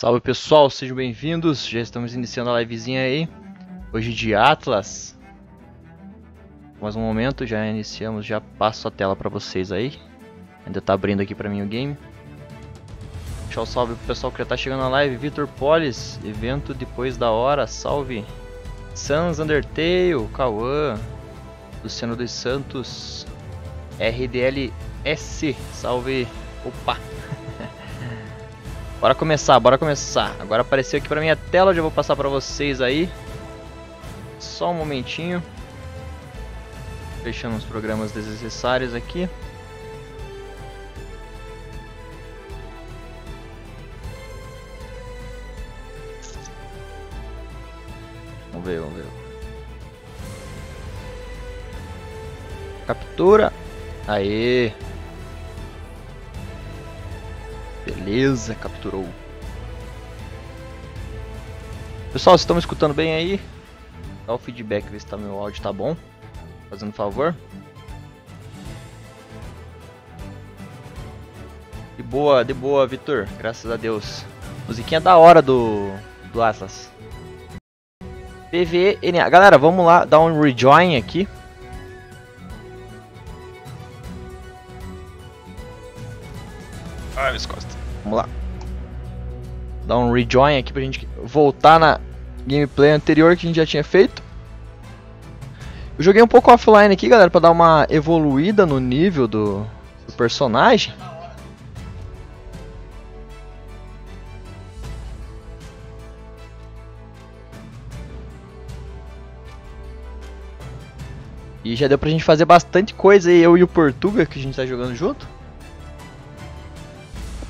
Salve pessoal, sejam bem-vindos. Já estamos iniciando a livezinha aí. Hoje de Atlas. Mais um momento, já iniciamos, já passo a tela para vocês aí. Ainda tá abrindo aqui para mim o game. Deixa salve pro pessoal que já tá chegando na live. Vitor Polis, evento depois da hora, salve. Sans Undertale, Cauã, Luciano dos Santos, RDLS, salve. Opa! Bora começar, bora começar. Agora apareceu aqui pra minha tela, já vou passar pra vocês aí. Só um momentinho. Fechando os programas desnecessários aqui. Vamos ver, vamos ver. Captura. Aê. Beleza, capturou. Pessoal, vocês estão me escutando bem aí? Dá o feedback, ver se tá, meu áudio tá bom. Fazendo favor. De boa, de boa, Vitor. Graças a Deus. Musiquinha da hora do, do Atlas. PVNA. Galera, vamos lá dar um rejoin aqui. Ai, minhas costas. Vamos lá. Dar um rejoin aqui pra gente voltar na gameplay anterior que a gente já tinha feito. Eu joguei um pouco offline aqui, galera, pra dar uma evoluída no nível do, do personagem. E já deu pra gente fazer bastante coisa aí, eu e o Portuga, que a gente tá jogando junto.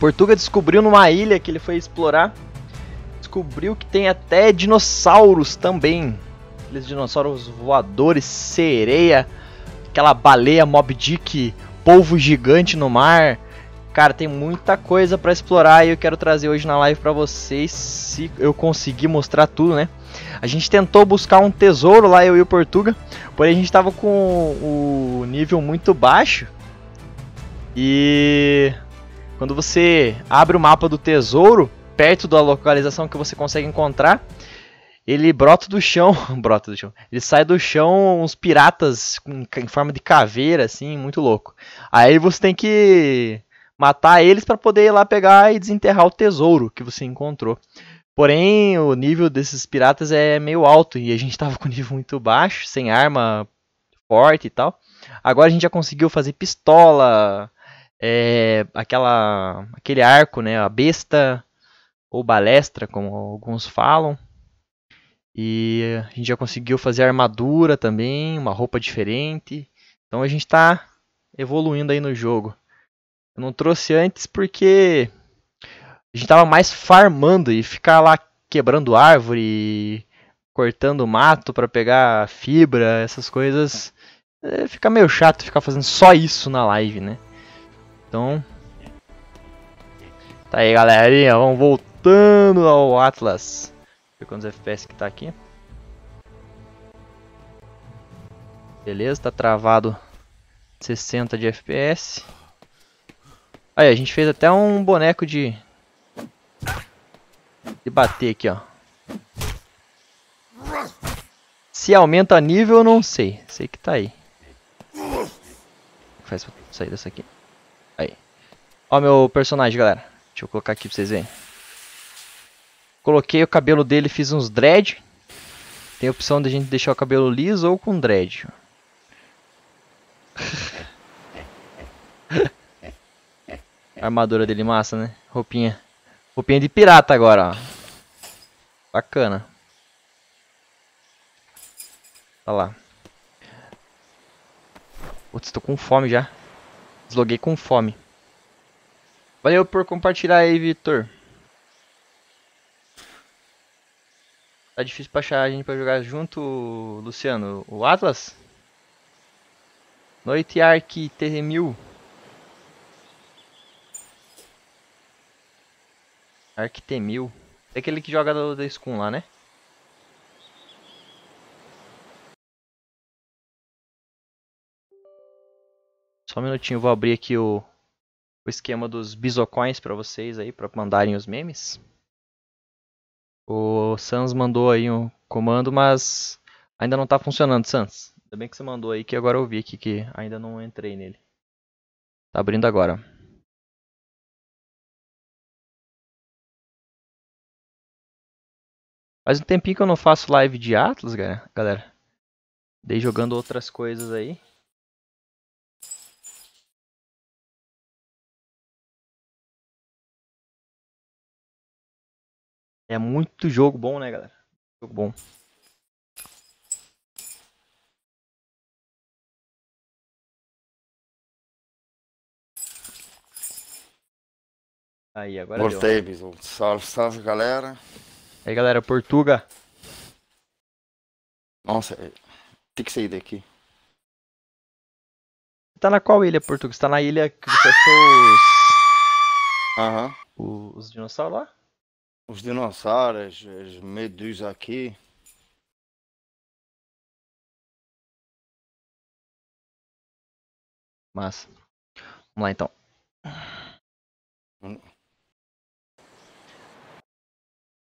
Portuga descobriu numa ilha que ele foi explorar, descobriu que tem até dinossauros também. Aqueles dinossauros voadores, sereia, aquela baleia Mob Dick, polvo gigante no mar. Cara, tem muita coisa para explorar e eu quero trazer hoje na live para vocês, se eu conseguir mostrar tudo, né? A gente tentou buscar um tesouro lá, eu e o Portuga, porém a gente tava com o nível muito baixo. E quando você abre o mapa do tesouro, perto da localização que você consegue encontrar, ele brota do chão, brota do chão. Ele sai do chão uns piratas em forma de caveira assim, muito louco. Aí você tem que matar eles para poder ir lá pegar e desenterrar o tesouro que você encontrou. Porém, o nível desses piratas é meio alto e a gente estava com nível muito baixo, sem arma forte e tal. Agora a gente já conseguiu fazer pistola, é, aquela, aquele arco, né, a besta ou balestra, como alguns falam. E a gente já conseguiu fazer armadura também, uma roupa diferente. Então a gente está evoluindo aí no jogo. Eu não trouxe antes porque a gente tava mais farmando e ficar lá quebrando árvore, cortando mato para pegar fibra, essas coisas. É, fica meio chato ficar fazendo só isso na live, né? Então. Tá aí, galerinha. Vamos voltando ao Atlas. Ver quantos FPS que tá aqui. Beleza, tá travado 60 de FPS. Aí, a gente fez até um boneco de... De bater aqui, ó. Se aumenta nível, eu não sei. Sei que tá aí. Faz pra sair dessa aqui. Ó meu personagem, galera. Deixa eu colocar aqui pra vocês verem. Coloquei o cabelo dele, fiz uns dread. Tem a opção de a gente deixar o cabelo liso ou com dread. a armadura dele massa, né? Roupinha. Roupinha de pirata agora, ó. Bacana. Olha lá. Putz, tô com fome já. Desloguei com fome. Valeu por compartilhar aí, Vitor. Tá difícil pra achar a gente pra jogar junto, Luciano. O Atlas? Noite Ark T1000. Ark T1000. É aquele que joga da Scum lá, né? Só um minutinho, vou abrir aqui o, o esquema dos bisocões para vocês aí, para mandarem os memes. O Sans mandou aí um comando, mas ainda não tá funcionando, Sans. Ainda bem que você mandou aí, que agora eu vi aqui que ainda não entrei nele. Tá abrindo agora. Faz um tempinho que eu não faço live de Atlas, galera. Dei jogando outras coisas aí. É muito jogo bom, né, galera? Jogo bom. Aí, agora Voltei, Bisu. Salve, salve, galera. Aí, galera, Portuga. Nossa, é, tem que sair daqui. Você tá na qual ilha, Portuga? Você tá na ilha que você achou os... Aham. os dinossauros lá? Os dinossauros, as medusas aqui. Massa. Vamos lá, então.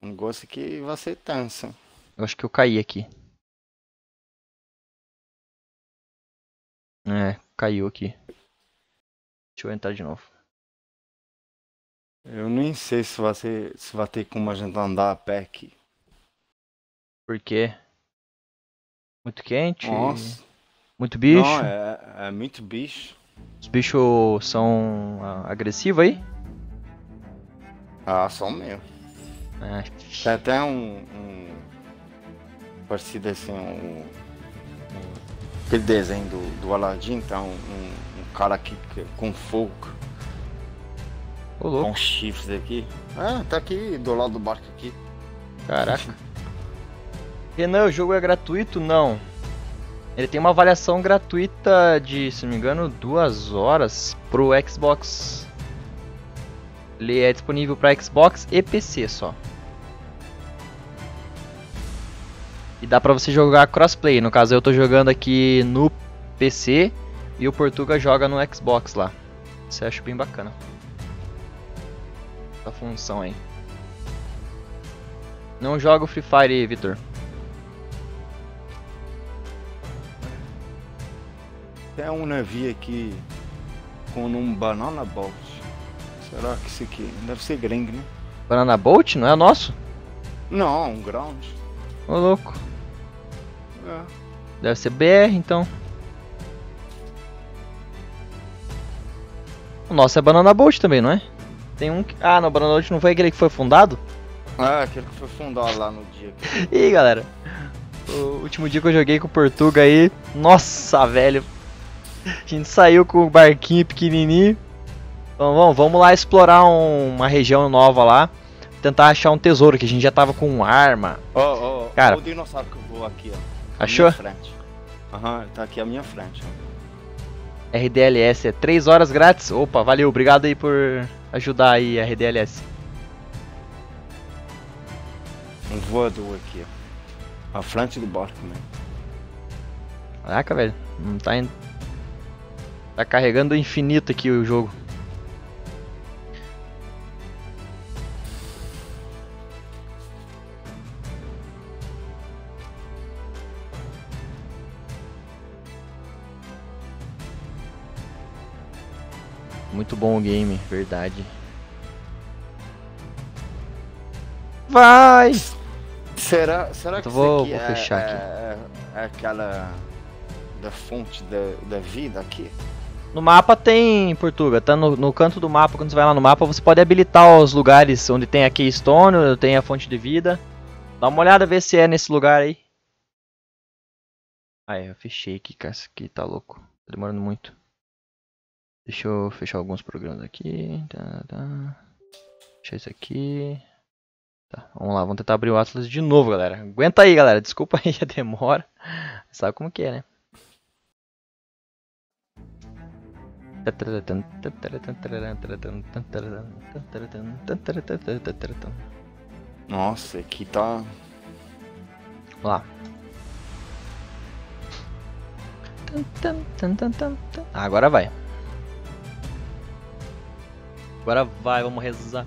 Um negócio que vai ser tenso. Eu acho que eu caí aqui. É, caiu aqui. Deixa eu entrar de novo. Eu nem sei se vai, ser, se vai ter como a gente andar a pé aqui. Por quê? Muito quente? Nossa. Muito bicho? Não, é, é muito bicho. Os bichos são ah, agressivos aí? Ah, só meu. É. Tem até um. um parecido assim, um, um- aquele desenho do, do Aladdin, tá? Um, um, um cara aqui com fogo, Ô, louco. com chifres aqui. Ah, tá aqui do lado do barco aqui. Caraca. Renan, o jogo é gratuito? Não. Ele tem uma avaliação gratuita de, se não me engano, duas horas pro Xbox. Ele é disponível para Xbox e PC só. E dá pra você jogar crossplay. No caso, eu tô jogando aqui no PC e o Portuga joga no Xbox lá. Isso eu acho bem bacana. Essa função aí. Não joga o Free Fire, Vitor. Tem um navio aqui com um banana boat. Será que isso aqui deve ser gringo, né? Banana Boat? Não é nosso? Não, um ground. Ô louco. É. Deve ser BR então. O nosso é Banana Boat também, não é? Tem um que... Ah, não, Banana Boat não foi aquele que foi fundado? Ah, aquele que foi fundado lá no dia. que- Ih, galera. O último dia que eu joguei com o Portuga aí. Nossa, velho. A gente saiu com o barquinho pequenininho. Então vamos, vamos lá explorar um- uma região nova lá. Tentar achar um tesouro, que a gente já tava com arma. Ó, ó, ó, Cara. o dinossauro que aqui, ó. Achou? Aham, ele tá aqui à minha frente. ó. RDLS é 3 horas grátis. Opa, valeu, obrigado aí por ajudar aí RDLS. Um voador aqui, ó. À frente do barco mesmo. Caraca, velho. Não tá indo. Tá carregando infinito aqui o jogo. Muito bom o game, verdade. Vai! Será, será que Então vou- isso aqui vou é, fechar é, aqui. é- é aquela da fonte da, da vida aqui? No mapa tem, Portuga, tá no, no canto do mapa, quando você vai lá no mapa, você pode habilitar os lugares onde tem a Keystone, tem a fonte de vida. Dá uma olhada, ver se é nesse lugar aí. É, eu fechei aqui, cara, isso aqui tá louco, tá demorando muito. Deixa eu fechar alguns programas aqui, tá, tá. Fechar isso aqui. Tá, vamos lá, vamos tentar abrir o Atlas de novo, galera. Aguenta aí, galera, desculpa aí a demora. Sabe como que é, né? Nossa, aqui tá. Vamos lá. Ah, agora vai. Agora vai, vamos rezar.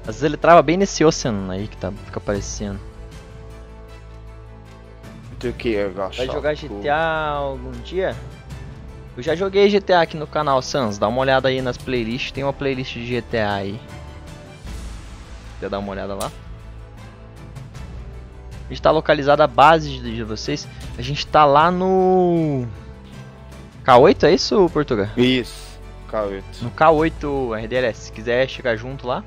Às vezes ele trava bem nesse Ocean aí que tá, fica aparecendo. Do que eu gosto. Vai jogar GTA algum dia? Eu já joguei GTA aqui no canal Sans, dá uma olhada aí nas playlists, tem uma playlist de GTA aí. Quer dar uma olhada lá? A gente tá localizado a base de vocês. A gente tá lá no K8, é isso, Portugal? Isso, K8. No K8 RDLS, se quiser chegar junto lá.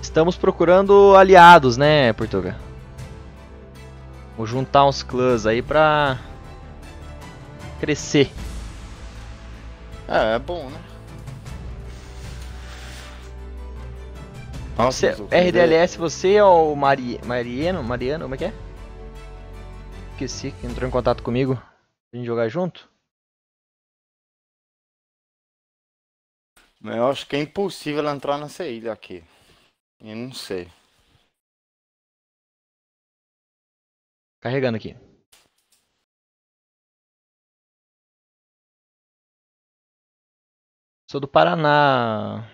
Estamos procurando aliados, né, Portugal? Vou juntar uns clãs aí pra crescer. É, é bom, né? Você, o Cruzeiro- RDLS, você é o Mari, Mariano? Mariano, como é que é? Esqueci que entrou em contato comigo. Pra gente jogar junto? Eu acho que é impossível entrar nessa ilha aqui. Eu não sei. Carregando aqui. Sou do Paraná.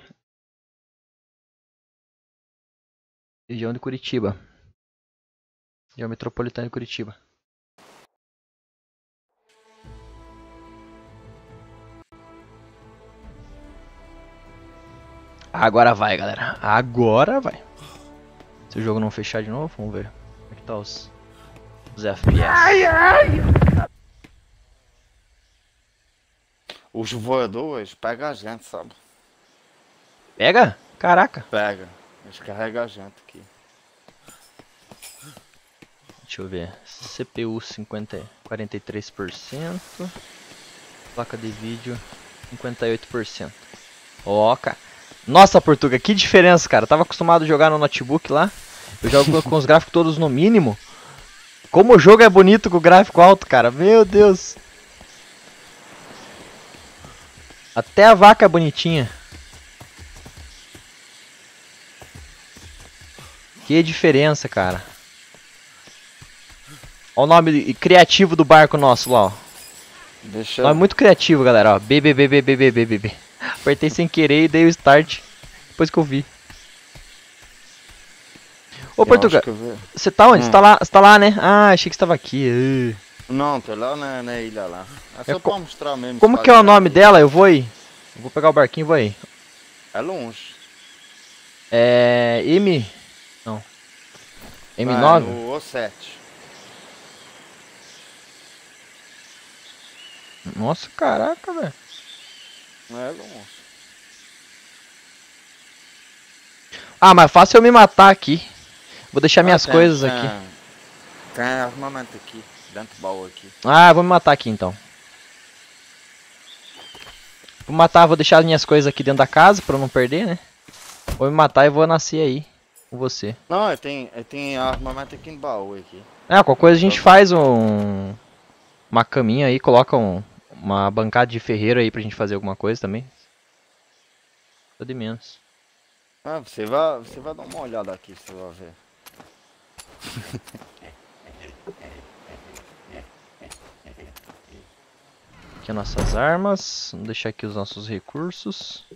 Região de Curitiba. Região metropolitana de Curitiba. Agora vai, galera. Agora vai. Se o jogo não fechar de novo, vamos ver. Como é que tá os, os FPS. Os voadores pegam a gente, sabe? Pega? Caraca. Pega. Eles carregam a gente aqui. Deixa eu ver. CPU 50, 43%. Placa de vídeo 58%. Ó, cara. Nossa, Portuga, que diferença, cara. Eu tava acostumado a jogar no notebook lá. Eu jogo com os gráficos todos no mínimo. Como o jogo é bonito com o gráfico alto, cara. Meu Deus. Até a vaca é bonitinha. Que diferença, cara. Olha o nome criativo do barco nosso lá, ó. Deixa Nome muito criativo, galera, ó. BBBBBBBB. Apertei sem querer e dei o start depois que eu vi. Ô, Portugal, você tá onde? Você Hum. tá lá, tá lá, né? Ah, achei que você tava aqui. Não, tô lá na, na ilha lá. É só É pra mostrar mesmo. Como que é o nome dela? Eu vou aí. Eu vou pegar o barquinho e vou aí. É longe. É. M. Não. É M9? no O7. Nossa, caraca, velho. É. Ah, mas fácil eu me matar aqui. Vou deixar Ah, minhas tem- coisas tem- aqui. Tem armamento aqui. Dentro do baú aqui. Ah, vou me matar aqui então. Vou matar, vou deixar as minhas coisas aqui dentro da casa pra eu não perder, né? Vou me matar e vou nascer aí com você. Não, eu tenho, eu tenho armamento aqui no baú aqui. Ah, qualquer coisa a gente faz um uma caminha aí, coloca um, uma bancada de ferreiro aí pra gente fazer alguma coisa também. Tô de menos. Ah, você vai, você vai dar uma olhada aqui, você vai ver. Aqui as nossas armas, vamos deixar aqui os nossos recursos.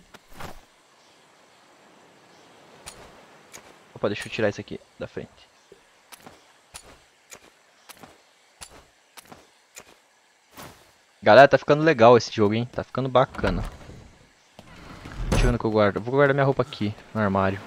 Opa, deixa eu tirar isso aqui da frente. Galera, tá ficando legal esse jogo, hein? Tá ficando bacana. Deixa eu ver no que eu guardo. Vou guardar minha roupa aqui, no armário.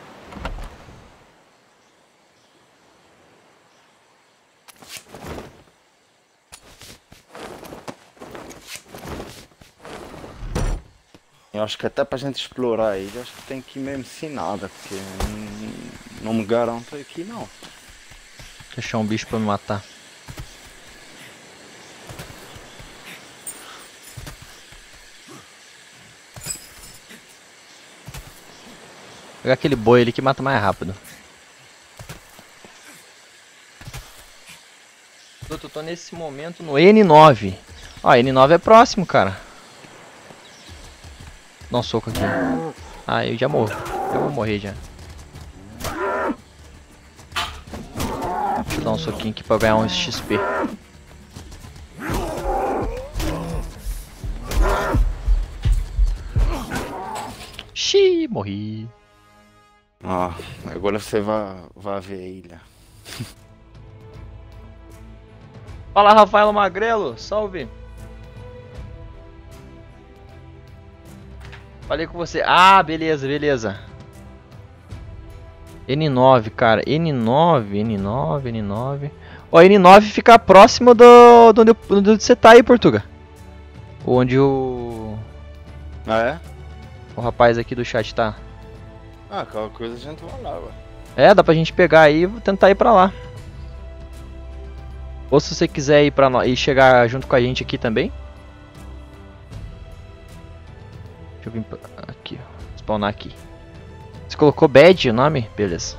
Eu acho que até pra gente explorar ele, acho que tem que ir mesmo sem nada, porque não, não me garanto aqui não. Deixar um bicho pra me matar. Pegar aquele boi ali que mata mais rápido. Eu tô, tô nesse momento no N9. Ó, N9 é próximo, cara. Dá um soco aqui. Ah, eu já morro. Eu vou morrer já. Deixa eu dar um soquinho aqui pra ganhar uns XP. Xiii, morri. Ó, agora você vai, vai ver a ilha. Fala, Rafael Magrelo, salve. Falei com você. Ah, beleza, beleza. N9, cara. N9, N9, N9. Ó, N9 fica próximo do, do, do onde você tá aí, Portuga. Onde o. Ah, é? O rapaz aqui do chat tá. Ah, aquela coisa a gente vai lá, ué. É, dá pra gente pegar aí e tentar ir pra lá. Ou se você quiser ir pra nós e chegar junto com a gente aqui também. Deixa eu vir pra... aqui, ó. Spawnar aqui. Você colocou Bad o nome? Beleza.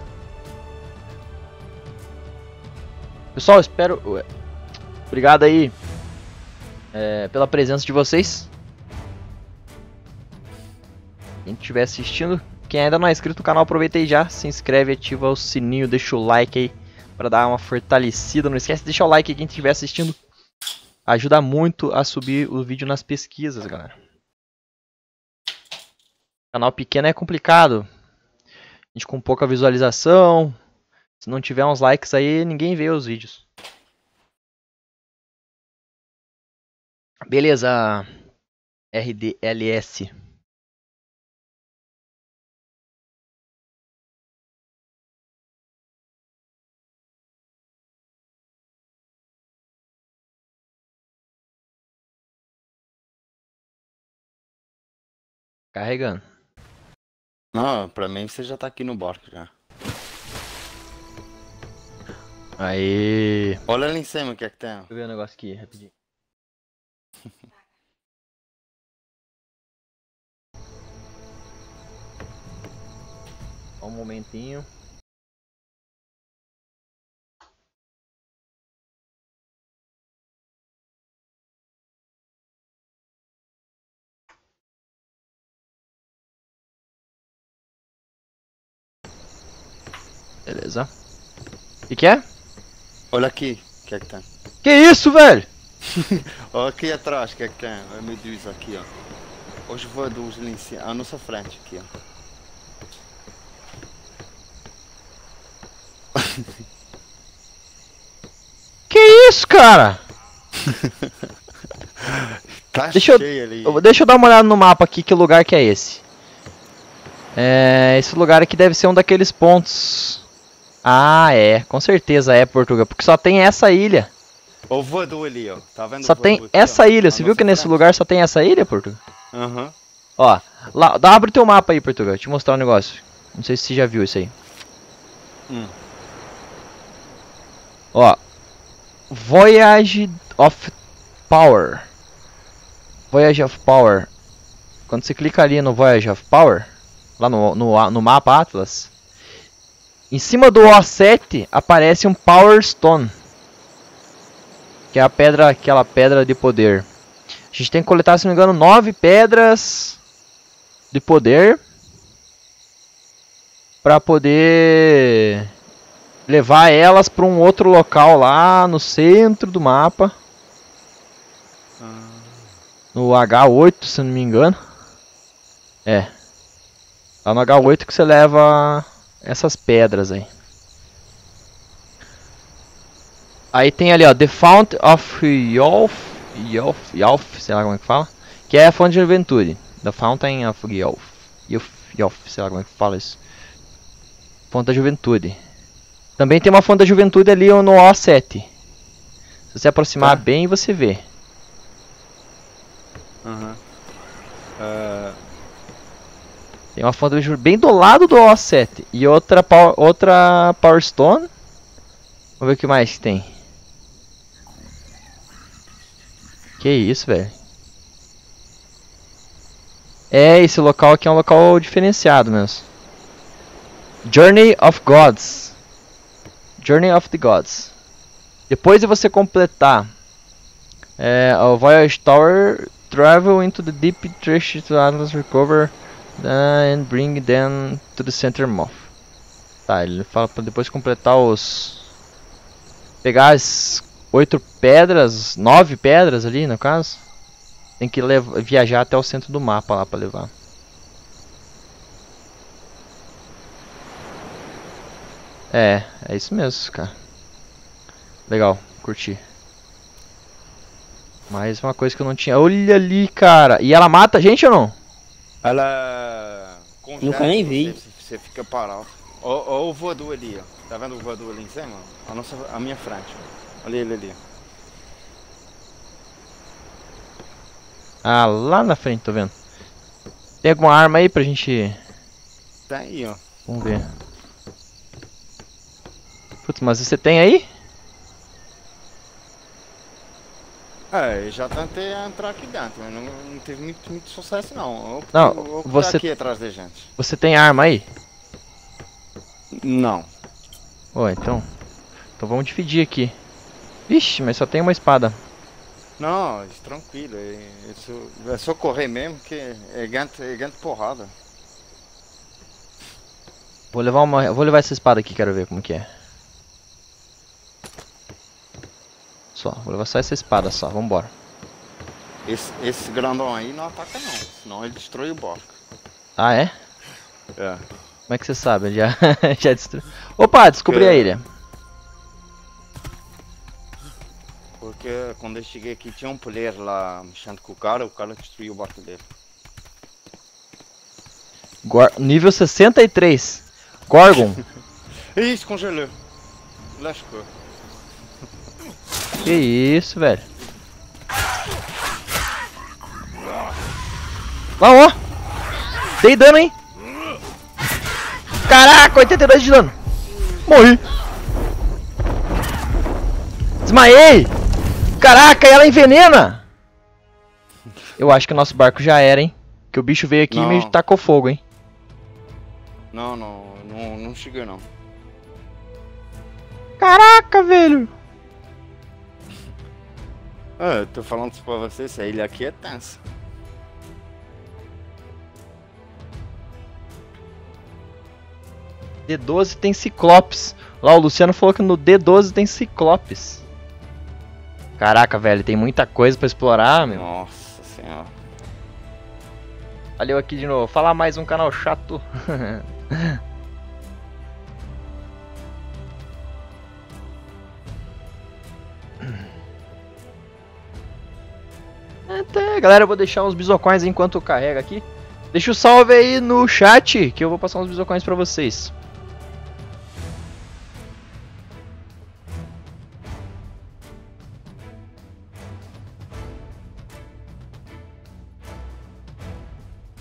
Pessoal, espero. Ué. Obrigado aí é, pela presença de vocês. Quem estiver assistindo, quem ainda não é inscrito no canal, aproveita aí já, se inscreve, ativa o sininho, deixa o like aí para dar uma fortalecida. Não esquece de deixar o like quem estiver assistindo. Ajuda muito a subir o vídeo nas pesquisas, galera. Canal pequeno é complicado. A gente com pouca visualização. Se não tiver uns likes aí, ninguém vê os vídeos. Beleza. RDLS. Carregando. Não, pra mim você já tá aqui no barco já. Aí. Olha ali em cima o que é que tem. Deixa eu ver o um negócio aqui, rapidinho. Só um momentinho. Beleza. O que, que é? Olha aqui o que é que tem. Que isso, velho? Olha aqui atrás o que é que tem. Meu Deus aqui, ó. Os voadores ali em cima. À nossa frente aqui, ó. Que isso, cara? tá Deixa eu- cheio ali. Deixa eu dar uma olhada no mapa aqui, que lugar que é esse. É, esse lugar aqui deve ser um daqueles pontos. Ah, é, com certeza é Portugal, porque só tem essa ilha. O voador ali, ó. Tá vendo? Só tem aqui, essa ilha. À Você viu que nesse lugar só tem essa ilha, Portugal? Aham. Ó, lá, dá, abre o teu mapa aí, Portugal. Deixa eu te mostrar um negócio. Não sei se você já viu isso aí. Hum. Ó, Voyage of Power. Voyage of Power. Quando você clica ali no Voyage of Power, lá no, no, no mapa Atlas, em cima do O7 aparece um Power Stone. Que é a pedra, aquela pedra de poder. A gente tem que coletar, se não me engano, nove pedras de poder para poder levar elas para um outro local lá no centro do mapa, Ah, no H8, se não me engano. É. Lá no H8 que você leva essas pedras aí. Aí tem ali, ó, The Fount of Yolf, Yolf, Yolf, sei lá como é que fala, que é a fonte de juventude. The Fountain of Yolf, Yolf, Yolf, sei lá como é que fala isso. Fonte da juventude. Também tem uma fonte da juventude ali no O7. Se você aproximar Tá. bem, você vê. Aham. Ah, Tem uma fonte juventude bem do lado do O7. E outra, outra Power Stone. Vamos ver o que mais que tem. Que isso, velho. É, esse local aqui é um local diferenciado mesmo. Journey of Gods. Journey of the Gods. Depois de você completar é, o Voyage Tower, travel into the deep trash to Atlas recover uh, and bring them to the center moth. Tá, ele fala pra depois completar os. Pegar as oito pedras, nove pedras ali no caso. Tem que levar, viajar até o centro do mapa lá pra levar. É, é isso mesmo, cara. Legal, curti. Mais uma coisa que eu não tinha. Olha ali, cara. E ela mata a gente ou não? Ela. congela Nunca nem você, vi. Você fica parado. Ó, ó o voador ali, ó. Tá vendo o voador ali em cima? A, nossa, a minha frente. Olha ele ali. Ah, lá na frente, tô vendo. Tem alguma arma aí pra gente. Tá aí, ó. Vamos ver. Putz, mas você tem aí? É, eu já tentei entrar aqui dentro, mas não, não teve muito, muito sucesso não. Eu, Não, eu, eu você- tá aqui atrás da gente. Você tem arma aí? Não. Ó, então. Então vamos dividir aqui. Vixe, mas só tem uma espada. Não, isso tranquilo. É, isso, é só correr mesmo que é gigante, é porrada. Vou levar uma. Vou levar essa espada aqui, quero ver como que é. Só, vou levar só essa espada só, vambora. Esse, esse grandão aí não ataca não, senão ele destrói o barco. Ah, é? É. Como é que você sabe? Ele já, já destruiu. Opa, descobri Que- a ilha. Porque quando eu cheguei aqui tinha um player lá mexendo com o cara, o cara destruiu o barco dele. Gor nível 63. Gorgon. Ih, se congelou. Lascou. Que isso, velho. Lá, ó. Dei dano, hein. Caraca, 82 de dano. Morri. Desmaiei. Caraca, ela envenena. Eu acho que o nosso barco já era, hein. Que o bicho veio aqui e me Não. tacou fogo, hein. Não, não, não, não chegou não. Caraca, velho. Ah, eu tô falando isso pra você, essa ilha aqui é tensa. D12 tem ciclopes. Lá o Luciano falou que no D12 tem ciclopes. Caraca, velho, tem muita coisa pra explorar, meu. Nossa senhora. Valeu aqui de novo. Falar mais um canal chato. galera, eu vou deixar uns bisocões enquanto carrega aqui. Deixa o salve aí no chat que eu vou passar uns bisocões pra vocês.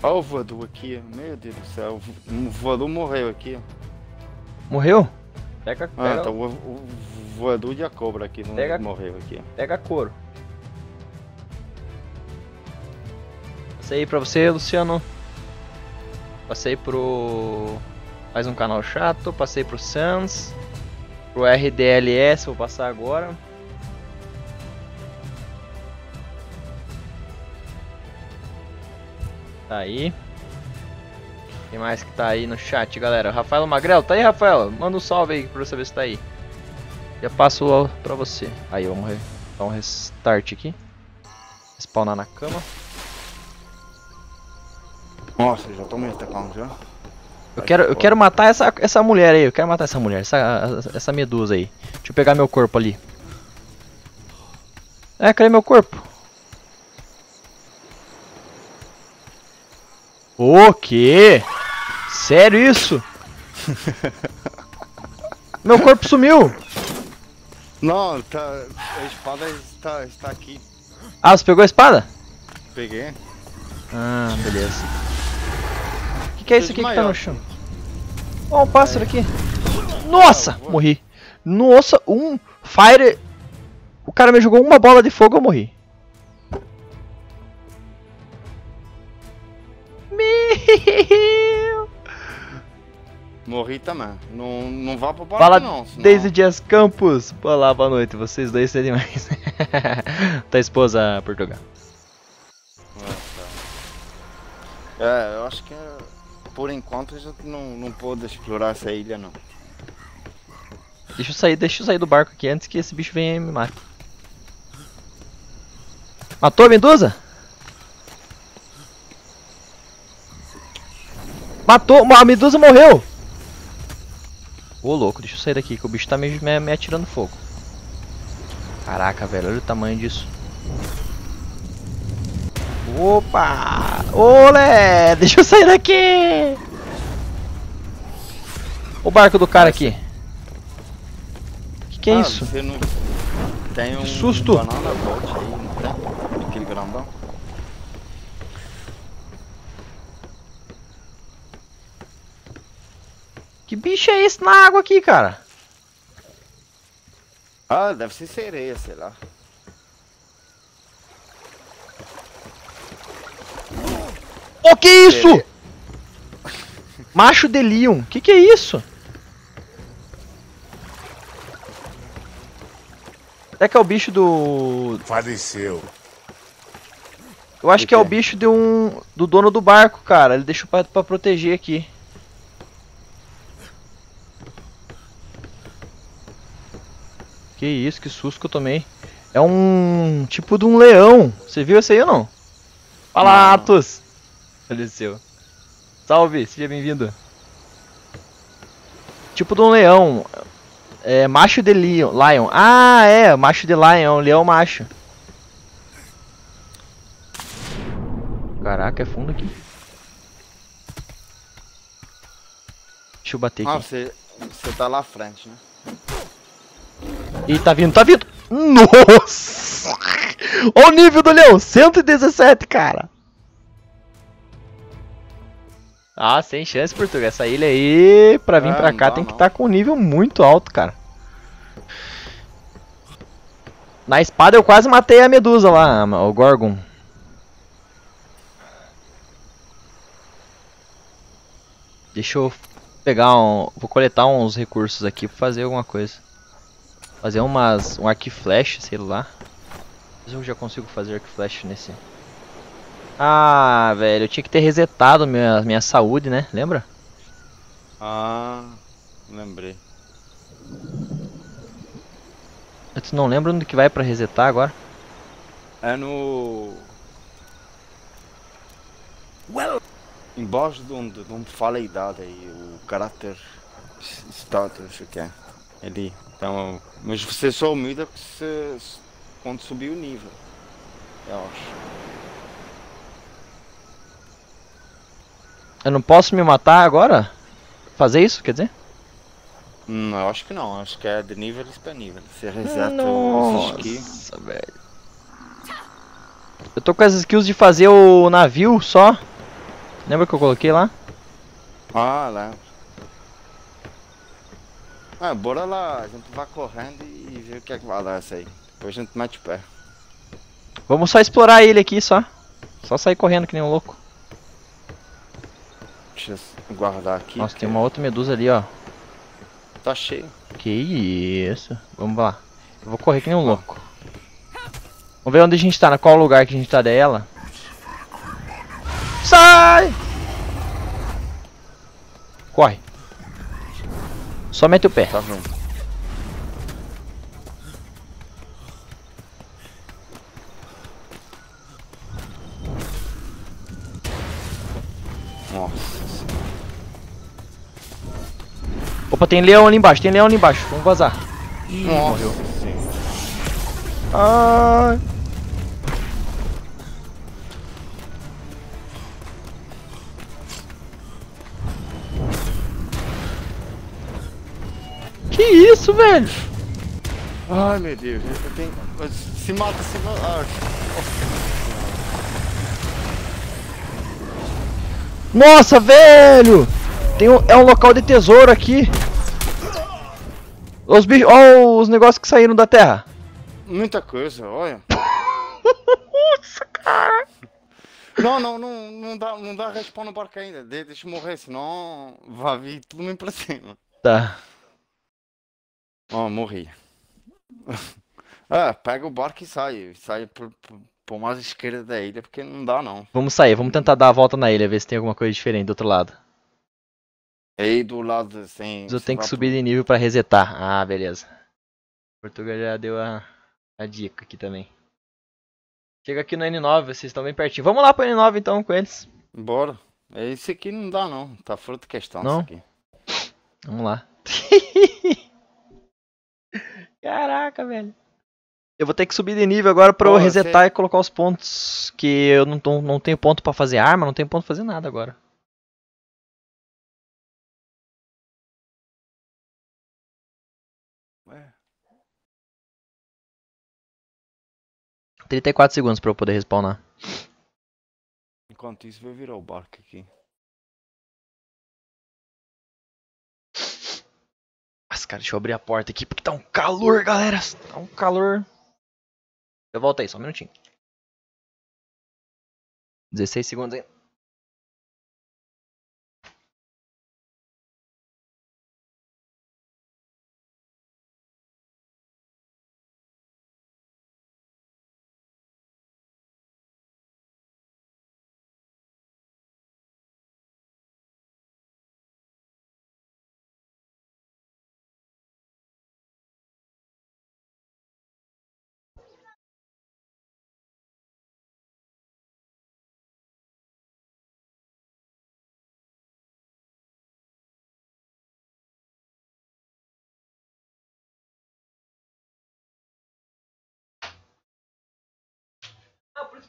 Olha o voador aqui, meu Deus do céu. O voador morreu aqui. Morreu? Pega, Ah, pega, tá o, o voador de a cobra aqui, não Pega- morreu aqui. pega couro. Passei pra você, Luciano. Passei pro. Mais um canal chato. Passei pro Sans. Pro RDLS, vou passar agora. Tá aí. Quem mais que tá aí no chat, galera? Rafael Magrelo, tá aí, Rafael? Manda um salve aí pra eu saber se tá aí. Já passo pra você. Aí, vamos dar um restart aqui. Spawnar na cama. Nossa, já tô me atacando já. Eu quero, eu quero matar essa, essa mulher aí, eu quero matar essa mulher, essa, essa medusa aí. Deixa eu pegar meu corpo ali. É, cadê meu corpo? O quê? Sério isso? meu corpo sumiu! Não, tá, a espada está, está aqui. Ah, você pegou a espada? Peguei. Ah, beleza. Que, que é isso aqui que tá no chão? Ó, um pássaro aqui. Nossa, morri. Nossa, um fire. O cara me jogou uma bola de fogo, eu morri. Meu. Morri também. Não, não vá pro Fala não. Senão... Daisy Dias Campos. Olá, boa noite. Vocês dois são demais. Tua esposa Portugal. É, eu acho que por enquanto a gente não, não pode explorar essa ilha não. Deixa eu sair, deixa eu sair do barco aqui antes que esse bicho venha e me mate. Matou a medusa? Matou, a medusa morreu. Ô louco, deixa eu sair daqui que o bicho tá me, me, me atirando fogo. Caraca, velho, olha o tamanho disso. Opa! Olé! Deixa eu sair daqui! O barco do cara aqui. Que que é Ah, isso? Não... Tem um susto. banana aí, não tem? Aquele grandão. Que bicho é esse na água aqui, cara? Ah, deve ser sereia, sei lá. O que é isso? Macho de Leon. Que que é isso? Será que é o bicho do... Faleceu. Eu acho que é o bicho de um... Do dono do barco, cara. Ele deixou pra, pra proteger aqui. Que isso, que susto que eu tomei. É um... Tipo de um leão. Você viu esse aí ou não? Fala. Atos! Faleceu. Salve, seja bem-vindo. Tipo de um leão. É macho de lion. lion. Ah, é, macho de lion, é leão macho. Caraca, é fundo aqui. Deixa eu bater Ah, aqui. você, você tá lá à frente, né? Ih, tá vindo, tá vindo! Nossa! Olha o nível do leão! 117, cara! Ah, sem chance, Portugal. Essa ilha aí, pra vir Ah, pra cá, dá, tem que estar com um nível muito alto, cara. Na espada eu quase matei a medusa lá, o Gorgon. Deixa eu pegar um. Vou coletar uns recursos aqui pra fazer alguma coisa. Fazer umas. um arco flash, sei lá. Mas eu já consigo fazer arco flash nesse. Ah, velho, eu tinha que ter resetado minha, minha saúde, né? Lembra? Ah, lembrei. Tu não lembra onde que vai pra resetar agora? É no. Embaixo de onde, de onde fala a idade aí, o caráter status, acho que é. Ali. Então, mas você só se, se- quando subir o nível. Eu acho. Eu não posso me matar agora? Fazer isso, quer dizer? Hum, eu acho que não, acho que é de nível para nível. Você reseta os. Nossa, velho. Eu tô com as skills de fazer o navio só. Lembra que eu coloquei lá? Ah, lembro. Ah, bora lá, a gente vai correndo e vê o que é que vai dar essa aí. Depois a gente mete o pé. Vamos só explorar ele aqui só. Só sair correndo que nem um louco. Deixa eu guardar aqui. Nossa, tem uma outra medusa ali, ó. Tá cheio. Que isso. Vamos lá. Eu vou correr que nem um louco. Vamos ver onde a gente tá, na qual lugar que a gente tá dela. Sai! Corre. Só mete o pé. Tá vendo? Nossa Opa, tem leão ali embaixo, tem leão ali embaixo. Vamos vazar. Ih, Nossa morreu. Ai. Que isso, velho? Ai meu Deus, eu tenho... Se mata, se mata. Ah, Nossa, velho! Tem um, é um local de tesouro aqui. Os bichos, ó os negócios que saíram da terra. muita coisa, olha. Nossa, cara. Não, não, não, não dá, não dá respawn no barco ainda. De- deixa eu morrer, senão vai vir tudo meio pra cima. Tá. Ó, morri. ah, pega o barco e sai. Sai por, por, por mais esquerda da ilha, porque não dá não. Vamos sair, vamos tentar dar a volta na ilha, ver se tem alguma coisa diferente do outro lado. Aí do lado assim. Mas eu você tenho que subir de nível pra resetar. Ah, beleza. Portugal já deu a, a dica aqui também. Chega aqui no N9, vocês estão bem pertinho. Vamos lá pro N9 então com eles. Bora. Esse aqui não dá não. Tá fora de questão Não? isso aqui. Vamos lá. Caraca, velho. Eu vou ter que subir de nível agora pra eu resetar e colocar os pontos. Que eu não, tô- não tenho ponto pra fazer arma, não tenho ponto pra fazer nada agora. 34 segundos pra eu poder respawnar. enquanto isso, vai virar o barco aqui. Mas, cara, deixa eu abrir a porta aqui porque tá um calor, galera. Tá um calor. Eu volto aí, só um minutinho. 16 segundos ainda.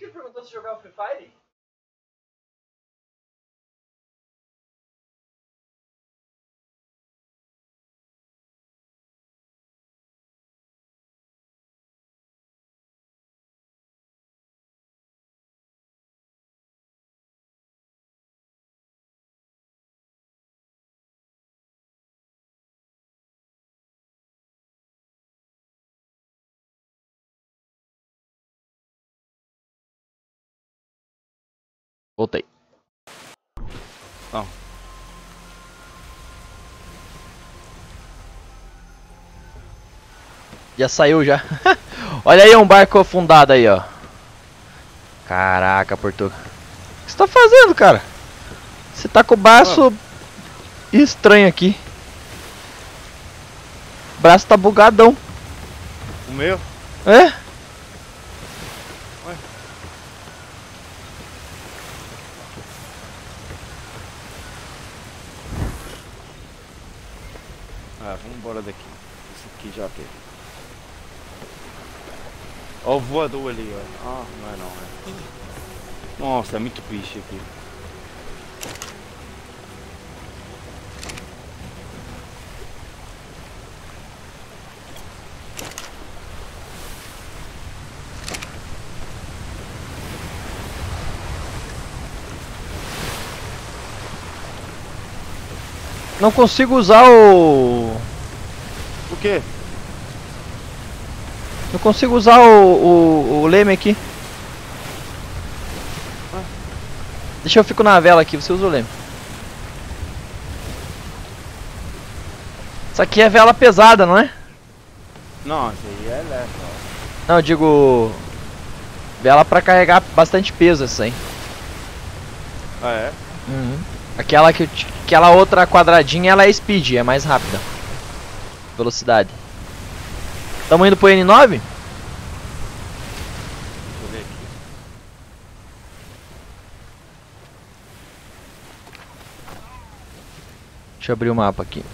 Que perguntou se jogar o Free Fire? Voltei. Não. Já saiu já. Olha aí um barco afundado aí, ó. Caraca, Portuga. O que você tá fazendo, cara? Você tá com o braço estranho aqui. O braço tá bugadão. O meu? É? Ah, vamos embora daqui. Isso aqui já teve. O voador ali, ó. Ah, não é não, é. Nossa, é muito bicho aqui. Não consigo usar. O quê? Não consigo usar o, o, o leme aqui. Deixa eu fico na vela aqui, você usa o leme. Isso aqui é vela pesada, não é? Não, isso aí é leve. Não, eu digo. Vela pra carregar bastante peso, essa aí. Ah, é? Aquela que aquela outra quadradinha, ela é speed, é mais rápida. Velocidade. Tamo indo pro N9? Deixa eu ver aqui. Deixa eu abrir o mapa aqui.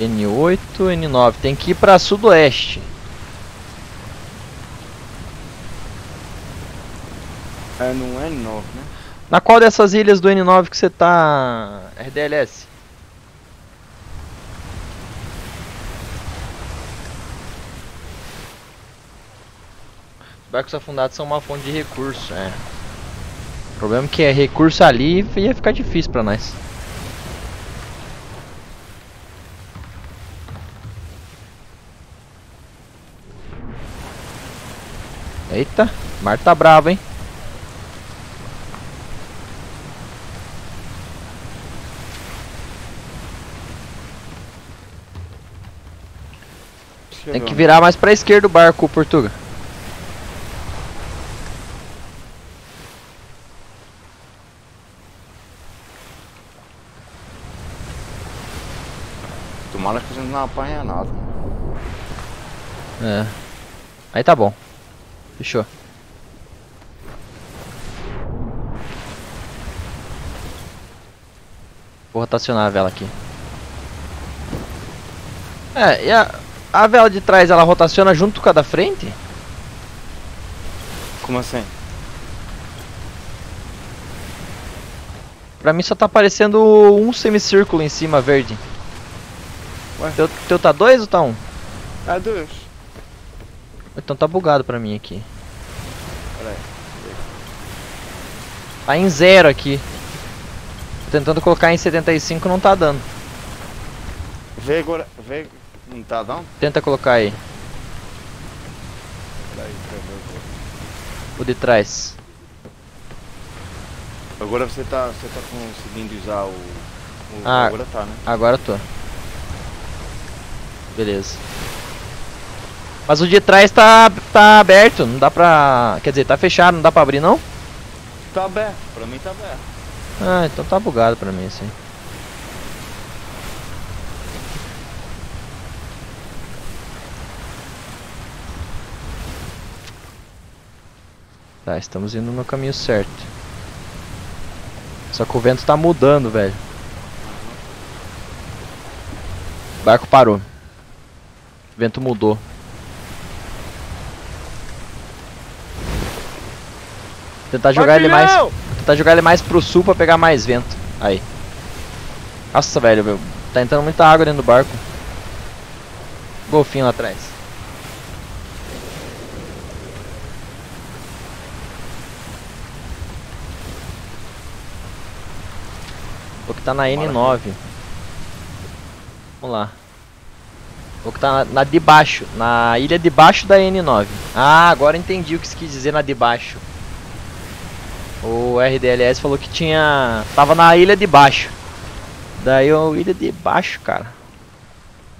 N8, N9. Tem que ir pra sudoeste. É, não é novo, né? Na qual dessas ilhas do N9 que você tá. RDLS? Barcos afundados são uma fonte de recurso, é. O problema é que é recurso ali ia ficar difícil pra nós. Eita, o mar tá bravo, hein? Tem que virar mais pra esquerda o barco, Portuga. Não apanha nada. É. Aí tá bom. Fechou. Vou rotacionar a vela aqui. É, e a, a vela de trás ela rotaciona junto com a da frente? Como assim? Pra mim só tá aparecendo um semicírculo em cima verde. Ué? Teu, teu tá dois ou tá um? É dois. Então tá bugado pra mim aqui. Peraí. Tá em zero aqui. Tô tentando colocar em 75 não tá dando. Vê agora. Vê. Não tá dando? Tenta colocar aí, Peraí, o de trás. Agora você tá, você tá conseguindo usar o. o Ah. Agora tá, né? Agora tô. Beleza. Mas o de trás tá, tá aberto, não dá pra... Quer dizer, tá fechado, não dá pra abrir não? Tá aberto. Pra mim tá aberto. Ah, então tá bugado pra mim isso aí. Tá, estamos indo no caminho certo. Só que o vento tá mudando, velho. O barco parou. O vento mudou. Tentar jogar ele mais tentar jogar ele mais pro sul pra pegar mais vento. Aí. Nossa, velho, meu, tá entrando muita água dentro do barco. Golfinho lá atrás. O que tá na N9. Vamos lá. O que tá na, na de baixo, na ilha de baixo da N9. Ah, agora entendi o que você quis dizer na de baixo. O RDLS falou que tinha. Tava na ilha de baixo. Daí eu. Ilha de baixo, cara.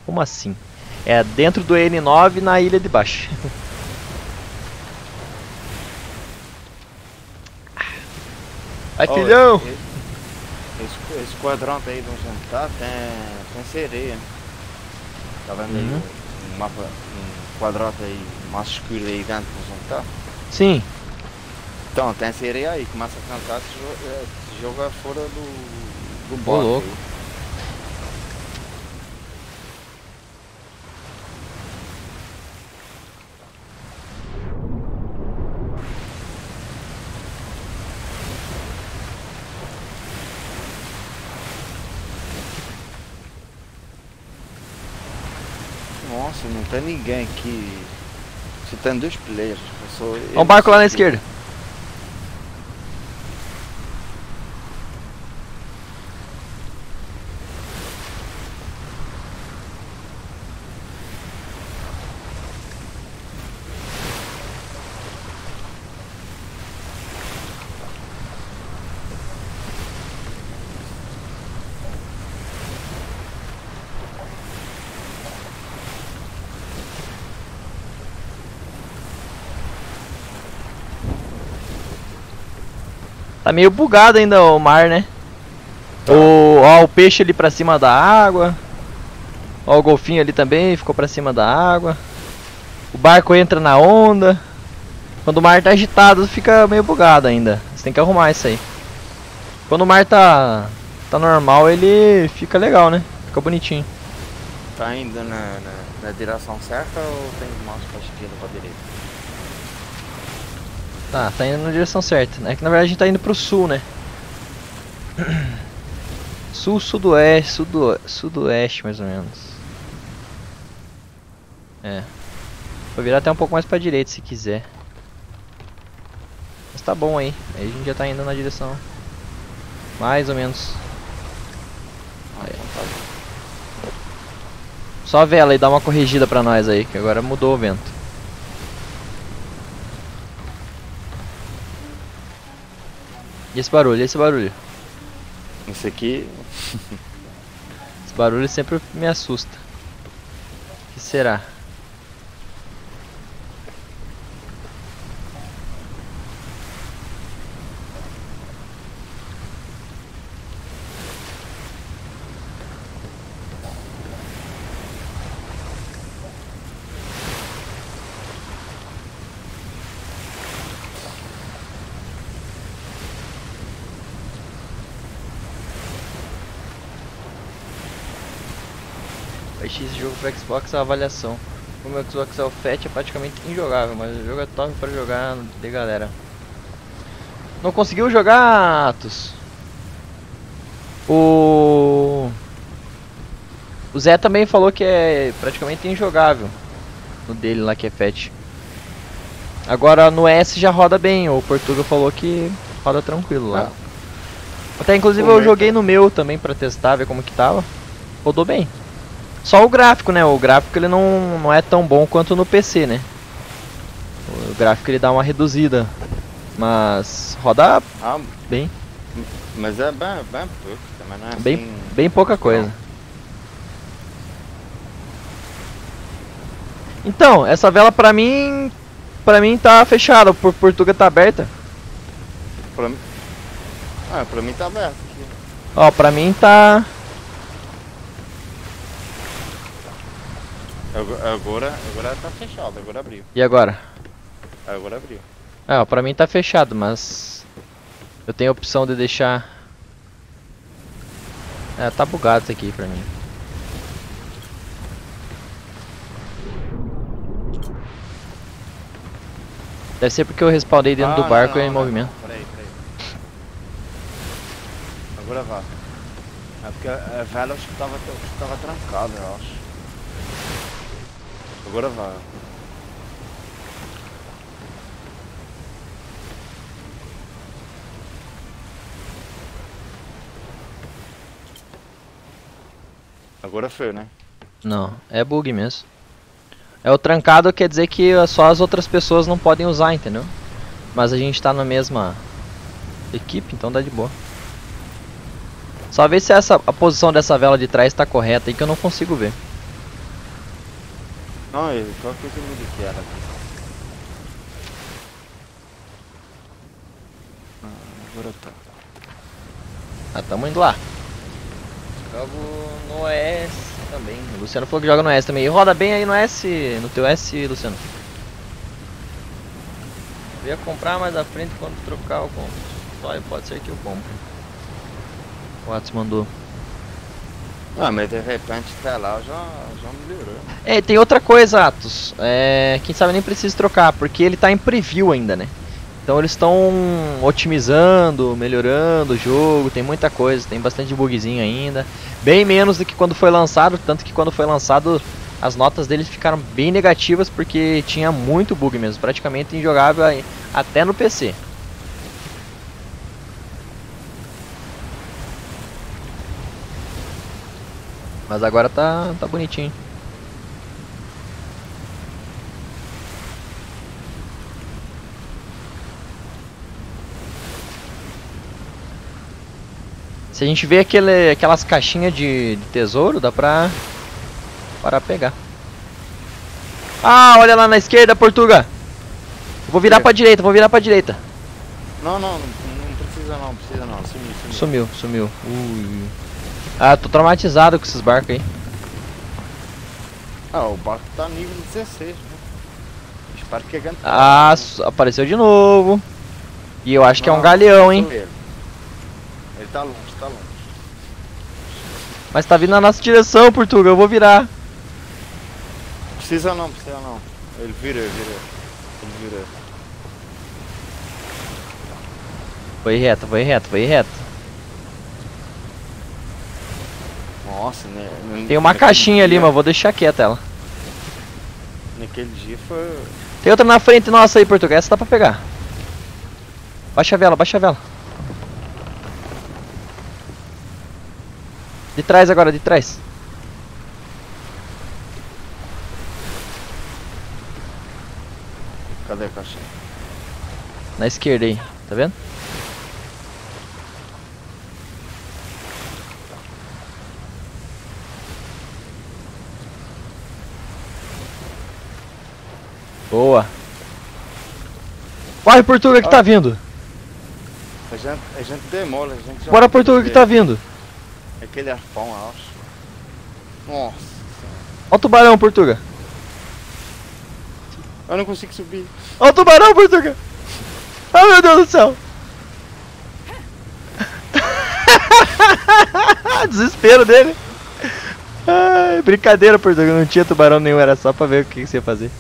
Como assim? É dentro do N9 na ilha de baixo. Vai, filhão! Esse, esse, esse quadrante aí gente tá tem, tem sereia. Tá vendo aí Uhum. um, mapa, um quadrante aí mais escuro aí dentro de onde a gente tá? Sim. Então, tem sereia aí, começa a cantar, se joga, se joga fora do, do bote louco. aí. Nossa, não tem ninguém aqui. Você tem dois players. Olha um barco lá na esquerda. Tá meio bugado ainda o mar, né? O, ó, o peixe ali pra cima da água. Ó, o golfinho ali também ficou pra cima da água. O barco entra na onda. Quando o mar tá agitado, fica meio bugado ainda. Você tem que arrumar isso aí. Quando o mar tá, tá normal, ele fica legal, né? Fica bonitinho. Tá indo na, na, na direção certa ou tem mais pra esquerda ou pra direita? Tá, tá indo na direção certa. É que na verdade a gente tá indo pro sul, né? Sul, sudoeste, sudo, sudoeste mais ou menos. É. Vou virar até um pouco mais pra direita se quiser. Mas tá bom aí. Aí a gente já tá indo na direção. Mais ou menos. Então tá. Só a vela e dá uma corrigida pra nós aí, que agora mudou o vento. E esse barulho, e esse barulho? Esse aqui, Esse barulho sempre me assusta. O que será? Xbox a avaliação. O meu Xbox é o Fat é praticamente injogável, mas o jogo é top para jogar de galera. Não conseguiu jogar, Atos? O... O Zé também falou que é praticamente injogável. No dele lá que é Fat. Agora no S já roda bem, o Portugal falou que roda tranquilo lá. Ah. Até inclusive eu joguei no meu também pra testar, ver como que tava. Rodou bem. Só o gráfico, né? O gráfico ele não, não é tão bom quanto no PC, né? O gráfico ele dá uma reduzida. Mas roda ah, bem. Mas é bem, bem pouco, também não é bem, assim... bem pouca coisa. Então, essa vela pra mim. Pra mim tá fechada, por Portuga tá aberta. Pra mim. Ah, pra mim tá aberta. Ó, pra mim tá. Agora, agora tá fechado, agora abriu. E agora? Agora abriu. É, ó, pra mim tá fechado, mas... Eu tenho a opção de deixar... É, tá bugado isso aqui pra mim. Deve ser porque eu respawnei dentro ah, do barco não, não, em não, movimento. Peraí, peraí. Agora vá. É porque a vela acho que tava, acho que tava trancada, eu acho. Agora vai. Agora foi, né? Não, é bug mesmo. É o trancado quer dizer que só as outras pessoas não podem usar, entendeu? Mas a gente tá na mesma equipe, então dá de boa. Só ver se essa, a posição dessa vela de trás está correta aí que eu não consigo ver. Não, ele só que eu muda que era. Ah, agora tá. Ah, tamo indo lá. Jogo no S também. O Luciano falou que joga no S também. E roda bem aí no S, no teu S, Luciano. Eu ia comprar mais à frente quando trocar o compro. Só pode ser que eu compre. O Atos mandou. Ah, mas de repente até lá já, já melhorou. É, tem outra coisa, Atos. É, quem sabe nem precisa trocar, porque ele tá em preview ainda, né? Então eles estão otimizando, melhorando o jogo, tem muita coisa, tem bastante bugzinho ainda. Bem menos do que quando foi lançado, tanto que quando foi lançado as notas deles ficaram bem negativas porque tinha muito bug mesmo, praticamente injogável até no PC. Mas agora tá, tá bonitinho. Se a gente vê aquele, aquelas caixinhas de, de tesouro, dá pra, para pegar. Ah, olha lá na esquerda, Portuga. vou virar pra direita, vou virar pra direita. Não, não, não precisa não, precisa não. Sumiu, sumiu. Sumiu, sumiu. Ui. Ah, tô traumatizado com esses barcos aí. Ah, o barco tá nível 16, né? Espero que é Ah, apareceu de novo. E eu acho não, que é um galeão, hein? Ele. ele tá longe, tá longe. Mas tá vindo na nossa direção, Portugal, eu vou virar. Precisa não, precisa não. Ele vira, ele vira. Ele vira. Foi reto, foi reto, foi reto. Nossa, né? Tem uma caixinha dia... ali, mas vou deixar quieta ela. Naquele dia foi. Tem outra na frente nossa aí, português, essa dá pra pegar. Baixa a vela, baixa a vela. De trás agora, de trás. Cadê a caixinha? Na esquerda aí, tá vendo? Boa. Corre, Portuga, que tá vindo. A gente, a gente demora, a gente já... Bora, Portuga, que tá vindo. É aquele arpão, eu acho. Nossa. Olha o tubarão, Portuga. Eu não consigo subir. Olha o tubarão, Portuga. Ai, meu Deus do céu. Desespero dele. Ai, brincadeira, Portugal. Não tinha tubarão nenhum, era só pra ver o que, que você ia fazer.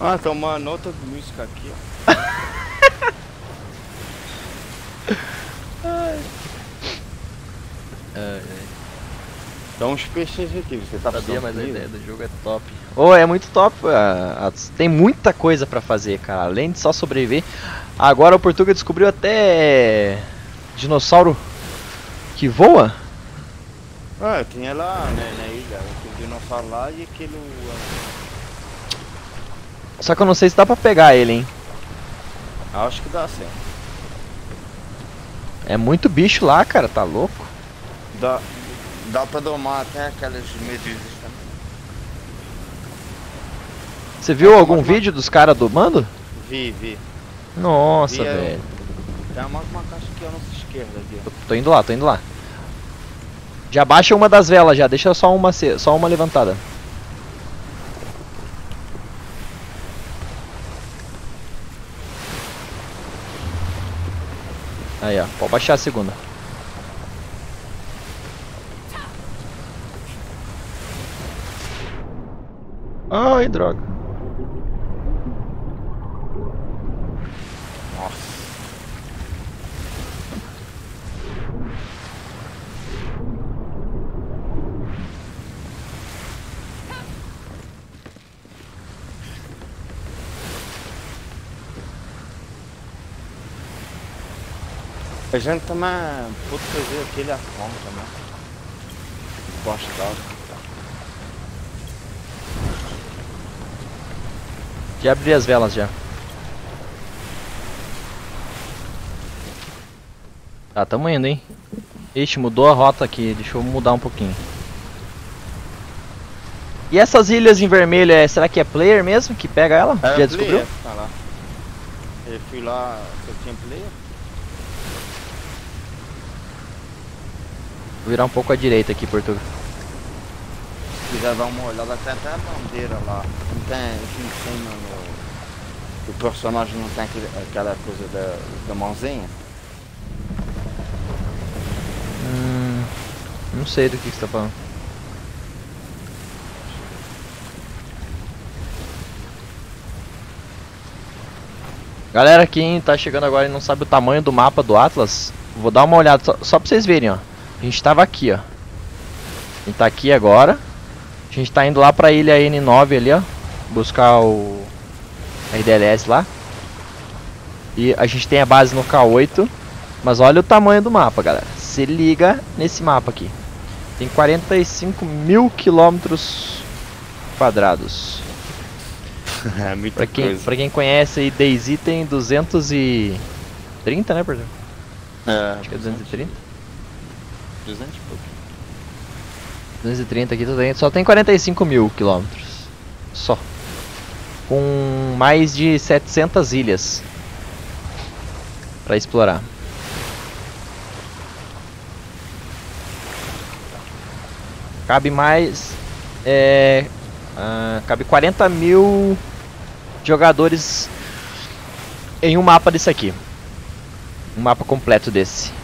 Ah, tem uma nota de música aqui, ó. Então uns peixes aqui, você tá Sabia, mas a de ideia do jogo é top. Oh, é muito top. ah, ah, tem muita coisa pra fazer, cara. Além de só sobreviver. Agora o Portuga descobriu até dinossauro que voa. Ah, tinha lá né, na ilha, aquele dinossauro lá e aquele. Só que eu não sei se dá pra pegar ele, hein. Acho que dá sim. É muito bicho lá, cara. Tá louco. Dá, dá pra domar até aquelas medusas também. Você viu algum vídeo dos caras domando? Vi, vi. Nossa, Vi, é, velho. Tem uma, uma caixa aqui à nossa esquerda aqui. Tô, tô indo lá, tô indo lá. Já baixa uma das velas já, deixa só uma, só uma levantada. Aí, ó, pode baixar a segunda. Ai, droga. Nossa. A gente também pode fazer aquele à fome também. D'água. Já abri as velas já. Tá, tamo indo, hein? Ixi, mudou a rota aqui, deixa eu mudar um pouquinho. E essas ilhas em vermelho, é, será que é player mesmo que pega ela? É, Já descobriu? player, Tá lá. Eu fui lá, eu tinha player. Virar um pouco à direita aqui, Portugal. Se quiser dar uma olhada, tem até a bandeira lá. Não tem aqui em cima no... O personagem não tem aquela coisa da, da mãozinha? Hum, não sei do que, que você tá falando. Galera, quem tá chegando agora e não sabe o tamanho do mapa do Atlas, vou dar uma olhada só, só pra vocês verem, ó. A gente tava aqui, ó. A gente tá aqui agora. A gente tá indo lá pra ilha N9 ali, ó. Buscar o RDLS lá. E a gente tem a base no K8. Mas olha o tamanho do mapa, galera. Se liga nesse mapa aqui. Tem 45 mil quilômetros quadrados. é muita Pra quem, pra quem conhece aí, Daisy tem 230, né, perdão? É, Acho que é 230. 200 e pouco. 230 aqui, bem. Só tem 45 mil quilômetros. Só. Com mais de 700 ilhas. Pra explorar. Cabe mais. É. ah, cabe 40 mil jogadores em um mapa desse aqui. Um mapa completo desse.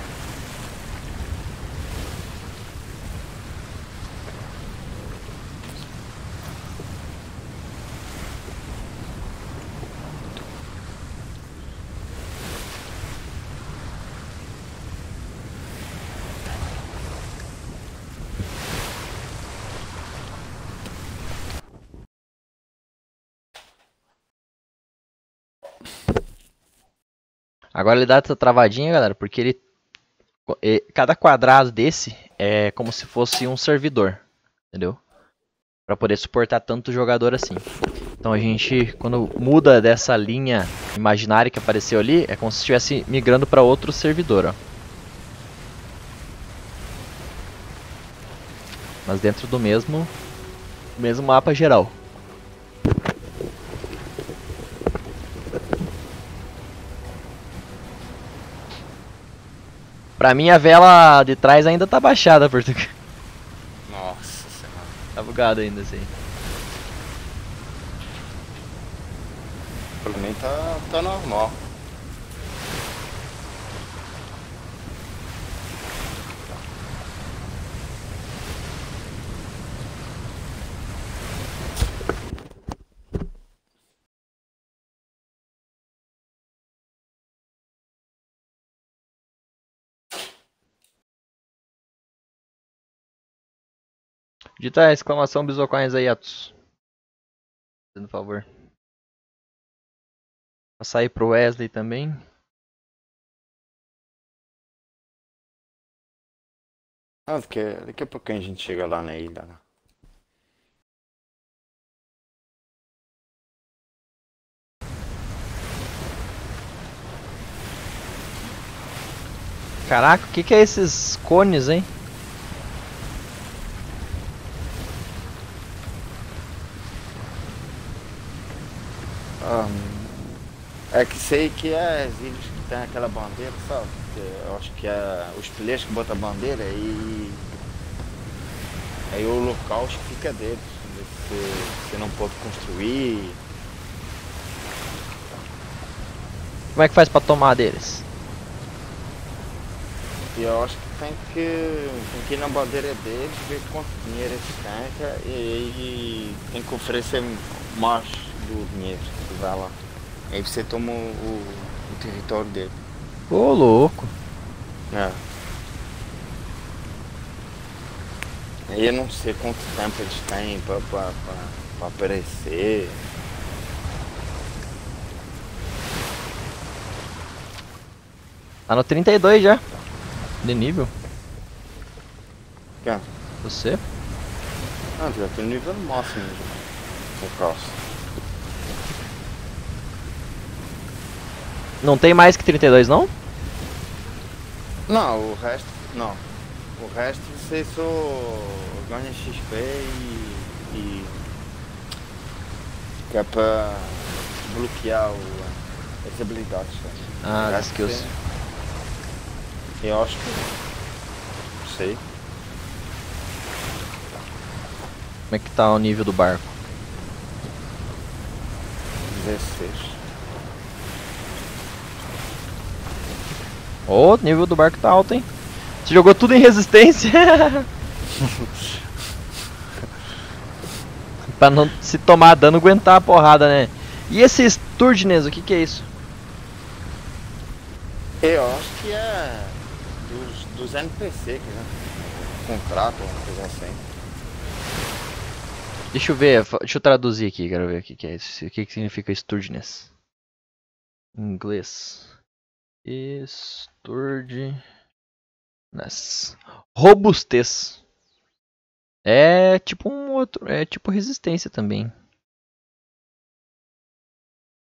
Agora ele dá essa travadinha, galera, porque ele. Cada quadrado desse é como se fosse um servidor. Entendeu? Pra poder suportar tanto jogador assim. Então a gente, quando muda dessa linha imaginária que apareceu ali, é como se estivesse migrando para outro servidor, ó. Mas dentro do mesmo, mesmo mapa geral. Pra mim a vela de trás ainda tá baixada, Portugal. Nossa senhora. Tá bugado ainda assim. Pra mim tá, tá normal. Dita a exclamação Bisocoins aí, Atos. Por favor. Passar aí pro Wesley também. Ah, a- daqui a pouquinho a gente chega lá na ilha. Né? Caraca, o que, que é esses cones, hein? Ahn, é que sei que é as ilhas que tem aquela bandeira, sabe? Que eu acho que é os players que botam a bandeira e. Aí o local acho que fica deles. Você, você não pode construir. Como é que faz pra tomar deles? E eu acho que tem que, tem que ir na bandeira deles, ver quanto dinheiro eles têm e aí tem que oferecer mais do dinheiro lá. Aí você toma o, o, o território dele. Ô, louco. É. Aí eu não sei quanto tempo eles têm pra, pra, pra, pra aparecer. Tá no 32 já. De nível. Quem? Você? Ah, já tô no nível máximo já. No próximo. Não tem mais que 32 não? Não, o resto. Não. O resto você só ganha XP e. e que é pra bloquear o, as habilidades. né? Ah, resto skills. você- Eu acho que. Não sei. Como é que tá o nível do barco? 16. Ô, o nível do barco tá alto, hein? Você jogou tudo em resistência. pra não se tomar dano, aguentar a porrada, né? E esse Sturgenes, o que que é isso? Eu acho que é dos, dos NPC que né? contratam, uma coisa assim. Deixa eu ver, deixa eu traduzir aqui, quero ver o que que é isso. O que que significa Sturgenes? Em inglês. Sturgenes. Robustez. É tipo um outro, é tipo resistência também.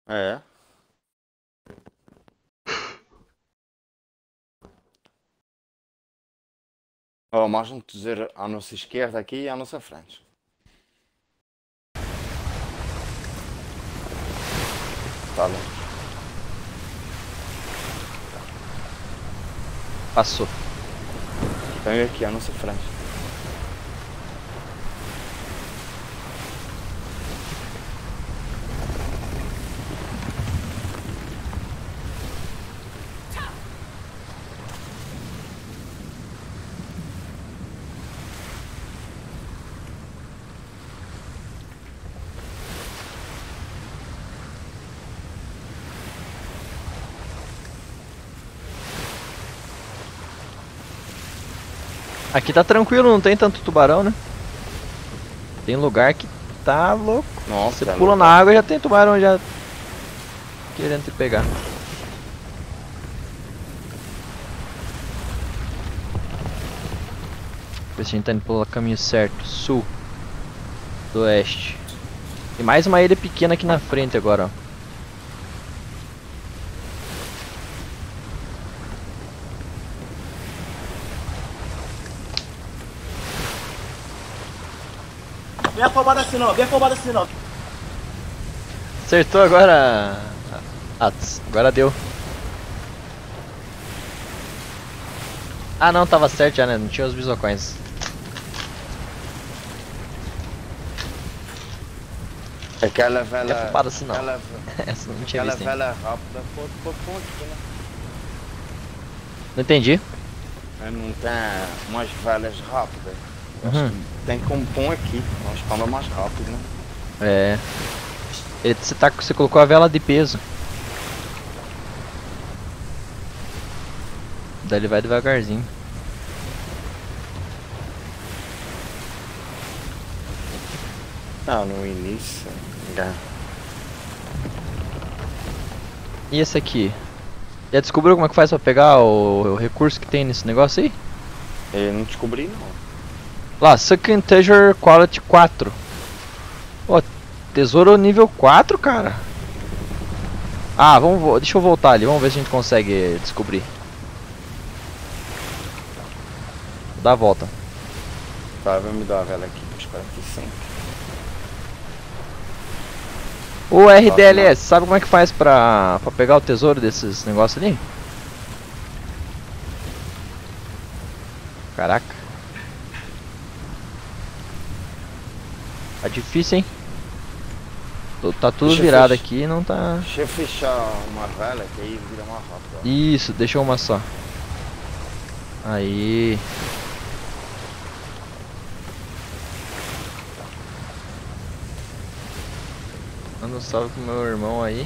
É. Ó, mais um tesouro à nossa esquerda aqui e à nossa frente. Tá bom. Passou. Tem aqui à nossa frente. Aqui tá tranquilo, não tem tanto tubarão, né? Tem lugar que tá louco. Nossa, Você é pula louco. na água e já tem tubarão já querendo te pegar. Ver se a gente tá indo pelo caminho certo. Sul. Do oeste. Tem mais uma ilha pequena aqui na frente agora, ó. Vem afobado assim não, vem afobado assim não. Acertou agora. Ah, tss, agora deu. Ah não, tava certo já, né? Não tinha os bisocões. Aquela Não é vela. afobado assim não. Aquela, Essa não tinha aquela visto vela rápida pôr aqui, né? Não entendi. Não tem umas velas rápidas. Uhum. Tem como pôr aqui, nós espalda mais rápido, né? É. Ele- Você, tá, você colocou a vela de peso. Daí ele vai devagarzinho. Não, no início. Já. E esse aqui? Já descobriu como é que faz pra pegar o, o recurso que tem nesse negócio aí? Eu não descobri não. Lá, Sunken Treasure Quality 4. Ó, tesouro nível 4, cara. Ah, vamos, deixa eu voltar ali, vamos ver se a gente consegue descobrir. Vou dar a volta. Tá, vai me dar a vela aqui para os 45. O RDLS, sabe como é que faz pra, pra pegar o tesouro desses negócios ali? Caraca. Tá difícil, hein? Tá tudo Deixa virado fech- aqui e não tá... Deixa eu fechar uma vela que aí vira mais rápido. ó. Isso, deixa uma só. Aí. Manda um salve pro meu irmão aí.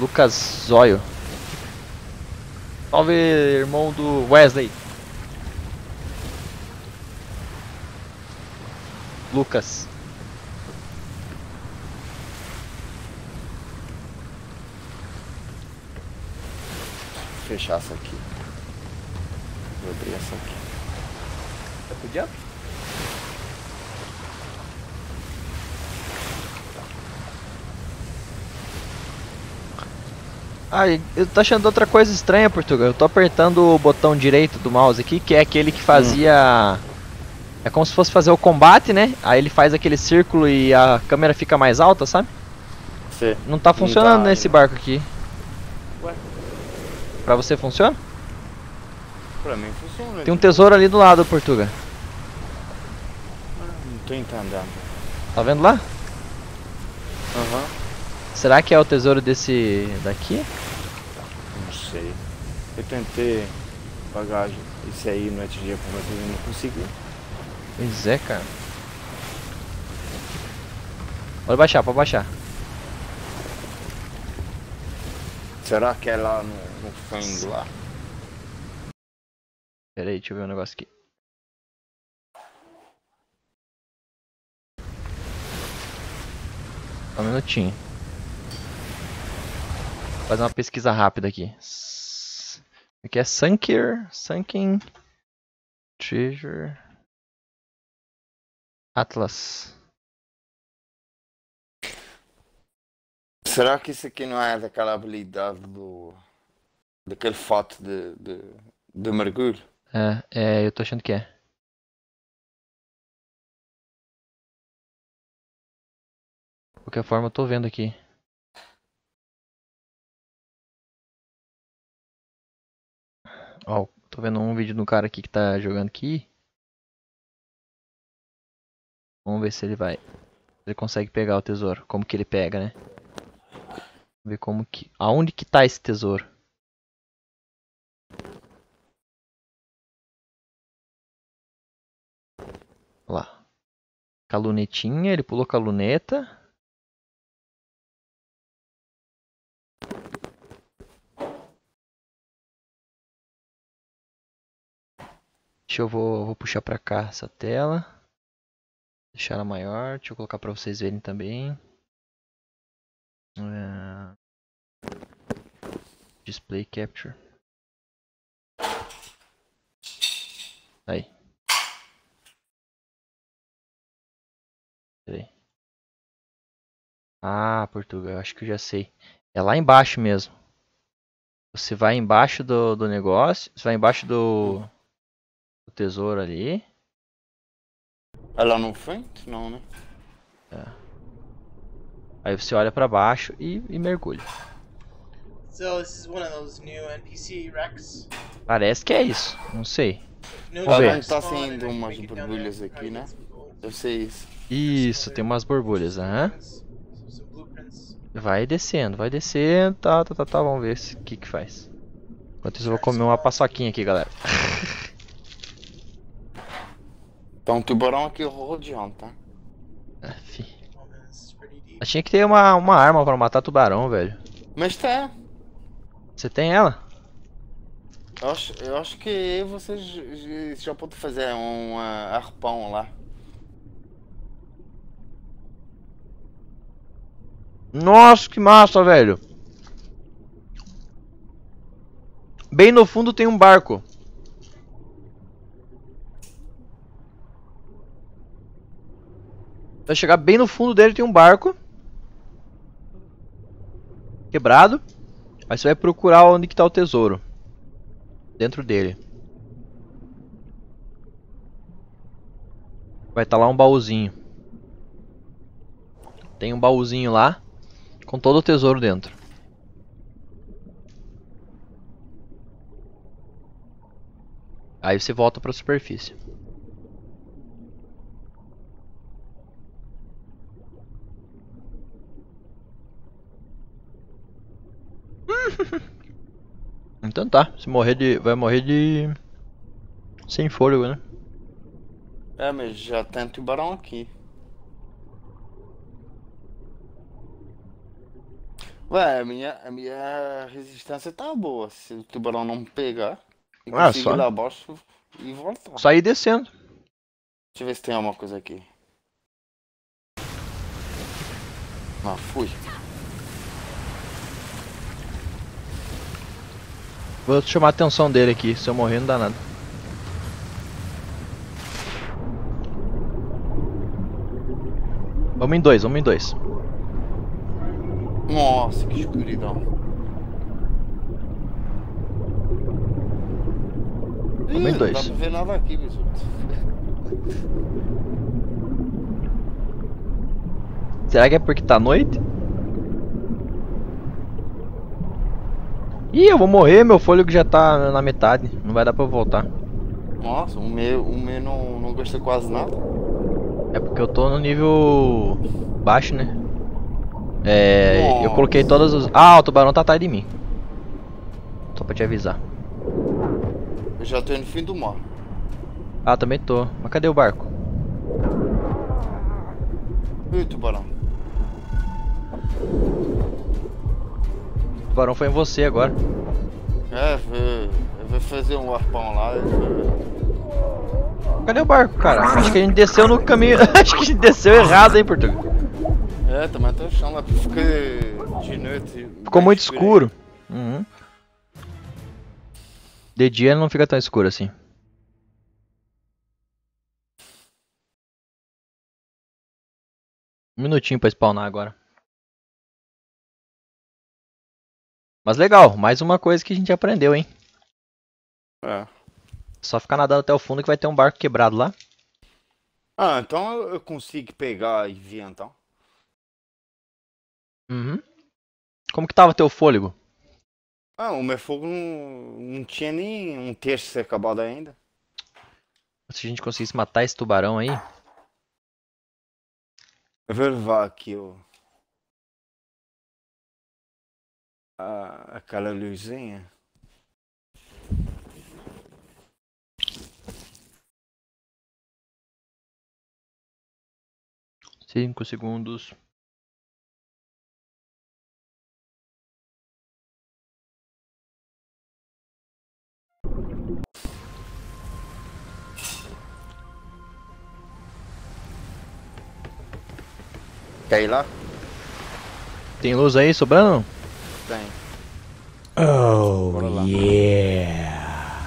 Lucas Zóio. Salve, irmão do Wesley. Lucas. Fechar essa aqui. Vou abrir essa aqui. Tá podia? Ah, e eu tô achando outra coisa estranha, Portugal. Eu tô apertando o botão direito do mouse aqui, que é aquele que fazia. É como se fosse fazer o combate, né? Aí ele faz aquele círculo e a câmera fica mais alta, sabe? Você. Não tá funcionando tá, nesse né? barco aqui. Ué? Pra você funciona? Pra mim funciona. Tem um tesouro ali do lado, Portuga. Não tô entendendo. Tá vendo lá? Aham. Será que é o tesouro desse daqui? Não sei. Eu tentei bagagem. Isso aí no dia pra você não consegui. Pois é, cara. Pode baixar, pode baixar. Será que é lá no, no fundo lá? Pera aí, deixa eu ver um negócio aqui. Só um minutinho. Vou fazer uma pesquisa rápida aqui. Aqui é Sunker, Sunken Treasure Atlas. Será que isso aqui não é daquela habilidade do. daquele fato de, de, de mergulho? É, é, eu tô achando que é. De qualquer forma, eu tô vendo aqui. Ó, tô vendo um vídeo do cara aqui que tá jogando aqui. Vamos ver se ele vai. Ele consegue pegar o tesouro. Como que ele pega, né? Vamos ver como que. Aonde que tá esse tesouro? Lá. Com a lunetinha, ele pulou com a luneta. Deixa eu vou, vou puxar pra cá essa tela. Deixar ela maior. Deixa eu colocar pra vocês verem também. É, Display capture. Aí. Peraí. Ah, Portugal, acho que eu já sei. É lá embaixo mesmo. Você vai embaixo do, do negócio, você vai embaixo do, do tesouro ali. É lá no fundo? Não, né? Aí você olha pra baixo e, e mergulha. So this is one of those new NPC wrecks. Parece que é isso, não sei. Vamos ver. Tá saindo umas borbulhas aqui, né? Deve ser isso. Isso, tem umas borbulhas, aham. Vai descendo, vai descendo, tá, tá, tá, tá, vamos ver o que que faz. Enquanto isso eu vou comer uma paçoquinha aqui, galera. Tá um tubarão aqui rodeando, tá? Ah, é, tinha que ter uma, uma arma pra matar tubarão, velho. Mas tá. Você tem ela? Eu acho, eu acho que vocês já pode fazer um uh, arpão lá. Nossa, que massa, velho. Bem no fundo tem um barco. Vai chegar bem no fundo dele tem um barco. Quebrado. Aí você vai procurar onde que tá o tesouro. Dentro dele. Vai estar tá lá um baúzinho. Tem um baúzinho lá. Com todo o tesouro dentro. Aí você volta para a superfície. então tá, se morrer de. vai morrer de. sem fôlego, né? É, mas já tem tubarão aqui. Ué, a minha, a minha resistência tá boa. Se o tubarão não me pegar, eu Ah, consigo só- ir lá abaixo e voltar. Só ir descendo. Deixa eu ver se tem alguma coisa aqui. Ah, fui. Vou chamar a atenção dele aqui, se eu morrer não dá nada. Vamos em dois, vamos em dois. Nossa, que escuridão. Vamos em dois. Não dá pra ver nada aqui, bicho. Será que é porque tá noite? Ih, eu vou morrer, meu fôlego já tá na metade. Não vai dar pra eu voltar. Nossa, o meu, o meu não, não gostei quase nada. É porque eu tô no nível baixo, né? É. Eu Nossa. coloquei todas os. Ah, o tubarão tá atrás de mim. Só pra te avisar. Eu já tô no fim do mar. Ah, também tô. Mas cadê o barco? Ih, tubarão. O tubarão foi em você agora. É, eu vou fazer um arpão lá. Cadê o barco, cara? Acho que a gente desceu no caminho. Acho que a gente desceu errado, hein, Portugal? É, também tô achando lá porque de noite. Ficou bem muito escuro. Uhum. De dia não fica tão escuro assim. Um minutinho pra spawnar agora. Mas legal, mais uma coisa que a gente aprendeu, hein? É. Só ficar nadando até o fundo que vai ter um barco quebrado lá. Ah, então eu consigo pegar e vir então. Uhum. Como que tava teu fôlego? Ah, o meu fogo não, não tinha nem um terço acabado ainda. Se a gente conseguisse matar esse tubarão aí. Eu vou levar aqui o. a- aquela luzinha. Cinco segundos. Quer ir lá? Tem luz aí sobrando? Tem. Oh, Bora lá. yeah.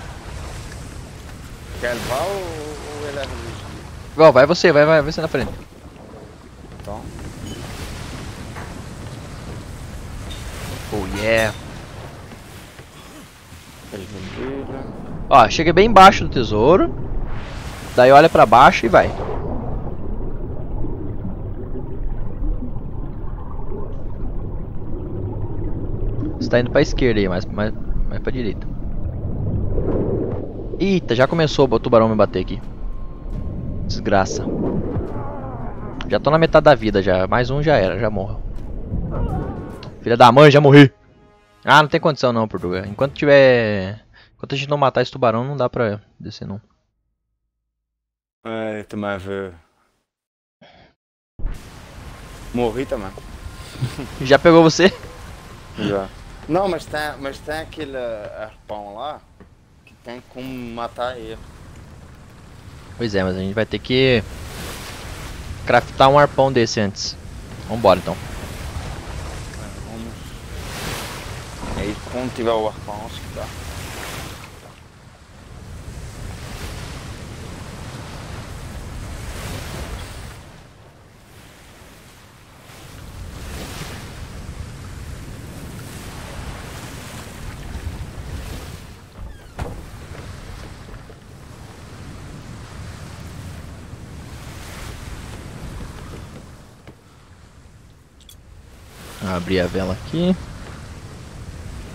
Quer levar ou, ou ele leva luzinha? Igual, vai você, vai, vai, vai você na frente. Então. Oh yeah. Ó, chega bem embaixo do tesouro. Daí olha pra baixo e vai. Você tá indo pra esquerda aí, mais, mais, mais pra direita. Eita, já começou o tubarão me bater aqui. Desgraça. Já tô na metade da vida já. Mais um já era, já morro. Filha da mãe, já morri. Ah, não tem condição não, Portugal. Enquanto tiver... Enquanto a gente não matar esse tubarão, não dá pra descer não. É, também vou. Morri também. Já pegou você? Já. Não, mas tem, mas tem aquele eh, arpão lá que tem como matar ele. Pois é, mas a gente vai ter que craftar um arpão desse antes. Vambora então. É, vamos. E aí quando tiver o arpão, acho que dá. Abrir a vela aqui.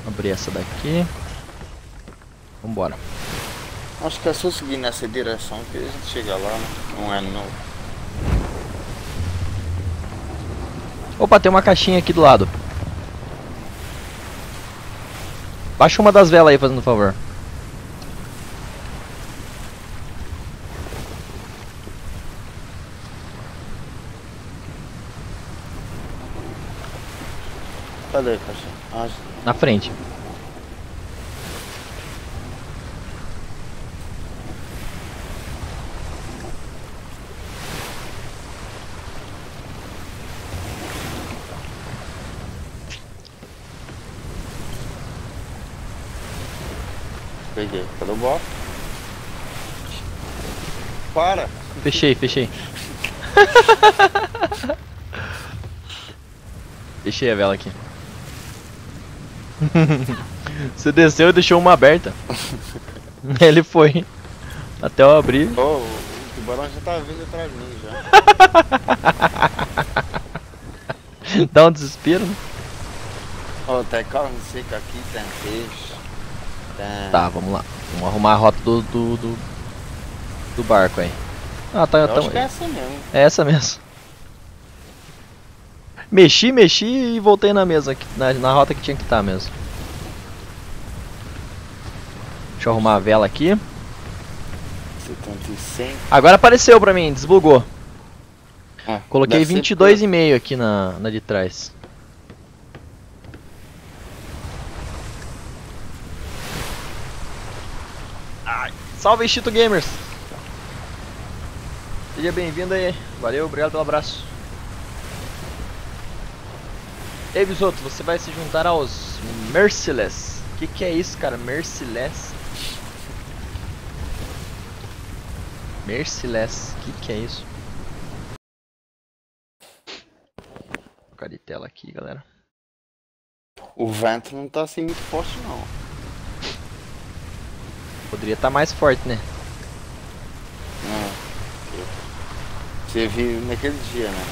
Abrir essa daqui. Vambora. Acho que é só seguir nessa direção que a gente chega lá, né? Não é não. Opa, tem uma caixinha aqui do lado. Baixa uma das velas aí, fazendo favor. Cadê, caixa? Ah, Na frente. peguei. Cadê o bloco? Para! Fechei, fechei. fechei a vela aqui. Você desceu e deixou uma aberta. Ele foi. Até eu abrir. Oh, o tubarão já tá vindo atrás de mim já. Dá um desespero. né? Ó, tem carne seca aqui, tem peixe. Tem... Tá, vamos lá. Vamos arrumar a rota do, do, do, do barco aí. Ah, tá. Eu tá acho que é essa mesmo. É essa mesmo. Mexi, mexi e voltei na mesa, na, na rota que tinha que estar mesmo. Deixa eu arrumar a vela aqui. 75. Agora apareceu pra mim, desbugou. Ah, Coloquei deve ser 22,5 aqui na, na de trás. Ai, salve Chito Gamers! Seja bem-vindo aí. Valeu, obrigado pelo abraço. Ei, Bisoto, você vai se juntar aos Merciless. O que, que é isso, cara? Merciless? Merciless. O que, que é isso? Trocar de tela aqui, galera. O vento não tá assim muito forte não. Poderia estar mais forte, né? Não. Você viu naquele dia, né?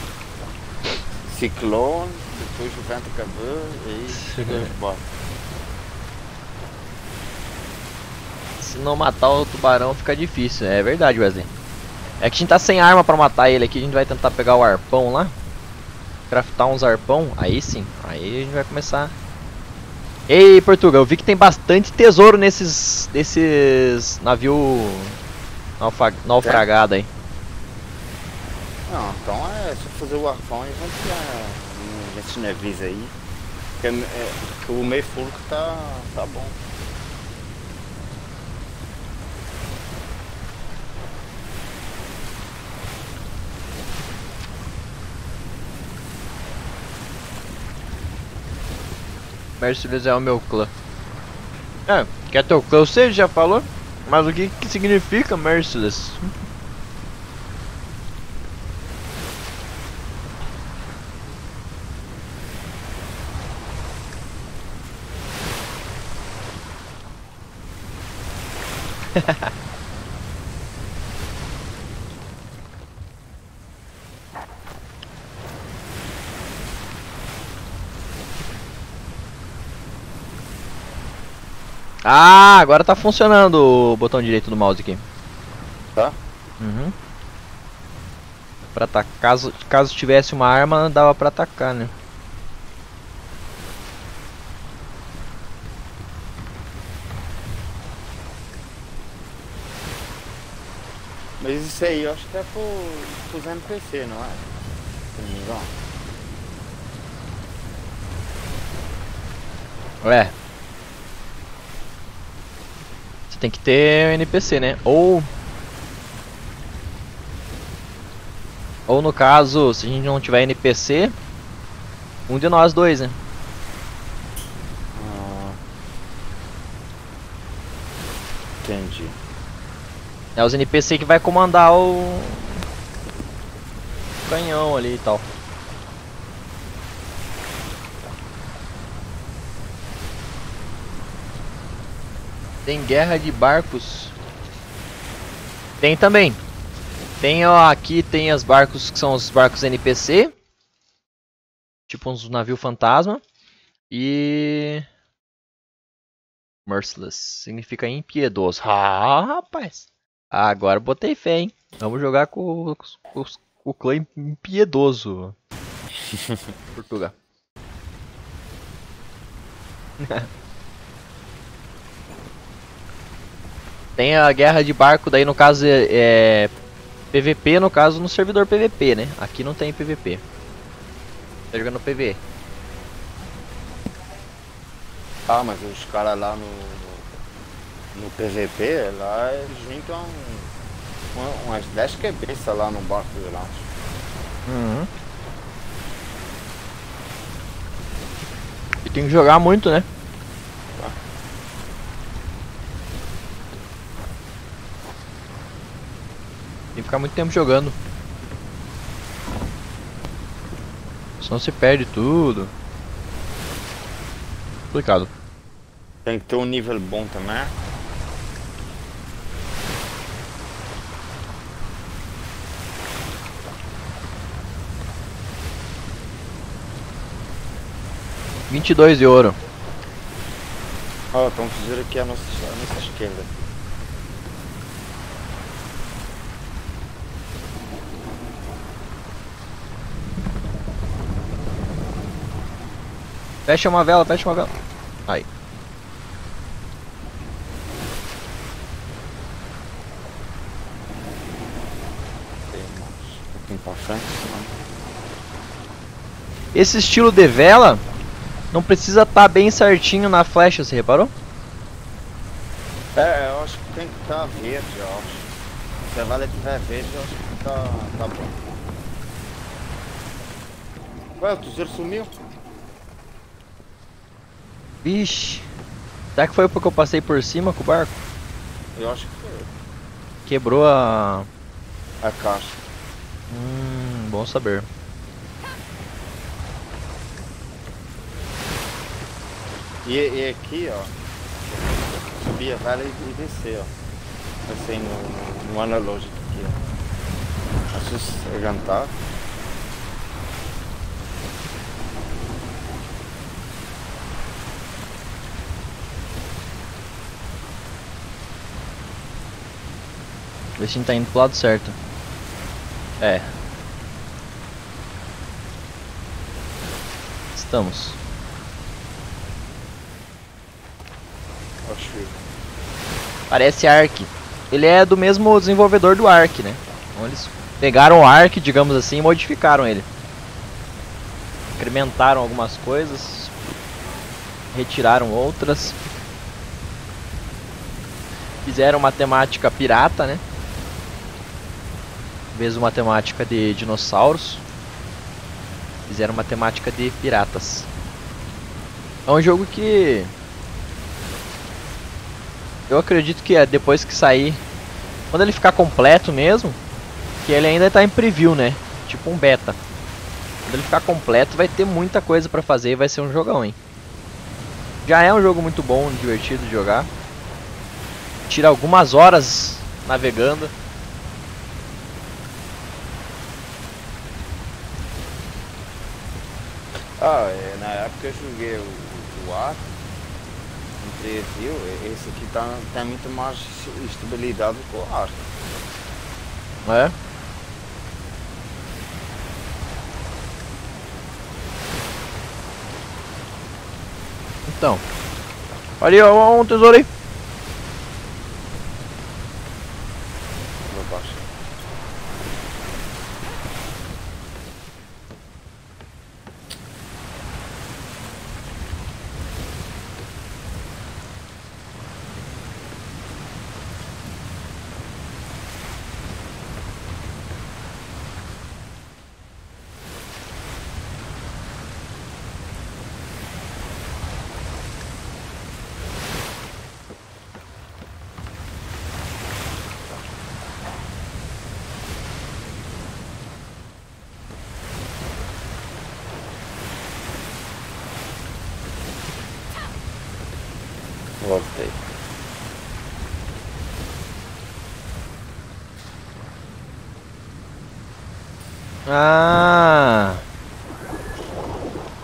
Ciclone, depois o vento acabou e aí deu embora. Se não matar o tubarão fica difícil. É verdade, Wesley. É que a gente tá sem arma pra matar ele aqui. A gente vai tentar pegar o arpão lá. Craftar uns arpão. Aí sim. Aí a gente vai começar. Ei, Portugal. Eu vi que tem bastante tesouro nesses. Nesses. Navio. Naufra, naufragado aí. Não, então é só fazer o arpão e vamos tirar nesses navios aí. Que, é, que o meio furco tá, tá bom. Mercedes é o meu clã. É, que é teu clã, você já falou? Mas o que, que significa Merciless? Ah, agora tá funcionando o botão direito do mouse aqui. Tá? Uhum. Pra atacar. Caso, caso tivesse uma arma, dava pra atacar, né? Mas isso aí eu acho que é pro, pros NPC, não é? Ué. Você tem que ter NPC, né? Ou. Ou no caso, se a gente não tiver NPC, um de nós dois, né? Ah. Entendi. É os NPC que vai comandar o canhão ali e tal. Tem guerra de barcos. Tem também. Tem ó, aqui tem os barcos que são os barcos NPC. Tipo uns navio fantasma. E Merciless significa impiedoso. Ah, rapaz. Agora botei fé, hein? Vamos jogar com, com, com o clã impiedoso. Portugal. Tem a guerra de barco, daí no caso é, é PVP, no caso no servidor PVP, né? Aqui não tem PVP. Tá jogando PVE. Ah, mas os caras lá no, no, PVP, lá eles juntam uma- umas 10 cabeças lá no barco de lanche. Uhum. E tem que jogar muito, né? Tem que ficar muito tempo jogando. Senão você perde tudo. Complicado. Tem que ter um nível bom também. Vinte e dois de ouro. Ó, estão fazendo aqui a nossa, a nossa esquerda. Fecha uma vela, fecha uma vela. Aí. Um. Esse estilo de vela não precisa estar bem certinho na flecha, você reparou? É, eu acho que tem que estar verde, eu acho. Se a vela tiver verde, eu acho que tá, tá bom. Ué, o Tuzeiro sumiu? Vixe. Será que foi porque eu passei por cima com o barco? Eu acho que foi. Quebrou a. A caixa. Hum, bom saber. E, e aqui, ó. Subir a vela e, descer, ó. Assim no, no analógico aqui, ó. Que aguentar. Ver se a gente tá indo pro lado certo. É. Estamos. Parece Ark. Ele é do mesmo desenvolvedor do Ark, né? Então eles pegaram o Ark, digamos assim, e modificaram ele. Incrementaram algumas coisas, retiraram outras. Fizeram uma temática pirata, né? De uma temática de dinossauros, fizeram uma temática de piratas. É um jogo que eu acredito que é depois que sair, quando ele ficar completo mesmo, que ele ainda tá em preview, né? Tipo um beta. Quando ele ficar completo, vai ter muita coisa pra fazer e vai ser um jogão, hein? Já é um jogo muito bom, divertido de jogar. Tira algumas horas navegando. Ah, é, na época eu joguei o, o ar preview, e- esse aqui tá, tem muito mais estabilidade que o ar. É. Então. Olha aí, ó, um tesouro aí.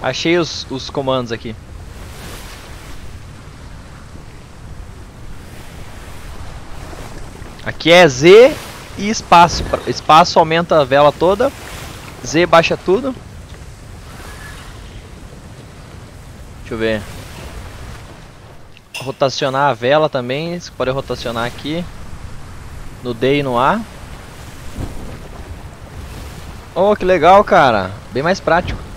Achei os, os comandos aqui. Aqui é Z e espaço. Espaço aumenta a vela toda. Z baixa tudo. Deixa eu ver. Rotacionar a vela também. Você pode rotacionar aqui. No D e no A. Oh, que legal, cara. Bem mais prático.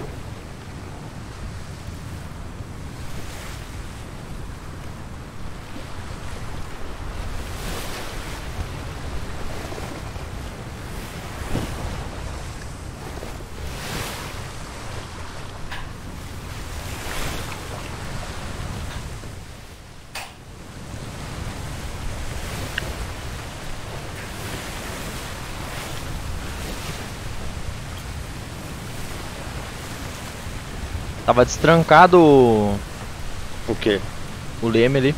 Tava destrancado o, O quê? o leme ali.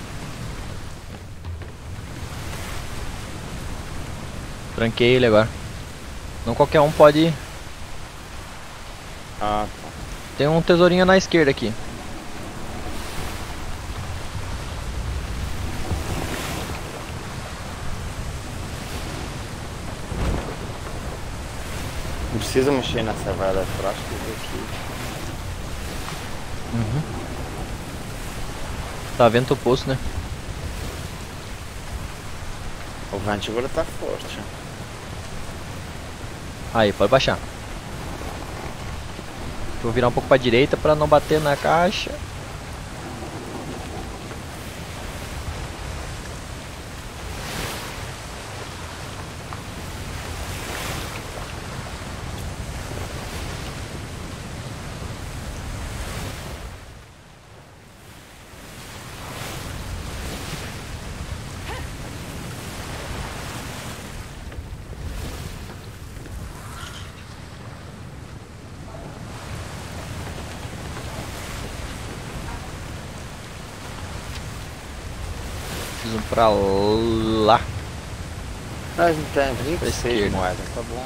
Tranquei ele agora. Não qualquer um pode. Ah, tá. Tem um tesourinho na esquerda aqui. Não precisa mexer nessa vela frástica aqui. Tá vento oposto, né? O vento agora tá forte. Aí, pode baixar. Vou virar um pouco pra direita pra não bater na caixa. Pra lá. A gente tem Pra 26 esquerda. moedas, tá bom.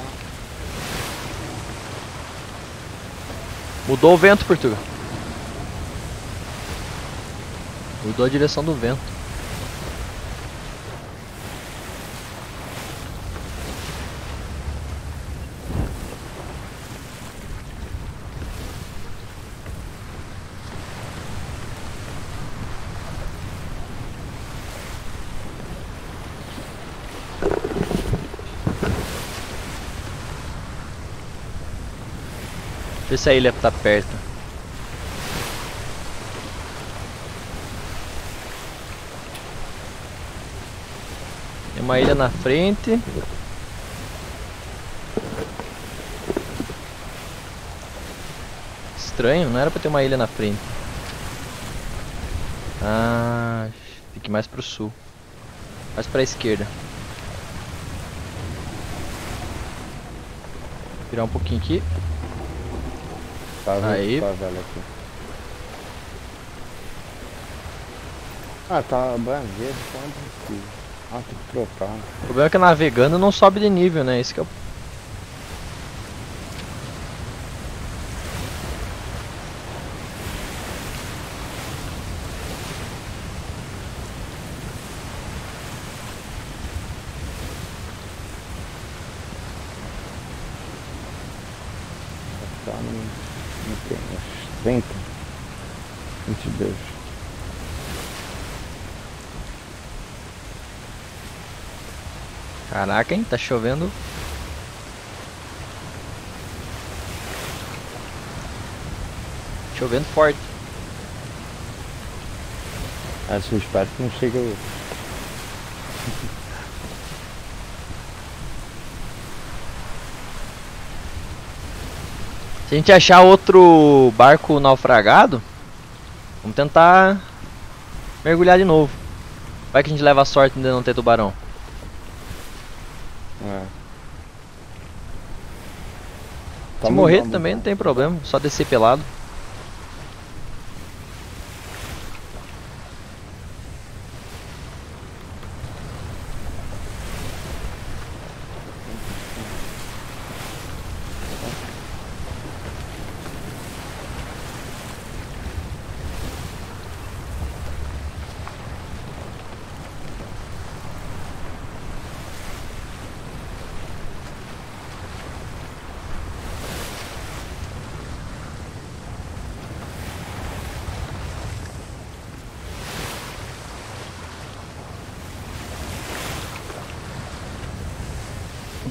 Mudou o vento, Portugal. Mudou a direção do vento. Vê se a ilha tá perto. Tem uma ilha na frente. Estranho, não era pra ter uma ilha na frente. Ah, tem que ir mais pro sul. Mais pra esquerda. Virar um pouquinho aqui. Tá Aí. Tá vela aqui. Ah, tá verde, tá precisa. Ah, tem que trocar. O problema é que navegando não sobe de nível, né? Esse que é o... Tá no. no que? Uns 30. 22. Caraca, hein? Tá chovendo. Chovendo forte. Se eu espero que não chega. o- Se a gente achar outro barco naufragado, vamos tentar mergulhar de novo. Vai que a gente leva a sorte de não ter tubarão. É. Se Tá morrer mudando, também tá? não tem problema, só descer pelado.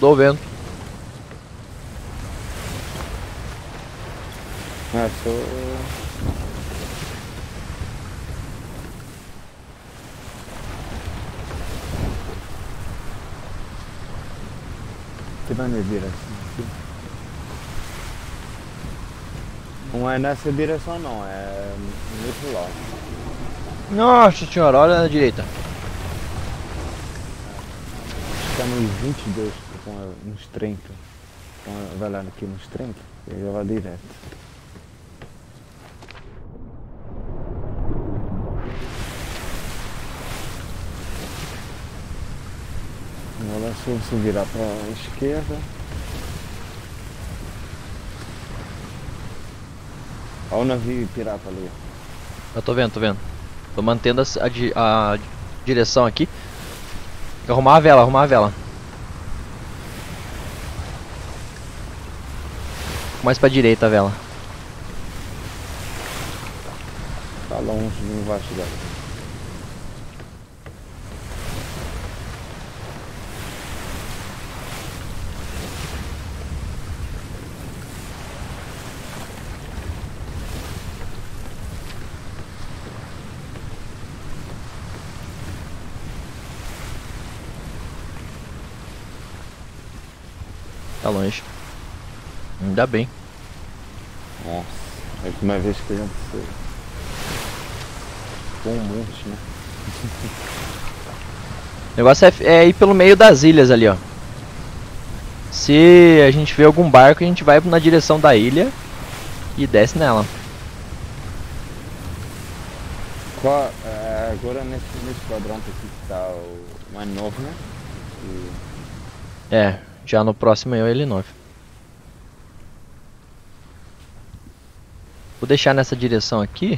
Tô vendo. Ah, sou. Que direção aqui? Não é nessa direção não, é no outro lado. Nossa senhora, olha na direita. Está nos 22, nos 30. Então vai lá aqui nos 30 e já vai direto. Agora se você virar para a esquerda. Olha o navio pirata ali. Eu tô vendo, tô vendo. Tô mantendo a, a a direção aqui. Arrumar a vela, arrumar a vela. Mais pra direita a vela. Tá longe, não vai chegar. Tá longe. Ainda bem. É a última vez que a gente se... Com um monte, né? O negócio é, é ir pelo meio das ilhas ali, ó. Se a gente vê algum barco, a gente vai na direção da ilha e desce nela. Qual, é, agora nesse, nesse quadrante aqui que tá o mais novo, né? E É, já no próximo é o L9. Vou deixar nessa direção aqui.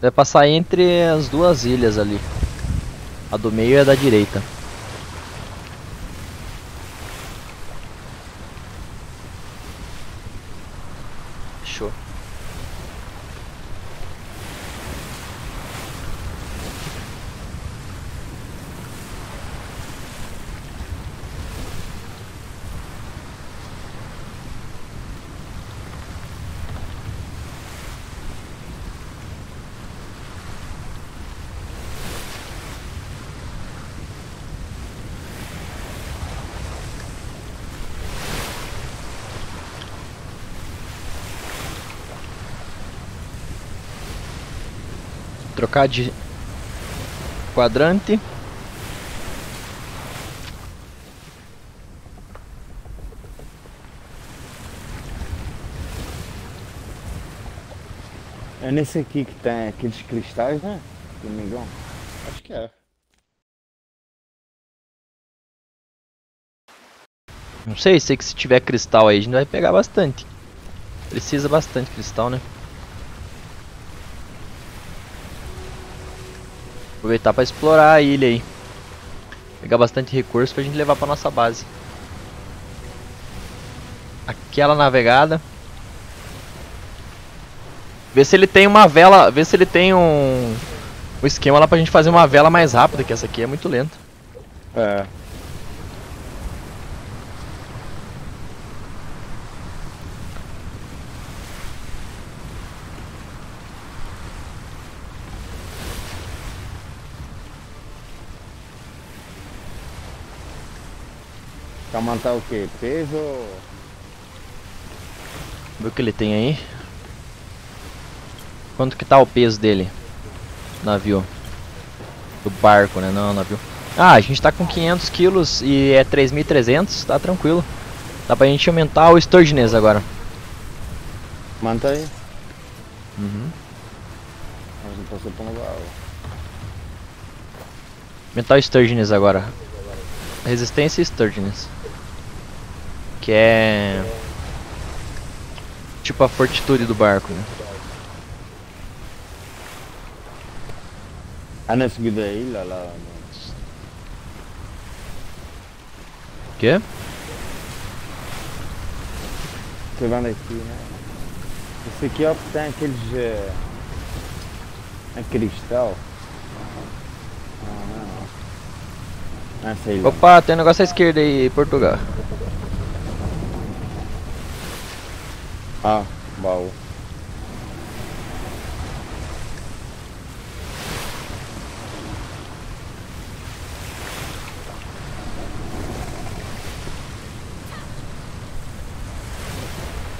Vai passar entre as duas ilhas ali. A do meio é a da direita. Show. Trocar de quadrante. é nesse aqui que tem aqueles cristais, né? Domingão? Acho que é. Não sei, sei que se tiver cristal aí a gente vai pegar bastante. Precisa bastante cristal, né? Aproveitar pra explorar a ilha aí. Pegar bastante recurso pra gente levar pra nossa base. Aquela navegada. Vê se ele tem uma vela, vê se ele tem um, um esquema lá pra gente fazer uma vela mais rápida, que essa aqui é muito lenta. É. Pra manter o quê? Peso? Vê o que ele tem aí. Quanto que tá o peso dele? Navio. Do barco, né? Não, navio. Ah, a gente tá com 500 quilos e é 3.300, tá tranquilo. Dá pra gente aumentar o Sturgeoness agora. Mantém aí. Uhum. Mas não passou lugar. Aumentar o Sturgeoness agora. Resistência e Sturgeoness. Que é... Tipo a fortitude do barco, né? Ah, na subida da ilha lá. Quê? Você vai aqui, né? Esse aqui ó, tem aqueles. É cristal. Ah, não, não. Sei lá. Opa, tem um negócio à esquerda aí, Portugal. Ah, baú.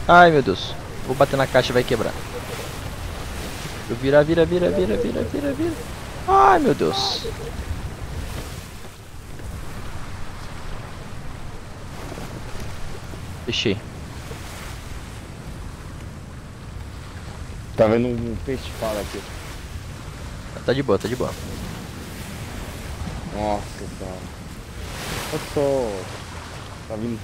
Ai meu Deus. Vou bater na caixa e vai quebrar. Eu vira, vira, vira, vira, vira, vira, vira. Ai meu Deus. Fechei. Tá vendo um peixe fala aqui. Tá de boa, tá de boa. Nossa cara. Olha só. Tá vindo.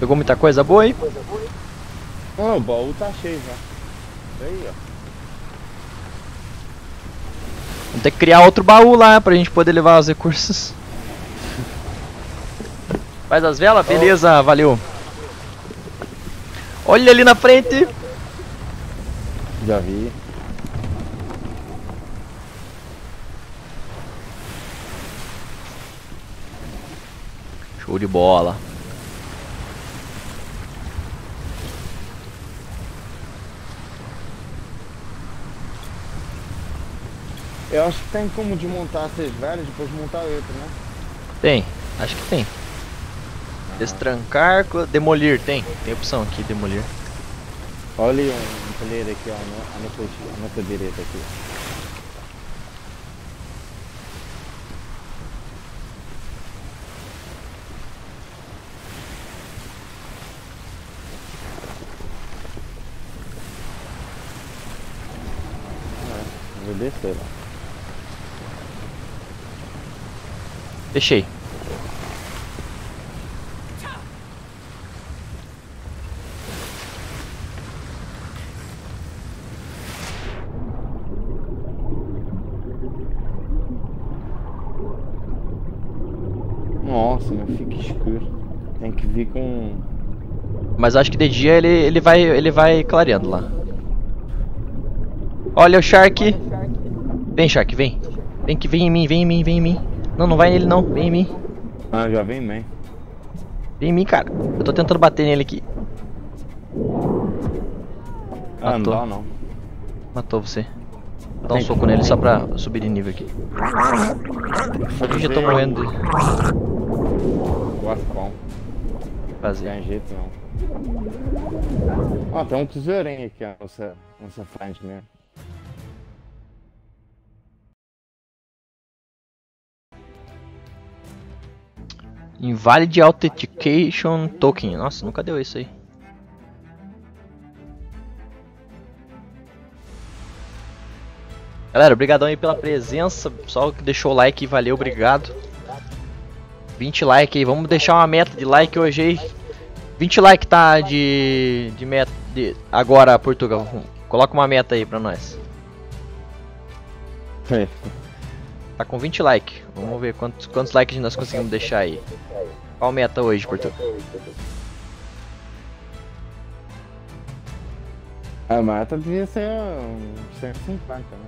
Pegou muita coisa boa aí? Ah, o baú tá cheio já. Aí, ó. Vamos ter que criar outro baú lá pra gente poder levar os recursos. Faz as velas? Beleza, valeu. Olha ali na frente. Já vi. Show de bola. Eu acho que tem como desmontar essas velhas e depois montar outra, né? Tem, acho que tem. Destrancar, co- demolir, tem. Tem opção aqui, demolir. Olha um, colher aqui, ó, no- a nossa, a nossa direita aqui. É, vou descer lá. Fechei. Nossa, mas fica escuro. Tem que vir com. Mas acho que de dia ele, ele vai ele vai clareando lá. Olha o Shark. Vem, Shark, vem. Vem que vem em mim, vem em mim, vem em mim. Não, não vai nele não, vem em mim. Ah, já vem bem. Vem em mim, cara. Eu tô tentando bater nele aqui. Ah, não Matou. dá não. Matou você. Vou dar um soco nele só pra subir de nível aqui. Eu já tô morrendo de O arpão. fazer. Tem jeito não. Ó, tem um tesourinho aqui, ó, nessa, nessa frente mesmo. Invalid Authentication Token. Nossa, nunca deu isso aí. Galera, obrigadão aí pela presença. Pessoal que deixou o like, valeu, obrigado. 20 like aí, vamos deixar uma meta de like hoje aí. 20 like tá de de meta de agora Portugal. Coloca uma meta aí pra nós. É. Tá com 20 likes. Vamos ver quantos, quantos likes nós conseguimos deixar aí. Qual meta hoje, Portugal? A meta devia ser uns 150, né?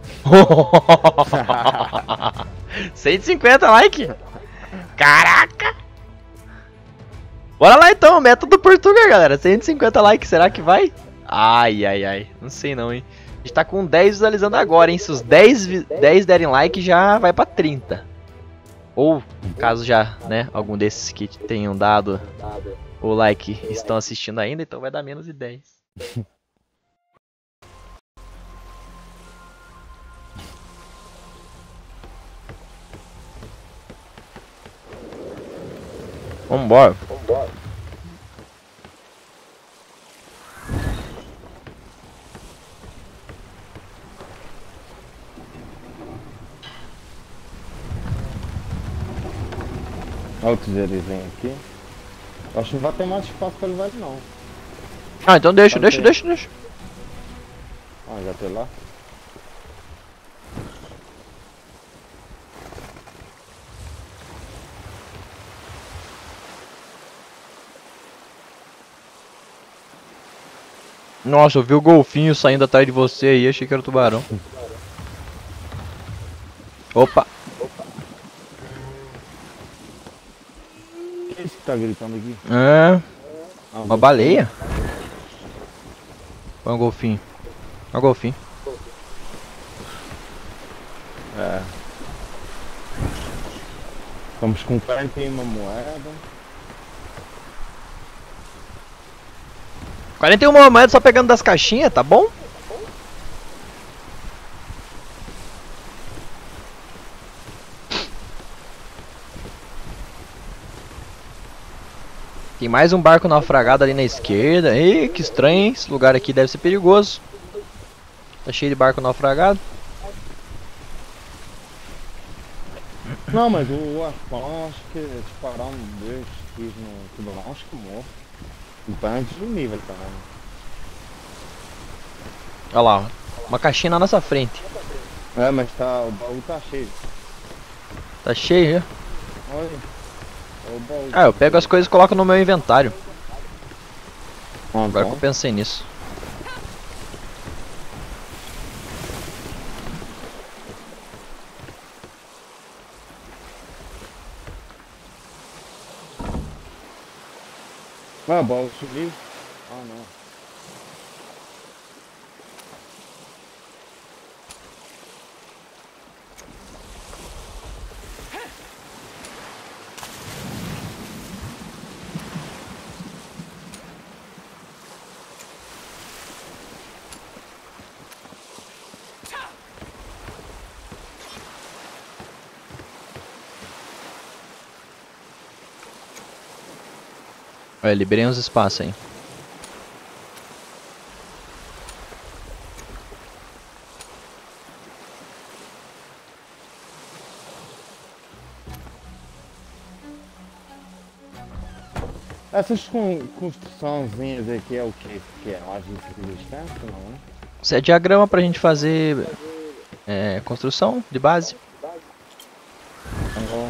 150 like? Caraca! Bora lá então, meta do Portugal, galera. 150 likes, será que vai? Ai, ai, ai. Não sei não, hein. Gente tá com 10 visualizando agora, hein. Se os 10, vi- 10 derem like, já vai pra 30. Ou, caso já, né, algum desses que tenham dado o like estão assistindo ainda, então vai dar menos de 10. Vambora. Olha o Cruzeiro vem aqui. Acho que não vai ter mais espaço pra ele vai não. Ah, então deixa, deixa, deixa, deixa. Ah, já tem lá. Nossa, eu vi o golfinho saindo atrás de você aí, achei que era o tubarão. Opa! Quem é esse que tá gritando aqui? é Ah, uma baleia? Ou é um golfinho? É um golfinho. É. Estamos com 41 moeda. 41 moedas só pegando das caixinhas, tá bom? Tem mais um barco naufragado ali na esquerda. Ih, que estranho, hein? Esse lugar aqui deve ser perigoso. Tá cheio de barco naufragado. Não, mas o arpão, acho que disparar um dois tiros no tubarão, acho que morre. O pão é de nível também. Olha lá, uma caixinha na nossa frente. É, mas tá, o baú tá cheio. Tá cheio já. Olha. Ah, eu pego as coisas e coloco no meu inventário. Ah, Agora que bom. eu pensei nisso. Ah, baú subiu. Ah, não. Olha, liberei uns espaços aí. Essas con construçãozinhas aqui é o que? Que é laje de resistência, não, né? Isso é diagrama pra gente fazer é, construção de base. Então,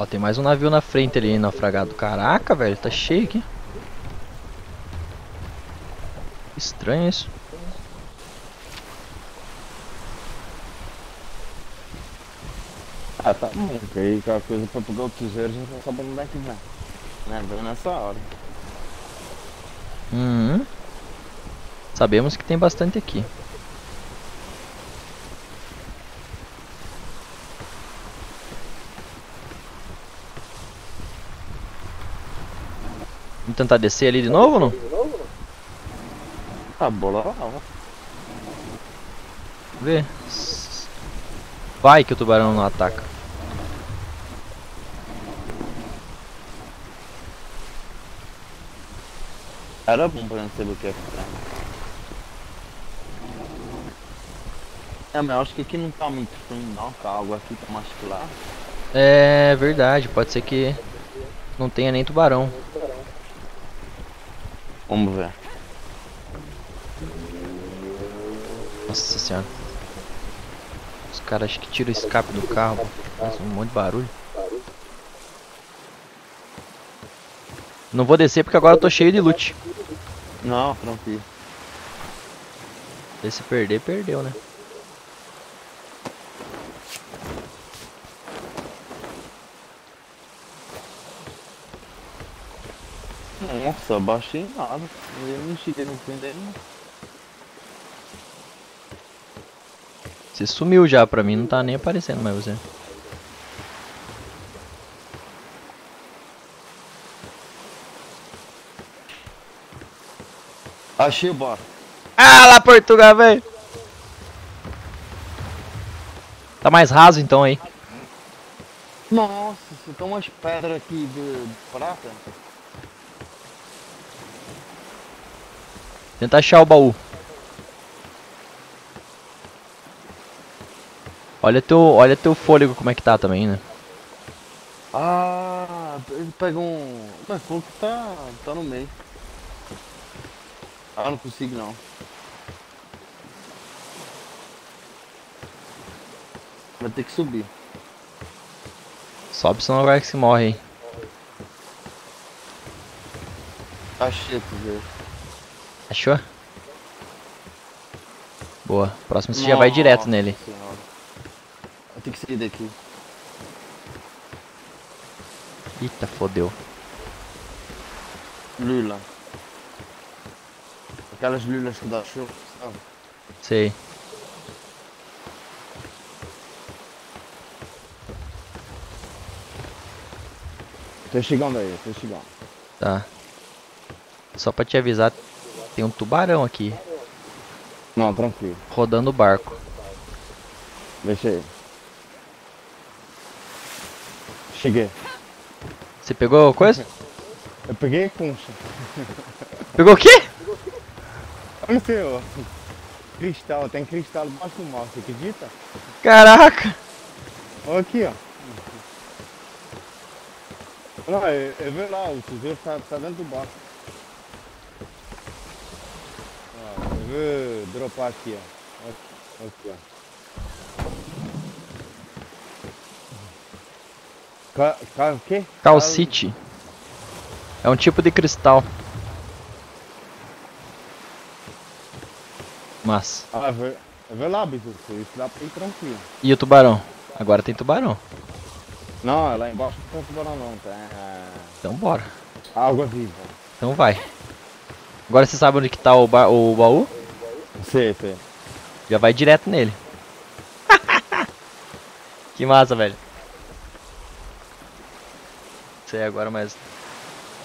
Ó, tem mais um navio na frente ali, naufragado. Caraca, velho, tá cheio aqui. Estranho isso. Ah, tá bom. Porque aí aquela coisa pra pegar o tesouro a gente não sabe onde é que vai. Né? Vem nessa hora. Uhum. Sabemos que tem bastante aqui. Vamos tentar descer ali de novo ou não? Tá bola lá, ó. Vê. Vai que o tubarão não ataca. Era bom pra não saber o que é. É, mas eu acho que aqui não tá muito frio não, que a água aqui tá mais. É verdade, pode ser que não tenha nem tubarão. Vamos ver. Nossa senhora. Os caras acho que tiram o escape do carro. Faz um monte de barulho. Não vou descer porque agora eu tô cheio de loot. Não, tranquilo. Se perder, perdeu, né? Nossa, baixei nada. Eu não cheguei no fim dele. Você sumiu já pra mim, não tá nem aparecendo mais você. Achei o barco. Ah, lá Portugal, velho! Tá mais raso então aí. Nossa, você tem umas pedras aqui de prata. Tenta achar o baú. Olha teu, olha teu fôlego como é que tá também, né? Ah, ele pega um. Mas falou que tá, tá no meio. Ah, não consigo não. Vai ter que subir. Sobe, senão vai que se morre aí. Tá cheio, tu vê. Achou? Boa. Próximo você já vai direto Nossa nele. Senhora. Eu tenho que sair daqui. Eita, fodeu. Lula. Aquelas lulas que dá chuva, sabe? Sei. Tô chegando aí, tô chegando. Tá. Só pra te avisar, tem um tubarão aqui, Não, tranquilo. rodando o barco. Deixa aí. Cheguei. Você pegou coisa? Eu peguei concha. Pegou o quê? Olha seu. Cristal, tem cristal debaixo do mar, você acredita? Caraca! Olha aqui, ó. Não, eu, eu vi lá, o tesouro tá, tá dentro do barco. Ó, eu vou dropar aqui, ó. Aqui, ó. Ca, ca, o quê? Calcite. É um tipo de cristal. Mas. Ah, vou lá, bicho. Isso dá pra ir tranquilo. E o tubarão? Agora tem tubarão. Não, é lá embaixo não tem tubarão não, é, Então bora. água viva. Então vai. Agora você sabe onde que tá o, ba o baú? Sei, sei. Já vai direto nele. que massa, velho. Sei agora, mas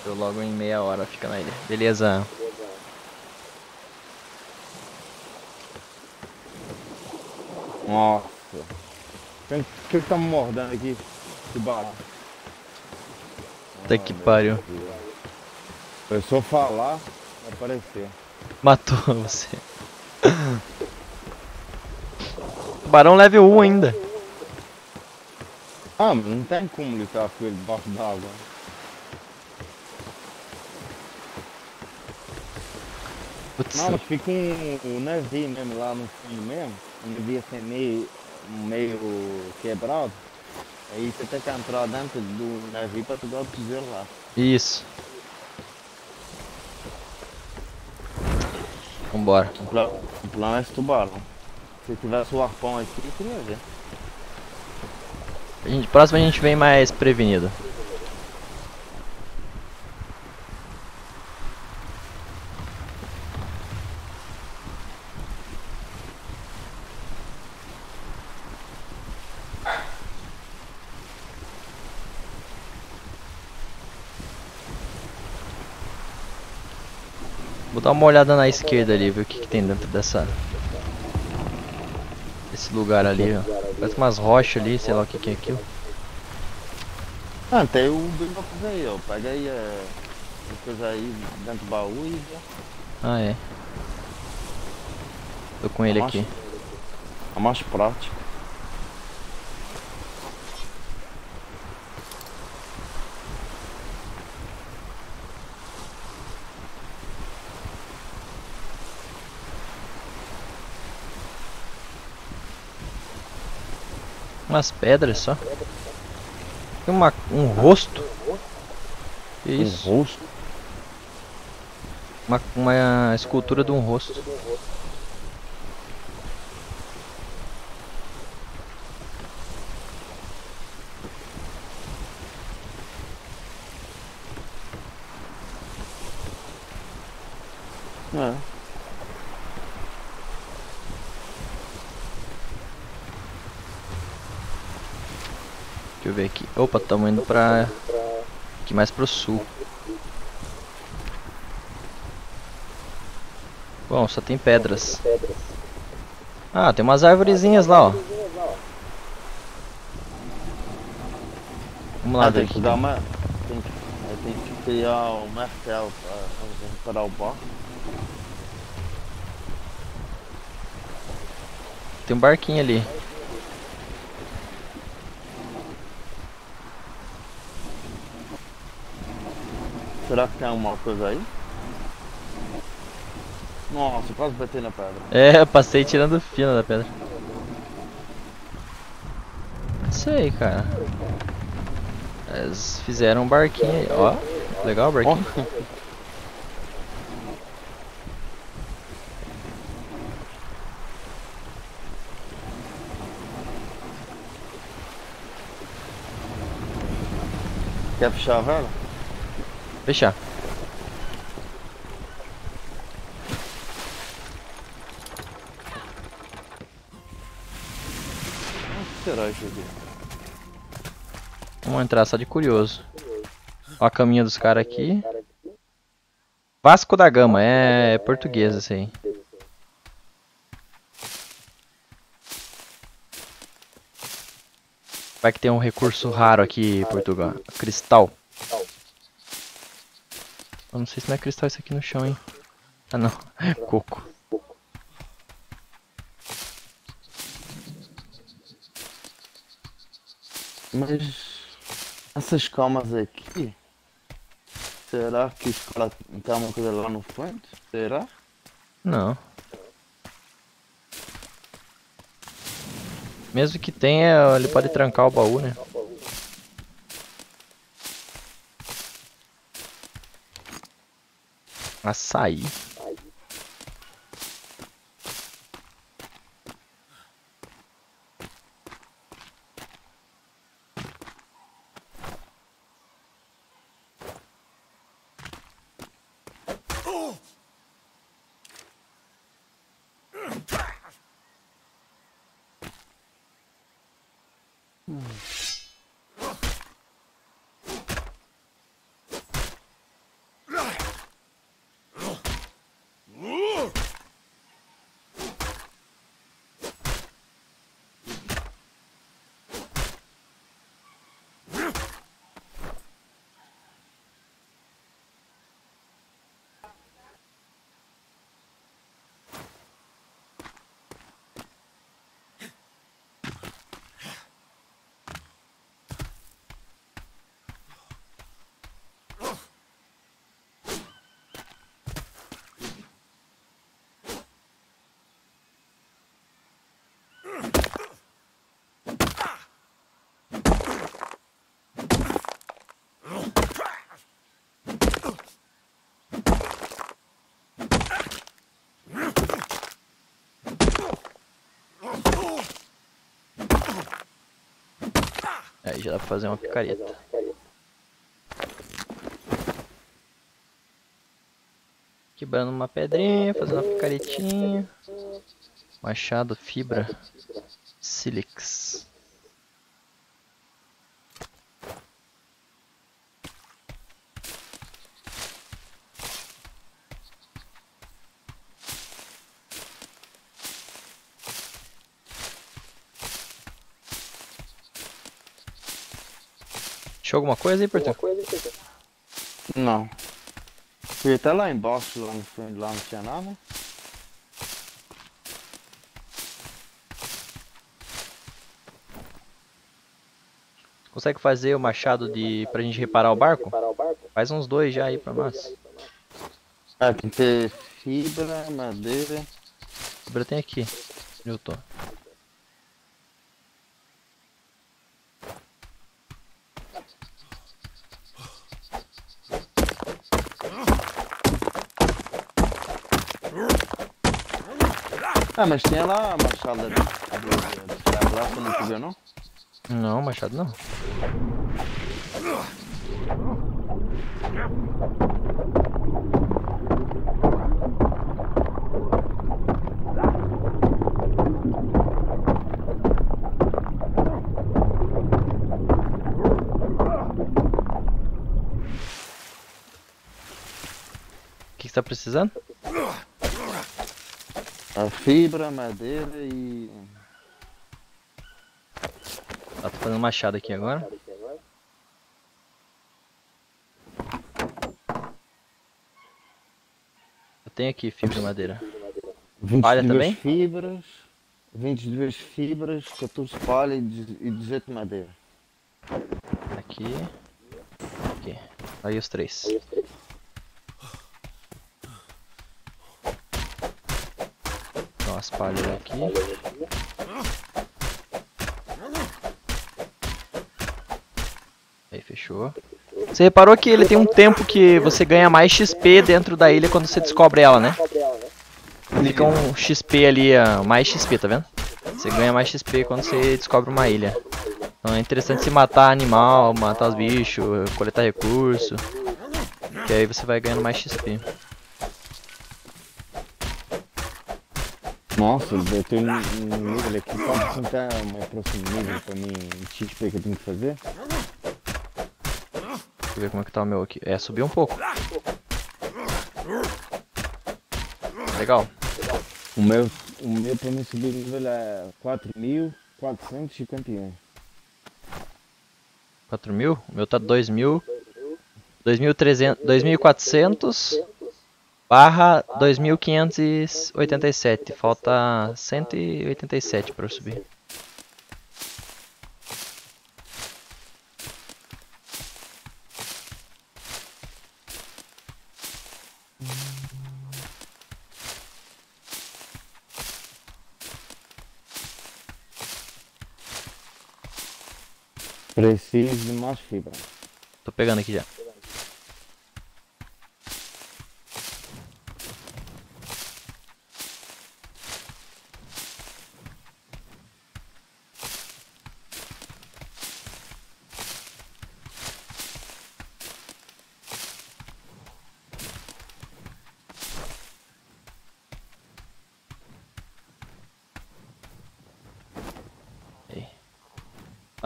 eu logo em meia hora fica na ilha. Beleza. Nossa. Quem que, que tá me mordendo aqui? Tubarão. Puta que pariu. Eu só falar, vai aparecer. Matou você. Tubarão level 1 ainda. Ah, mas não tem como lutar com ele debaixo d'água. Não, mas fica um, um navio mesmo lá no fundo mesmo. Um navio assim meio, meio quebrado. Aí você tem que entrar dentro do navio pra pegar o tesouro lá. Isso. Vambora. O, pla o plano é esse tubarão. Se tivesse o arpão aqui, eu queria ver. A gente, próximo a gente vem mais prevenido. Dar uma olhada na esquerda ali, ver o que, que tem dentro dessa. Esse lugar ali, ó. Parece umas rochas ali, sei lá o que, que é aquilo. Ah, tem o Bilbox aí, ó. Pega aí é, a coisa aí dentro do baú e já. Ah, é. Tô com ele aqui. É mais prático. Umas pedras só. Tem uma, um rosto. Que isso? Um rosto. Uma, uma escultura de um rosto. É. Deixa eu ver aqui. Opa, estamos indo pra. Aqui mais pro sul. Bom, só tem pedras. Ah, tem umas árvorezinhas lá, ó. Vamos lá Ah, ver tem que dar uma. Tem que, tem que criar o martelo pra reparar o barco. Tem um barquinho ali. Que tem alguma coisa aí? Nossa, quase bati na pedra. É, eu passei tirando fino da pedra. Isso aí, cara. Eles fizeram um barquinho aí, ó. Legal o barquinho. Quer fechar a vela? Fechar. Será? Vamos entrar só de curioso. Ó a caminha dos caras aqui. Vasco da Gama, é português esse aí. Vai que tem um recurso raro aqui em Portugal. Cristal. Eu não sei se não é cristal isso aqui no chão, hein. Ah não, coco. Mas essas camas aqui, será que os caras têm uma coisa lá no fundo? Será? Não. Mesmo que tenha, ele pode trancar o baú, né? Açaí. Fazer uma picareta. Quebrando uma pedrinha, fazendo uma picaretinha. Machado, fibra, sílex. Achou alguma coisa aí, Portão? Não. Fui até lá embaixo, lá no fundo, lá não tinha nada. Consegue fazer o machado de pra gente reparar o barco? Faz uns dois já aí pra nós. Ah, tem que ter fibra, madeira. Fibra tem aqui. Eu tô? Ah, mas tinha lá a machada não viu não? Não, machado não. O que que você tá precisando? A fibra, madeira e... Ah, tô fazendo machado aqui agora. Eu tenho aqui fibra e madeira. 22 Palha também? fibras, 22 fibras, 14 palha e de- e 18 madeira. Aqui. Aqui. Aí os três. As palhas aqui. Aí, fechou. Você reparou que ele tem um tempo que você ganha mais XP dentro da ilha quando você descobre ela, né? Fica um XP ali, ah, mais XP, tá vendo? Você ganha mais XP quando você descobre uma ilha. Então é interessante se matar animal, matar os bichos, coletar recurso. Que aí você vai ganhando mais XP. Nossa, eu tenho um, nível aqui, pode contar uma próximo nível pra mim, o XP que eu tenho que fazer? Deixa eu ver como é que tá o meu aqui. É, subiu um pouco. Legal. O meu, o meu para mim subir nível é 4.451. 4 mil? O meu tá 2 mil. 2.300. 2.400 barra 2.587. Falta 187 pra eu subir. Preciso de mais fibra. Tô pegando aqui já.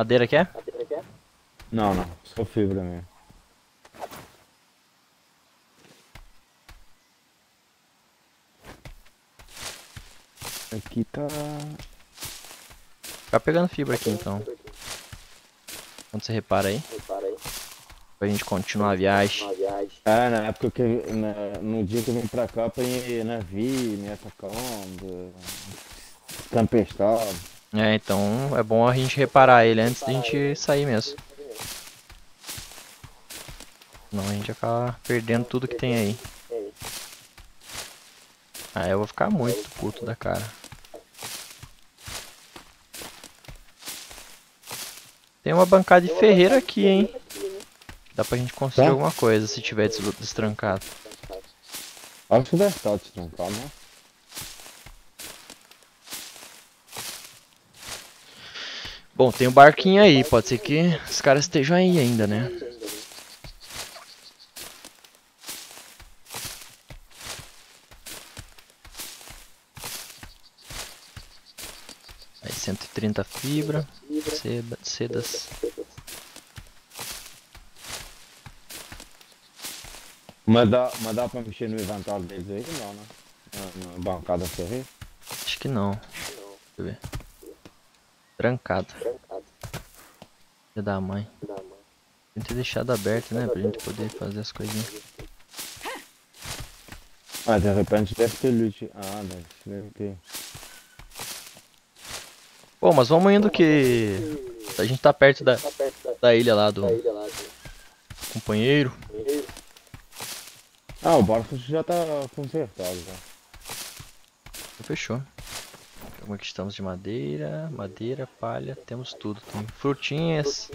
Madeira quer? Não, não, só fibra mesmo. Aqui tá. Ficar pegando fibra aqui então. Quando você repara aí. Pra gente continuar a viagem. É, na época que. na- no dia que eu vim pra cá, eu apanhei navio, me atacando, tempestade. É, então é bom a gente reparar ele antes da gente sair mesmo. Senão a gente acaba perdendo tudo que tem aí. Aí eu vou ficar muito puto da cara. Tem uma bancada de ferreira aqui, hein? Dá pra gente construir Tá. alguma coisa se tiver des- destrancado. Acho que deve estar destrancado, né? Bom, tem um barquinho aí, pode ser que os caras estejam aí ainda, né? Aí 130 fibra, seda, sedas. Mas dá, mas dá pra mexer no inventário deles aí? Não, né? Na, na bancada ferreira. Acho que não. Deixa eu ver. Trancado. Filha da mãe. Tem que ter deixado aberto, né? Pra gente poder fazer as coisinhas. Ah, de repente deve ter loot. Ah, deve, ter. Bom, mas vamos indo que a gente tá perto da, da ilha lá do companheiro. Ah, o barco já tá consertado já. Fechou. Como é que estamos de madeira, madeira, palha, temos tudo. Tem frutinhas.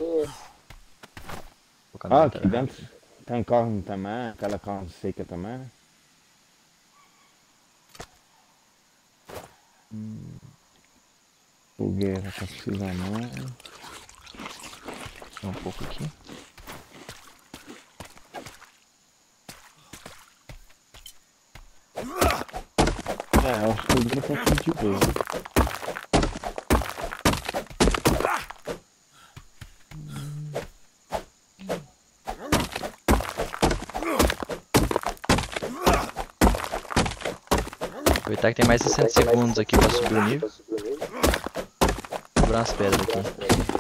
Ah, aqui dentro tem carne também, aquela carne seca também. Hum. Fogueira tá precisando. Tem um pouco aqui. É, acho que tudo de boa. Aproveitar que tem mais 60 segundos aqui pra subir o nível. Quebrar umas pedras aqui.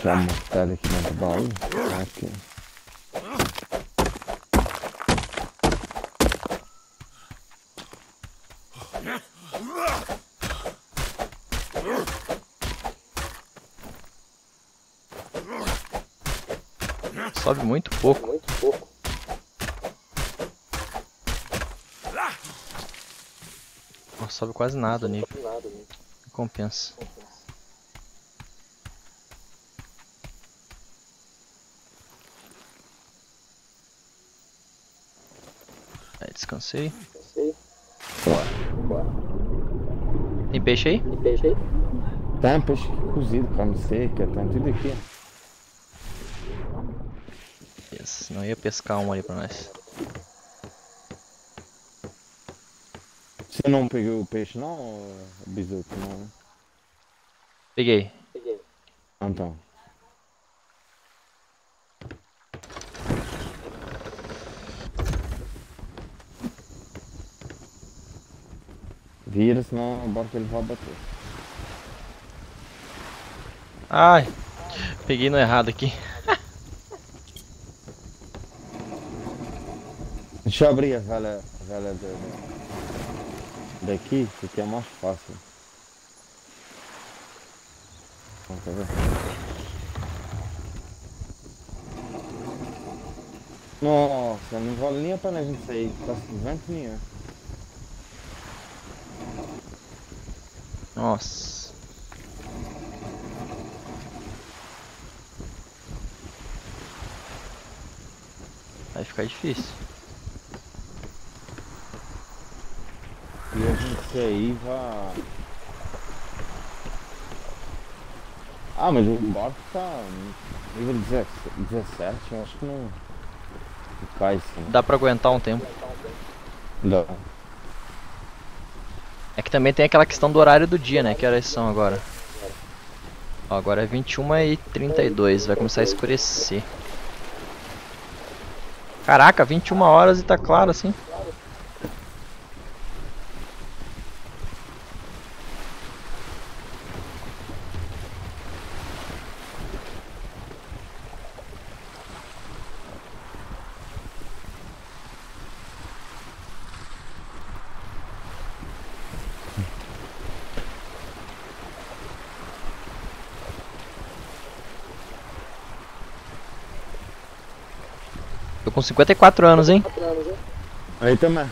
entrar mostrado aqui dentro baú. Sobe muito pouco. Muito pouco. Sobe quase nada, Nico. Né? Compensa. Aí, descansei. Tem peixe aí? Tem peixe cozido, carne seca, tem tudo aqui. Yes, não ia pescar um ali pra nós. Você não pegou o peixe não, bizuto? Não, né? Peguei. Então. Vira, senão o barco ele vai bater. Ai, peguei no errado aqui. Deixa eu abrir a vela, a vela da- da- daqui, que aqui é mais fácil. Vamos ver. Nossa, não vale nem a pena a gente sair, tá se vento nenhum. Nossa. Vai ficar difícil. E a gente sair vai. Ah, mas o barco tá nível 17, 17 eu acho que não. não cai sim. Dá pra aguentar um tempo. Dá. Que também tem aquela questão do horário do dia, né? Que horas são agora? Ó, agora é 21 e 32, vai começar a escurecer. Caraca, 21 horas e tá claro assim. Com 54 anos, hein? Aí também.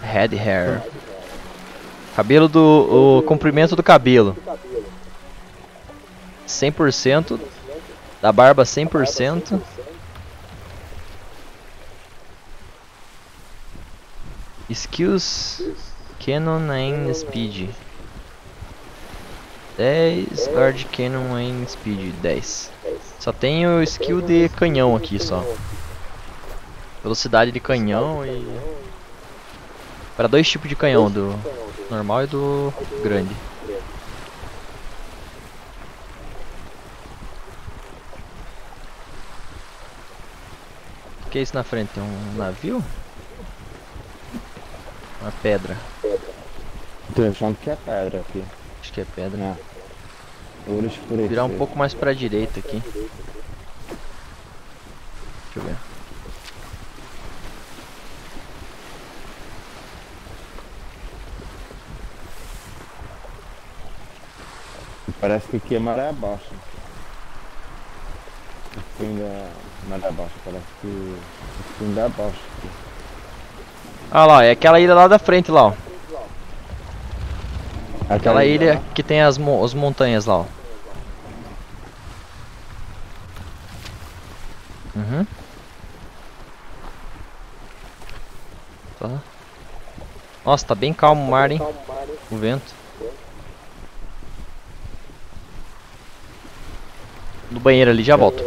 Head hair. Cabelo do. O comprimento do cabelo. 100%. Da barba 100%. Skills. Canon em Speed. 10. Guard Canon em Speed. 10. Só tem o skill de canhão aqui só. Velocidade de canhão e. Para dois tipos de canhão, do normal e do grande. O que é isso na frente? Tem um navio? Uma pedra. Tô achando que é pedra aqui. Acho que é pedra. É. Ouro escurecido. Virar um pouco mais pra direita aqui. Deixa eu ver. Parece que aqui é maré baixa. Aqui ainda é maré baixa, parece que aqui ainda é baixo. Aqui. Ah lá, é aquela ilha lá da frente lá, ó. Aquela ilha que tem as, mo as montanhas lá, ó. Uhum. Tá. Nossa, tá bem calmo o mar, hein? O vento. No banheiro ali, já volto.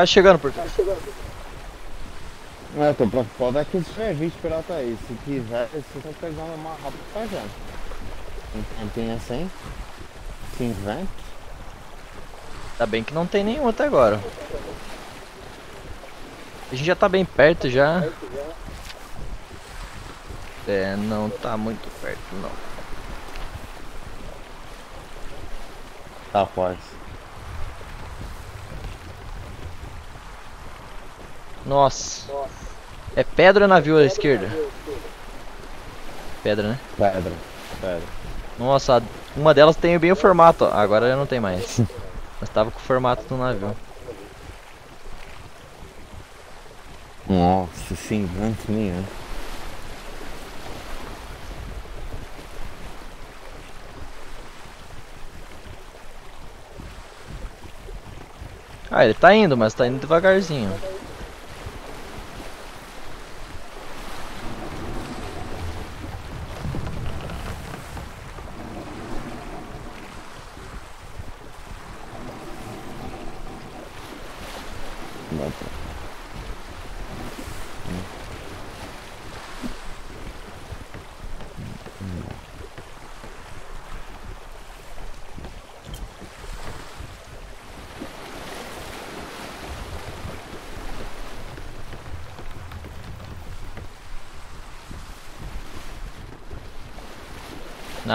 Quase chegando, Porto. Não, eu tô preocupado é que não vistos pirata aí. Se quiser, eles estão pegando mais rápido que a gente. Então tem assim. Se inventa. Ainda bem que não tem nenhum até agora. A gente já tá bem perto já. É, não tá muito perto não. Tá quase. Nossa. É pedra ou navio à esquerda? Pedra, né? Pedra. Pedra. Nossa, uma delas tem bem o formato, ó. agora já não tem mais. Mas tava com o formato do navio. Nossa, se inventa nenhum. Ah, ele tá indo, mas tá indo devagarzinho.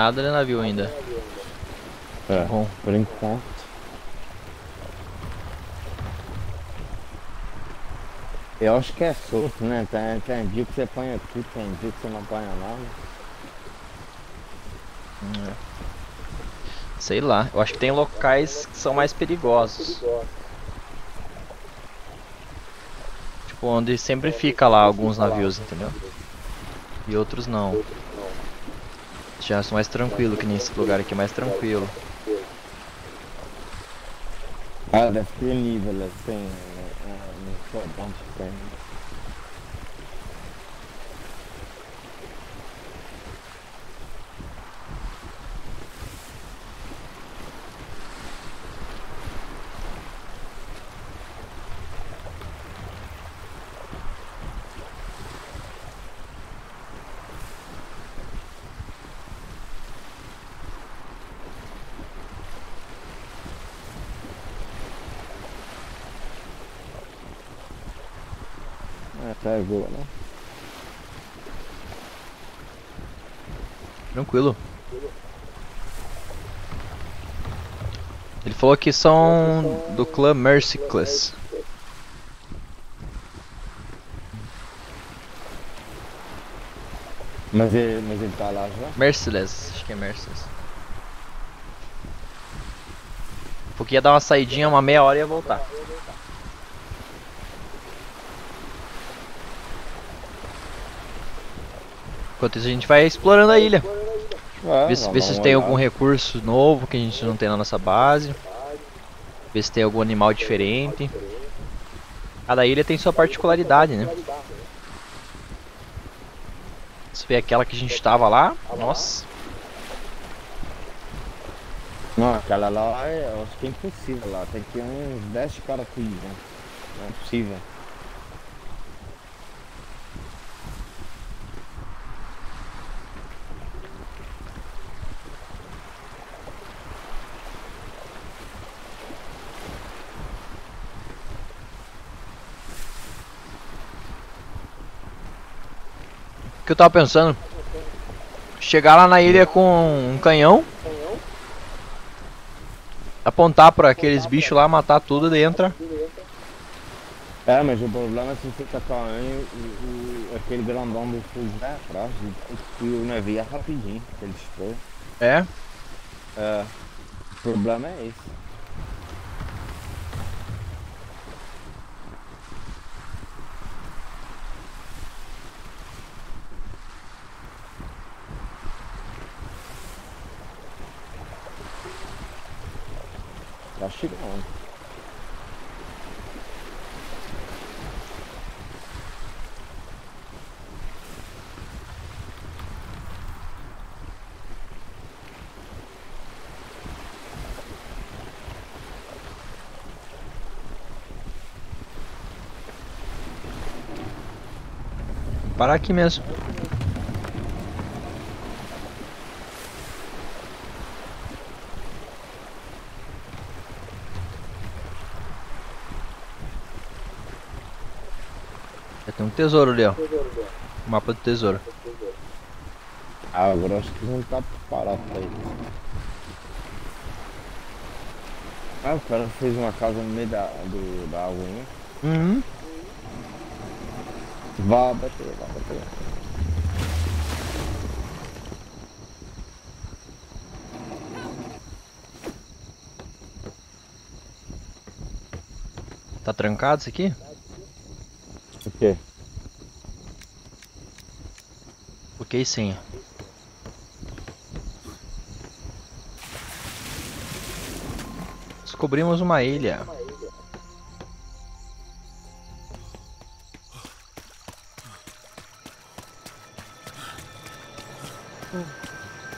Nada de navio ainda. É, Bom. por enquanto. Eu acho que é solto, né? Tem, tem dia que você apanha tudo, tem dia que você não apanha nada. Sei lá, eu acho que tem locais que são mais perigosos. Tipo, onde sempre fica lá alguns navios, entendeu? E outros não. São mais tranquilo, que nem esse lugar aqui é mais tranquilo. Ah, deve ter nível assim, no soldante tem. É, pegou, né? Tranquilo. Ele falou que são do clã Merciless. Mas ele, mas ele tá lá já? Merciless, acho que é Merciless. Porque ia dar uma saidinha, uma meia hora e ia voltar. Enquanto isso a gente vai explorando a ilha. É, Ver ver se tem olhada. algum recurso novo que a gente não tem na nossa base. Ver se tem algum animal diferente. Cada ilha tem sua particularidade, né? Se ver aquela que a gente tava lá, nossa. Não, aquela lá é, eu acho que é impossível lá. Tem que uns 10 caras com isso. Não é possível. Eu tava pensando? Chegar lá na ilha com um canhão. Apontar pra aqueles bichos lá, matar tudo e entra. É, mas o problema é se você tacar um, o, o, aquele grandão do fogo vai atrás. E, e o navio é rapidinho, que ele destrói. É. É. O problema é esse. tá chegando. Parar aqui mesmo. Tesouro ali, ó. Mapa do tesouro. Ah, agora acho que não tá preparado pra isso. Ah, o cara fez uma casa no meio da, do, da água, né? Uhum. Vá bater, vá bater. Tá trancado isso aqui? O quê? Ok, sim. Descobrimos uma ilha.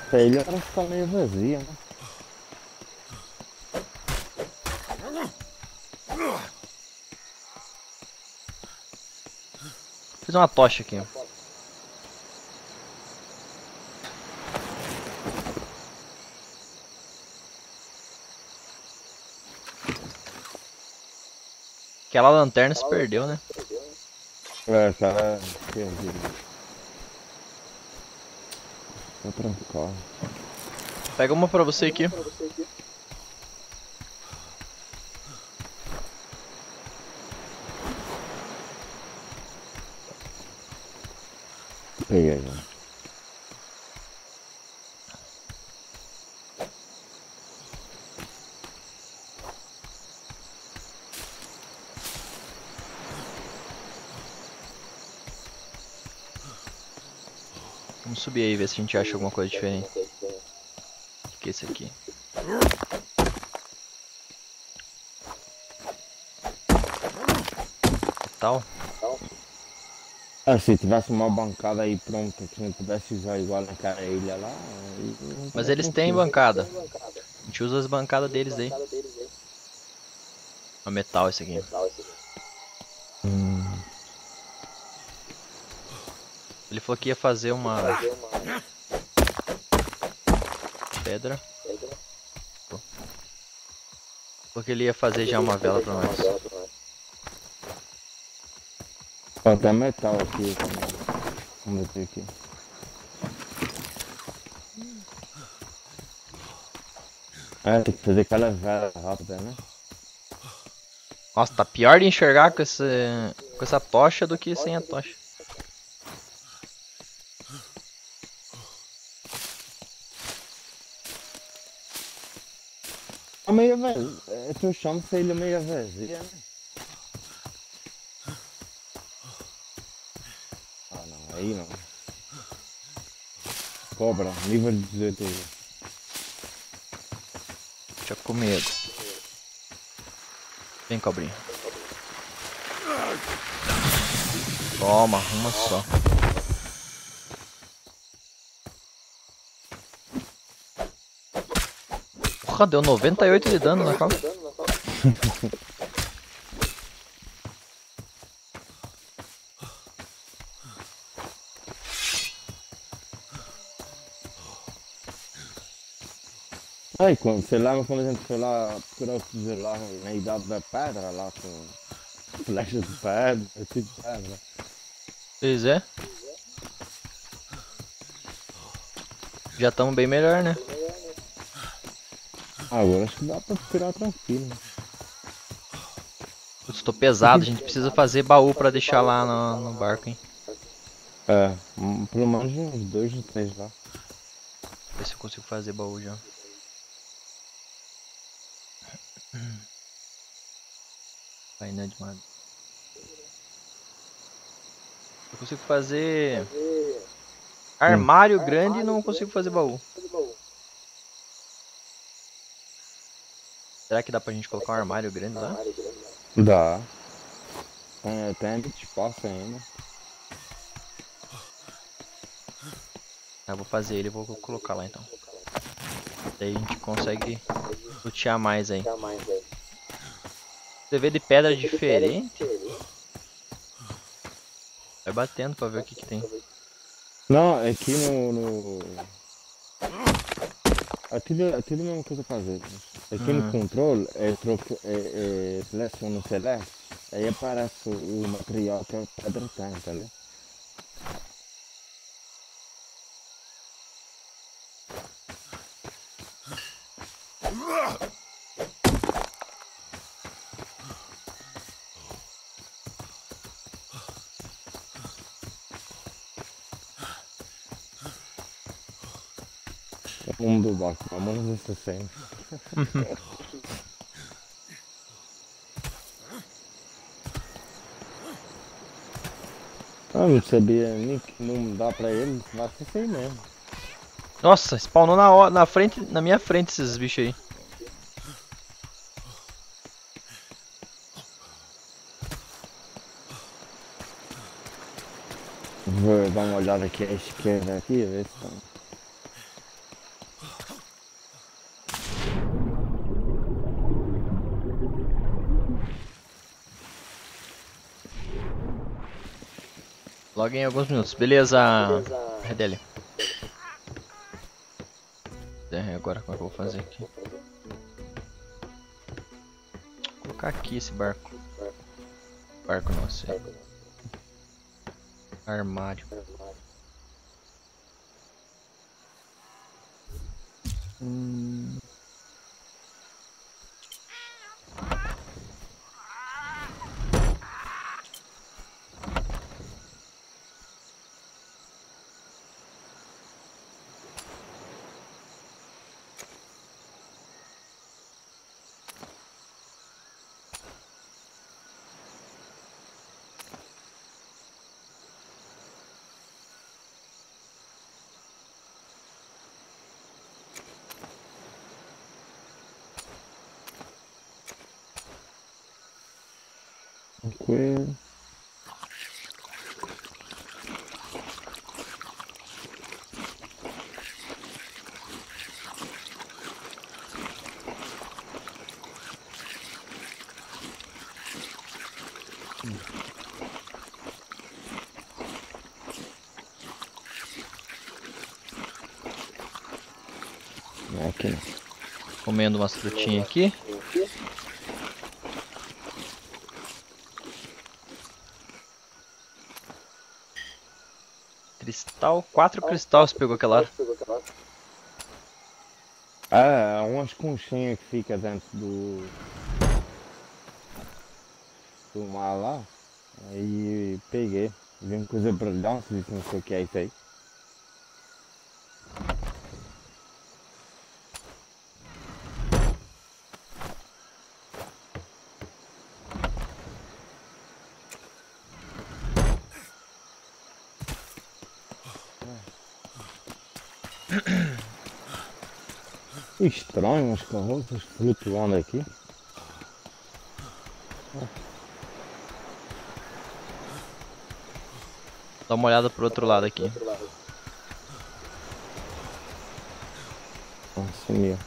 Essa ilha parece que tá meio vazia, né? Fiz uma tocha aqui. Aquela lanterna se perdeu, né? É, cara, perdido. Vou trancar. Pega uma pra você aqui. Peguei já. Vamos subir aí, ver se a gente acha alguma coisa diferente. O que é esse aqui? Tal. Ah, se tivesse uma bancada aí pronta que gente pudesse usar igual naquela ilha lá. não Mas eles têm bancada. A gente usa as bancadas deles aí. Ó, metal esse aqui. Hum, Ele falou que ia fazer uma pedra. Pô. Falou que ele ia fazer já uma vela pra nós. Ó, tem metal aqui. Vamos ver aqui. É, tem que fazer aquela vela rápida, né? Nossa, tá pior de enxergar com, esse, com essa tocha do que sem a tocha. A meia tu chama essa ilha meia vazia? Ah não, aí não. Cobra, nível 18 aí. Deixa com medo. Vem, cobrinha. Toma, uma só. Porra, deu 98 de dano na cobra. Ai, quando, sei lá, quando a gente foi lá procurar o lá na idade da pedra, lá com flechas de pedra, tudo de pedra. Pois é. Já estamos bem melhor, né? Agora acho que dá pra procurar tranquilo. Tô pesado, a gente precisa fazer baú pra deixar lá no, no barco, hein? É, pelo menos uns dois ou três lá. Ver se eu consigo fazer baú já. Painel de madeira. Eu consigo fazer armário grande e não consigo fazer baú. Será que dá pra gente colocar um armário grande lá? Dá. Tem, tem espaço ainda. Eu vou fazer ele e vou colocar lá então. Daí a gente consegue lutear mais aí. CV de pedra diferente. Vai batendo pra ver o que, que tem. Não, aqui no. no... É tudo, é tudo a mesma coisa fazer. Aqui Hum. no controle é, troco, é, é seleciona o celeste, aí aparece o, material que é o tem, tá do ver se assim. Ah, não sabia nem que não dá pra ele, vai ser assim mesmo. Nossa, spawnou na, hora- na frente, na minha frente esses bichos aí. Vou dar uma olhada aqui à esquerda aqui, ver se tá. Logo em alguns minutos. Beleza, Redele. É, agora como é que eu vou fazer aqui? Vou colocar aqui esse barco. Barco não, armário. É aqui não. Comendo umas frutinhas aqui. Cristal, quatro cristais pegou aquela hora. Ah, umas conchinhas que fica dentro do. do mar lá. Aí peguei. Vi uma coisa brilhante, não sei o que é isso aí. Estranho, umas carroças flutuando aqui. Dá uma olhada pro outro lado aqui. Ah, sumiu.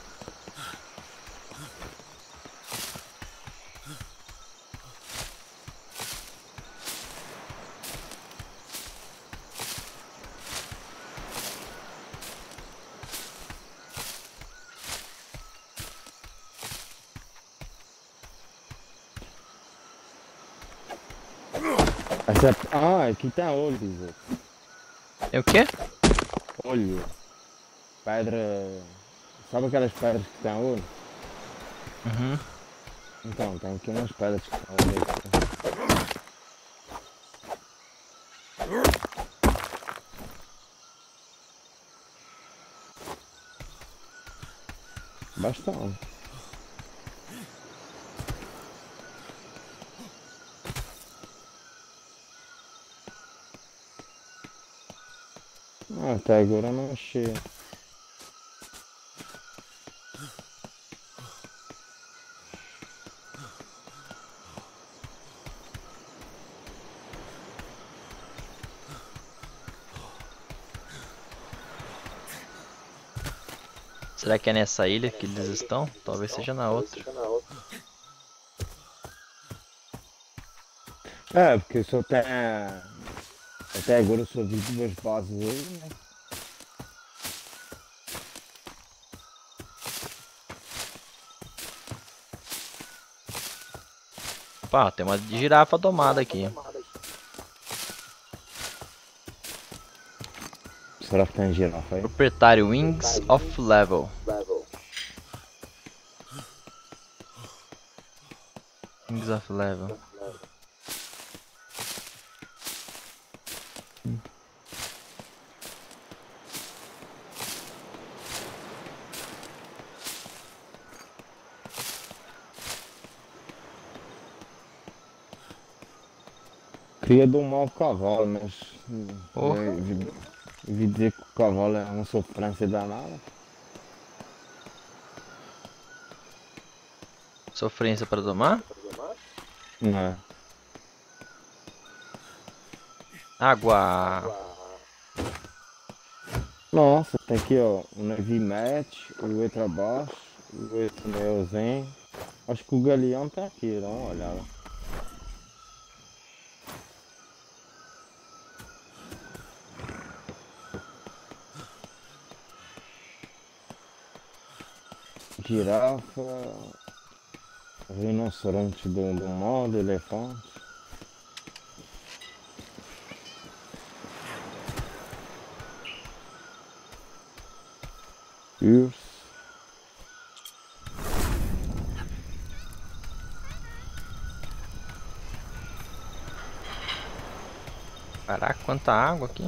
Essa... Ah, aqui tem olho, diz. É o quê? Olho. Pedra. Sabe aquelas pedras que têm olho? Uhum. Então, tem aqui umas pedras que têm olho. Bastante. Ah, até agora não achei. Será que é nessa ilha que eles estão? Talvez seja na outra. É, porque só tem. Até agora eu só vi duas bases aí, né? Pá, tem uma girafa domada aqui. Será que tem girafa aí? Proprietário Wings of Level. Wings of Level. Queria domar o cavalo, mas. Porra. eu Vi, vi dizer que o cavalo é uma sofrência danada. Sofrência para domar? Não é? Água. Nossa, tem aqui ó, o Navy Match, o Etra Baixo, o Etra Neozen. Acho que o Galeão tá aqui, dá uma olhada. Girafa, rinoceronte do, do modo, elefante. Urso. Caraca, quanta água aqui.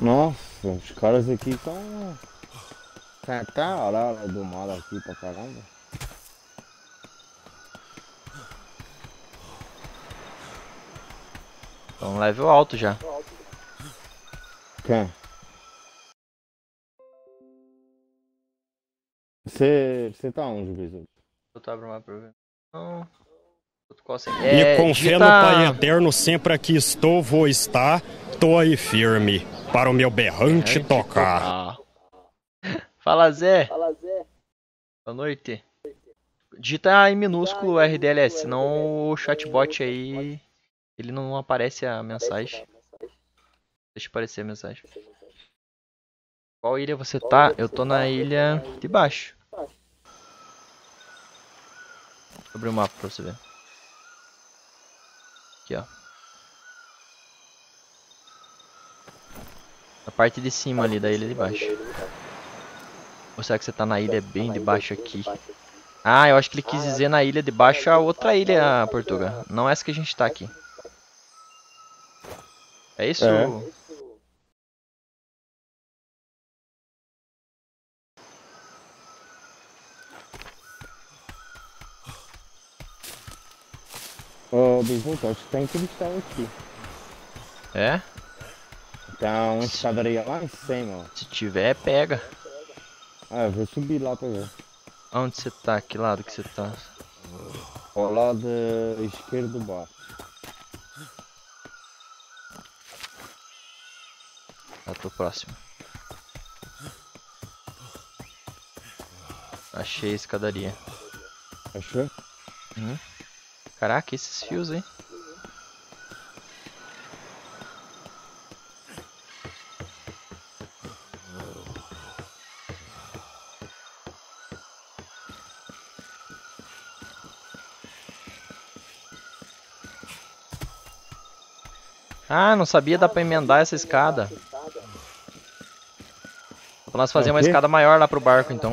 Nossa, os caras aqui estão. Tá até a hora do mal aqui pra caramba. Então level alto já. Quem? Você. Você tá onde, Bisu? Eu tô abrindo uma pra ver. Não. Você- E É, com fé no Pai Eterno, sempre aqui estou, vou estar, tô aí firme, para o meu berrante Berrante tocar. Fala Zé. Boa noite. Digita em minúsculo RDLS, senão o chatbot aí ele não aparece a mensagem. Deixa aparecer a mensagem. Qual ilha você tá? Eu tô na ilha de baixo. Vou abrir o mapa pra você ver. Aqui, ó. Na parte de cima ali da ilha de baixo. Ou será que você tá na ilha bem de baixo aqui? Ah, eu acho que ele quis dizer na ilha de baixo a outra ilha, Portuga. Não essa que a gente tá aqui. É isso? É. Ô, Bisu, acho que tem cristal aqui. É? Tem uma escadaria lá em cima, ó. Se tiver, pega. Ah, eu vou subir lá pra ver. Onde você tá? Que lado que você tá? Ao lado esquerdo do bar. Ah, tô próximo. Achei a escadaria. Achou? Caraca, esses fios, hein? Ah, não sabia dar pra emendar essa escada. Dá pra nós fazer É uma escada maior lá pro barco, então.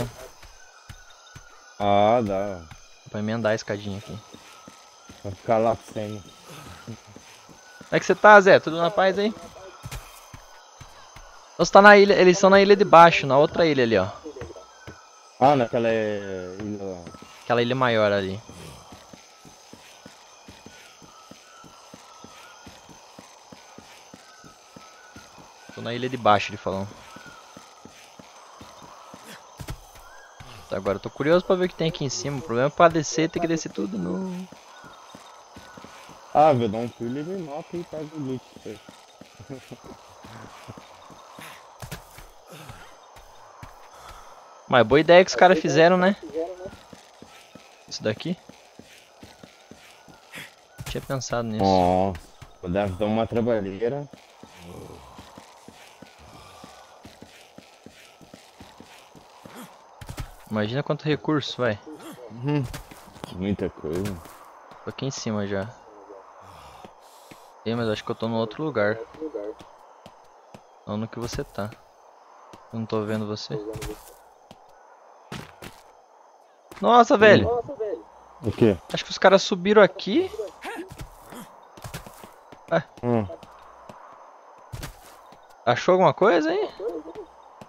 Ah, dá. Dá pra emendar a escadinha aqui. Vai ficar lá em cima. Como é que você tá, Zé? Tudo na paz aí? Você tá na ilha, eles estão na ilha de baixo, na outra ilha ali, ó. Ah, naquela ilha lá. Aquela ilha maior ali. Na ilha de baixo, ele falou. Tá, Agora eu tô curioso pra ver o que tem aqui em cima. O problema é pra descer, tem que descer tudo no. Ah, vou dar um pulo e me mata e pega o loot. Mas boa ideia que os caras fizeram, né? Isso daqui? Tinha pensado nisso. Nossa. Deve dar uma trabalheira. Imagina quanto recurso, vai. Muita coisa. Tô aqui em cima já. Ei, mas acho que eu tô no outro lugar. Não no que você tá. Eu não tô vendo você. Nossa, velho. O quê? Acho que os caras subiram aqui. Hum. Achou alguma coisa aí?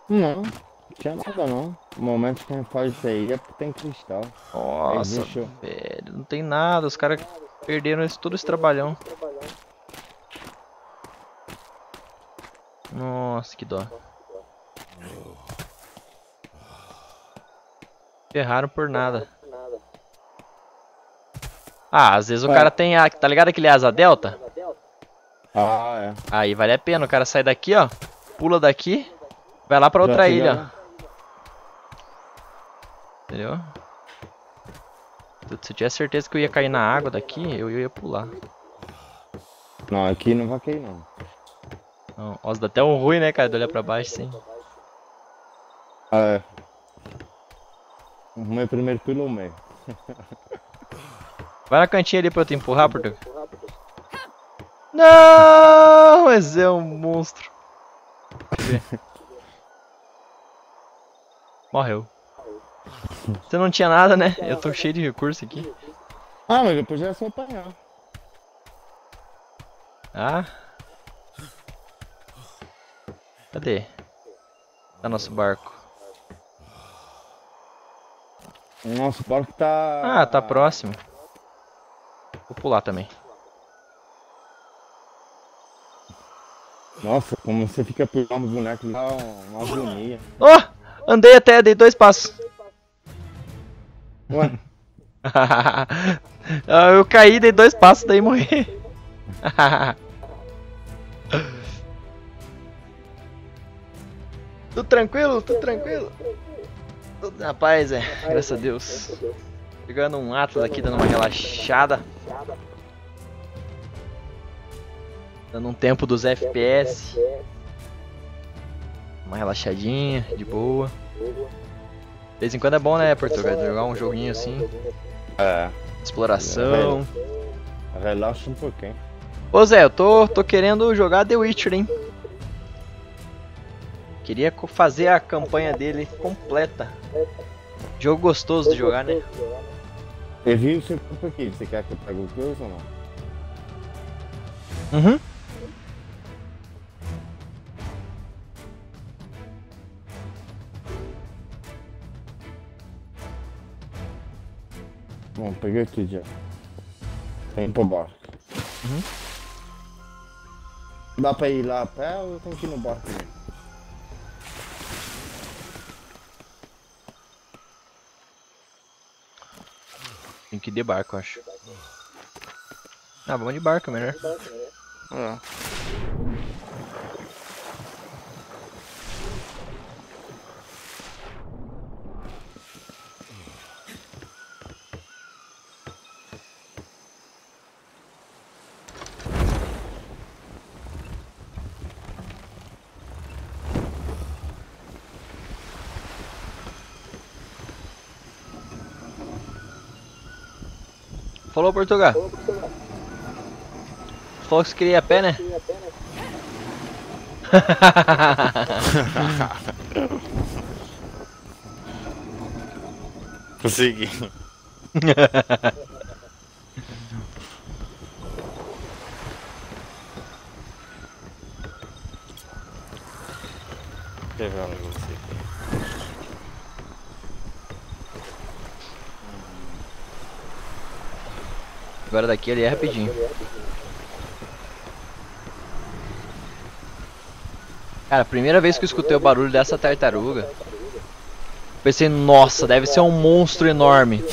Não, não tinha nada não. No momento que a gente faz isso aí é porque tem cristal. Nossa, velho. Não tem nada. Os caras perderam esse, todo esse trabalhão. Nossa, que dó. Ferraram por nada. Ah, às vezes o cara tem a. Tá ligado aquele asa delta? Ah, é. Aí vale a pena. O cara sai daqui, ó. Pula daqui. Vai lá pra outra ilha, lá. ó. Entendeu? Se eu tivesse certeza que eu ia cair na água daqui, eu ia pular. Não, aqui não vai cair não. Não, Nossa, dá até um ruim, né, cara, de olhar pra baixo, sim. Ah, é. O meu primeiro pelo meio. Vai na cantinha ali pra eu te empurrar, Portugal. Não, esse é um monstro. Morreu. Você não tinha nada, né? Eu tô cheio de recurso aqui. Ah, mas depois é só apanhar. Ah. Cadê? Tá nosso barco. O nosso barco tá... Ah, tá próximo. Vou pular também. Nossa, como você fica pulando boneco lá, uma agonia. Oh! Andei até, dei dois passos. Ué, Ah, eu caí, dei dois passos, daí morri. Tudo tranquilo? Tudo tranquilo? Tudo na paz, é. Graças a Deus. Pegando um Atlas aqui, dando uma relaxada. Dando um tempo dos FPS. Uma relaxadinha, de boa. De vez em quando é bom, né, Portugal? Jogar um joguinho assim. é, Exploração. relaxa um pouquinho. Ô Zé, eu tô, tô querendo jogar The Witcher, hein? Queria fazer a campanha dele completa. Jogo gostoso de jogar, né? Eu vi o seu corpo aqui, você quer que eu pegue o coisa ou não? Uhum. Bom, peguei aqui já. Tem pro barco. Uhum. Dá pra ir lá a pé ou tenho que ir no barco mesmo? Tem que ir de barco, eu acho. Ah, vamos de barco, melhor. É. Falou, Portugal. Falou você queria a pé, né? Consegui. Eu ver um negócio aqui. Agora daqui ele é rapidinho. Cara, primeira vez que eu escutei o barulho dessa tartaruga, pensei, nossa, deve ser um monstro enorme.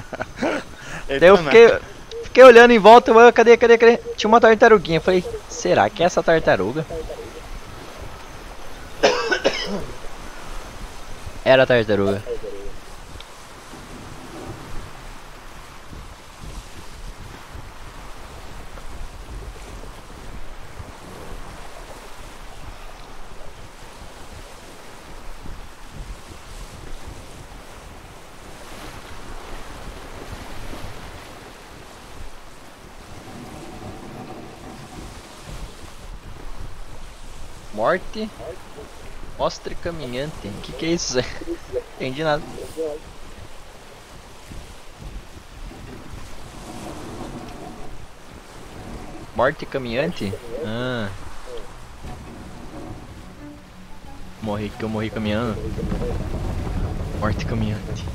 Daí eu fiquei, fiquei olhando em volta, eu, "Ah, cadê, cadê, cadê? Tinha uma tartaruguinha. Eu falei, será que é essa tartaruga? Era a tartaruga. Morte. Mostre caminhante. O que, que é isso? Entendi nada. Morte caminhante? Ah. Morri que eu morri caminhando. Morte caminhante.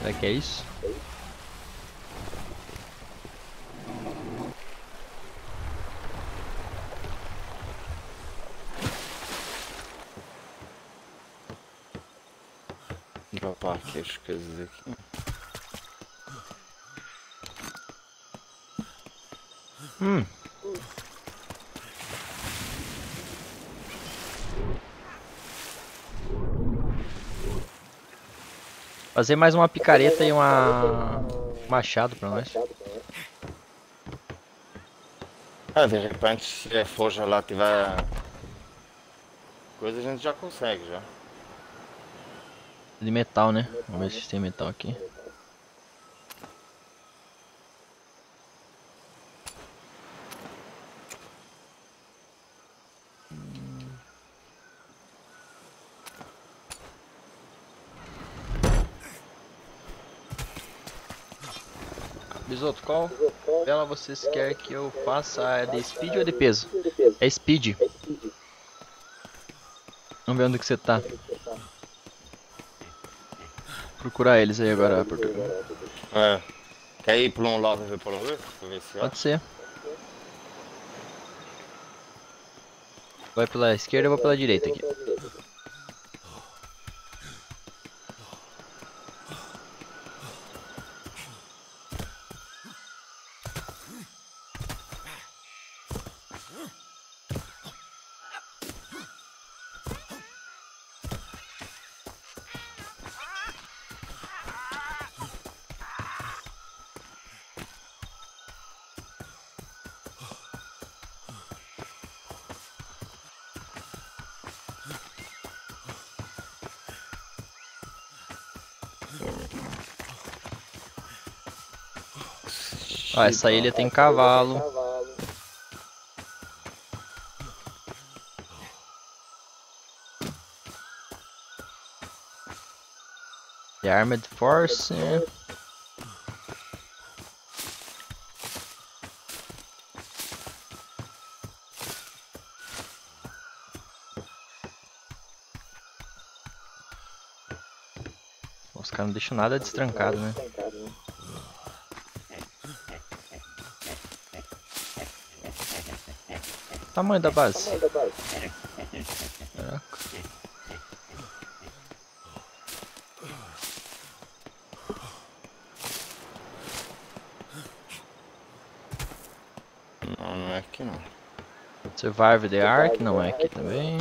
Será que é isso? Dropar aqui as coisas aqui. Hum. Fazer mais uma picareta e uma machado pra nós. Ah, de repente se a forja lá tiver coisa a gente já consegue já. De metal, né? Vamos ver se tem metal aqui. Bisoto, qual vela vocês querem que eu faça? É de speed ou é de peso? É speed. Vamos ver onde que você tá. Procurar eles aí agora, Portugal. É. Quer ir por um lado ver por? Pra ver Pode ser. Vai pela esquerda, eu vou pela direita aqui. Ó, essa ilha tem cavalo. The Armored Force. Os caras não deixam nada destrancado, né? Tamanho da base. Caraca. Não, não é aqui não. Survive the Ark, não é aqui também.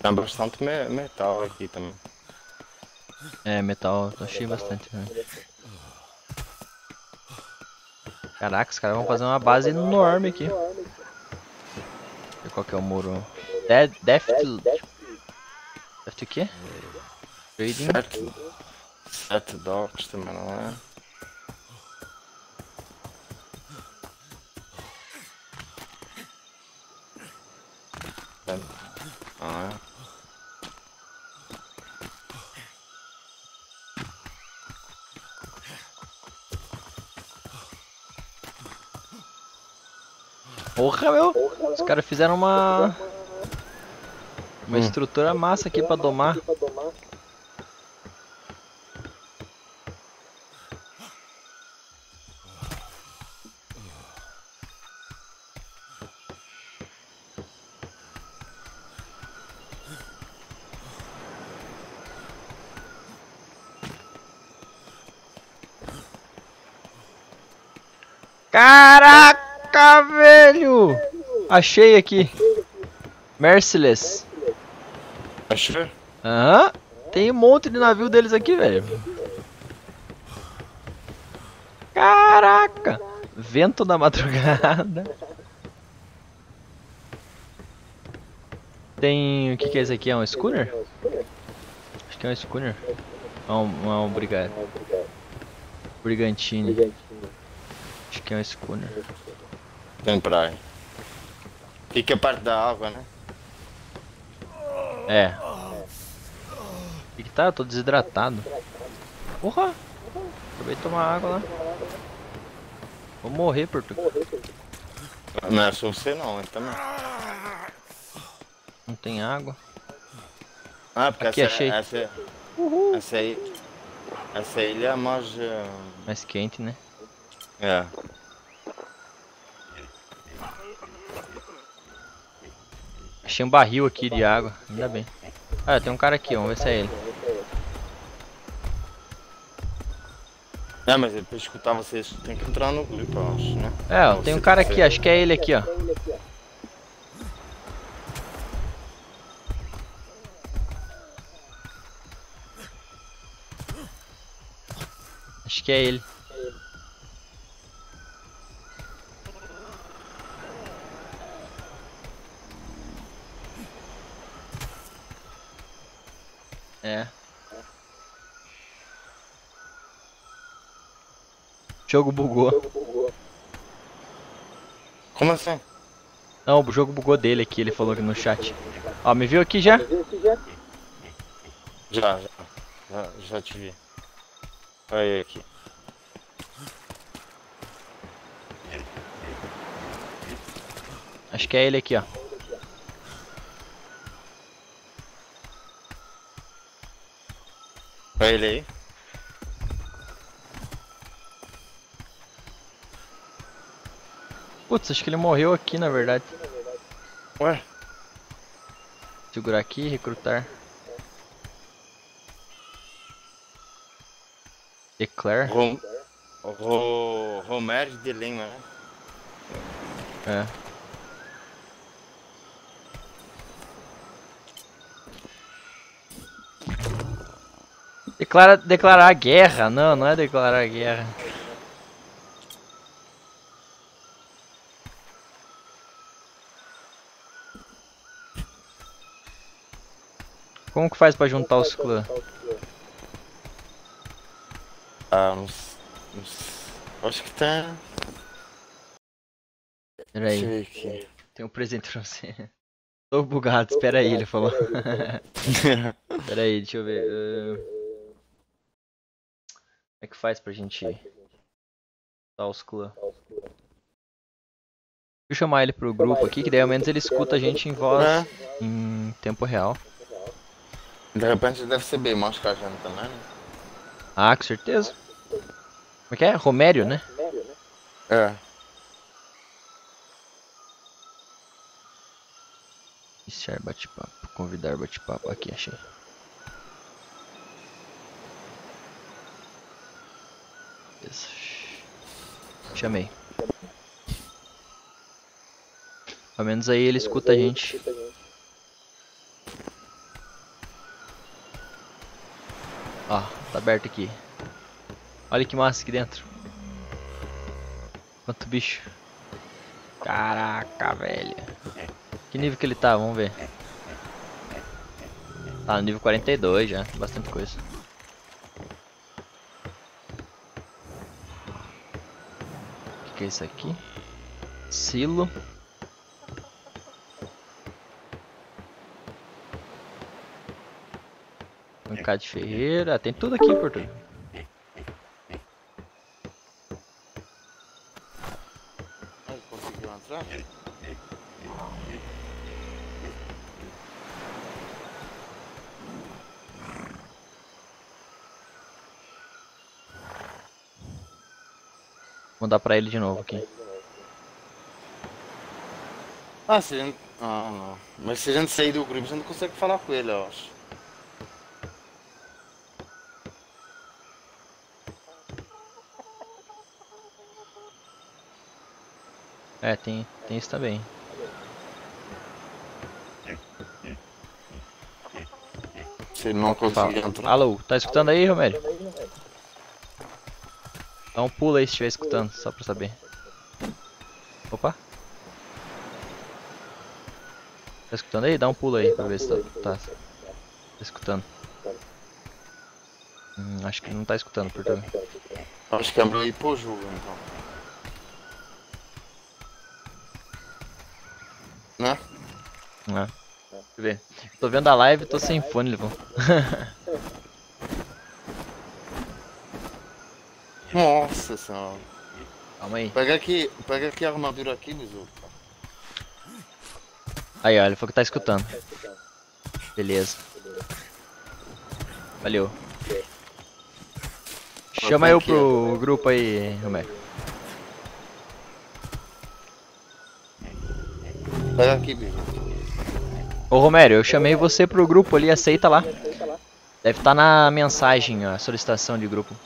Tem bastante me- metal aqui também. É, metal, eu achei bastante. Né? Caraca, os caras vão fazer uma base enorme aqui. Qual que é o muro. De Deft. Deft o quê? Trading? Sete, sete docks também não é? Ah, é? Porra, meu! Os caras fizeram uma. Uma Hum. estrutura massa aqui pra domar. Velho! Achei aqui. Merciless. Achou? Aham. Tem um monte de navio deles aqui, velho. Caraca! Vento da madrugada. Tem. O que, que é esse aqui? É um schooner? Acho que é um schooner. É um, é um brigado. Brigantine. Acho que é um schooner. Tem praia. Fica perto da água, né? É. O que, tá? Eu tô desidratado. Porra! Acabei de tomar água lá. Vou morrer, Portugal. Não é só você não, eu também. Não tem água. Ah, porque Aqui, essa, achei. essa, essa aí. Essa ilha é mais. eh, Mais quente, né? É. Achei um barril aqui de água. Ainda bem. Ah, tem um cara aqui, vamos ver se é ele. É, mas pra escutar vocês tem que entrar no grupo, eu acho, né? É, ó, tem um cara aqui, acho que é ele aqui, ó. Acho que é ele. É. O jogo bugou. Como assim? Não, o jogo bugou dele aqui, ele falou aqui no chat. Ó, me viu aqui já? Já, já. Já, já te vi. Olha aqui. Acho que é ele aqui, ó. Olha ele aí. Putz, acho que ele morreu aqui, na verdade. Ué? Segurar aqui, recrutar. Declare. Rom... Ro... Romero de Lima, né? É. Declara, declarar guerra. Não, não é declarar guerra. Como que faz pra juntar os clãs? Ah, não s- não s- Acho que tá. Pera aí. Deixa eu ver aqui. Tem um presente pra você. Tô bugado, espera aí, ele falou. Espera aí, deixa eu ver. ahn. Como é que faz pra gente dar os clãs? Deixa eu chamar ele pro grupo aqui, que daí ao menos ele escuta a gente em voz É. em tempo real. De repente deve ser bem mais que a gente também, né? Ah, com certeza. Como é que é? Romério, né? É. Iniciar bate-papo, convidar bate-papo. Aqui, achei. Beleza. Chamei. Pelo menos aí ele escuta a gente. Ó, tá aberto aqui. Olha que massa aqui dentro. Quanto bicho. Caraca, velho. Que nível que ele tá? Vamos ver. Tá no nível 42 já, bastante coisa. O que, que é isso aqui? Silo. Bancada de ferreira, tem tudo aqui, Portugal. Ai, conseguiu entrar? Vou dar pra ele de novo aqui. Ah, se a gente. Ah, não. Mas se a gente sair do grupo, a gente não consegue falar com ele, eu acho. Tem, tem isso também. Se ele não Fala. conseguir entrar. Alô, tá escutando aí, Romério? Dá um pulo aí se estiver escutando, só pra saber. Opa. Tá escutando aí? Dá um pulo aí pra ver se tá, tá, tá escutando. Hum, acho que não tá escutando, Portugal. Acho que é melhor ir pro jogo então. É. Deixa eu ver. Tô vendo a live e tô sem fone, Levão. Nossa senhora. Calma aí. Pega aqui, pega aqui a armadura aqui, Bizu. Aí, ele falou que tá escutando. Beleza. Valeu. Chama eu pro grupo aí, Romero. Pega aqui, Bizu. Ô Romério, eu chamei você pro grupo ali, aceita lá. Deve estar na mensagem a solicitação de grupo.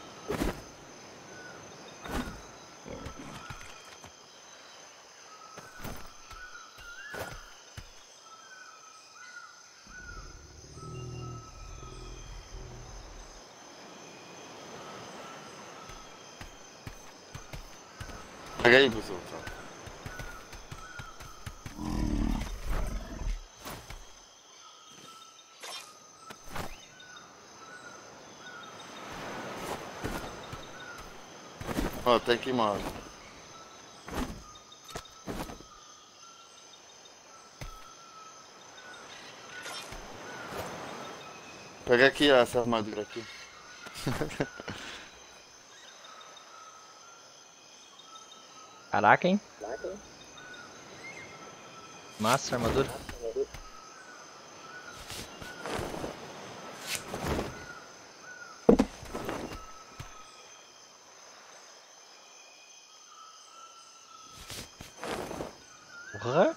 Pega aí, Bizu. Ó, tá queimado. Pega aqui essa armadura aqui. Caraca, hein? Massa armadura. Porra.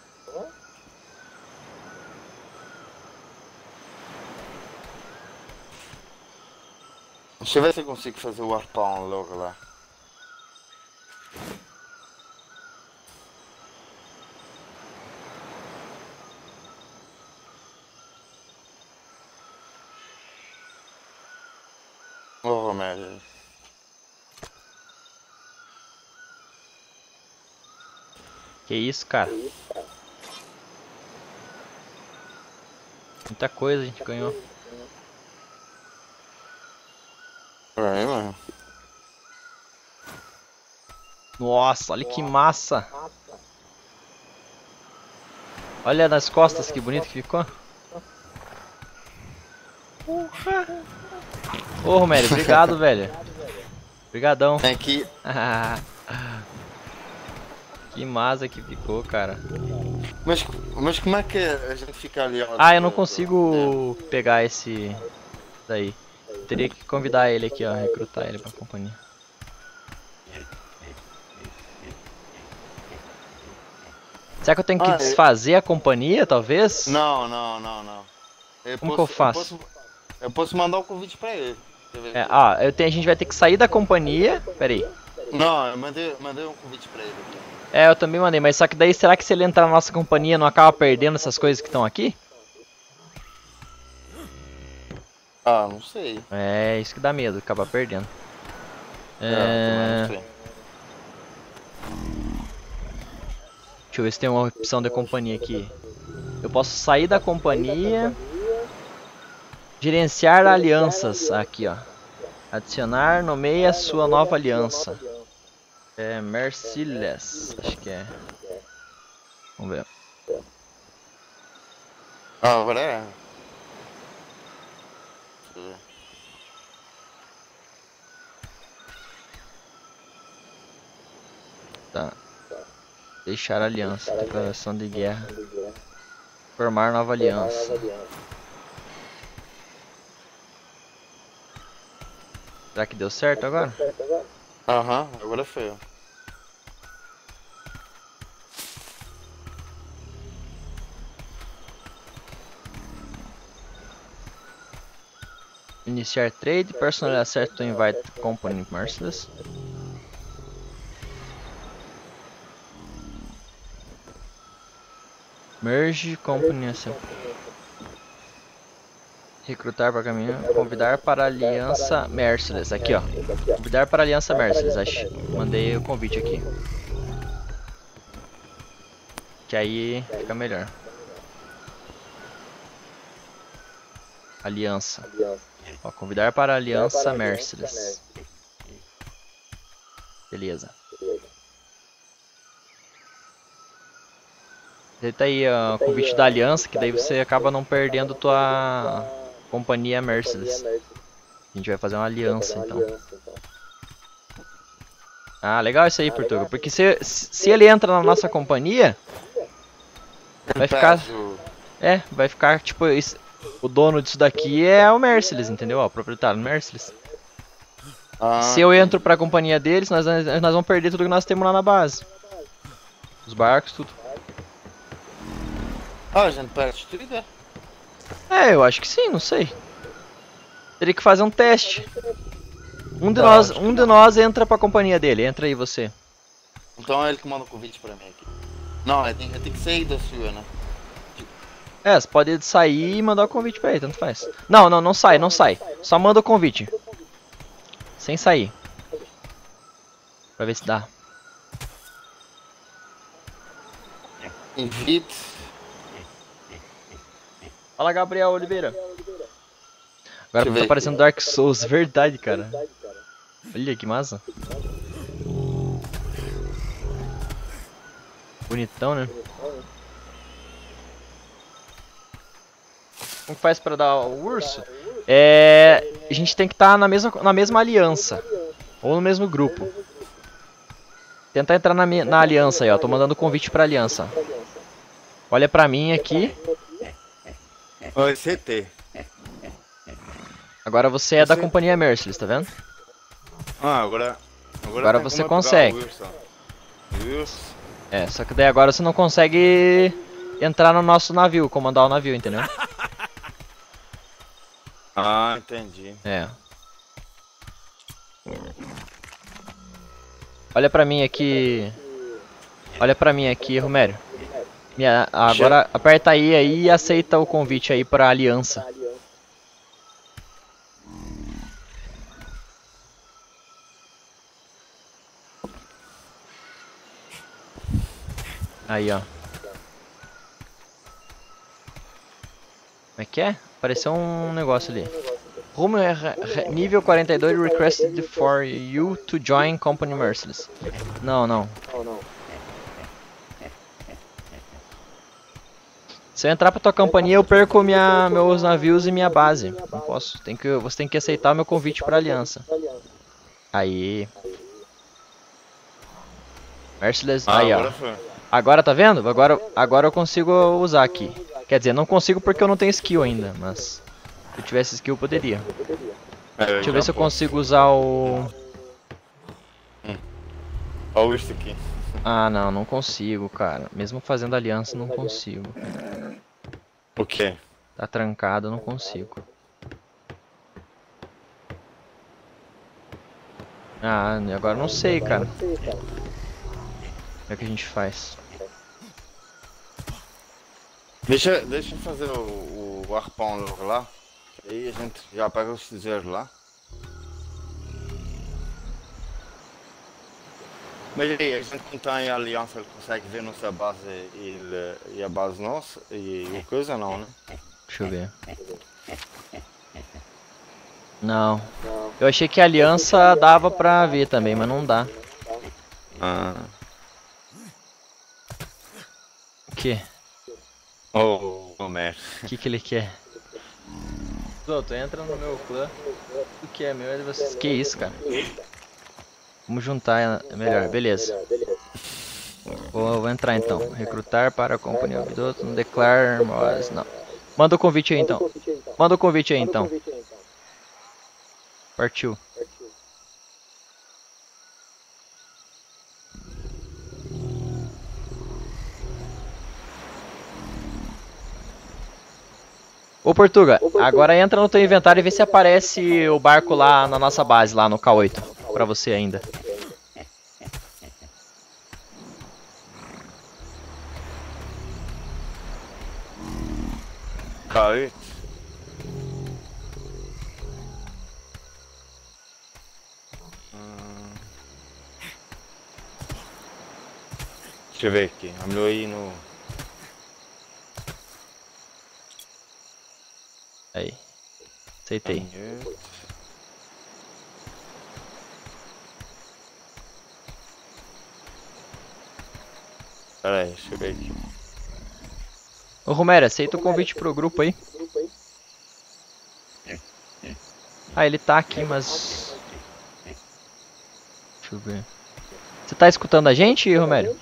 Deixa eu ver se eu consigo fazer o arpão logo lá. Ô Romério. Que isso, cara? Muita coisa a gente ganhou. Aí, mano. Nossa, olha que massa! Olha nas costas que bonito que ficou. Porra! Ô Romério, obrigado, velho. Obrigadão. Tem que. que massa que ficou, cara. Mas, mas como é que a gente fica ali? ó, Ah, eu não do- consigo pegar esse daí. Teria que convidar ele aqui, ó, recrutar ele pra companhia. Será que eu tenho que Ah, eu- desfazer a companhia, talvez? Não, não, não, não. Como que eu faço? Eu posso, eu posso mandar o convite pra ele. É, ah, eu tenho, a gente vai ter que sair da companhia. Pera aí. Não, eu mandei, mandei um convite pra ele. aqui. É, eu também mandei, mas só que daí será que se ele entrar na nossa companhia não acaba perdendo essas coisas que estão aqui? Ah, não sei. É, isso que dá medo, acabar perdendo. É, eu não É, sei. Deixa eu ver se tem uma opção de companhia aqui. Eu posso sair da companhia. Gerenciar alianças. Aqui, ó. Adicionar, nomeia sua nova aliança. É Merciless, acho que é. Vamos ver. Ah, agora é. Tá. Deixar aliança. Declaração de guerra. Formar nova aliança. Será que deu certo agora? Aham, agora foi. Iniciar trade, personal set to invite company merciless. Merge company assemble. Recrutar para caminhar, convidar para a aliança merciless. Aqui ó, convidar para a aliança merciless. Acho, mandei o convite aqui. Que aí fica melhor. Aliança. Ó, convidar para a Aliança Merciless. Beleza. Aceita aí o convite da Aliança, que daí você acaba não perdendo tua companhia Merciless. A gente vai fazer uma aliança então. Ah, legal isso aí, Portugal. Porque se, se ele entra na nossa companhia, vai ficar. É, vai ficar tipo. isso- o dono disso daqui é o Merciless, entendeu? Ó, o proprietário do Merciless. Ah, Se eu entro pra companhia deles, nós, nós vamos perder tudo que nós temos lá na base. Os barcos, tudo. Ah, a gente perde tudo, é? É, eu acho que sim, não sei. Teria que fazer um teste. Um de Tá, nós, um de nós entra pra companhia dele. Entra aí você. Então é ele que manda o convite pra mim aqui. Não, eu tenho, eu tenho que sair da sua, né? É, você pode sair e mandar o convite pra ele, tanto faz. Não, não, não sai, não sai. Só manda o convite. Sem sair. Pra ver se dá. Invite. Fala, Gabriel Oliveira. Agora tá parecendo Dark Souls, verdade, cara. Olha que massa. Bonitão, né? Como que faz pra dar o urso? É. A gente tem que estar na, mesma, na mesma aliança. Ou no mesmo grupo. Tentar entrar na, na aliança aí, ó. Tô mandando convite pra aliança. Olha pra mim aqui. Oi, CT. Agora você é da Você- companhia Merciless, tá vendo? Ah, agora. Agora tem você consegue. Urso. É, só que daí agora você não consegue entrar no nosso navio, comandar o navio, entendeu? Ah, entendi. É. Olha pra mim aqui. Olha pra mim aqui, Romério. Minha- agora aperta aí, aí e aceita o convite aí pra aliança. Aí, ó. Como é que é? Apareceu um negócio ali. Rumo é nível 42 requested for you to join Company Merciless. Não, não. Se eu entrar pra tua companhia, eu perco minha, meus navios e minha base. Não posso. Tem que, você tem que aceitar o meu convite pra aliança. Aí. Merciless. Ah, aí, ó. agora tá vendo? Agora, agora eu consigo usar aqui. Quer dizer, não consigo porque eu não tenho skill ainda, mas se eu tivesse skill eu poderia. É, Deixa eu ver se eu consigo usar o. Olha o urso aqui. Ah, não, não consigo, cara. Mesmo fazendo aliança, não consigo. O quê? Tá trancado, eu não consigo. Ah, agora não sei, cara. Como é que a gente faz? Deixa, deixa eu fazer o, o arpão lá. Aí a gente já pega os tesouros lá. Mas aí, a gente não tem aliança, ele consegue ver nossa base e, ele- e a base nossa e, coisa não, né? Deixa eu ver. Não. Eu achei que a aliança dava pra ver também, mas não dá. Ah. O que? Oh, Homer. O que, que ele quer? Doutor, entra no meu clã. O que é meu é de vocês. Que isso, cara? Vamos juntar, é melhor, beleza. Vou, vou entrar então. Recrutar para a companhia Vidoto, não declare mas não. Manda o convite aí então. Manda o convite aí então. Partiu. Ô Portuga, agora entra no teu inventário e vê se aparece o barco lá na nossa base, lá no K8. Pra você ainda. K8. Hum. Deixa eu ver aqui. Melhor ir no. Aí. Aceitei. Canhoto. Pera aí, aqui. Ô Romero, aceita o convite pro grupo aí. Ah, ele tá aqui, mas. Deixa eu ver. Você tá escutando a gente, Romero?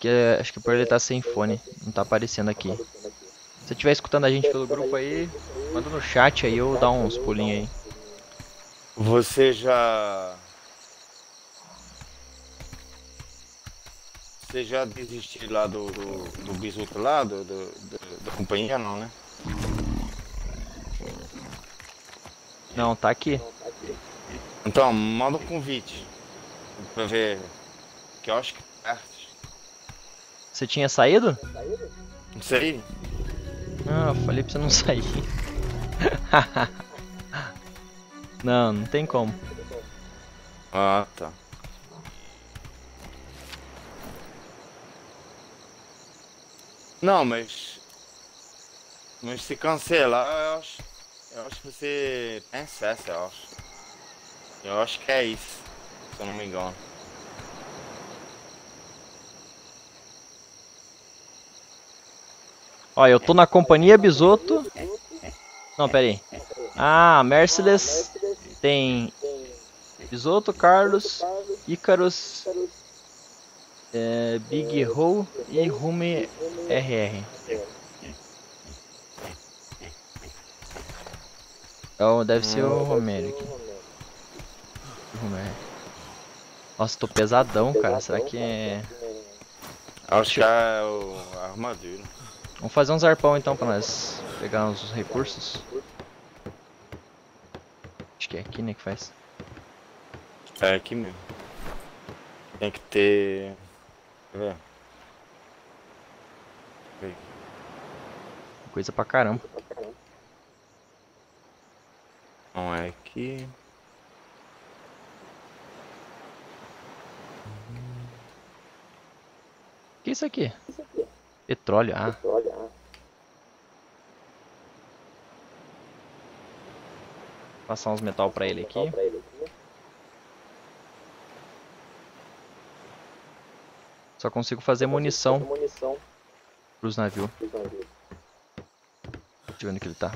Que, é- acho que por ele tá sem fone, não tá aparecendo aqui. Se você estiver escutando a gente pelo grupo aí, manda no chat aí ou dá uns pulinhos aí. Você já. Você já desistiu lá do, do, do bisuto lá, do, do, do- da companhia não, né? Não, tá aqui. Então, manda um convite. Pra ver. Que eu acho que é perto. Você tinha saído? Não sei. Ah, eu falei pra você não sair. não, não tem como. Ah, tá. Não, mas. Mas se cancelar, eu acho. Eu acho que você tem acesso, eu acho. Eu acho que é isso, se eu não me engano. Ó, eu tô na companhia Bisoto. Não, pera aí. Ah, Mercedes tem Bisoto, Carlos, Icarus, é, Big Hole e Rume RR. Então deve ser o Romero aqui. Romero. Nossa, tô pesadão, cara. Será que é. Acho que é o, a armadura. Vamos fazer uns arpão então pra nós pegar uns recursos. Acho que é aqui, né, que faz. É aqui mesmo. Tem que ter. Vem. Coisa pra caramba. Não é aqui. O que é isso aqui? Petróleo, ah. Passar uns metal pra ele aqui. Só consigo fazer munição pros navios. Deixa eu ver onde que ele tá.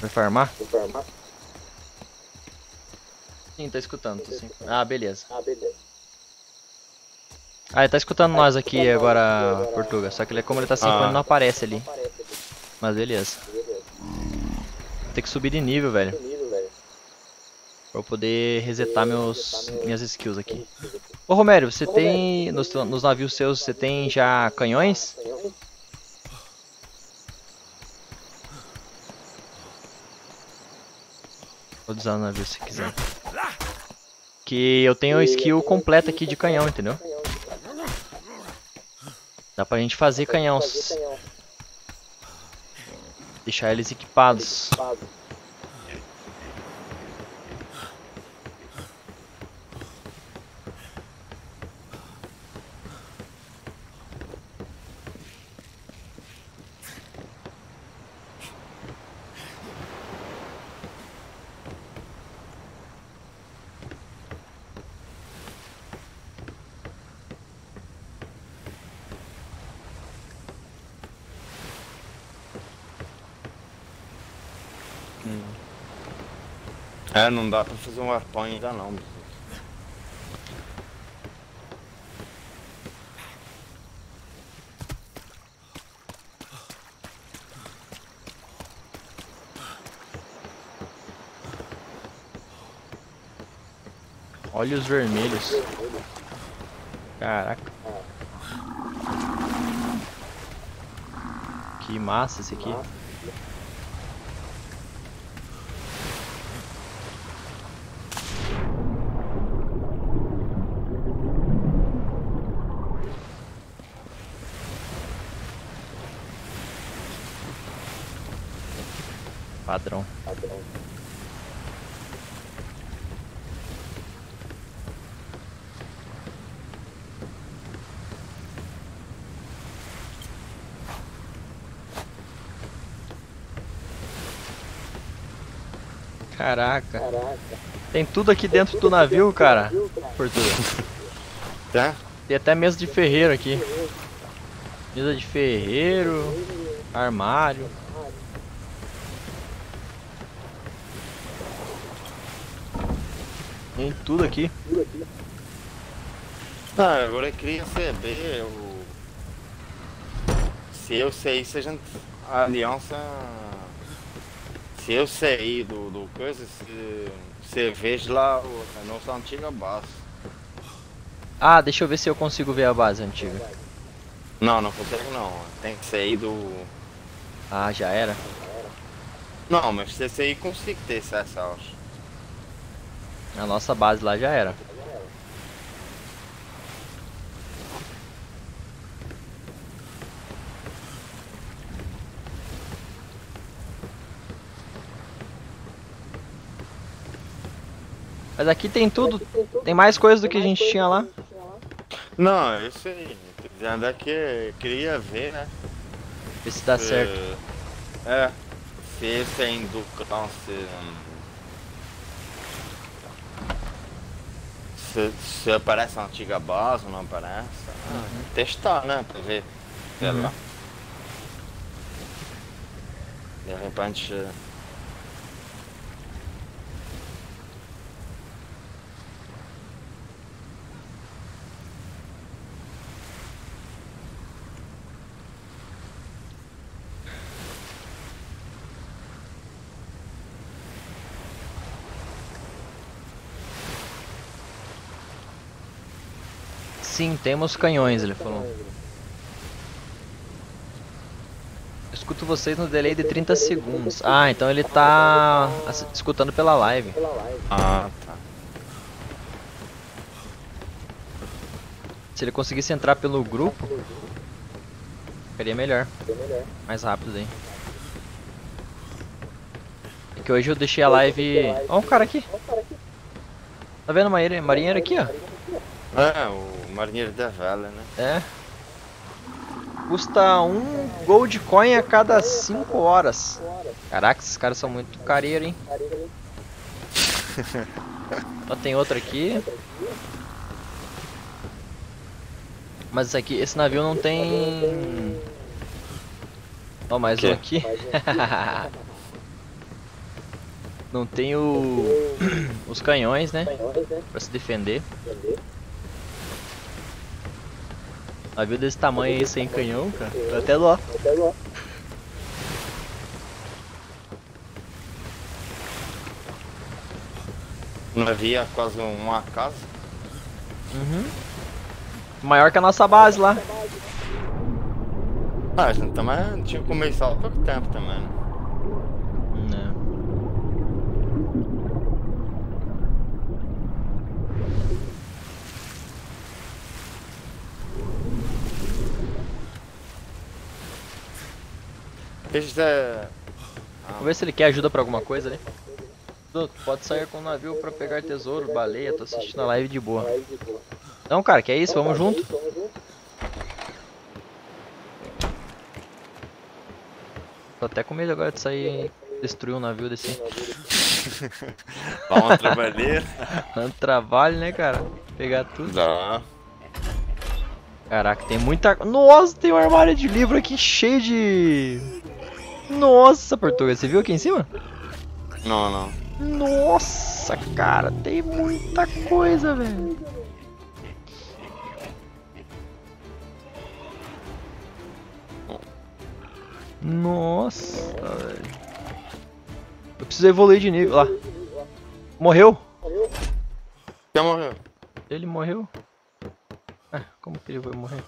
Vai farmar? Sim, tá escutando, tô sim. Ah, beleza. Ah, ele tá escutando nós aqui agora, Portuga. Só que ele, como ele tá sem Ah. não aparece ali. Mas beleza. Tem que subir de nível, velho. Pra eu poder resetar meus, minhas skills aqui. Ô Romério, você tem. Nos, nos navios seus, você tem já canhões? Pode usar no navio se quiser. Que eu tenho skill completa aqui de canhão, entendeu? Dá pra gente fazer canhões. Deixar eles equipados. É, não dá pra fazer um arpão ainda não. Olhos vermelhos. Caraca. Que massa esse aqui. padrão. Caraca. Caraca. Tem tudo aqui dentro tudo do navio, dentro cara. Por cara. Tá? Tem até mesa de ferreiro aqui. Mesa de ferreiro, armário. Tem tudo aqui. Ah, agora eu queria saber o... se eu sair, se a gente. A aliança. Se eu sair do, do coisa, se você veja lá a nossa antiga base. Ah, deixa eu ver se eu consigo ver a base antiga. Não, não consegue não. Tem que sair do. Ah, já era. Não, mas se você sair consigo ter acesso, acho. A nossa base lá já era. Mas aqui tem tudo. Tem mais coisa do que a gente tinha lá. Não, eu sei. Tô dizendo é que queria ver, né? Ver se dá certo. É. Se esse é inducão, se. Se, se aparece a antiga base ou não aparece. Ah, Testar, né? Pra ver. Sei Uhum. lá. De repente. Sim, temos canhões, ele falou. Eu escuto vocês no delay de 30 segundos. Ah, então ele tá escutando pela live. Ah, tá. Se ele conseguisse entrar pelo grupo, ficaria melhor. Mais rápido daí. É que hoje eu deixei a live. Ó, um cara aqui. Tá vendo o marinheiro aqui, ó? É, o marinheiro da vela, né? É. Custa um gold coin a cada 5 horas. Caraca, esses caras são muito careiros, hein? Ó, tem outro aqui. Mas esse aqui, esse navio não tem. Ó, mais um aqui. não tem o... os canhões, né? Pra se defender. Navio desse tamanho aí sem canhão, cara. Dá até dó. Não havia quase uma casa. Uhum. Maior que a nossa base lá. Ah, a gente também tinha começado há pouco tempo também, né? Não. É. Vamos ver se ele quer ajuda pra alguma coisa ali. Tu pode sair com o navio pra pegar tesouro, baleia, tô assistindo a live de boa. Não, cara, que é isso? Vamos junto. Tô até com medo agora de sair e destruir um navio desse. Dá uma trabalheira. Tanto trabalho, né, cara? Pegar tudo. Dá. Caraca, tem muita. Nossa, tem um armário de livro aqui cheio de. Nossa, Portuga, você viu aqui em cima? Não, não. Nossa, cara, tem muita coisa, velho. Nossa, velho. Eu preciso evoluir de nível lá. Morreu? Já morreu. Ele morreu? Ah, como que ele vai morrer?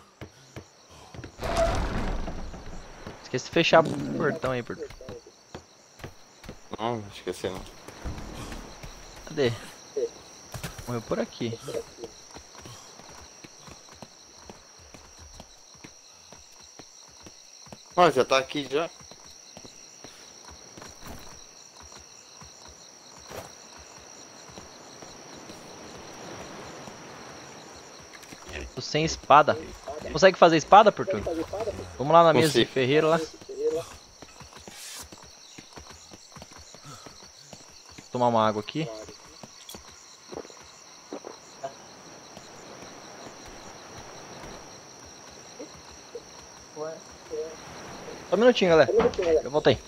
Esqueci de fechar o portão aí, portão. Não, esqueci não. Cadê? Morreu por aqui. Ah, já tá aqui já. Tô sem espada. Consegue fazer espada, Portuga? Vamos lá na mesa de ferreiro lá. Tomar uma água aqui. Só um minutinho, galera. Eu voltei.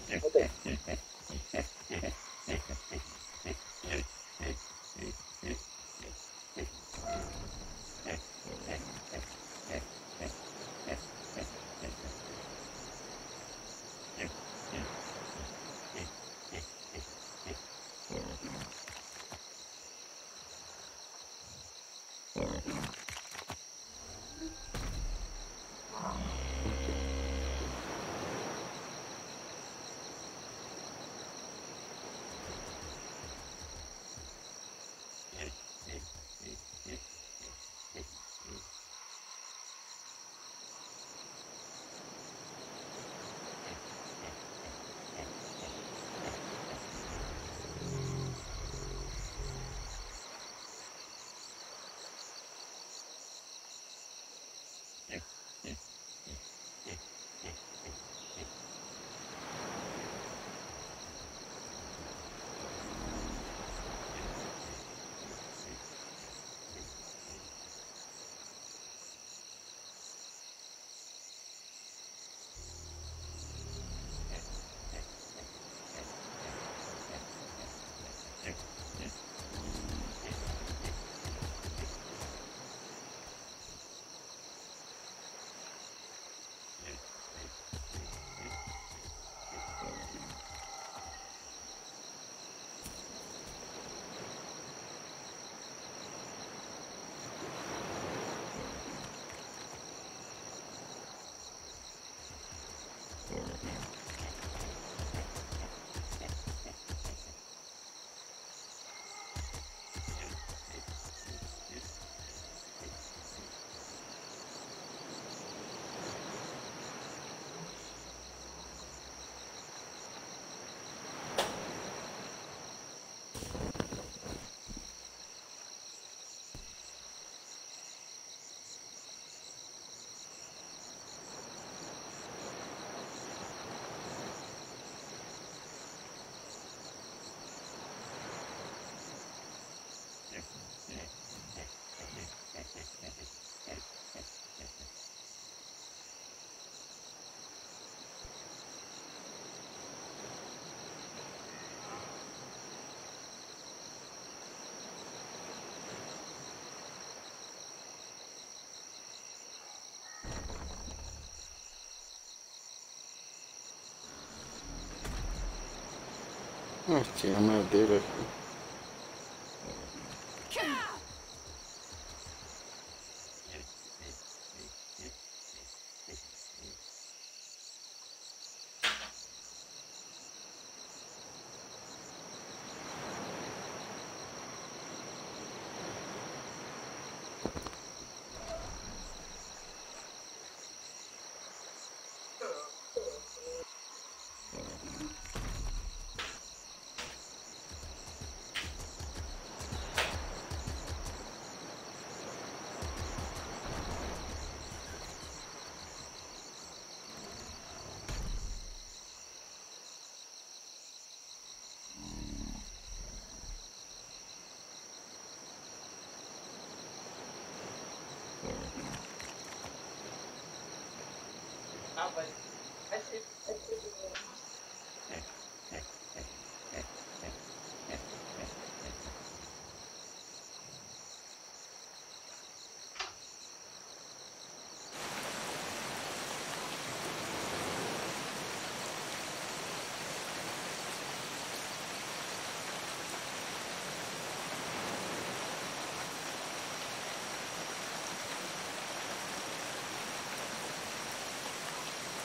Ah, tinha madeira aqui.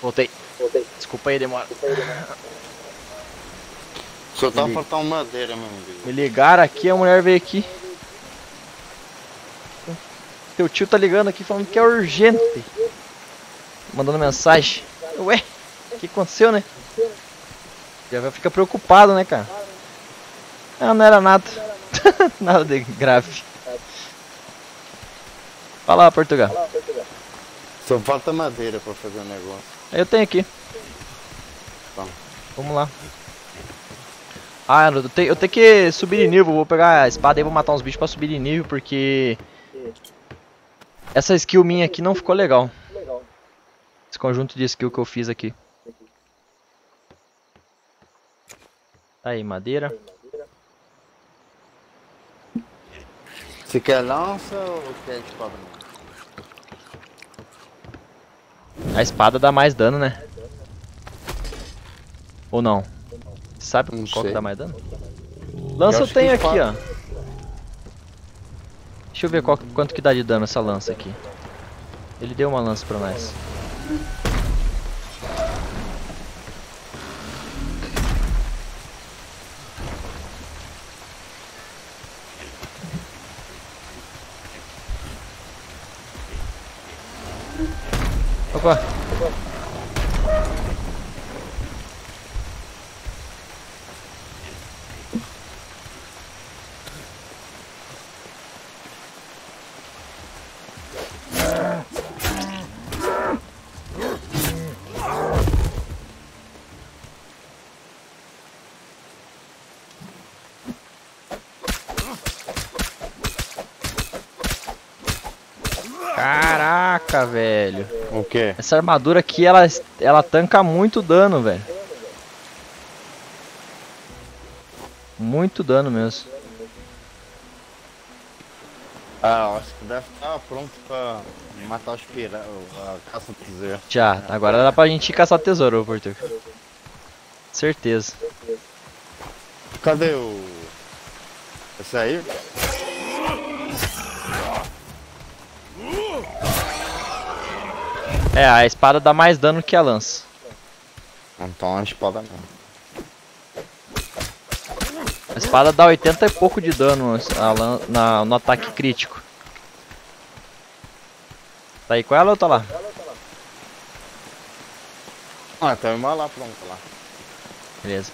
Voltei. Desculpa aí, demora. Só Ele- faltando madeira, meu amigo. Me ligaram aqui, a mulher veio aqui. Teu tio tá ligando aqui falando que é urgente. Mandando mensagem. Ué, o que aconteceu, né? Já fica preocupado, né, cara? Não, não era nada. nada de grave. Fala, Portugal. Só falta madeira pra fazer o negócio. Eu tenho aqui. Tá. Vamos lá. Ah, eu tenho, eu tenho que subir de nível. Vou pegar a espada e vou matar uns bichos pra subir de nível, porque... Essa skill minha aqui não ficou legal. Esse conjunto de skill que eu fiz aqui. Tá aí, madeira. Você quer lança ou quer espada? A espada dá mais dano, né? Ou não? Sabe Não qual que sei. dá mais dano? Lança eu que tenho aqui, ó. Deixa eu ver qual- quanto que dá de dano essa lança aqui. Ele deu uma lança pra nós. Opa! Caraca, velho. O quê? Essa armadura aqui, ela, ela tanca muito dano, velho. Muito dano mesmo. Ah, acho que deve estar pronto pra matar os piratas, a caça tesouro. Já, agora dá pra gente ir caçar tesouro, Porto. Certeza. Cadê o... Esse aí? É, a espada dá mais dano que a lança. Então a espada não. A espada dá 80 e pouco de dano a lan- na- no ataque crítico. Tá aí com ela ou tá lá? Ah, tem uma lá pronta lá. Beleza.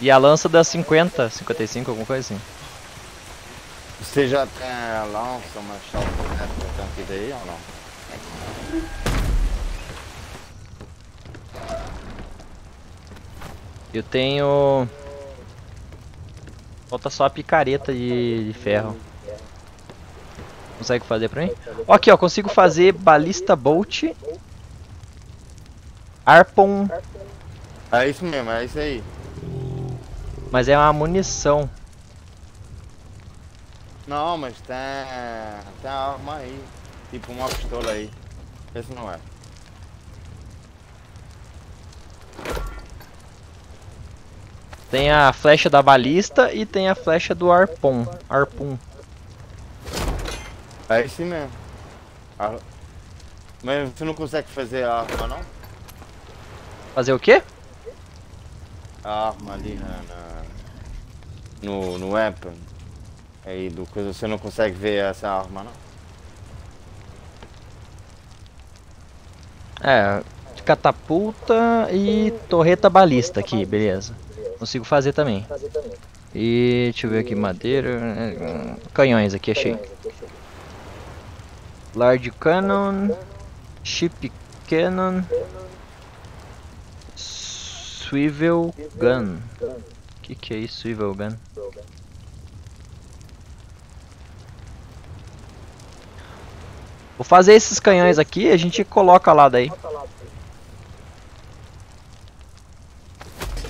E a lança dá 50, 55, alguma coisa assim. Você já tem a lança, uma chave tanque daí ou não? Eu tenho. Falta só a picareta de, de ferro. Consegue fazer pra mim? Ó, Aqui, ó, consigo fazer balista bolt. Arpon, É isso mesmo, é isso aí. mas é uma munição. Não, mas tem. Tem a arma aí. Tipo uma pistola aí. Esse não é. Tem a flecha da balista e tem a flecha do arpon. Arpon. É esse mesmo. A- Mas você não consegue fazer a arma não? Fazer o quê? A arma ali na. na- no, no weapon. Aí do coisa você não consegue ver essa arma não? É, catapulta e torreta balista aqui, beleza. Consigo fazer também. E deixa eu ver aqui, madeira. eh, Canhões aqui, achei. Large Cannon, Ship Cannon, Swivel Gun. O que, que é isso, Swivel Gun? Vou fazer esses canhões aqui, a gente coloca lá daí.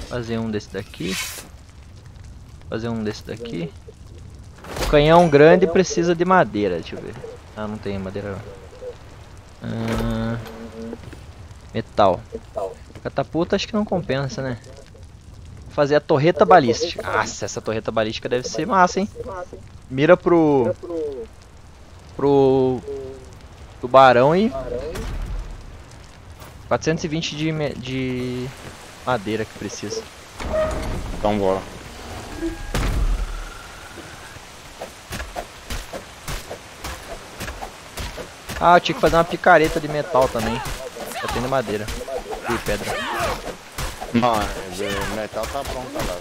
Fazer um desse daqui. Fazer um desse daqui. O canhão grande precisa de madeira, deixa eu ver. Ah, não tem madeira não. Ah, metal. Catapulta acho que não compensa, né? Vou fazer a torreta balística. Nossa, essa torreta balística deve ser massa, hein? Mira pro... Pro... Tubarão e... 420 de, de madeira que precisa. Então bora. Ah, eu tinha que fazer uma picareta de metal também. Só tem de madeira. E pedra. Não, é de metal tá pronta lá.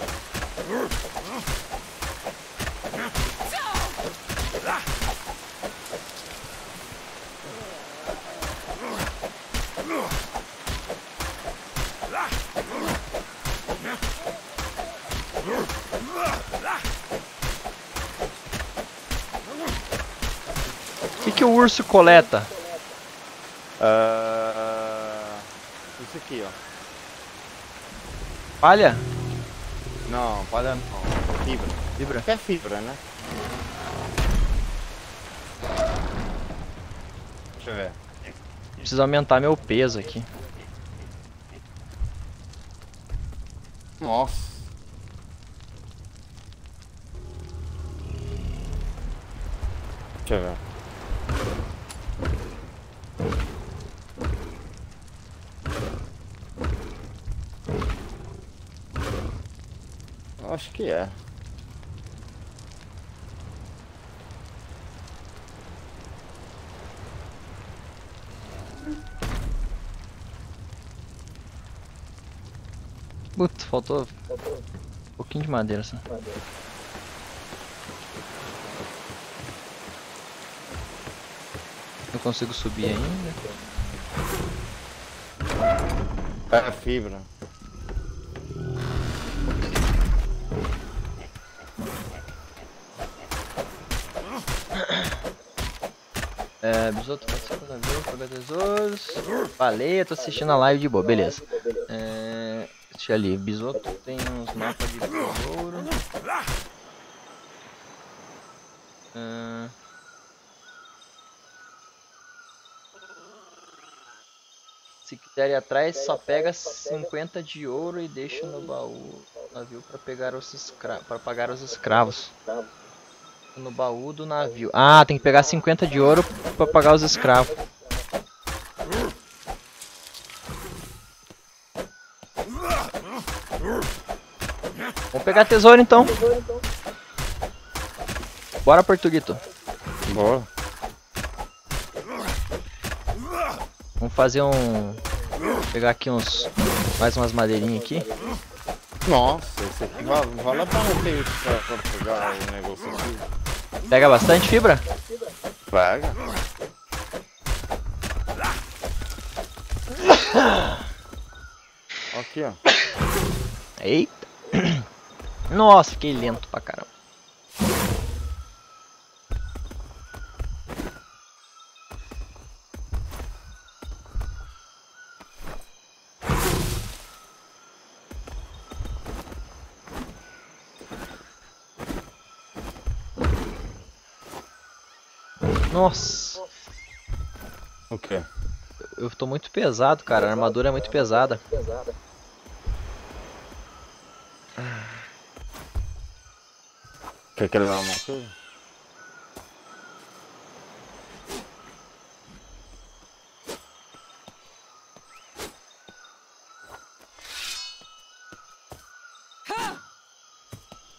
Que, que o urso coleta? Ah, isso aqui, ó. Palha? Não, palha não. Fibra. Vibra? É fibra, né? Deixa eu ver. Preciso aumentar meu peso aqui. Nossa. Deixa eu ver. Acho que é. Putz, faltou um pouquinho de madeira só. Não consigo subir ainda. É fibra. É, bisoto participa da vez, paga tesouros. Baleia, tô assistindo a live de boa, beleza. É, deixa ali, bisoto tem uns mapas de tesouro. É, Se quiser ir atrás, só pega 50 de ouro e deixa no baú do navio para pegar os escra para pagar os escravos. No baú do navio. Ah, tem que pegar 50 de ouro para pagar os escravos. Vamos pegar tesouro então. Bora, Portuguito. Boa. Vamos fazer um. Pegar aqui uns. Mais umas madeirinhas aqui. Nossa, esse aqui vale, vale a pena ter isso pra, pra pegar o negócio aqui. Pega bastante fibra? Pega. Aqui, ó. Eita. Nossa, fiquei lento pra caramba. Nossa, O quê? eu tô muito pesado, cara. A armadura é muito pesada. Quer que ele uma coisa?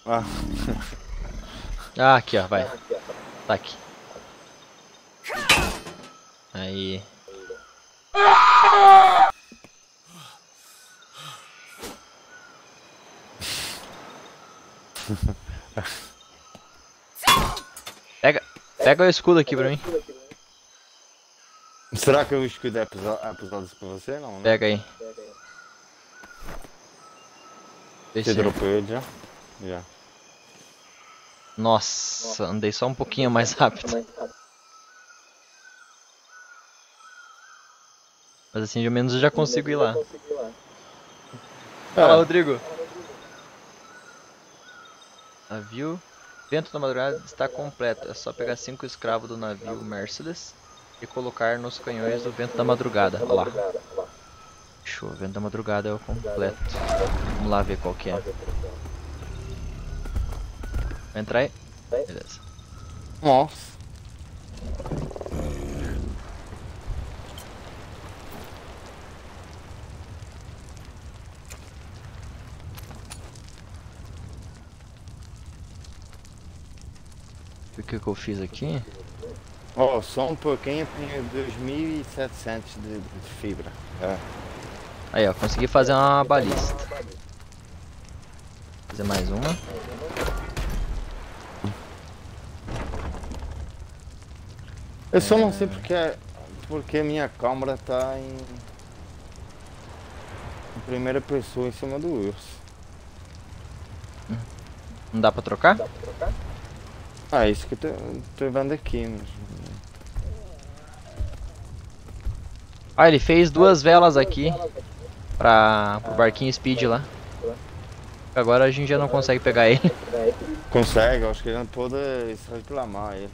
Ah, Ah, aqui, ó, vai. Tá aqui. Aí. Pega, pega o escudo aqui pra mim. será que o escudo é pesado, pra você? Não, né? Pega aí. Deixa Você eu- dropou ele já? Já. Nossa, andei só um pouquinho mais rápido. Mas assim, pelo menos eu já consigo ir lá. Fala, É, Rodrigo. Navio. Vento da madrugada está completo. É só pegar cinco escravos do navio Mercedes e colocar nos canhões do vento da madrugada. Olha lá. Show, vento da madrugada é o completo. Vamos lá ver qual que é. Vai entrar aí? Beleza. Nossa. Que que eu fiz aqui? Ó, só um pouquinho tem 2.700 de, de fibra. É. Aí, ó, consegui fazer uma balista. Fazer mais uma. Eu só não sei porque, porque minha câmera tá em, em primeira pessoa em cima do urso. Não dá pra trocar? Ah, isso que eu tô vendo aqui, mas... Ah, ele fez duas velas aqui para o barquinho speed lá. Agora a gente já não consegue pegar ele. Consegue, acho que ele não pode se reclamar ele.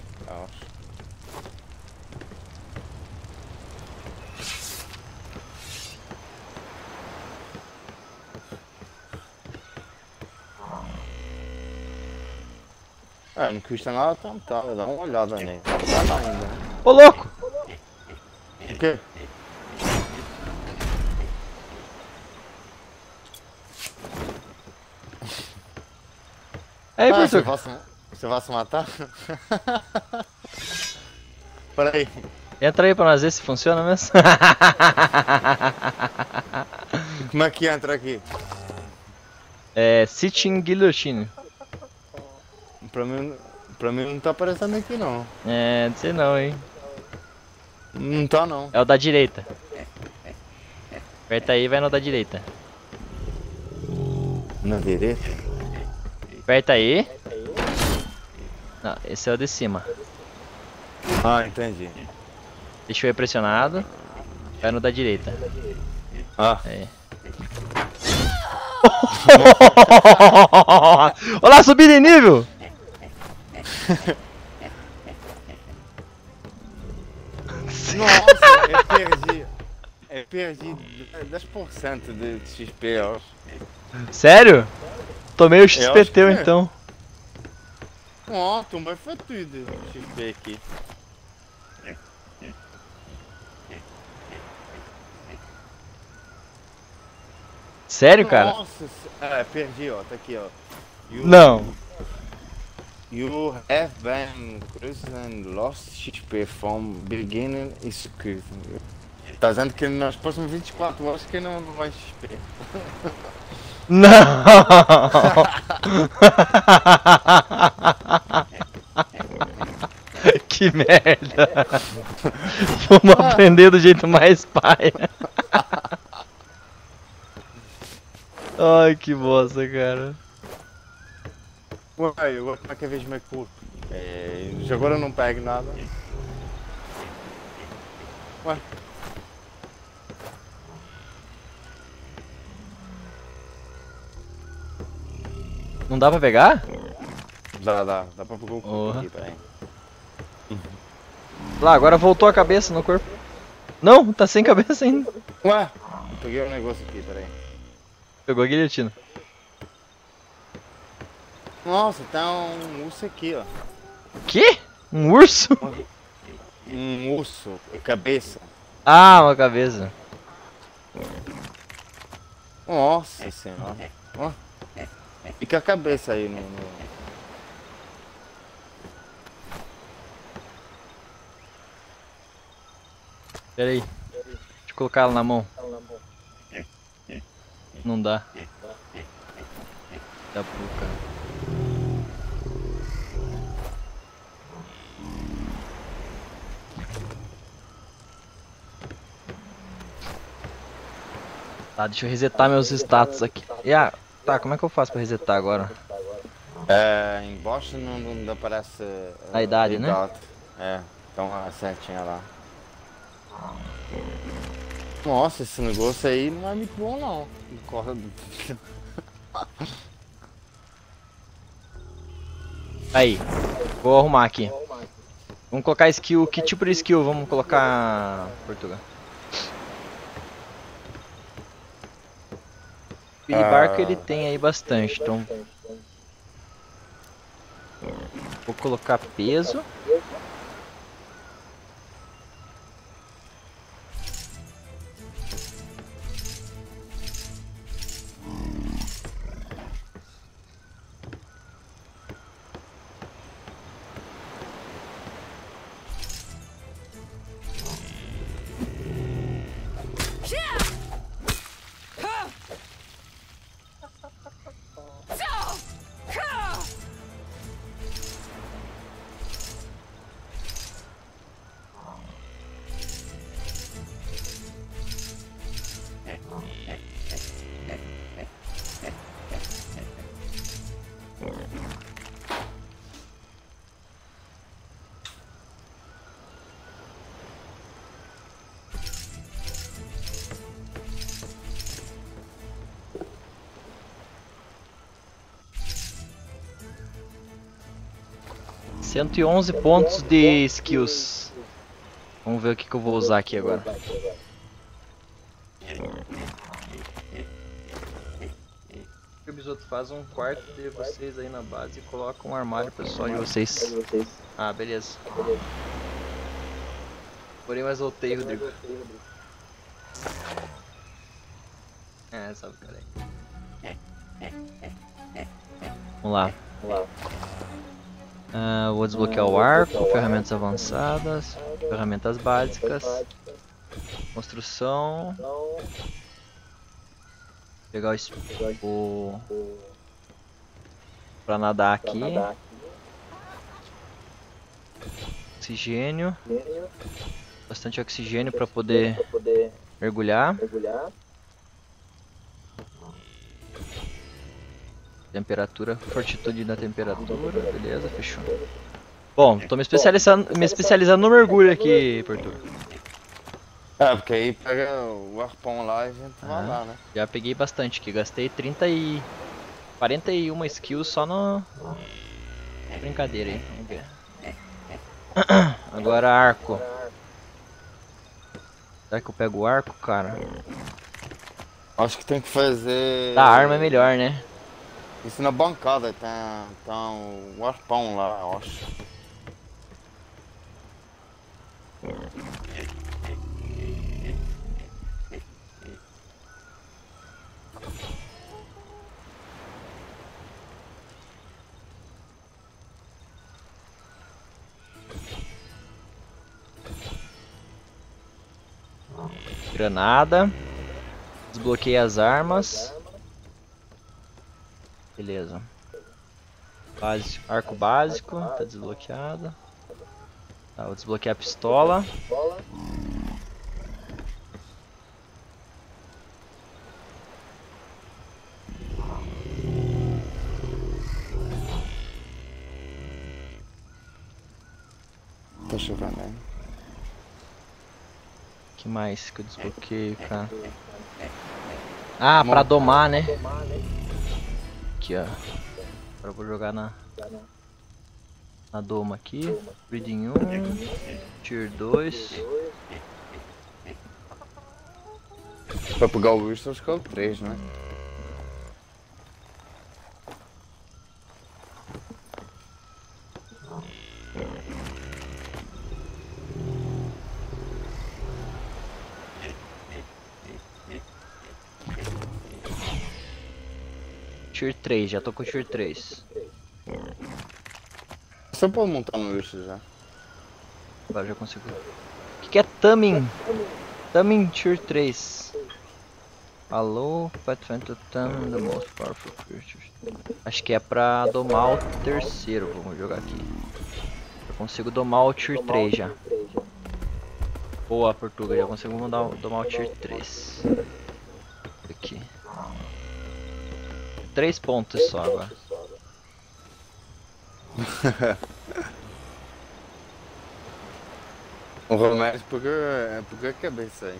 Não custa nada tentar, dá uma olhada nele. Não nada ainda. Ô louco! O quê? Aí, Ah, você, vai se, você vai se matar? Peraí. Entra aí pra nós ver se funciona mesmo. Como é que entra aqui? é Sitting Guillotine. Pra mim, pra mim não tá aparecendo aqui não. É, não sei não, hein. Não tá não. É o da direita. Aperta aí e vai no da direita. Na direita? Aperta aí. Não, esse é o de cima. Ah, entendi. Deixa eu ir pressionado. Vai no da direita. Ah, É. Olá, subir de nível! nossa, eu perdi. Eu perdi 10% de XP, eu acho. Sério? Tomei o XP que teu é. então. Ó, tu mas foi tudo XP aqui. Sério, cara? Nossa, é, perdi, ó, tá aqui, ó. You, Não. You have been cruising lost XP from beginning cruising. Tá dizendo que nas próximas 24 horas que não, vai XP. Não! que merda! Vamos aprender do jeito mais paia. Ai, que bosta, cara. Ué, agora como é que vez meu curto? Agora eu não pego nada. Ué. Não dá pra pegar? Dá, dá, dá pra pegar o curto Porra. aqui, peraí. Lá, agora voltou a cabeça no corpo. Não, tá sem cabeça ainda. Ué, eu peguei um negócio aqui, peraí. Pegou a guilhotina. Nossa, tá um urso aqui, ó. Que? Um urso? Um urso, cabeça. Ah, uma cabeça. Nossa senhora. Ó. Fica a cabeça aí no. no- Pera aí. Deixa eu colocar ela na mão. Não dá. Dá pro Tá, deixa eu resetar meus status aqui. E ah, tá, como é que eu faço pra resetar agora? É, embaixo não, não aparece. A idade, né? idade. É, então a setinha lá. Nossa, esse negócio aí não é muito bom não. Corre- Aí, vou arrumar aqui. Vamos colocar skill. Que tipo de skill vamos colocar, Portugal? Speed Ah. barco ele tem aí bastante, então. Vou colocar peso. 111 pontos de skills. Vamos ver o que, que eu vou usar aqui agora. O Bisoto faz um quarto de vocês aí na base e coloca um armário pessoal de vocês. Ah, beleza. Porém, mas voltei, Rodrigo. É, sabe, cara aí. Vamos lá. Ah, vou desbloquear o arco, ferramentas avançadas, ferramentas básicas, construção. Pegar o, o pra nadar aqui. Oxigênio, bastante oxigênio para poder mergulhar. Temperatura, fortitude da temperatura, beleza, fechou. Bom, tô me especializando, me especializando no mergulho aqui, Porto. É, porque aí pega o arpão lá e a gente vai Ah. lá, né? Já peguei bastante aqui, gastei 30 e 41 skills só no brincadeira aí, vamos ver. Agora arco. Será que eu pego o arco, cara? Acho que tem que fazer. Da arma é melhor, né? Isso na bancada, tem, tem um arpão lá, eu acho. Granada. Desbloqueei as armas. Beleza. Básico, arco básico, tá desbloqueado. Tá, vou desbloquear a pistola. Tá chovendo aí. que mais que eu desbloqueio, cara? Ah, pra domar, né? Aqui, ó. Agora eu vou jogar na na doma aqui. Breeding 1, Tier 2. Pra pegar o Wilson, acho que é Tier 3, já tô com Tier 3. Você pode montar no Wilson já. Agora já consigo. O que, que é Tamin? Tamin Tier 3. Alô, Pathfinder Tamin, the most powerful creatures. Acho que é pra domar o terceiro. Vamos jogar aqui. Eu consigo domar o Tier 3 já. Boa, Portuga, já consigo mandar, domar o Tier 3. Aqui. Três pontos só agora. O remédio porque é porque a cabeça aí.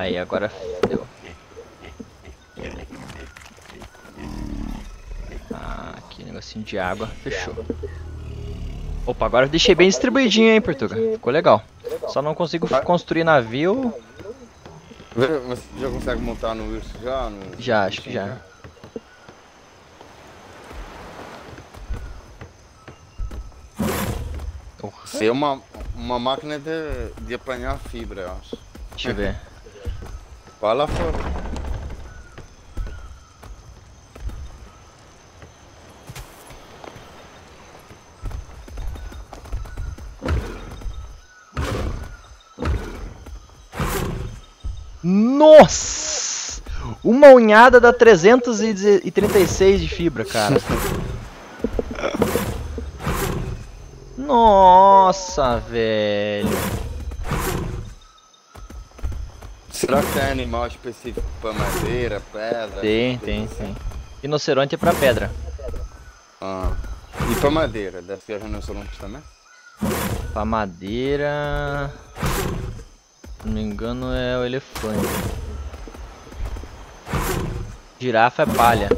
Aí, agora deu. Ah, aqui, negocinho de água. Fechou. Opa, agora eu deixei bem distribuidinho, hein, Portuga. Ficou legal. Só não consigo construir navio. Você já consegue montar no Wilson já? No... Já, acho que já. Isso é uma, uma máquina de, de apanhar fibra, eu acho. Deixa eu ver. Vai lá fora. Nossa! Uma unhada dá 336 de fibra, cara. Nossa, velho. Será que tem animal específico pra madeira, pedra? Tem, tem, tem. Rinoceronte é pra pedra. Ah. E pra madeira? Deve ser rinoceronte também? Pra madeira. Se não me engano é o elefante. Girafa é palha.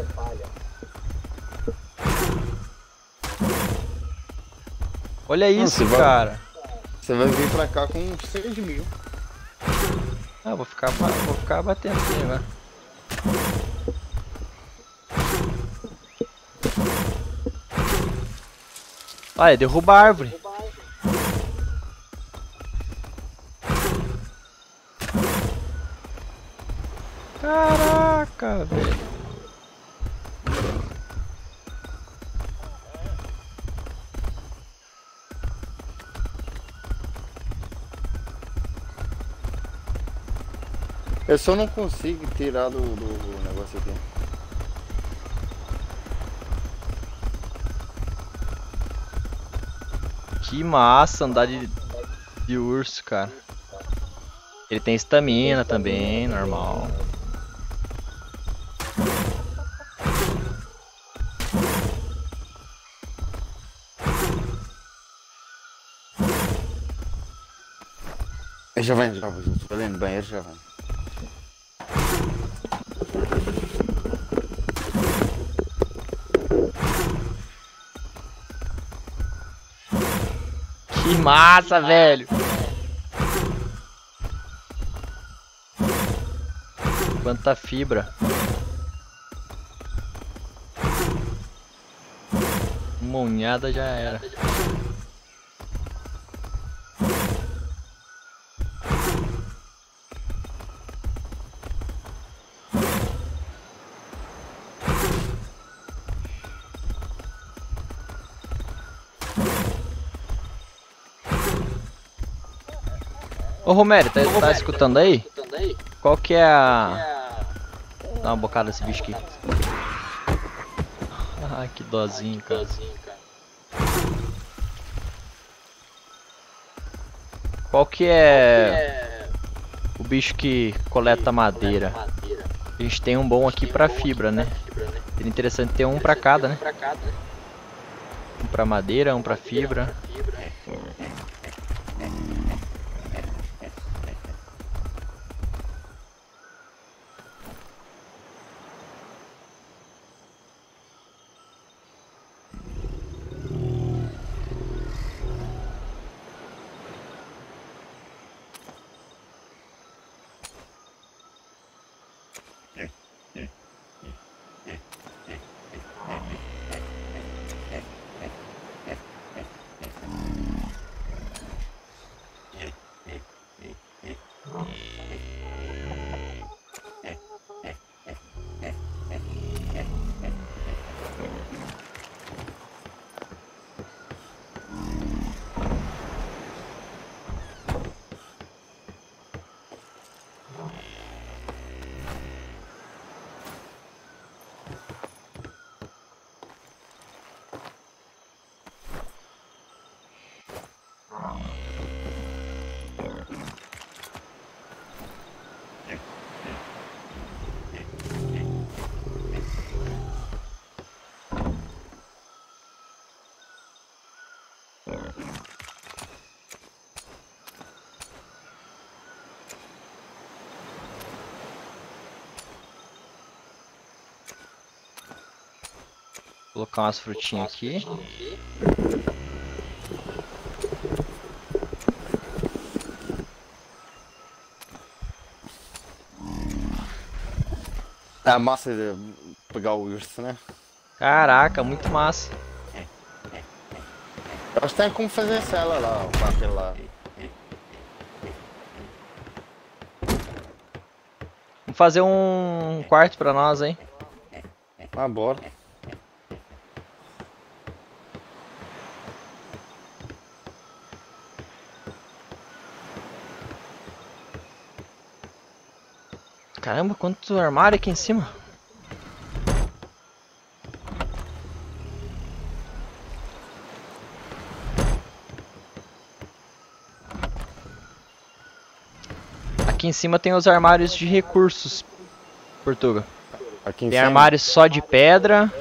Olha isso, vai- cara. Você vai vir pra cá com uns 6 mil. Ah, vou ficar, vou ficar batendo aqui agora. Olha, derruba a árvore. Caraca, velho. Eu só não consigo tirar do, do negócio aqui. Que massa andar de, de urso, cara. Ele tem estamina também, normal. Já vem, já vem. Estou ali no banheiro, já vem. Massa, velho. Quanta fibra. Uma unhada já era. Ô Romero, tá, tá escutando aí? Qual que é a. Dá uma bocada nesse bicho aqui. Ah, que dozinho, cara. Qual que é o bicho que coleta madeira? A gente tem um bom aqui pra fibra, né? Seria interessante ter um pra cada, né? Um pra madeira, um pra fibra. Colocar umas frutinhas aqui. É massa de pegar o urso, né? Caraca, muito massa. Eles têm como fazer cela lá, para aquele lá. Vamos fazer um quarto pra nós, hein? Ah, bora. Quanto armário aqui em cima. Aqui em cima tem os armários de recursos, Portuga. Aqui em Tem cima. armário só de pedra.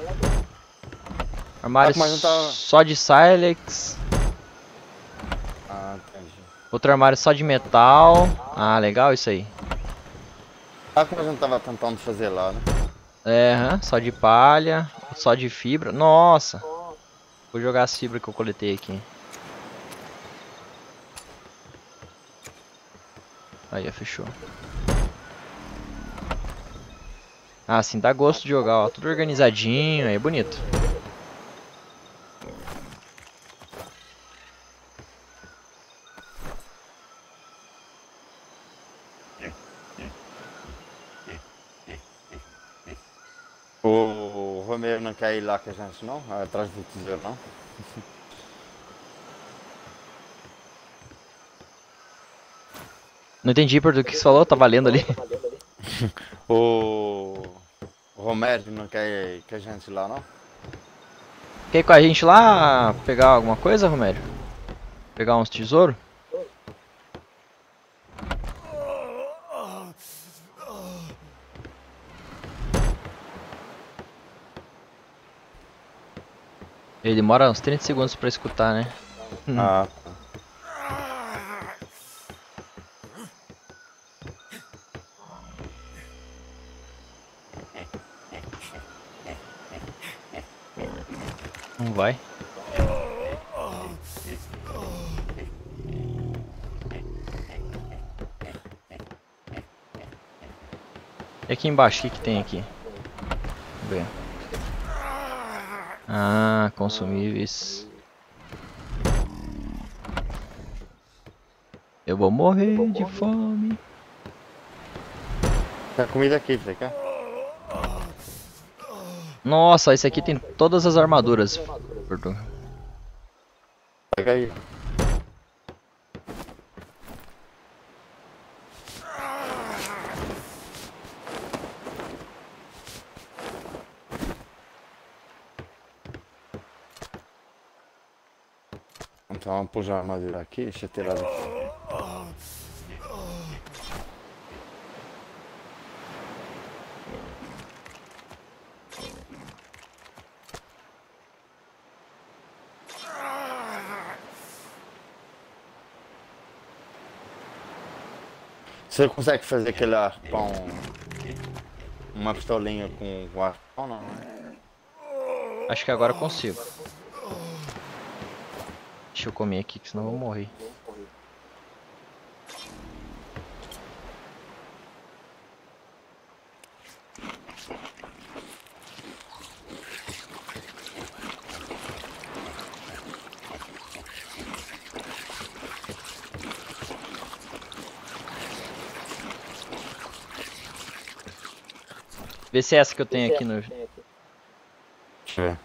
Armário Ah, tá- só de silex. Ah. Outro armário só de metal. Ah, legal isso aí. Ah, como a gente tava tentando fazer lá, né? É, só de palha, só de fibra. Nossa! Vou jogar as fibras que eu coletei aqui. Aí, fechou. Ah, assim dá gosto de jogar, ó. Tudo organizadinho, aí é bonito. Romero quer ir lá com a gente, não? Atrás do tesouro, não? Não entendi por do que você falou, tá valendo ali. O o Romero não quer com a gente lá, não? Quer ir com a gente lá pegar alguma coisa, Romério? Pegar uns tesouros? Ele demora uns 30 segundos pra escutar, né? Hum. Ah, Não vai. E aqui embaixo, o que, que tem aqui? Vamos ver. Ah, consumíveis. Eu vou morrer de fome. tem comida aqui, você quer? Nossa, esse aqui tem todas as armaduras. Portugal. Pega aí. Pôr a armadura aqui, deixa eu tirar daqui. Você consegue fazer aquele arpão, uma pistolinha com o arpão, não? Acho que agora consigo. Deixa eu comer aqui, que senão eu vou morrer. Vê se é essa que eu tenho aqui no. Deixa eu ver.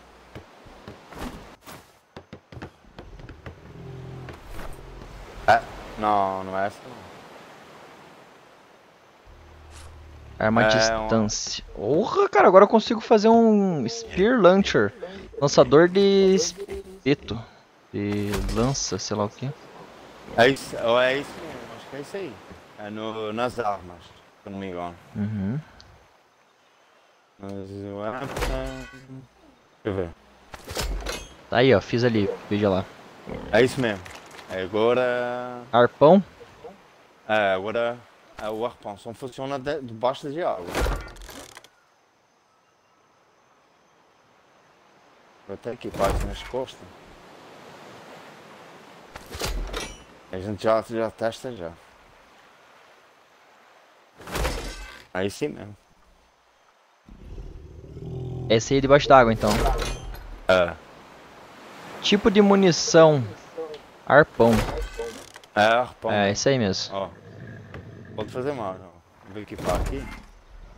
É? Não é essa não. Arma à É, distância. Porra, cara, agora eu consigo fazer um Spear Launcher. Lançador de espeto. De lança, sei lá o que. É isso, é isso mesmo, acho que é isso aí. É no, nas armas, se eu não me engano. Uhum. Mas acho. Deixa eu ver. Tá aí, ó, fiz ali, veja lá. É isso mesmo. É Agora. Arpão. É, agora é, o arpão só funciona de, debaixo de água. Vou até equipar isso nas costas. A gente já, já testa já. Aí sim mesmo. Essa aí é debaixo d'água, então. É. Tipo de munição. Arpão. É arpão. É, esse aí mesmo. Ó. Pode fazer mais, ó. Vou equipar aqui.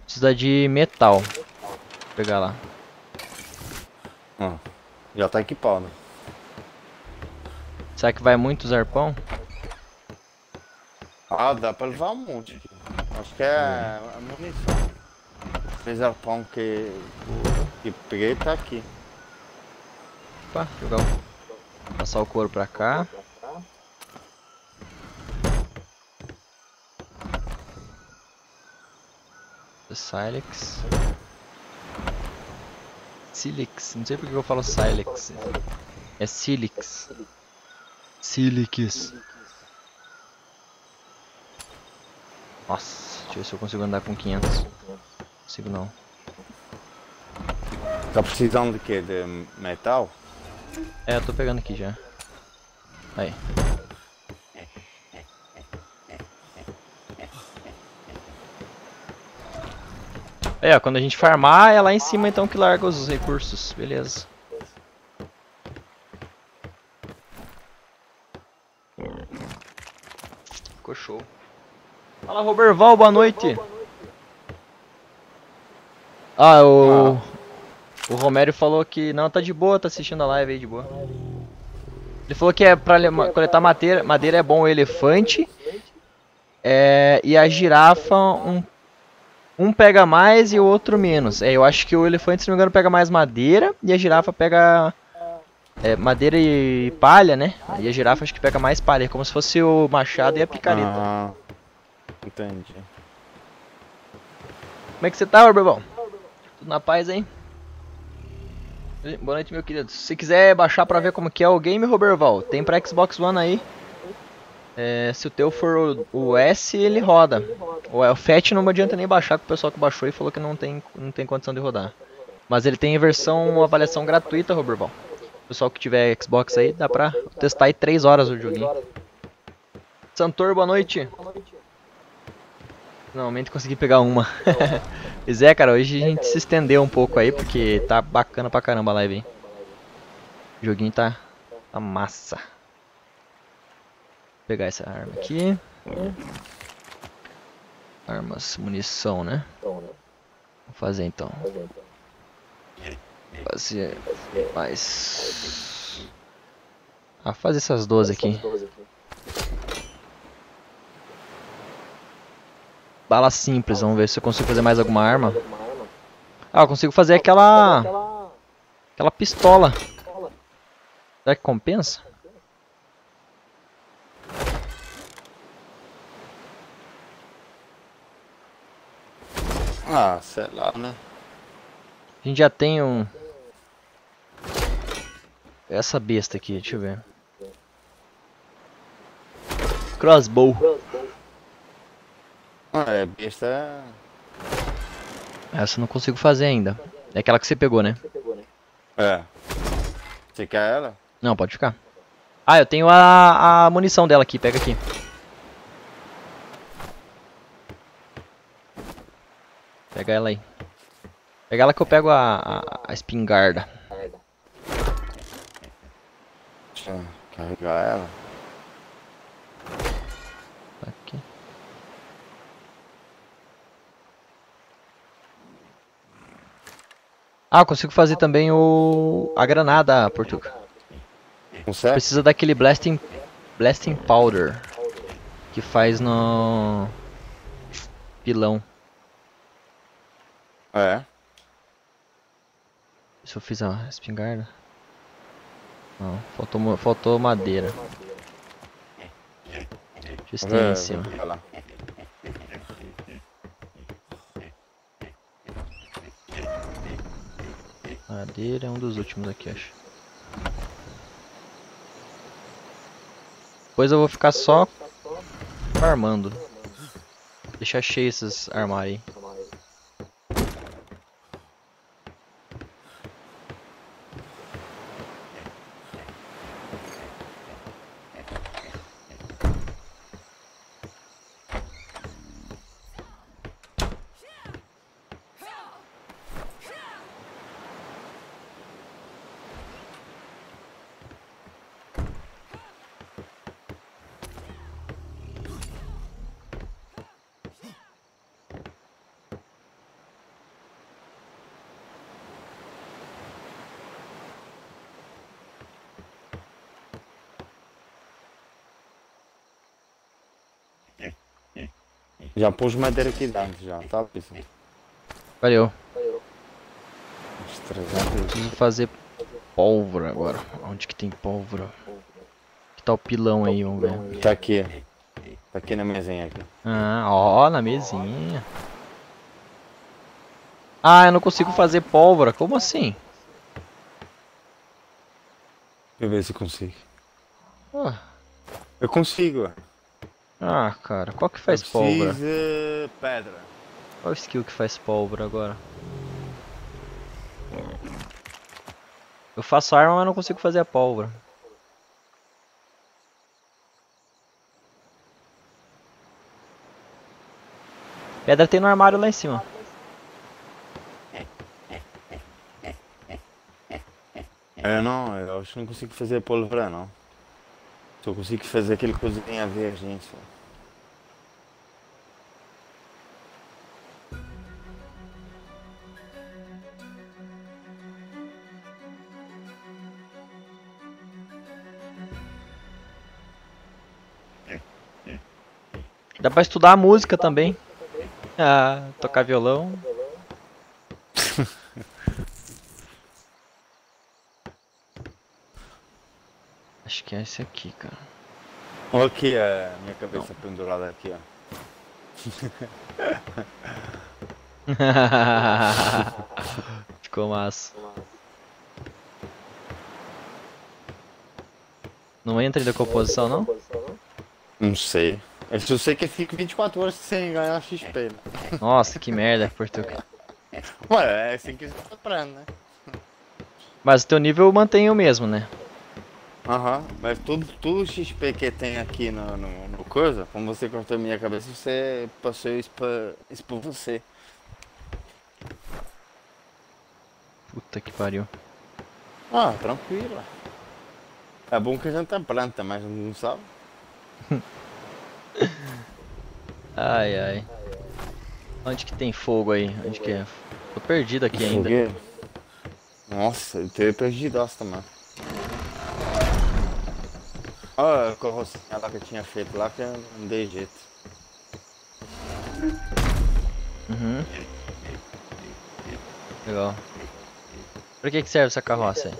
Precisa de metal. Vou pegar lá. Ó. Já tá equipado. Será que vai muitos arpão? Ah, dá pra levar um monte aqui. Acho que é a munição. Fez arpão que, que peguei tá aqui. Opa, jogar o... Passar o couro pra cá. Silex. Silix. Não sei porque eu falo Silex. É Silix. Silix. Nossa, deixa eu ver se eu consigo andar com 500. Consigo não. Tá precisando de quê? De metal? É, eu tô pegando aqui já. Aí. É, quando a gente farmar, é lá em cima então que larga os recursos. Beleza. Ficou show. Fala, Roberval, boa noite. Ah, o... O Romério falou que não, tá de boa, tá assistindo a live aí de boa. Ele falou que é pra coletar madeira, madeira é bom o elefante. É, e a girafa, um, um pega mais e o outro menos. É, eu acho que o elefante, se não me engano, pega mais madeira e a girafa pega é, madeira e palha, né? E a girafa acho que pega mais palha, é como se fosse o machado e a picareta. Ah, entendi. Como é que você tá, Orbebão? Tudo na paz, hein? Boa noite, meu querido. Se quiser baixar pra ver como que é o game, Roberval, tem pra Xbox One aí. É, se o teu for o, o S, ele roda. O, o FAT não adianta nem baixar, que o pessoal que baixou e falou que não tem, não tem condição de rodar. Mas ele tem versão, avaliação gratuita, Roberval. O pessoal que tiver Xbox aí, dá pra testar aí 3 horas o joguinho. Santor, boa noite. Finalmente consegui pegar uma. Pois é, cara, hoje a gente se estendeu um pouco aí, porque tá bacana pra caramba a live, hein. O joguinho tá, tá massa. Pegar essa arma aqui. Armas, munição, né? Vou fazer então. Fazer mais... Ah, fazer essas 12 aqui. Bala simples, vamos ver se eu consigo fazer mais alguma arma. Ah, eu consigo fazer aquela... Aquela pistola. Será que compensa? Ah, sei lá, né? A gente já tem um... Essa besta aqui, deixa eu ver. Crossbow. Ah, é besta. Essa eu não consigo fazer ainda. É aquela que você pegou, né? É. Você quer ela? Não, pode ficar. Ah, eu tenho a, a munição dela aqui, pega aqui. Pega ela aí. Pega ela que eu pego a, a, a espingarda. Deixa eu carregar ela. Aqui. Ah, eu consigo fazer também o a granada, Portuga. Consegue? Precisa daquele blasting blasting powder que faz no pilão. É. Se eu fiz a espingarda. Não, faltou, faltou madeira. Deixa eu É, em cima. Madeira é um dos últimos aqui, acho. Depois eu vou ficar só farmando. Deixar cheio esses armários aí. Já pôs madeira aqui dentro, já, tá? Valeu. Uns 300. Preciso fazer pólvora agora. Onde que tem pólvora? Que tá o pilão aí, vamos ver. Tá aqui. Tá aqui na mesinha aqui. Ah, ó, na mesinha. Ah, eu não consigo fazer pólvora. Como assim? Deixa eu ver se consigo. Ah, Eu consigo. Ah, cara, qual que faz pólvora? preciso pedra. Qual o skill que faz pólvora agora? Eu faço arma, mas não consigo fazer a pólvora. Pedra tem no armário lá em cima. Eu não, eu acho que não consigo fazer pólvora, não. Só consigo fazer aquele coisinha verde, só. Pra estudar a música também. Ah, tocar violão. Acho que é esse aqui, cara. Olha aqui a minha cabeça pendurada aqui, ó. Ficou massa. Não entra em decomposição, não? Não sei. Eu só sei que eu fico 24 horas sem ganhar XP. Né? Nossa, que merda, Portugal. Ué, é assim que você tá aprende, né? Mas o teu nível mantém o mesmo, né? Aham, mas tudo, tudo XP que tem aqui no, no, no coisa, como você cortou a minha cabeça, você passou isso pra, isso pra você. Puta que pariu. Ah, tranquilo. É bom que a gente tem planta, mas não sabe. Ai, ai. Onde que tem fogo aí? Onde que é? Tô perdido aqui ainda. Nossa, eu teria perdido também. Olha a carrocinha lá que eu tinha feito lá que eu não dei jeito. Uhum. Legal. Pra que que serve essa carroça aí?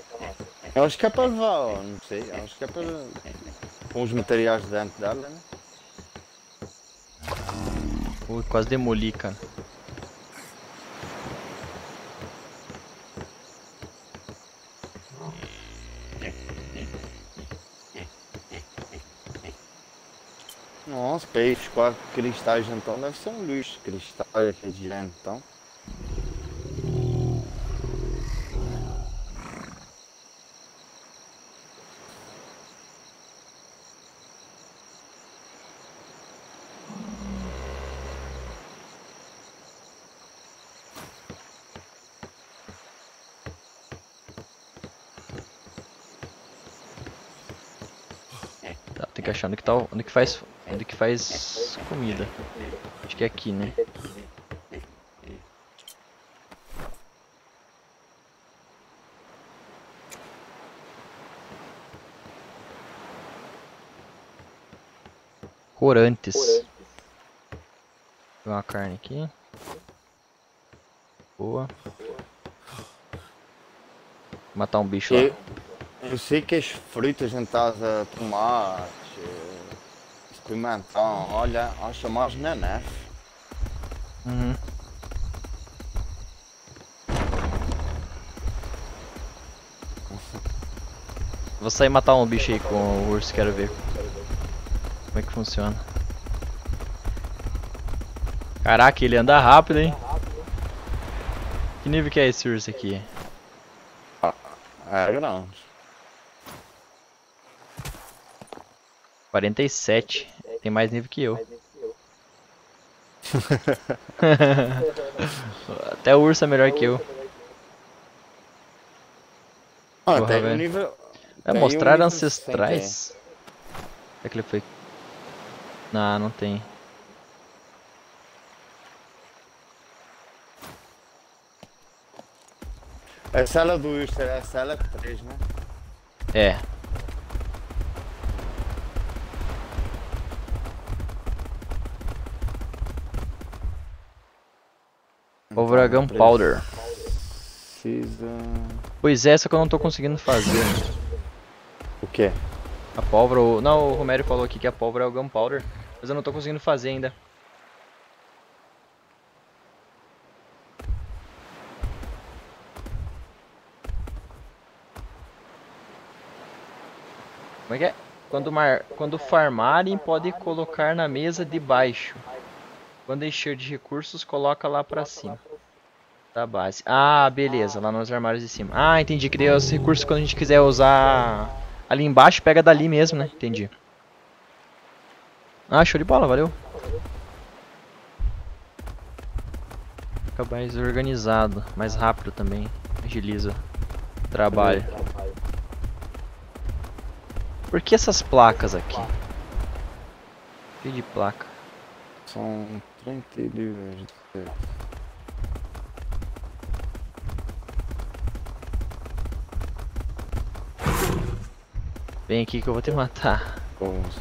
Eu acho que é para levar, ó, não sei, eu acho que é para com os materiais dentro dela, né? Ui, quase demoli, cara. Nossa, peixe, quatro cristais então deve ser um luxo, cristal aqui de então. Que achar onde que tá, onde que faz, onde que faz comida. Acho que é aqui, né? Corantes. Uma carne aqui. Boa. Matar um bicho lá. Eu, eu sei que as frutas em tomate, eh, pimentão, olha, acha mais na neve. Uhum. Vou sair matar um bicho aí com o urso, quero ver como é que funciona. Caraca, ele anda rápido, hein? Que nível que é esse urso aqui? É grande. 47. Tem mais nível que eu. Até o urso é melhor que eu. Ah, Porra, tem um nível. É tem um mostrar nível ancestrais? Será que ele foi. Não, não tem. A sala do urso é a sala 3, né? É. Pólvora Então, Gunpowder. Precisa. Pois é, só que eu não tô conseguindo fazer. O quê? A pólvora. o- Não, o Romério falou aqui que a pólvora é o Gunpowder. Mas eu não tô conseguindo fazer ainda. Como é que é? Quando, mar... Quando farmarem, pode colocar na mesa de baixo. Quando encher de recursos, coloca lá pra cima. Da base. Ah, beleza, lá nos armários de cima. Ah, entendi. Que daí os recursos quando a gente quiser usar ali embaixo, pega dali mesmo, né? Entendi. Ah, show de bola, valeu. Fica mais organizado, mais rápido também. Agiliza o trabalho. Por que essas placas aqui? Cheio de placa. São 30 livros. de- Vem aqui que eu vou te matar. Bons.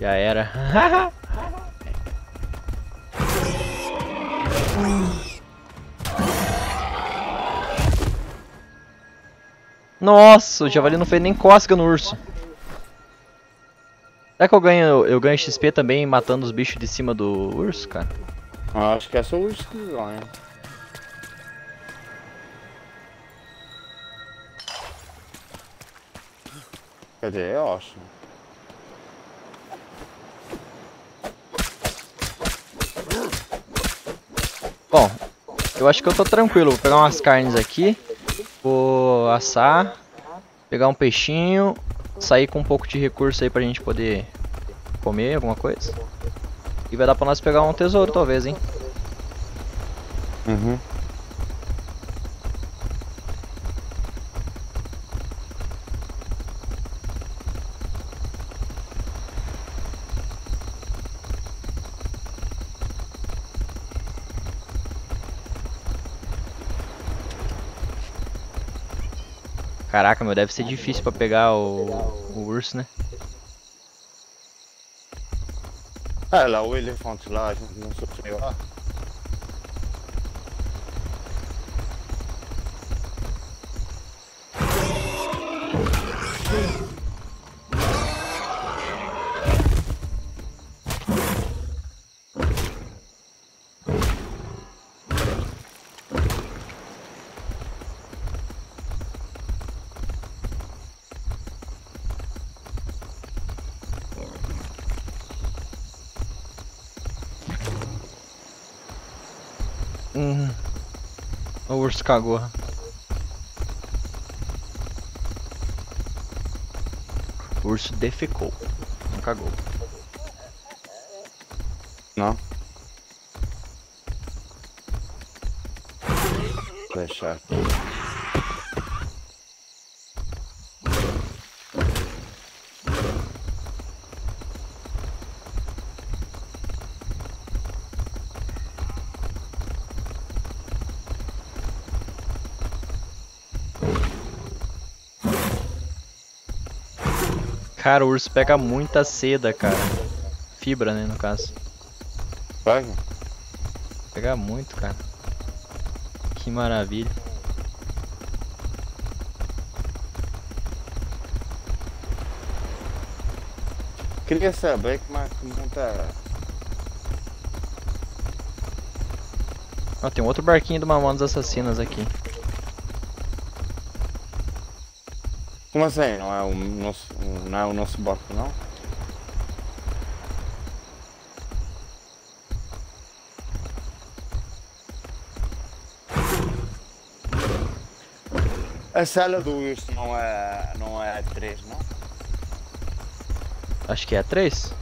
Já era. Nossa, o javali não fez nem cócega no urso. Será que eu ganho, eu ganho XP também matando os bichos de cima do urso, cara? Ah, acho que é só o urso que ganha. Quer dizer, eu acho. Bom, eu acho que eu tô tranquilo. Vou pegar umas carnes aqui. Vou assar. Pegar um peixinho. Sair com um pouco de recurso aí pra gente poder comer alguma coisa. E vai dar pra nós pegar um tesouro talvez, hein? Uhum. Caraca, meu, deve ser difícil pra pegar o, o urso, né? Ah, lá o elefante lá, a gente não sofreu lá. Urso cagou. O urso defecou. Não cagou. Não. Deixar Cara, o urso pega muita seda, cara. Fibra, né, no caso. Pega. Pega muito, cara. Que maravilha. Queria saber como é que monta. Ó, tem um outro barquinho do Mamonas Assassinas aqui. Como assim? Não é o nosso, não é o nosso barco, não? A sala do urso não é, não é a 3, não? Acho que é a 3?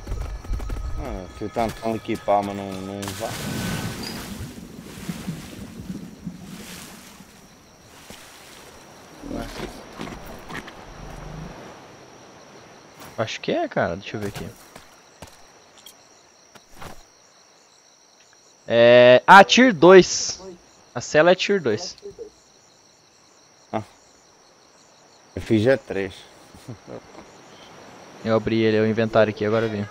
Ah, que tanto equipar, mas não, não vai. Acho que é, cara. Deixa eu ver aqui. É. Ah, Tier 2. A cela é Tier 2. Eu fiz a 3. Eu abri ele, o inventário aqui, agora eu vi.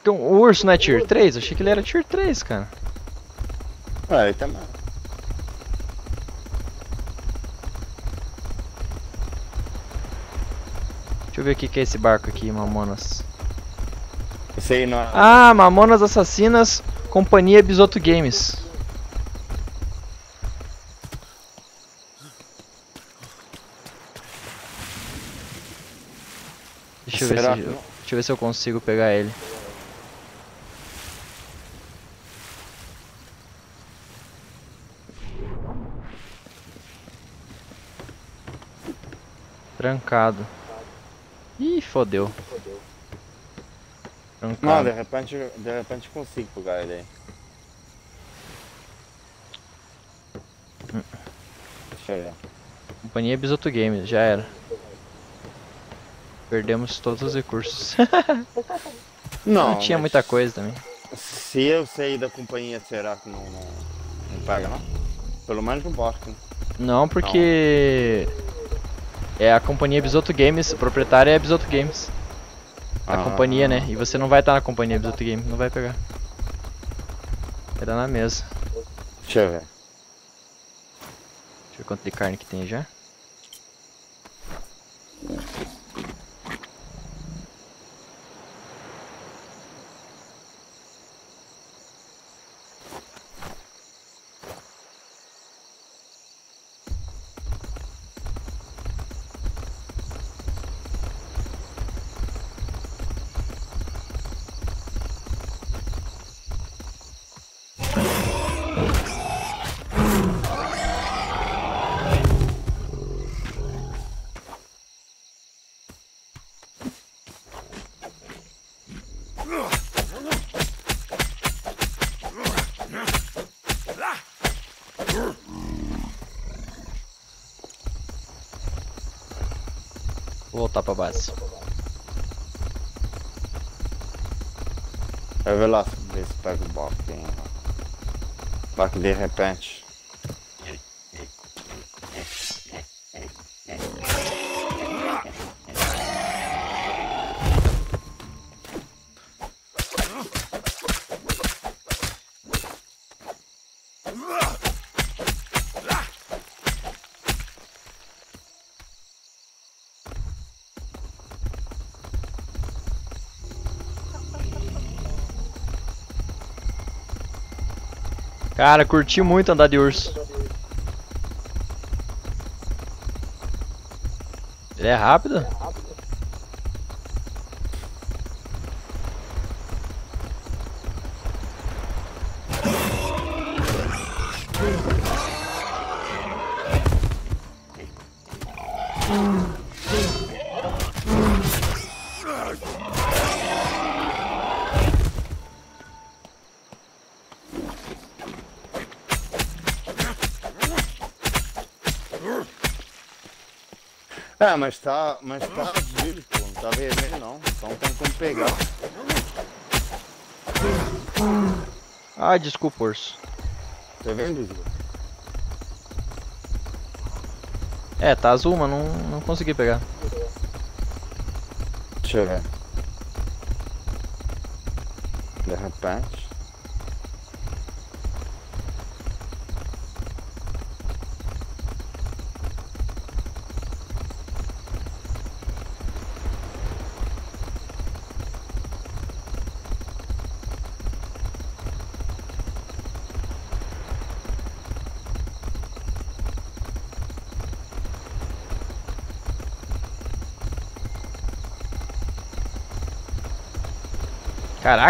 Então, o urso não é tier 3? Eu achei que ele era tier 3, cara. Ah, ele também. Deixa eu ver o que que é esse barco aqui, Mamonas. Aí não. Ah, Mamonas Assassinas, Companhia Bisoto Games. Deixa eu, ver se, deixa eu ver se eu consigo pegar ele. Trancado. Ih, fodeu. Não, Trancado. de repente, de repente consigo pegar ele aí. Deixa eu ver. Companhia Bisoto Games, já era. Perdemos todos os recursos. Não, Não tinha mas muita coisa também. Se eu sair da companhia, será que não, não, não pega, não? Pelo menos no barco. Não, porque é a companhia Bisoto Games, a proprietária é Bisoto Games. A Ah. companhia, né? E você não vai estar na companhia Bisoto Games, não vai pegar. Vai dar na mesa. Deixa eu ver. Deixa eu ver quanto de carne que tem já. Voltar pra base. Eu ver lá, ver se pega o barco. Barco de repente. Cara, curti muito andar de urso. Ele é rápido? É, mas tá. Mas tá giro, pô. Não tá vermelho não. Então tem como pegar. Ah, desculpa, urso. Tá vendo, Zio? É, tá azul, mas não, não consegui pegar. Deixa eu ver. De repente.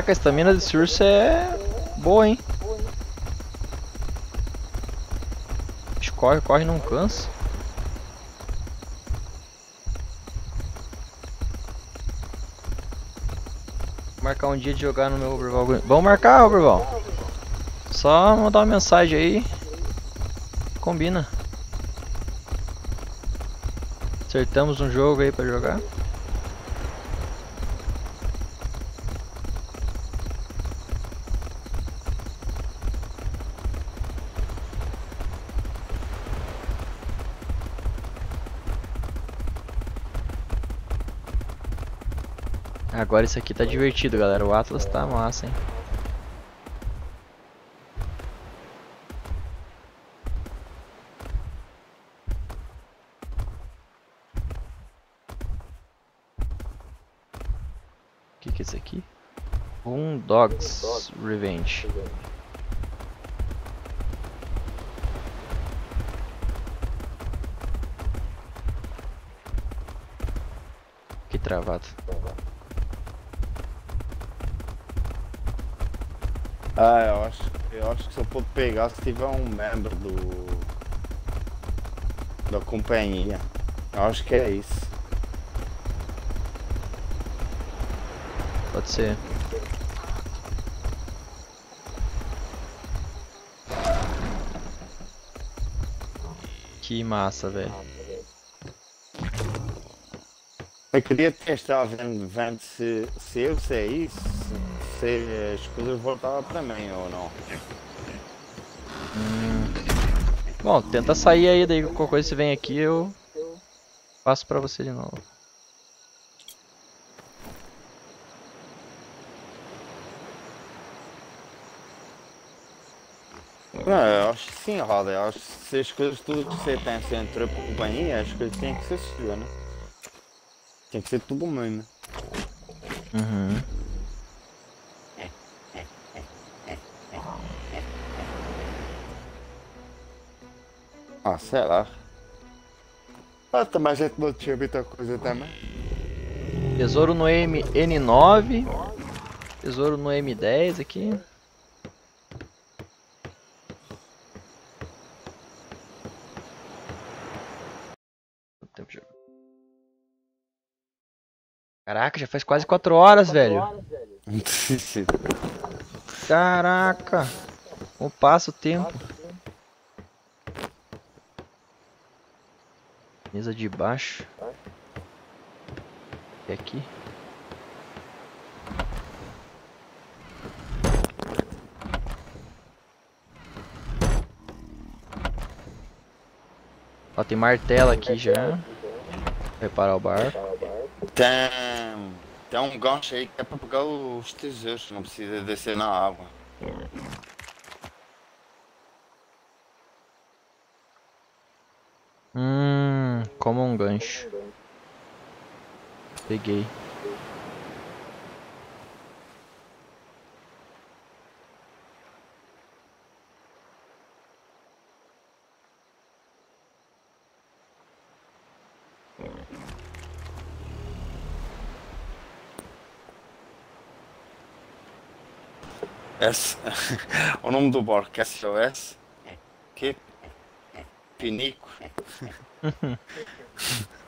Caraca, a estamina desse urso é boa, hein? Corre, corre, não cansa. Vou marcar um dia de jogar no meu Overval. Vamos marcar, Overval. Só mandar uma mensagem aí. Combina. Acertamos um jogo aí pra jogar. Agora isso aqui tá divertido, galera. O Atlas tá massa, hein? O que, que é isso aqui? Dogs Revenge. Que travado. Ah, eu acho, eu acho que só pode pegar se tiver um membro do. da companhia. Eu acho que é isso. Pode ser. Que massa, velho. Eu queria testar vendo, vendo se, se eu sei isso, se as coisas voltavam para mim ou não. Bom, tenta sair aí, daí qualquer coisa você vem aqui eu passo pra você de novo. Não, eu acho que sim, Roda. Eu acho que se as coisas, tudo que você tem se entrou para companhia, as coisas têm que ser suas, né? Tem que ser tudo meu, né? Uhum. Ah, sei lá. Ah, também a gente não tinha muita coisa também. Tesouro no M N9. Tesouro no M10 aqui. Caraca, já faz quase 4 horas, velho. Caraca. Como passa o tempo. Mesa de baixo. E aqui. Ó, tem martelo aqui já. Reparar o barco. Tem, tem um gancho aí que é para pegar os tesouros, não precisa descer na água. Hum, como um gancho. Peguei. S. o nome do barco é SOS. Que? Pinico.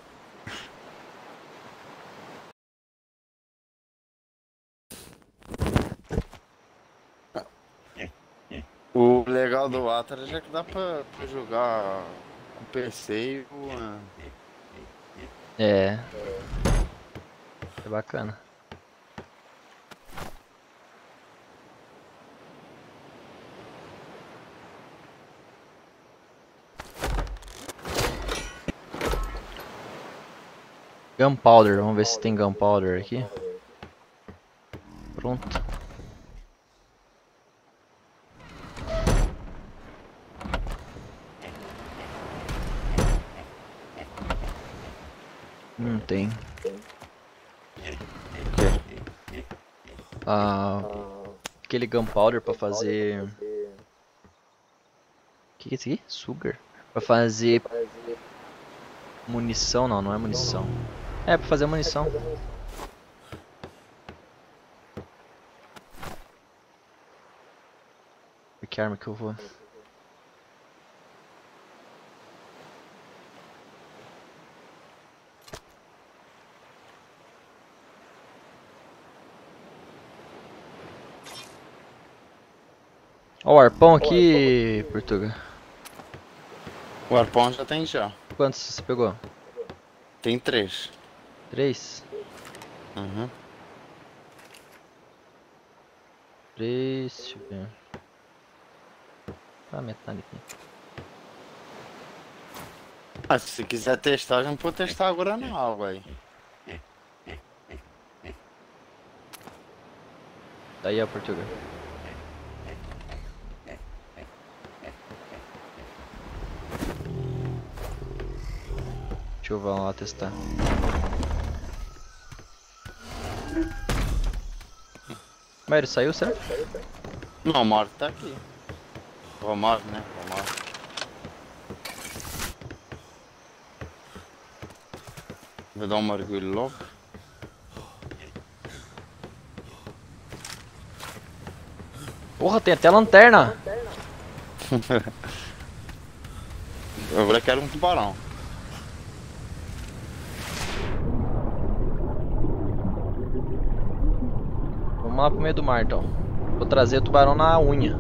O legal do Atlas é que dá pra, pra jogar com PC e É. É bacana. Gunpowder, vamos ver se tem gunpowder aqui. Pronto. Não tem. Ah, aquele gunpowder pra fazer. O que que é isso aqui? Sugar? Pra fazer munição, não, não é munição. É, pra fazer munição. Que arma que eu vou? Ó o arpão aqui, Portuga. O arpão já tem já. Quantos você pegou? Tem três. Três? Uhum. Três, deixa eu ver. Ah, metade aqui. Ah, se quiser testar, a gente pode testar agora água aí. Daí é Portugal. Deixa eu lá testar. Mas ele saiu, será? Não, o Marco tá aqui. Romário, né? Romário. Vou dar um mergulho logo. Porra, tem até lanterna. Agora eu quero um tubarão. Vamos lá pro meio do mar então. Vou trazer o tubarão na unha.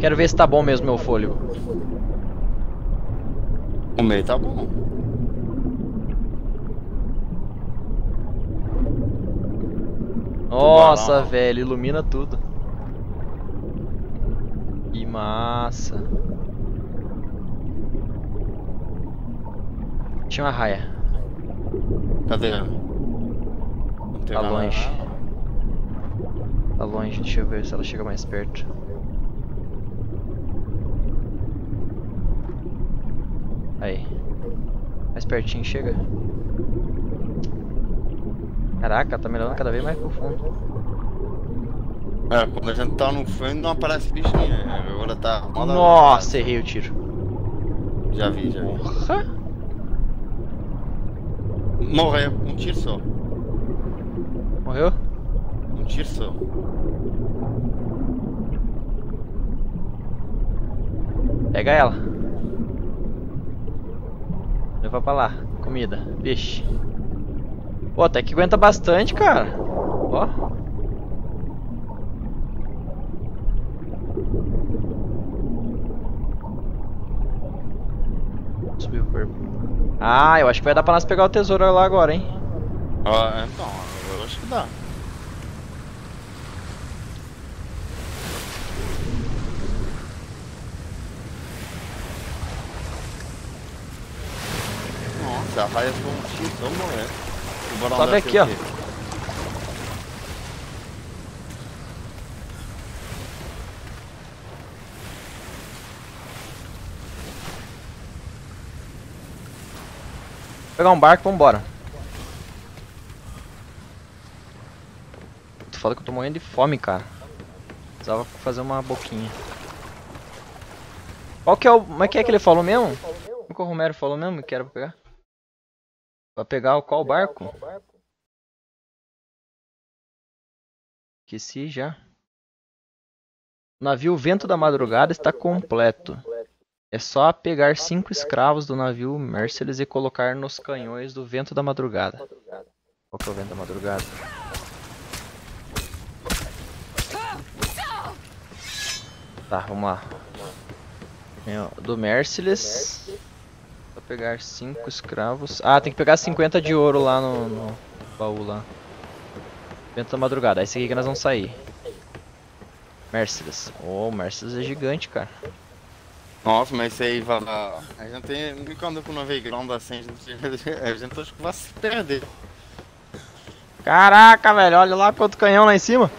Quero ver se tá bom mesmo meu fôlego. O meio tá bom. Nossa, Tubarão. velho, ilumina tudo. Que massa. Tinha uma raia. Cadê ela? Tá nada. longe. Tá longe, deixa eu ver se ela chega mais perto. Aí. Mais pertinho chega. Caraca, tá melhorando cada vez mais profundo. É, quando a gente tá no fundo não aparece bicho nenhum. Agora tá. Nossa, errei o tiro. Já vi, já vi. Morreu, um tiro só. Morreu? Um tiro só. Pega ela. Leva pra lá. Comida. Peixe. Pô, até que aguenta bastante, cara. Ó. Subiu o corpo. Ah, eu acho que vai dar pra nós pegar o tesouro lá agora, hein? Ah, então, acho que dá. Nossa, a raia foi um tiro, só morrer. O tubarão Sobe aqui, ó. pegar um barco, vambora. Fala que eu tô morrendo de fome, cara. Precisava fazer uma boquinha. Qual que é o. É que é que ele falou mesmo? Como que o Romero falou mesmo que era pra pegar? Pra pegar o qual barco? Esqueci já. O navio Vento da Madrugada está completo. É só pegar cinco escravos do navio Merciless e colocar nos canhões do Vento da Madrugada. Qual que é o Vento da Madrugada? Tá, vamos lá. Do Merciless. Só pegar cinco escravos. Ah, tem que pegar 50 de ouro lá no, no baú lá. Vento da Madrugada. É esse aqui que nós vamos sair. Merciless. Oh, o Merciless é gigante, cara. Nossa, mas isso aí vai lá. A gente tem. Nunca anda com navegando assim, a gente, a gente acho que vai se perder. Caraca, velho, olha lá quanto canhão lá em cima.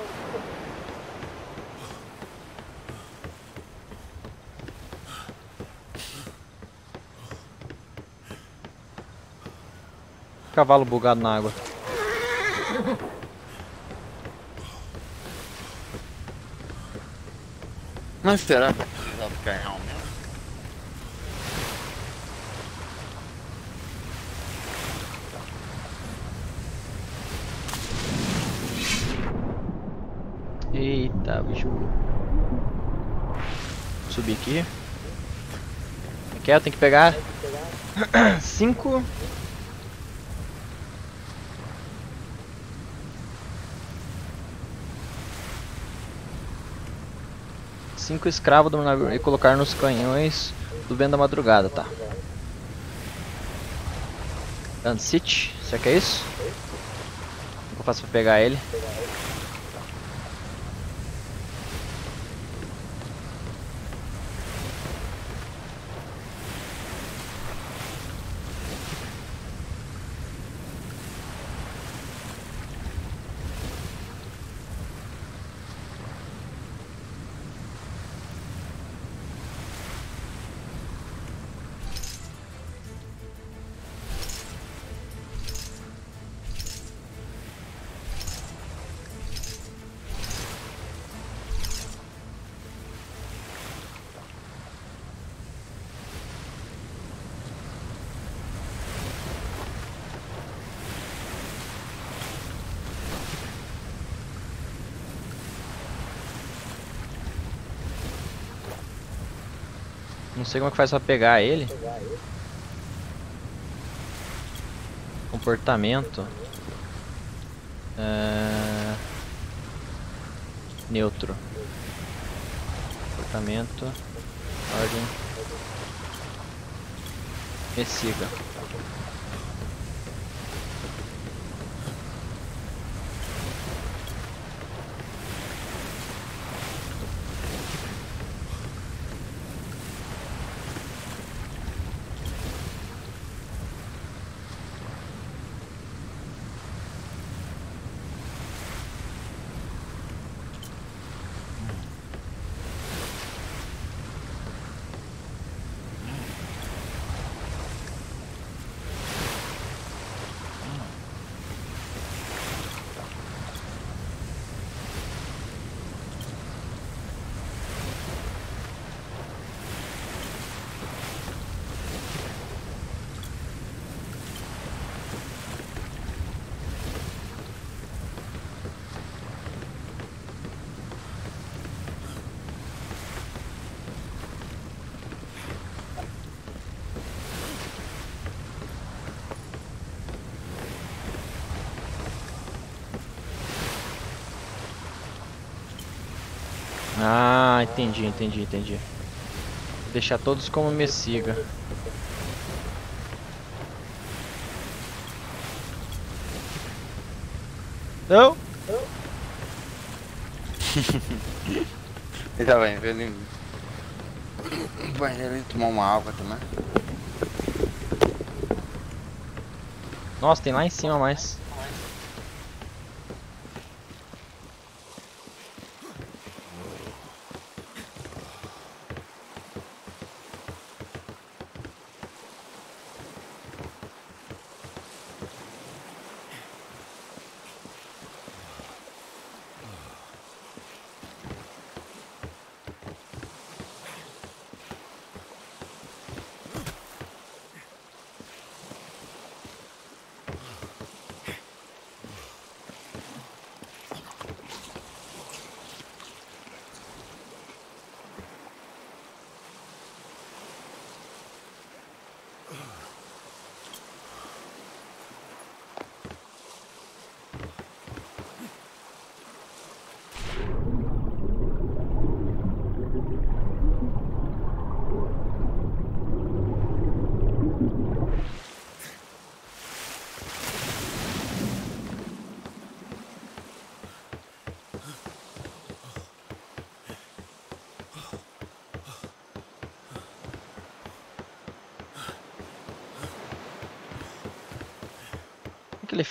Cavalo bugado na água. Mas será que vai precisar do canhão mesmo? Eita, bicho. Subir aqui. Quer? Tem que pegar cinco. Cinco escravos do navio e colocar nos canhões do vento da madrugada, tá? Gun City, será que é isso? Como que eu faço pra pegar ele? Sei como é que faz pra pegar ele. Comportamento. É... Neutro. Comportamento. Ordem. Me siga. Ah, entendi, entendi, entendi. Vou deixar todos como Messiga. Não! Ele tá bem, ele. Vai ele tomar uma água também. Nossa, tem lá em cima mais.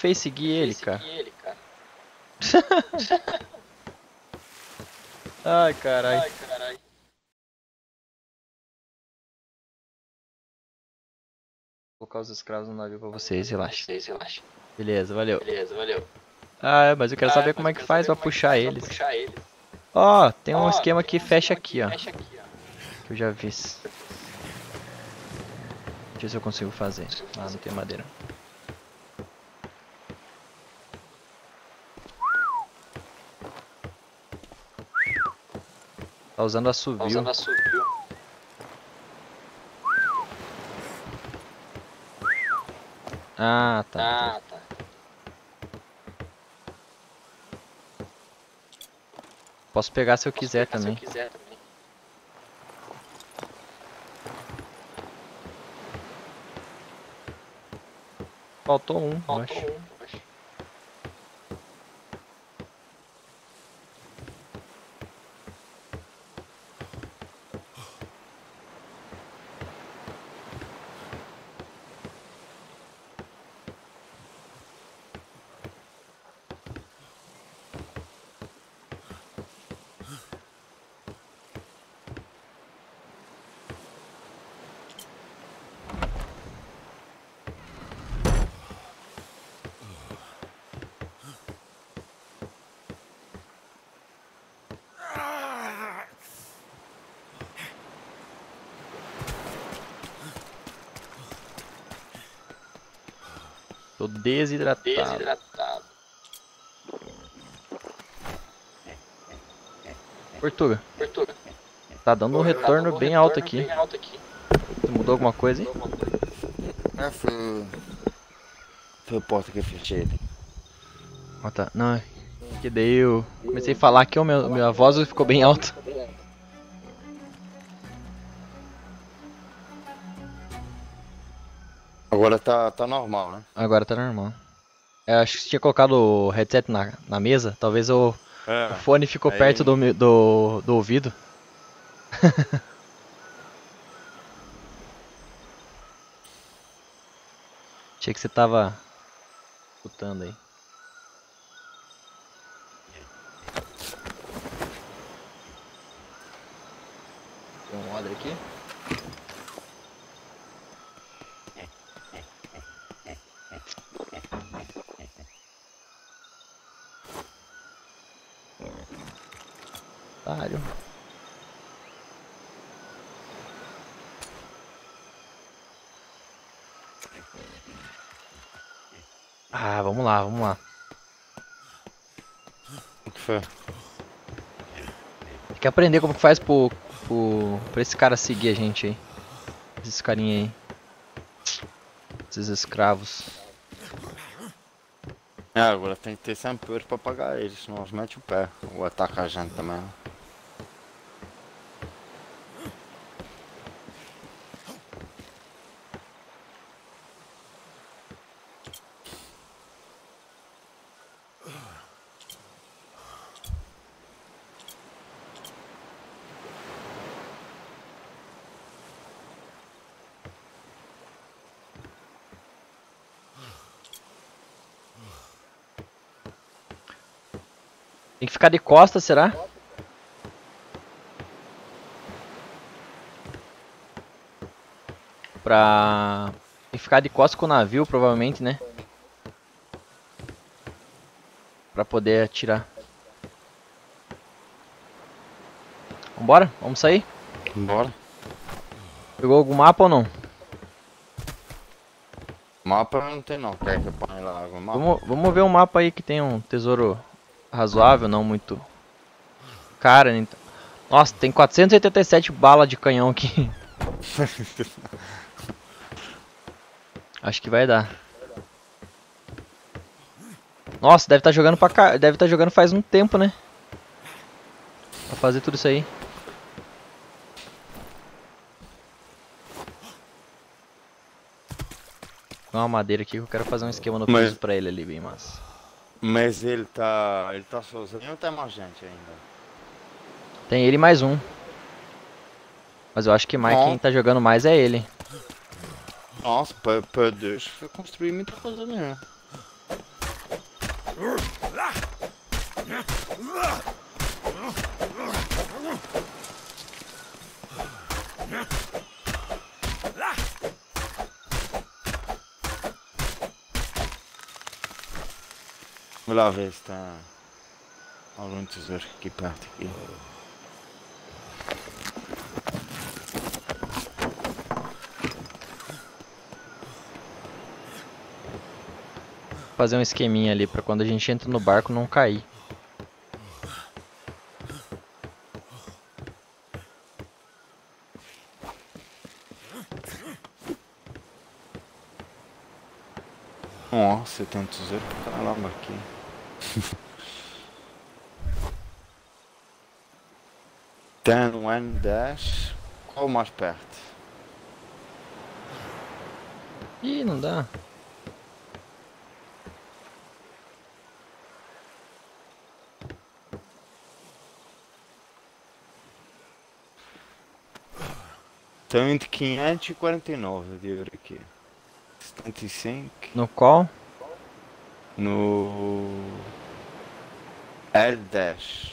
O que ele fez seguir ele, cara? Ai, caralho. Vou colocar os escravos no navio pra vocês, relaxa. Beleza, valeu. Beleza, valeu. Ah, mas eu quero saber como é que faz pra puxar eles. Puxar eles. Ó, tem um Ó, esquema tem que um fecha aqui, ó. Fecha aqui, ó. Que eu já vi. Deixa eu ver se eu consigo fazer. Ah, não tem madeira. Tá usando Tá assovio. usando assovio. Ah, tá. Ah, tá. Posso pegar se eu quiser Posso pegar também. Se eu quiser também. Faltou um, Faltou acho. um, desidratado. Desidratado. Portuga, Portuga. Tá dando um retorno bem alto aqui. Mudou alguma coisa aí? É, foi. Foi a porta que eu fechei. Ah tá, não, é que daí eu comecei a falar que o meu, minha voz ficou bem alta. Tá, tá normal, né? Agora tá normal. Eu acho que você tinha colocado o headset na, na mesa, talvez o, o É. fone ficou aí- perto do, do, do ouvido. Achei que você tava escutando aí. Tem um order aqui? Otário. Ah, vamos lá, vamos lá. O que foi? Tem que aprender como que faz pro, pro, pra esse cara seguir a gente aí. Esses carinha aí. Esses escravos. É, agora tem que ter sempre pra pagar eles, senão eles metem o pé. Ou ataca a gente também. Ficar de costas, será? Pra... Tem que ficar de costas com o navio, provavelmente, né? Pra poder atirar. Vambora? Vamos sair? Bora. Pegou algum mapa ou não? Mapa não tem não, quer que eu ponha lá o mapa? Vamos, vamos ver um mapa aí que tem um tesouro razoável, não muito cara. Então. Nossa, tem 487 balas de canhão aqui. Acho que vai dar. Nossa, deve estar jogando pra cá, deve estar jogando faz um tempo, né? Pra fazer tudo isso aí. Tem uma madeira aqui que eu quero fazer um esquema no Mas- piso pra ele ali, bem massa. Mas ele tá. ele tá sozinho ou tem mais gente ainda? Tem ele e mais um. Mas eu acho que mais quem tá jogando mais é ele. Nossa, para, para Deus, foi construir muita coisa mesmo. Vou lá ver se tem algum tesouro aqui perto aqui. Fazer um esqueminha ali pra quando a gente entra no barco não cair. Nossa, tem um tesouro pra caramba aqui. Tem um N10. Qual mais perto? Ih, não dá. Tem entre 549 de aqui. 75 No qual? No L10.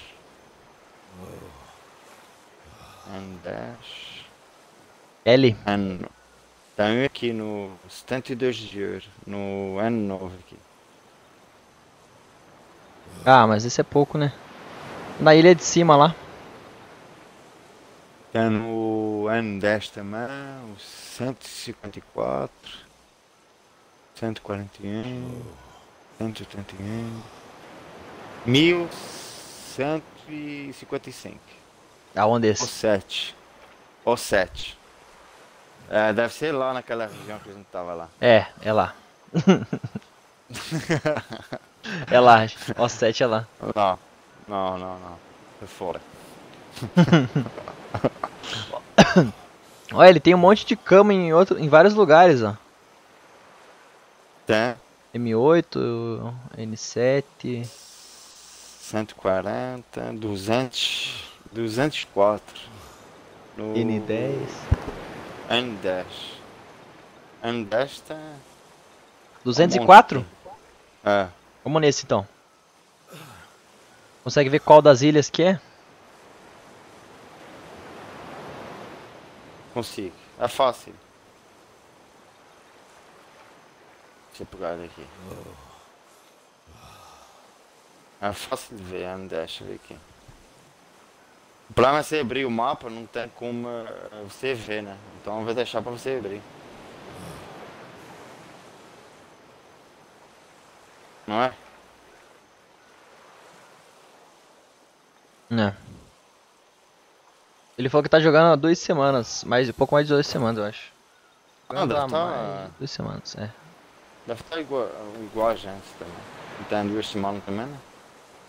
N10. L. N... Tem aqui no 72 de euro. No N9 aqui. Ah, mas esse é pouco, né? Na ilha de cima lá. Tem no N10 também. O 154. 141. 181. 1155. Aonde O esse? 7. O 7. É, deve ser lá naquela região que a gente tava lá. É, é lá. é lá, ó 7 é lá. Não, não, não, não. Foi fora. Olha, ele tem um monte de cama em, outro, em vários lugares, ó. Tem M8, N7. 140, 200, 204. No N10. N10. N10 tá. 204? É. Vamos nesse então. Consegue ver qual das ilhas que é? Consigo. É fácil. Deixa eu pegar aqui. É fácil de ver, N10, deixa eu ver aqui. O problema é você abrir o mapa, não tem como eh, você ver, né? Então eu vou deixar pra você abrir. Não é? Não. Ele falou que tá jogando há duas semanas, mais, um pouco mais de duas semanas, eu acho. Ah, deve tá- de duas semanas, é. Deve estar igual, igual a gente também. Não tem duas semanas também, né?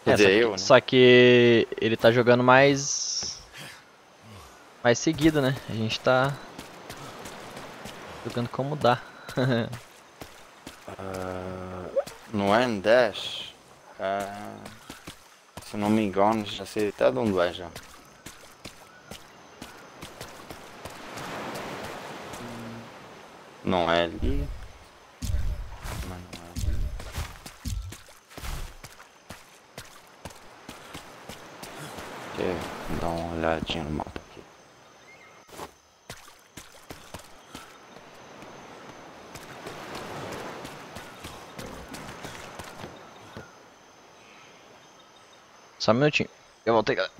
Quer É, dizer, só, que, eu, né? só que ele tá jogando mais. Mais seguido, né? A gente tá. Jogando como dá. Ah, no N10, ah, se não me engano, já sei até de onde é já. Não é ali. Eu dar uma olhadinha no mapa aqui. Só um minutinho. Eu voltei, galera.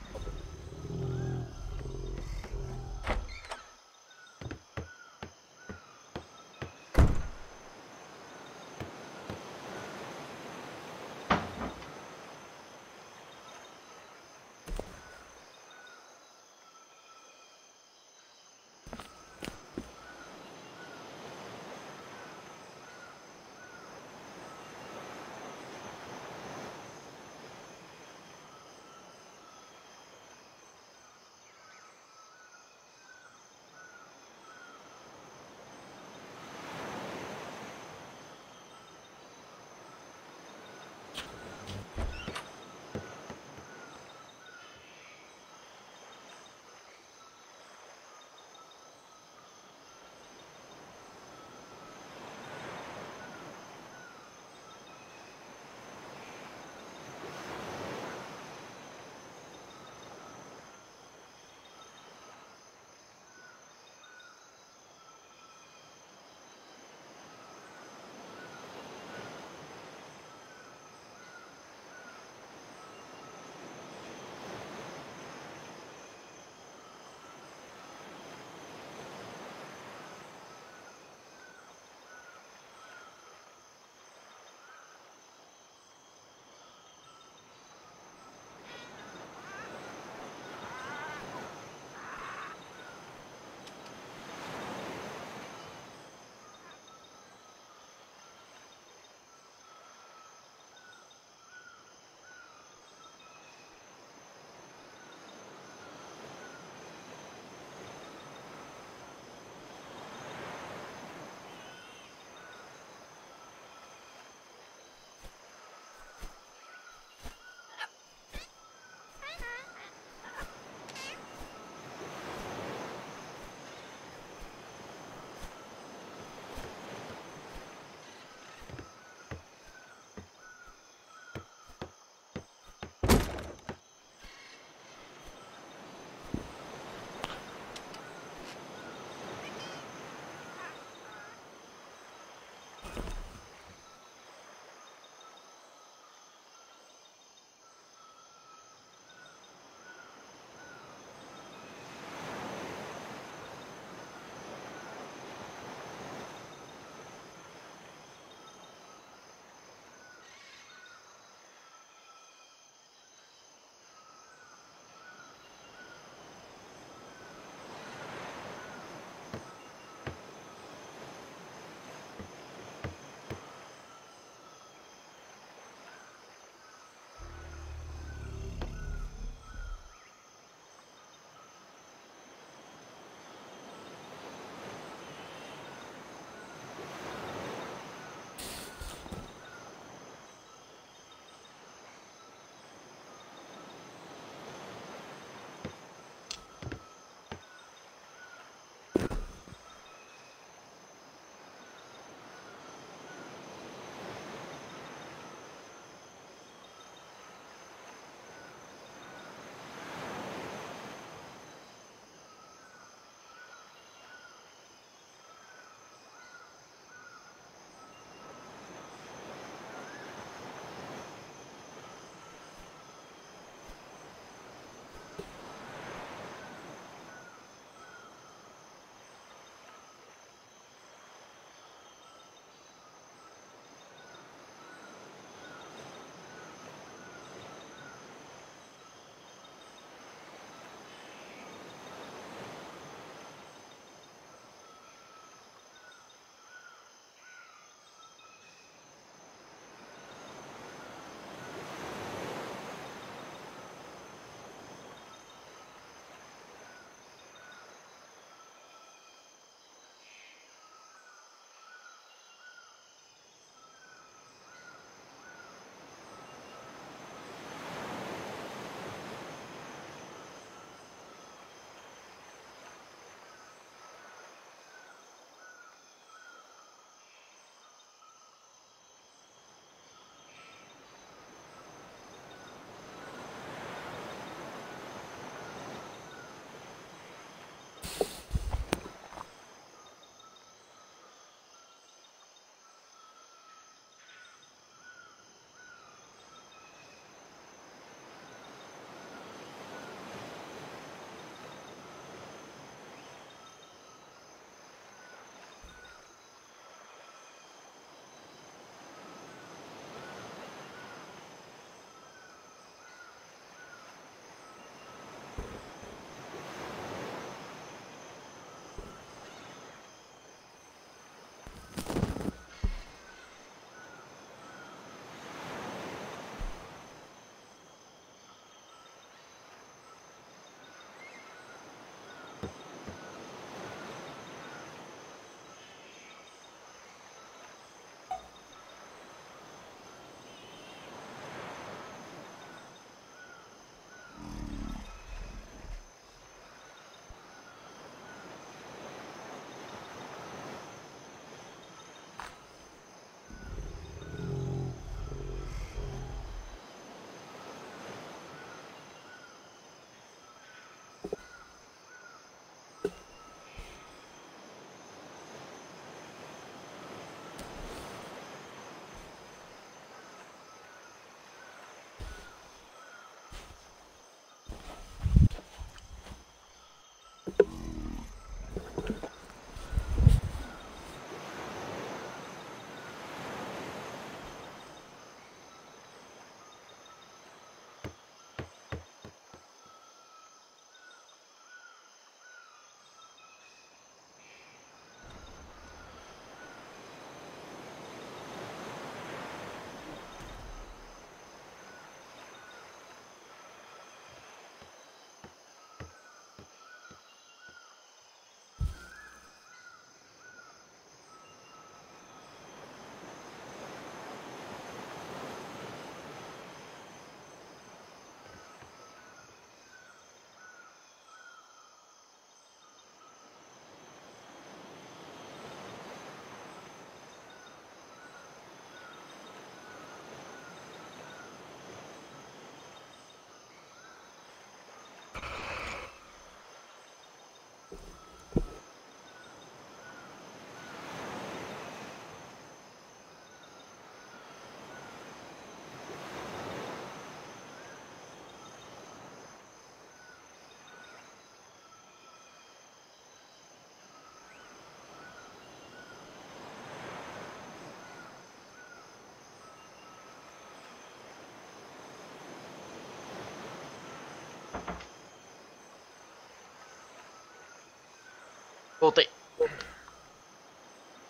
Voltei.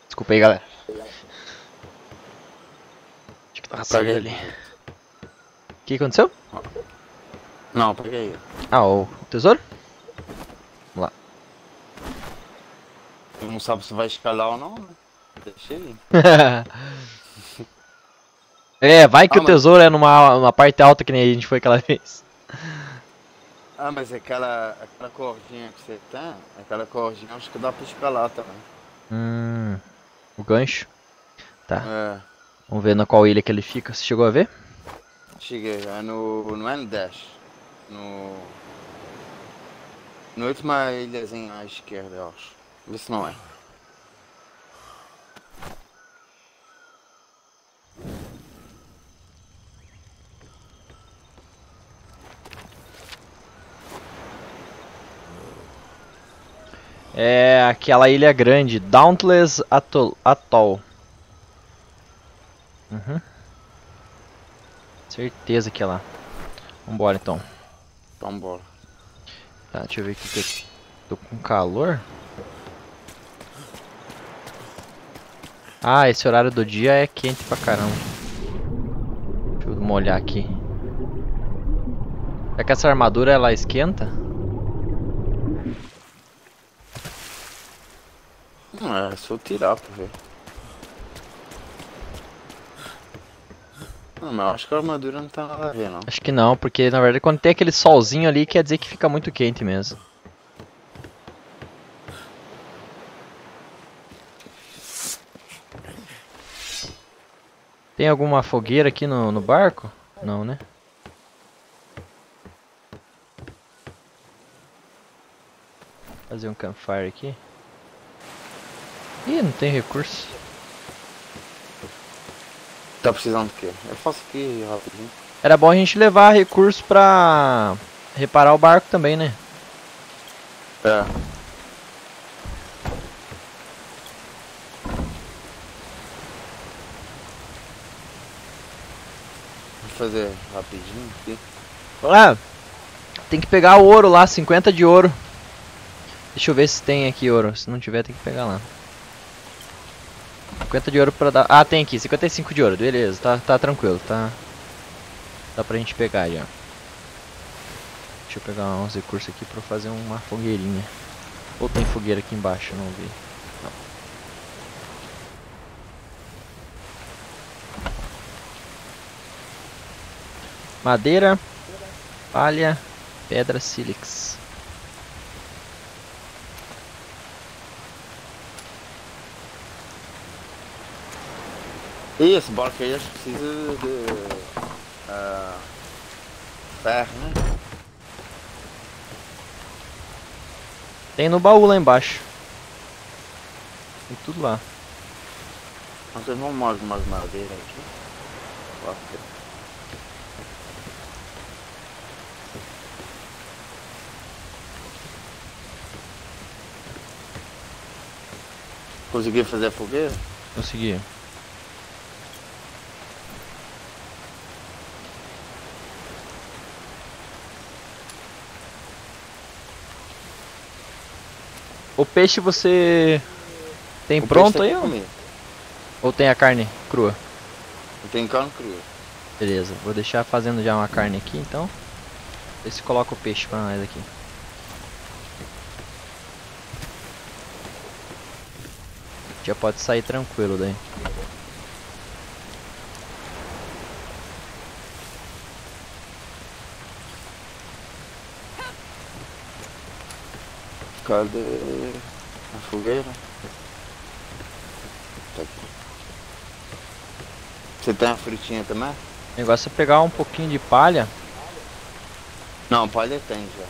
Desculpa aí, galera. Acho que tava saindo Peguei. ali. O que aconteceu? Não, peguei. Ah, o tesouro? Não sabe se vai escalar ou não, né? Deixa ele. é, vai que Ah, o mas- tesouro é numa, numa parte alta que nem a gente foi aquela vez. Ah, mas aquela, aquela cordinha que você tem, aquela cordinha acho que dá pra escalar também. Hum, o gancho. Tá, É, vamos ver na qual ilha que ele fica. Você chegou a ver? cheguei. É no. Não é no Dash. No. Na última ilhazinha à esquerda, eu acho. Vê se não é. É aquela ilha grande, Dauntless Atoll. Atoll. Uhum. Certeza que é lá. Vambora então. Então bora. Tá, deixa eu ver aqui que eu tô com calor. Ah, esse horário do dia é quente pra caramba. Deixa eu molhar aqui. É que essa armadura ela esquenta? Não, é só tirar pra ver. Não, mas eu acho que a armadura não tem nada a ver, não. Acho que não, porque na verdade quando tem aquele solzinho ali quer dizer que fica muito quente mesmo. Tem alguma fogueira aqui no, no barco? Não, né? Fazer um campfire aqui. Ih, não tem recurso. Tá precisando do quê? Eu faço aqui rapidinho. Era bom a gente levar recurso pra reparar o barco também, né? É. Vou fazer rapidinho aqui. Ah, tem que pegar o ouro lá, 50 de ouro. Deixa eu ver se tem aqui ouro. Se não tiver, tem que pegar lá. 50 de ouro pra dar. Ah, tem aqui, 55 de ouro. Beleza, tá, tá tranquilo, tá. Dá pra gente pegar já. Deixa eu pegar uns recursos aqui pra fazer uma fogueirinha. Ou tem fogueira aqui embaixo, não vi. Não. Madeira, palha, pedra sílex. E esse barco aí acho que precisa de. ah, ferro, né? Tem no baú lá embaixo. Tem tudo lá. Nós vamos mais umas madeiras aqui. Ó, Consegui fazer a fogueira? Consegui. O peixe você tem O pronto aí ou, ou tem a carne crua? Eu tenho carne crua. Beleza, vou deixar fazendo já uma carne aqui então. Vê se coloca o peixe pra nós aqui. Já pode sair tranquilo daí. Cadê fogueira? Você tem a frutinha também? O negócio é pegar um pouquinho de palha. Não, palha tem já.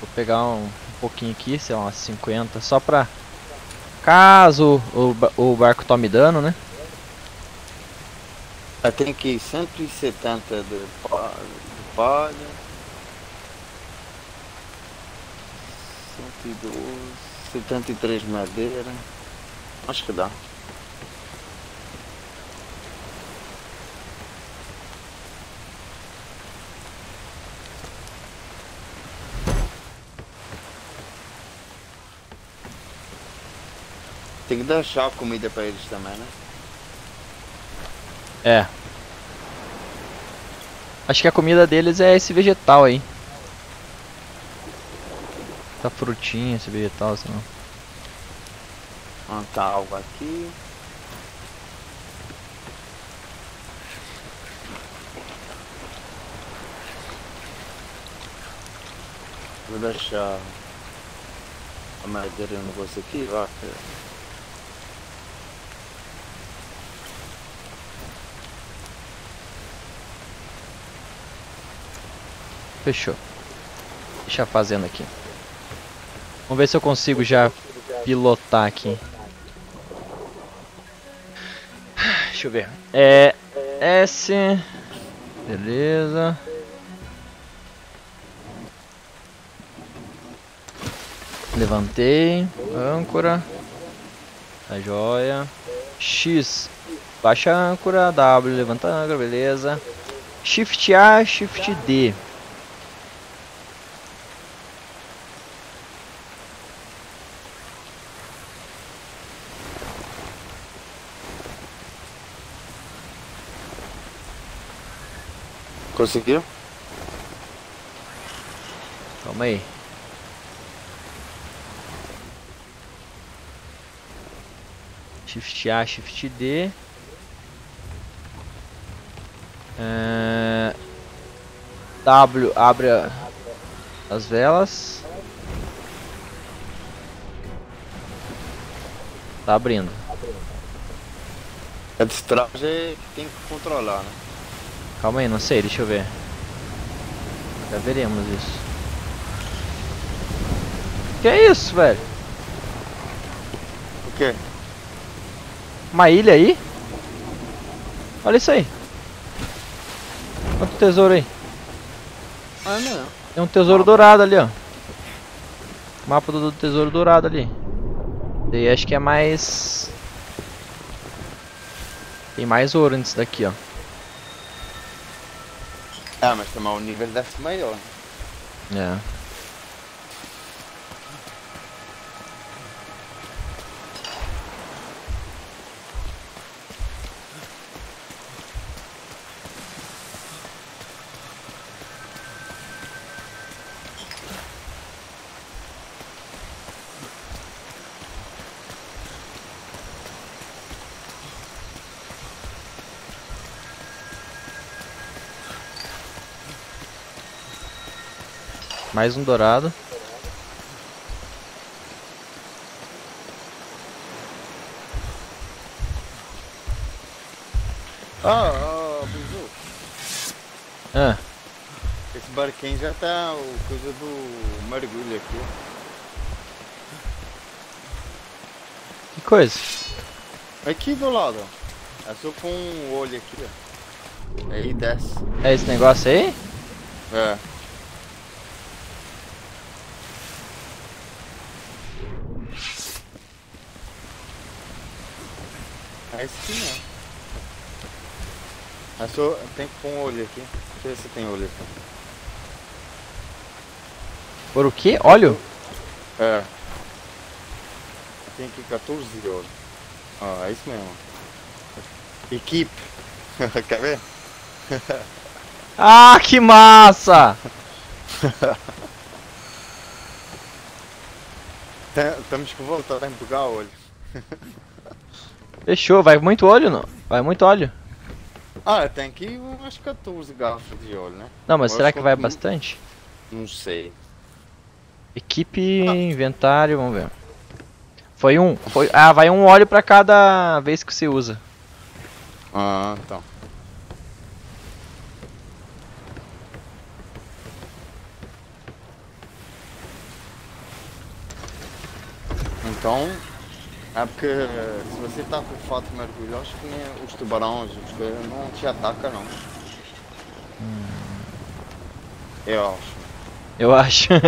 Vou pegar um, um pouquinho aqui, sei lá, umas 50, só pra caso o, o barco tome dano, né? Eu tenho aqui 170 de pa- de palha. 112, 73 de madeira. Acho que dá. Tem que deixar comida para eles também, né? É. Acho que a comida deles é esse vegetal aí. Essa frutinha, esse vegetal, assim. Ah, tá algo aqui. Vou deixar a madeira no negócio aqui, vá. Fechou. Deixa a fazenda aqui. Vamos ver se eu consigo já pilotar aqui. Deixa eu ver. É. S. Beleza. Levantei. Âncora. Tá joia. X. Baixa a âncora. W. Levanta a âncora. Beleza. Shift A, Shift D. Conseguiu? Calma aí. Shift A, Shift D. É, W abre a- as velas. Tá abrindo. A é que tem que controlar, né? Calma aí, não sei, deixa eu ver. Já veremos isso. Que é isso, velho? O quê? Uma ilha aí? Olha isso aí. Quanto tesouro aí? Ah, não. Tem um tesouro dourado ali, ó. Mapa do, do tesouro dourado ali. E acho que é mais. Tem mais ouro nisso daqui, ó. Ah, mas também o nível deve ser maior. É. Mais um dourado. Ah, ah, Bizu, Ah, esse barquinho já tá o coisa do mergulho aqui. que coisa. Aqui do lado, ó. É só com um olho aqui, ó. Aí desce. É esse negócio aí? É. É esse aqui não. Só. Tem que pôr um olho aqui. Deixa eu ver se tem olho aqui. Por o quê? Óleo? É. Tem aqui 14 de olho. Ó, é isso mesmo. Equipe. Quer ver? Ah, que massa! Tem- Temos que voltar a empugar o olho. Fechou, vai muito óleo não? Vai muito óleo. Ah, tem aqui umas 14 garrafas de óleo, né? Não, mas será que que vai bastante? Não sei. Equipe, inventário, vamos ver. Foi um, foi, ah, vai um óleo pra cada vez que você usa. Ah, então. Então, é porque se você tá com fato de mergulho, acho que nem os tubarões, os coisas não te atacam não. Eu acho. Eu acho.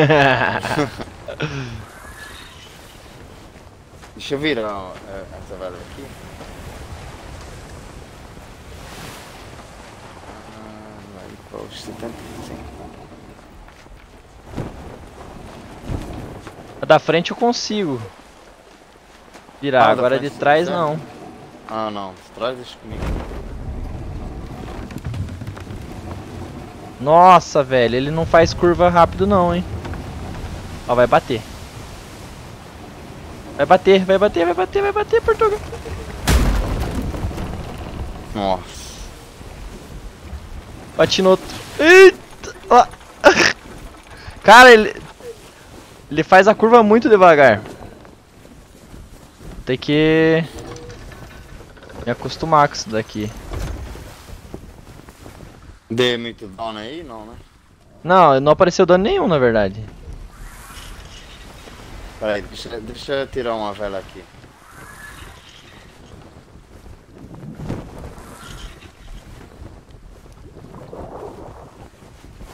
Deixa eu virar é, essa vela aqui. Ah, vai para os 75. A da frente eu consigo. Virar, Ah, agora de frente, trás não. Ah não, traz deixa comigo. Nossa, velho, ele não faz curva rápido não, hein. Ó, vai bater. Vai bater, vai bater, vai bater, vai bater, Portugal. Nossa. Bati no outro. Eita! Ó. Cara, ele... Ele faz a curva muito devagar. Tem que... Me acostumar com isso daqui. Dei muito down aí? Não, né? Não, não apareceu dano nenhum, na verdade. Peraí, deixa, deixa eu tirar uma vela aqui.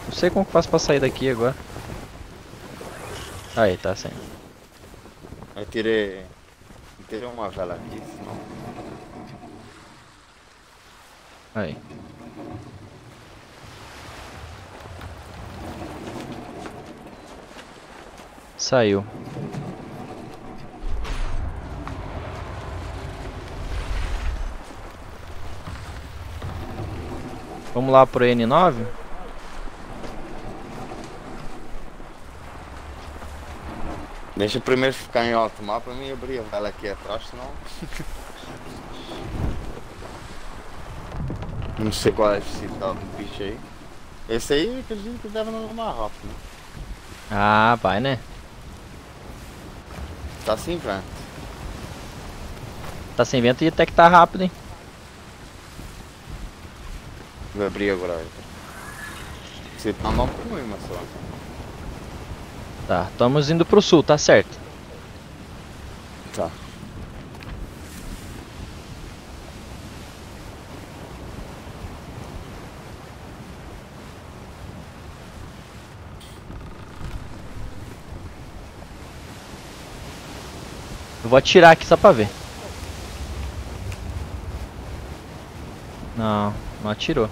Não sei como que faço pra sair daqui agora. Aí, tá saindo. Eu tirei. Tirei uma vela senão. Aí. Saiu. Vamos lá pro N9? Deixa primeiro ficar em alto mar pra mim abrir a vela aqui atrás, senão. Não sei qual é a velocidade do bicho aí. Esse aí acredito que deve andar rápido, né? Ah, vai né? Tá sem vento. Tá sem vento e até que tá rápido, hein? Vou abrir agora. Você tá por mim, mas só. Tá, estamos indo pro sul, tá certo. Tá. Eu vou atirar aqui só pra ver. Não, não atirou.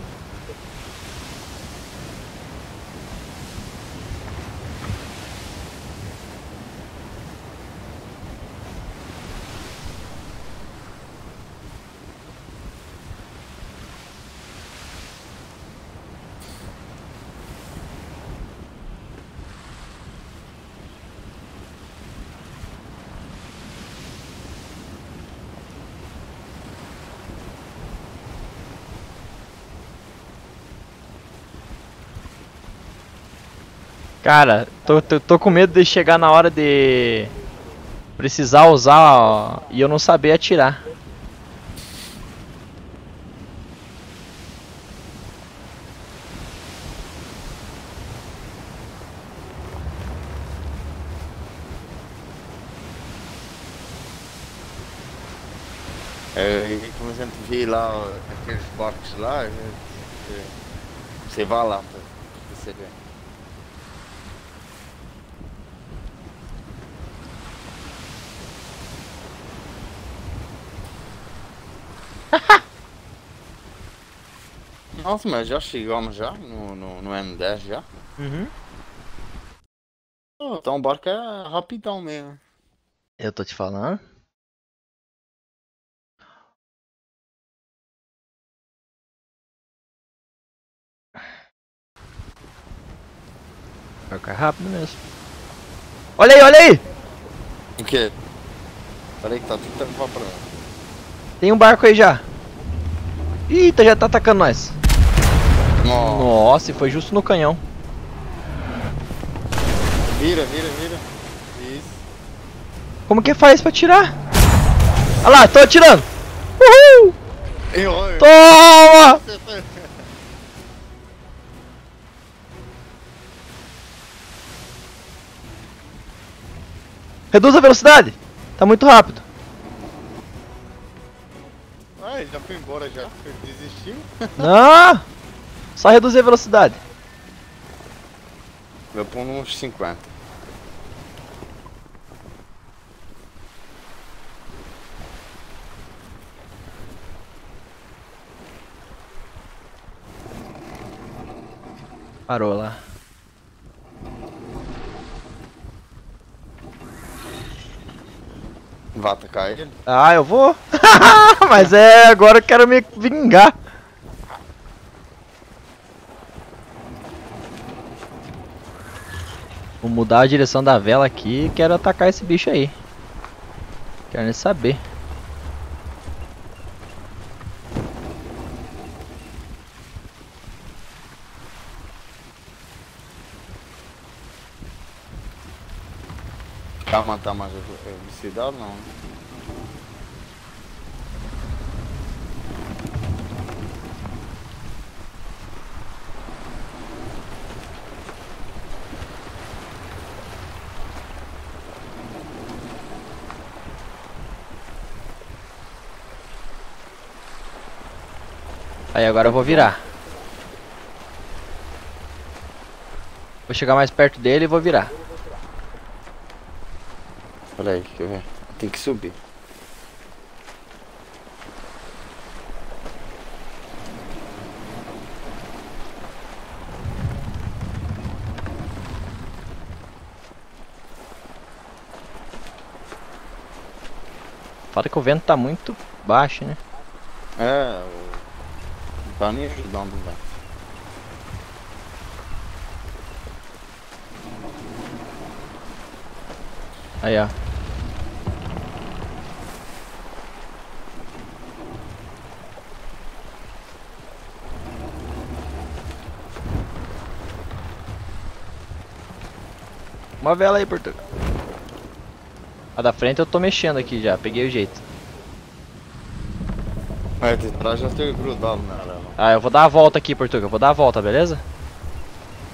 Cara, tô, tô, tô com medo de chegar na hora de precisar usar ó, e eu não saber atirar. É, como a gente vê lá ó, aqueles barcos lá, é, você vai lá pra você ver. Nossa, mas já chegamos já no, no, no M10 já. Uhum. Oh, então o barco é rapidão mesmo. Eu tô te falando. Vai ficar rápido mesmo. Olha aí, olha aí! O quê? Peraí que tá tudo tempo pra lá. Tem um barco aí já. Eita, já tá atacando nós. Nossa. Nossa, e foi justo no canhão. Vira, vira, vira. Isso. Como que faz pra tirar? Olha lá, tô atirando! Uhul! Toma! Reduz a velocidade! Tá muito rápido. Ah, ele já foi embora já. Ele desistiu. Não! Só reduzir a velocidade. Vou pôr uns 50. Parou lá. Vai atacar ele? Ah, eu vou. Mas é, agora eu quero me vingar. Vou mudar a direção da vela aqui e quero atacar esse bicho aí. Quero nem saber. Vai matar mais velocidade não? Aí agora eu vou virar. Vou chegar mais perto dele e vou virar. Pera aí, deixa eu ver. Tem que subir. Fala que o vento tá muito baixo, né? É, tá nem ajudando, velho. Aí, ó. Uma vela aí, Portugal. A da frente eu tô mexendo aqui já, peguei o jeito. É, de trás já tem grudado nela. Ah, eu vou dar a volta aqui, Portugal. Vou dar a volta, beleza?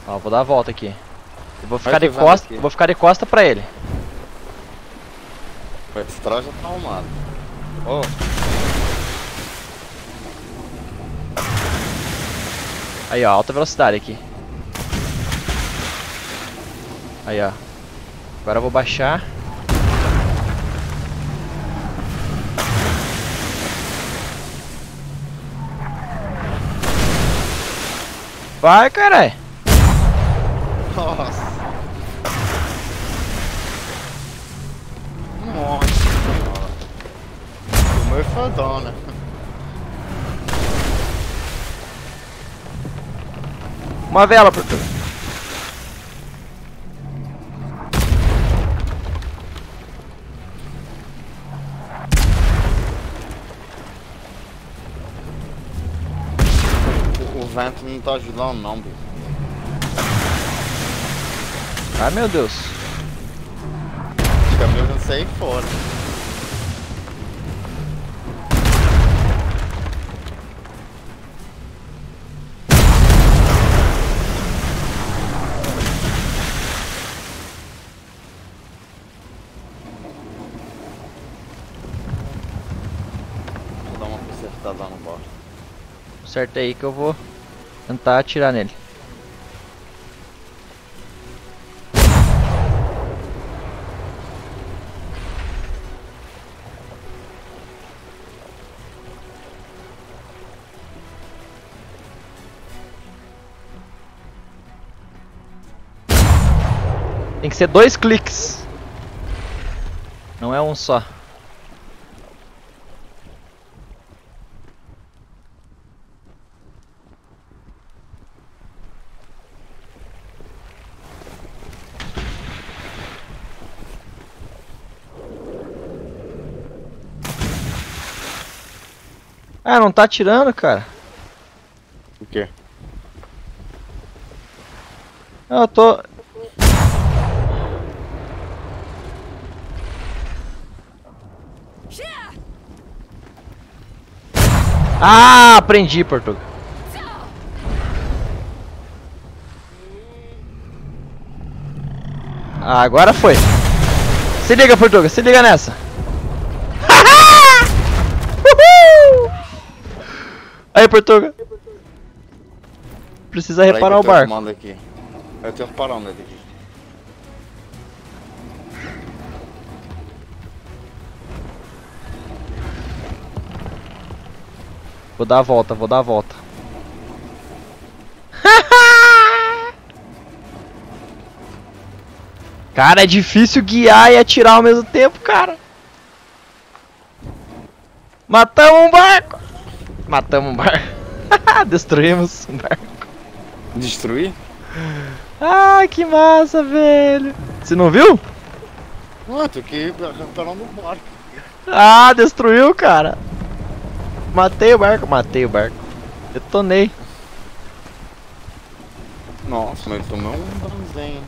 Ó, eu vou dar a volta aqui. Eu vou ficar de costa, aqui. vou ficar de costa pra ele. Esse trás já tá arrumado. Ó, Aí, ó, alta velocidade aqui. Aí, ó. Agora eu vou baixar. Vai, carai. Nossa. Nossa senhora. O meu é fodona. Uma vela, Portugal. Vento não tá ajudando não, bicho. Ai, meu Deus. Acho que a minha já sair fora. Vou dar uma consertada lá no bosta. Certo aí que eu vou tentar atirar nele. Tem que ser dois cliques. Não é um só. Ah, não tá atirando, cara. O quê? Não, eu tô. Ah, aprendi, Portugal. Ah, agora foi. Se liga, Portugal, se liga nessa. Aí, Portugal. Precisa Peraí que reparar eu o barco. aqui. Eu tenho um dele aqui. Vou dar a volta, vou dar a volta. cara, é difícil guiar e atirar ao mesmo tempo, cara. Matamos um barco! Matamos um barco. Destruímos um barco. Destruir? Ah, que massa, velho. Você não viu? Ah, tô aqui reparando o barco. Ah, destruiu, cara. Matei o barco, matei o barco. Detonei. Nossa, mas ele tomou um danozinho.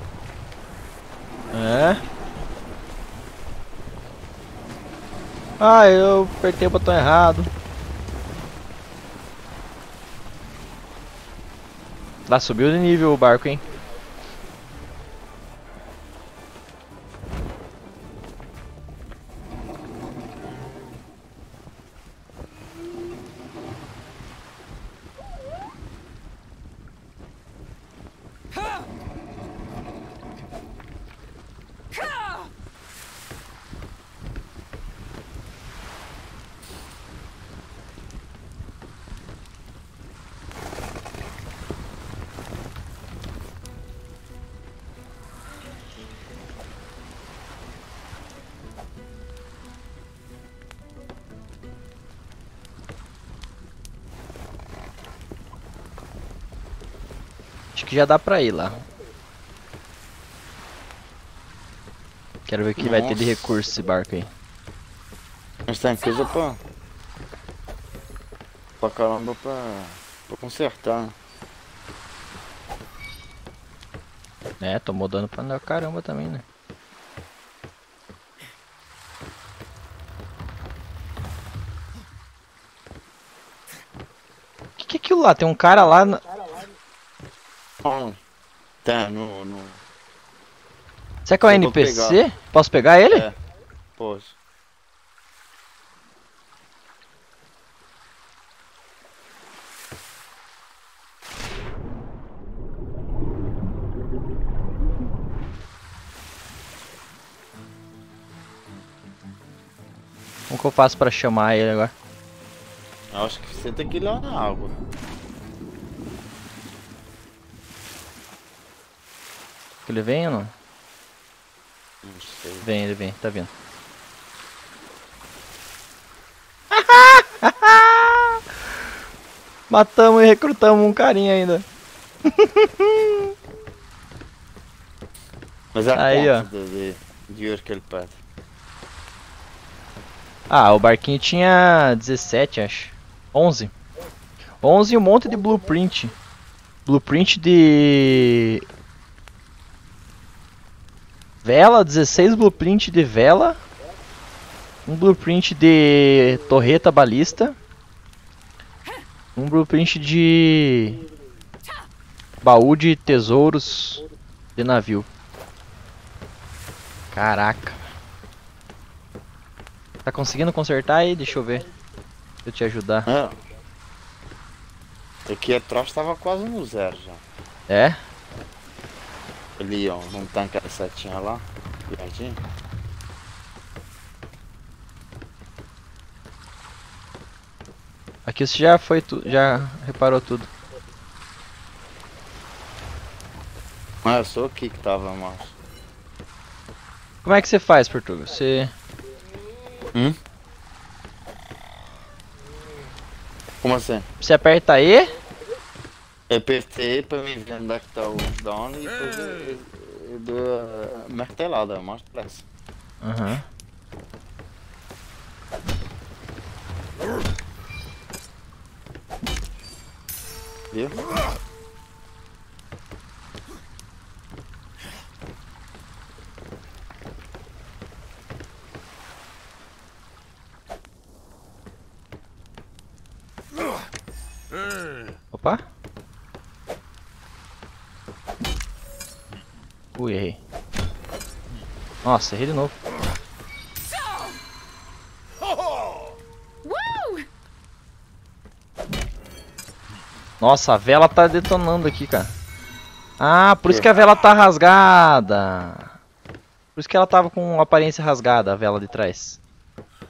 É. Ah, eu apertei o botão errado. Lá subiu de nível o barco, hein? Que já dá pra ir lá. Quero ver o que vai ter de Nossa. recurso esse barco aí. Mas tem coisa pra. pra caramba pra. pra consertar. É, tomou dano pra caramba também, né? O que, que é aquilo lá? Tem um cara lá. Na... Tá, no. no. Será que é um NPC? Posso pegar ele? É. Poxa. Como que eu faço pra chamar ele agora? Eu acho que você tem que ir lá na água. Que ele vem ou não? Não sei. Vem, ele vem, tá vindo. Matamos e recrutamos um carinha ainda. Mas é Aí, quanto de, de, de ouro que ele pede? Ah, o barquinho tinha 17, acho. 11. 11 e um monte de blueprint. Blueprint de... Vela, 16 blueprint de vela. Um blueprint de torreta balista. Um blueprint de... Baú de tesouros de navio. Caraca. Tá conseguindo consertar aí? Deixa eu ver. Deixa eu te ajudar. É. Aqui atrás estava quase no zero já. É? Ali, ó, não tem aquela setinha lá. Viadinho. Aqui você já foi tu, já reparou tudo. Ah, eu sou aqui que tava mais. Como é que você faz, Portugal? Você Hum? Como assim? você aperta E? Apertei pra mim ver onde é que tá o down e depois eu, eu, eu dou a martelada, é mais depressa. Aham. Viu? Opa. Ui, errei. Nossa, errei de novo. Nossa, a vela tá detonando aqui, cara. Ah, por isso que a vela tá rasgada. Por isso que ela tava com aparência rasgada, a vela de trás.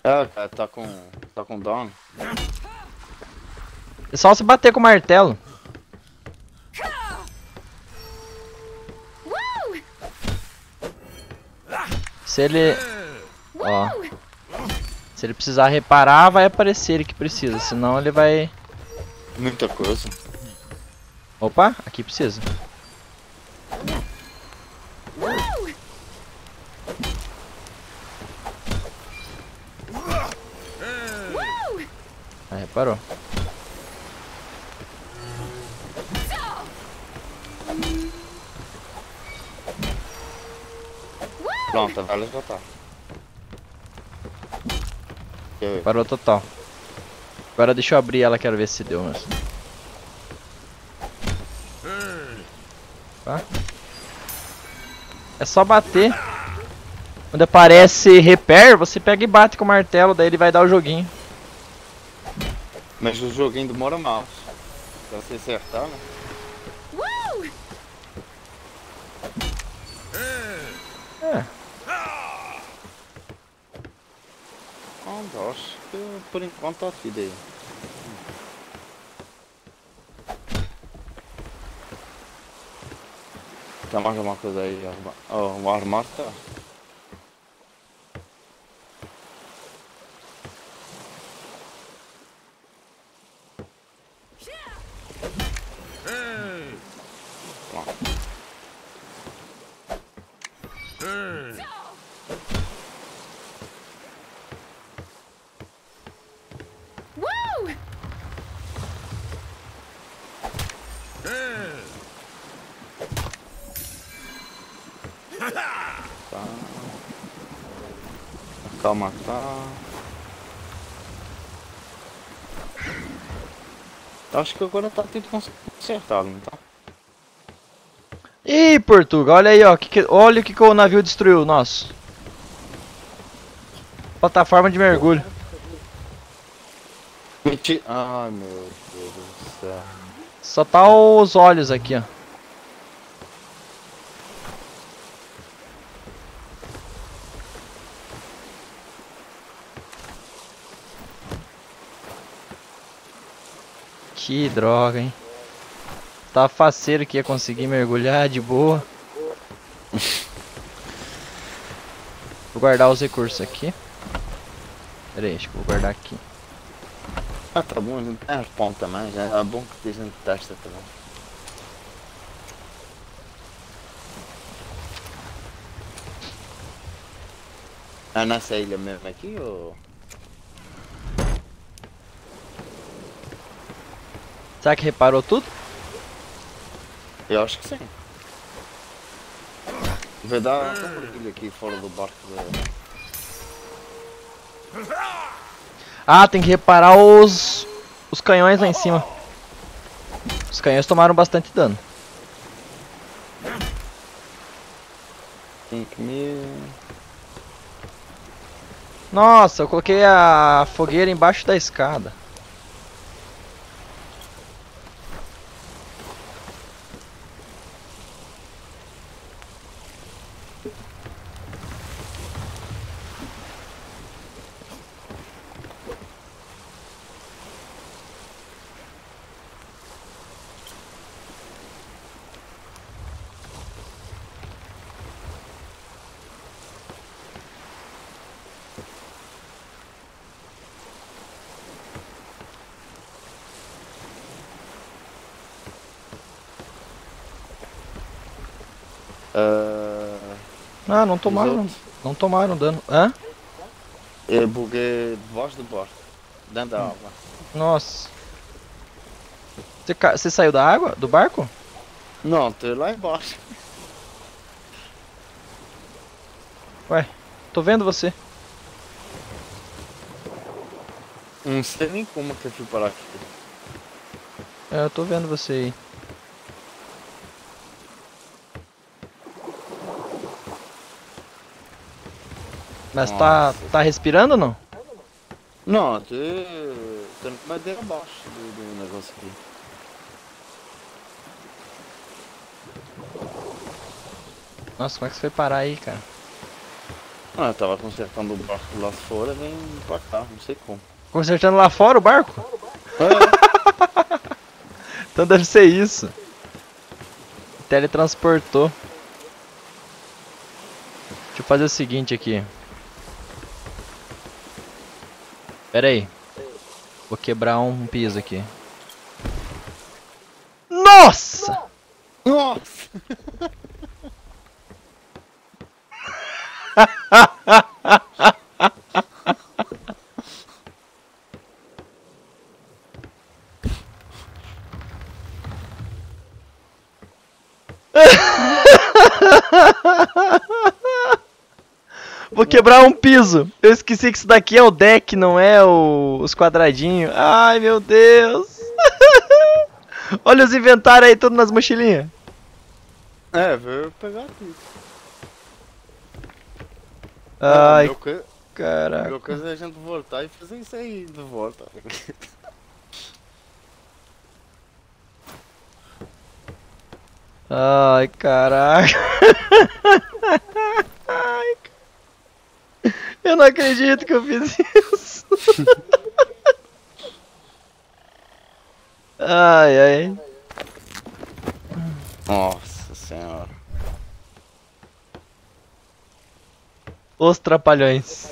É, cara, tá com. tá com down. É só você bater com o martelo. Se ele. Ó. Se ele precisar reparar, vai aparecer ele que precisa, senão ele vai... Muita coisa. Opa, aqui precisa. Ah, reparou. Pronto, vela já tá. Parou total. Agora deixa eu abrir ela, quero ver se deu mesmo. Tá? É só bater. Quando aparece repair, você pega e bate com o martelo, daí ele vai dar o joguinho. Mas o joguinho demora mal. Pra você acertar, né? É. Eu acho que por enquanto tá aqui daí. Tem mais alguma coisa aí? arma- Oh, o armário tá. Pronto. Tá. Calma, tá. Acho que agora tá tudo consertado, não tá? Ih, Portuga, olha aí, ó. que que- olha o que, que o navio destruiu, nosso. Plataforma de mergulho. Ai meu Deus do céu. Só tá os olhos aqui, ó. Que droga, hein? Tá faceiro que ia conseguir mergulhar de boa. Vou guardar os recursos aqui. Pera aí, acho que vou guardar aqui. Ah, tá bom, não tem pão também, já é bom que a gente testa também. É nessa ilha mesmo aqui ou. Será que reparou tudo? Eu acho que sim. Vai dar ilha aqui fora do barco da. Ah, tem que reparar os os canhões lá em cima. Os canhões tomaram bastante dano. 5 mil. Nossa, eu coloquei a fogueira embaixo da escada. Ah, Ah, não tomaram, outros? não tomaram dano. Hã? eu buguei debaixo do barco. Dentro da água. Nossa. Você, ca- você saiu da água? Do barco? Não, tô lá embaixo. Tô vendo você. Não sei nem como que eu fui parar aqui. É, eu tô vendo você aí. Mas tá, Nossa. tá respirando ou não? Não, tô. tô na madeira abaixo do, do negócio aqui. Nossa, como é que você foi parar aí, cara? Ah, eu tava consertando o barco lá fora, vem pra cá, não sei como. Consertando lá fora o barco? É, Então deve ser isso. Teletransportou. Deixa eu fazer o seguinte aqui. Pera aí. Vou quebrar um piso aqui. Nossa! Nossa! Vou quebrar um piso. Eu esqueci que isso daqui é o deck, não é o- os quadradinhos. Ai, meu Deus. Olha os inventários aí, tudo nas mochilinhas. É, veio pegar tudo. Ai, meu, caraca. meu coisa é a gente voltar e fazer isso aí de volta. Ai, caraca. Ai, eu não acredito que eu fiz isso. Ai, ai. Nossa senhora. Os trapalhões.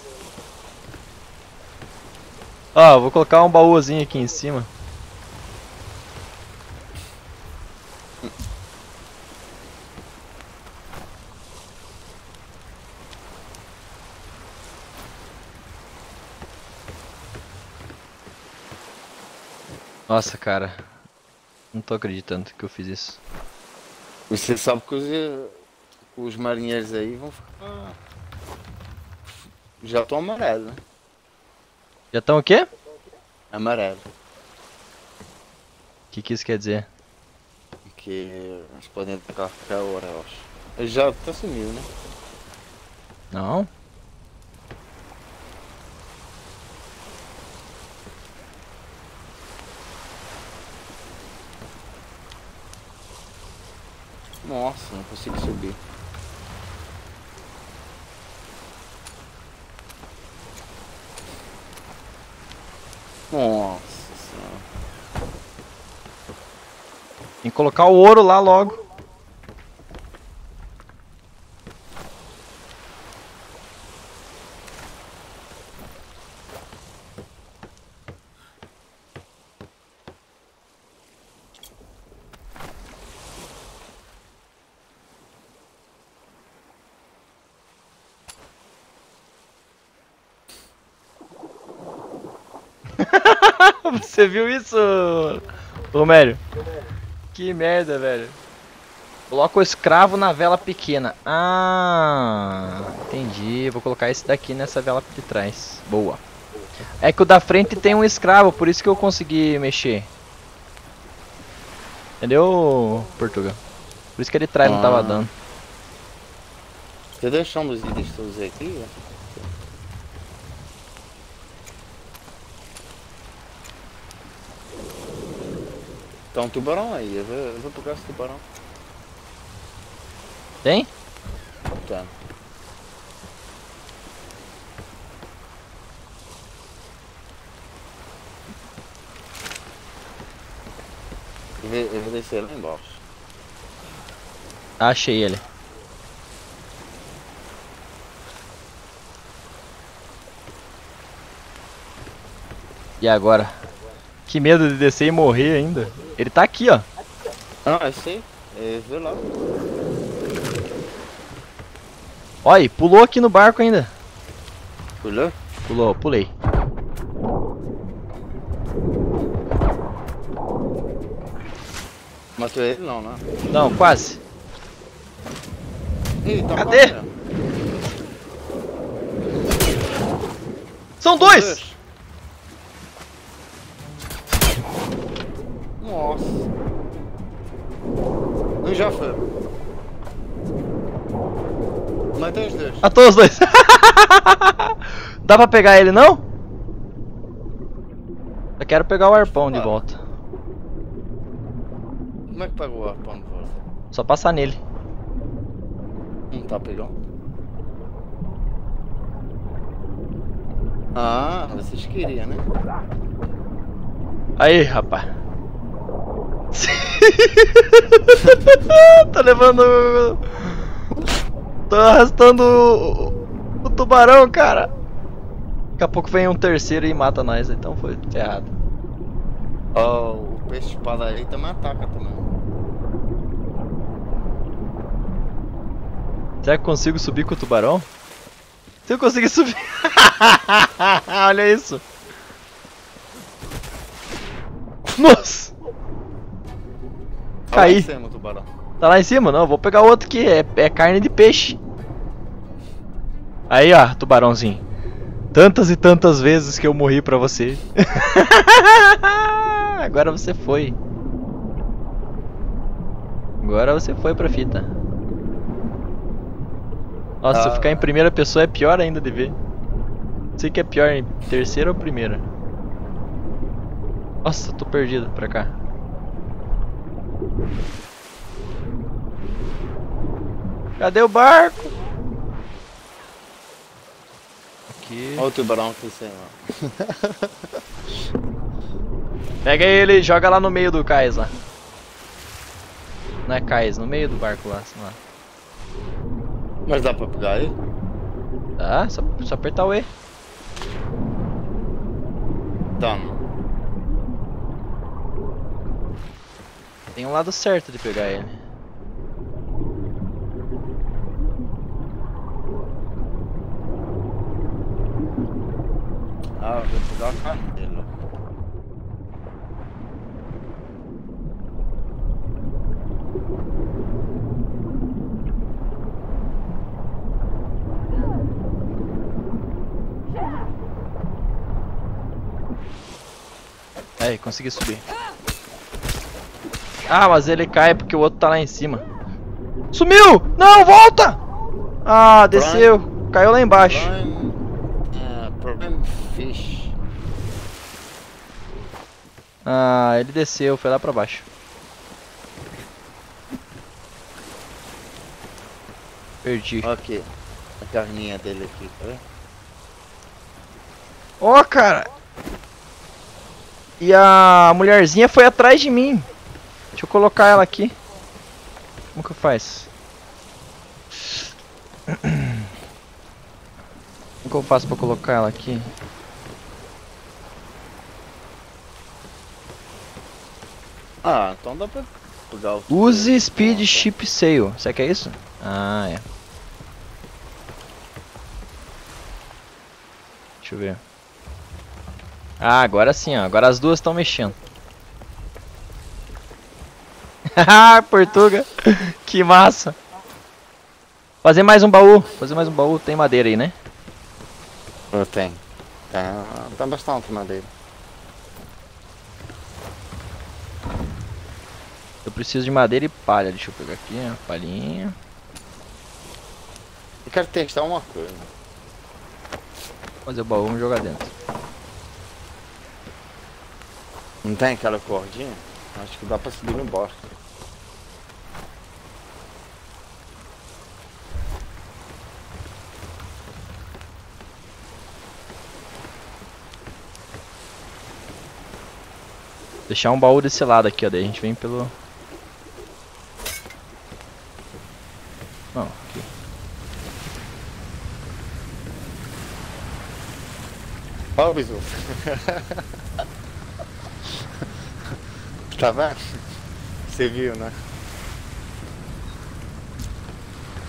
Ó, vou colocar um baúzinho aqui em cima. Nossa, cara. Não tô acreditando que eu fiz isso. Você sabe que os, os marinheiros aí vão ficar. Já estão amarelo, né? Já estão o quê? Amarelo. O que, que isso quer dizer? Que eles podem atacar qualquer hora, eu acho. Já tá sumido, né? Não? Nossa, não consigo subir. Nossa senhora. Tem que colocar o ouro lá logo. Você viu isso, Romério? Que merda, velho. Coloca o escravo na vela pequena. Ah, entendi. Vou colocar esse daqui nessa vela de trás. Boa. É que o da frente tem um escravo, por isso que eu consegui mexer. Entendeu, Portugal? Por isso que ele trás não tava Ah. dando. Você deixou os itens que eu usei aqui? Ó? Tá um tubarão aí, eu vou, eu vou pegar esse tubarão. Tem? Tá. Eu vou, eu vou descer lá embaixo. Achei ele. E agora? Que medo de descer e morrer ainda. Ele tá aqui, ó. Ah, eu sei. Vê lá. Olha, pulou aqui no barco ainda. Pulou? Pulou, pulei. Matou ele não, né? Não, quase. Ih, tá Cadê? quase, ó. São dois! Matou os dois. Dá pra pegar ele, não? Eu quero pegar o arpão de Ah. volta. Como é que pegou o arpão de volta? Só passar nele. Não tá pegando. Ah, vocês queriam, né? Aí, rapaz. Tô levando. Tô arrastando o, o tubarão, cara. Daqui a pouco vem um terceiro e mata nós, então foi ferrado. Ó, o peixe espada aí também ataca também. Será que eu consigo subir com o tubarão? Se eu conseguir subir. Olha isso. Nossa! Caí. tubarão. Tá lá em cima? Não, vou pegar outro que é, é carne de peixe. Aí, ó, tubarãozinho. Tantas e tantas vezes que eu morri pra você. Agora você foi. Agora você foi pra fita. Nossa, se eu Ah. ficar em primeira pessoa é pior ainda de ver. Não sei que é pior, em terceira ou primeira. Nossa, tô perdido pra cá. Cadê o barco? Aqui. Olha o tubarão aqui em cima. Pega ele e joga lá no meio do cais lá. Não é cais, no meio do barco lá, sei lá. Mas dá pra pegar ele? Tá, só, só apertar o E. Toma. Tem um lado certo de pegar ele. Ah, eu vou pegar a carne dele. Aí, consegui subir. Ah, mas ele cai porque o outro tá lá em cima. Sumiu! Não, volta! Ah, desceu. Caiu lá embaixo. Ah, fish. Ah, ele desceu, foi lá pra baixo. Perdi. Ok. A carninha dele aqui, tá vendo? Ó, cara! E a mulherzinha foi atrás de mim. Deixa eu colocar ela aqui. Como que eu faço? Como que eu faço pra colocar ela aqui? Ah, então dá pra pegar o. Use Speed Ship Sail. Será que é isso? Ah, é. Deixa eu ver. Ah, agora sim, ó. Agora as duas estão mexendo. Haha, Portuga. que massa. Fazer mais um baú. Fazer mais um baú. Tem madeira aí, né? Eu tenho. Tem, tem bastante madeira. Eu preciso de madeira e palha. Deixa eu pegar aqui, ó. Palhinha. Eu quero testar uma coisa. Fazer o baú e jogar dentro. Não tem aquela cordinha? Acho que dá pra subir no barco. Deixar um baú desse lado aqui, ó. Daí a gente vem pelo. Não, aqui. Ó, bisu. tá vendo? Você viu, né?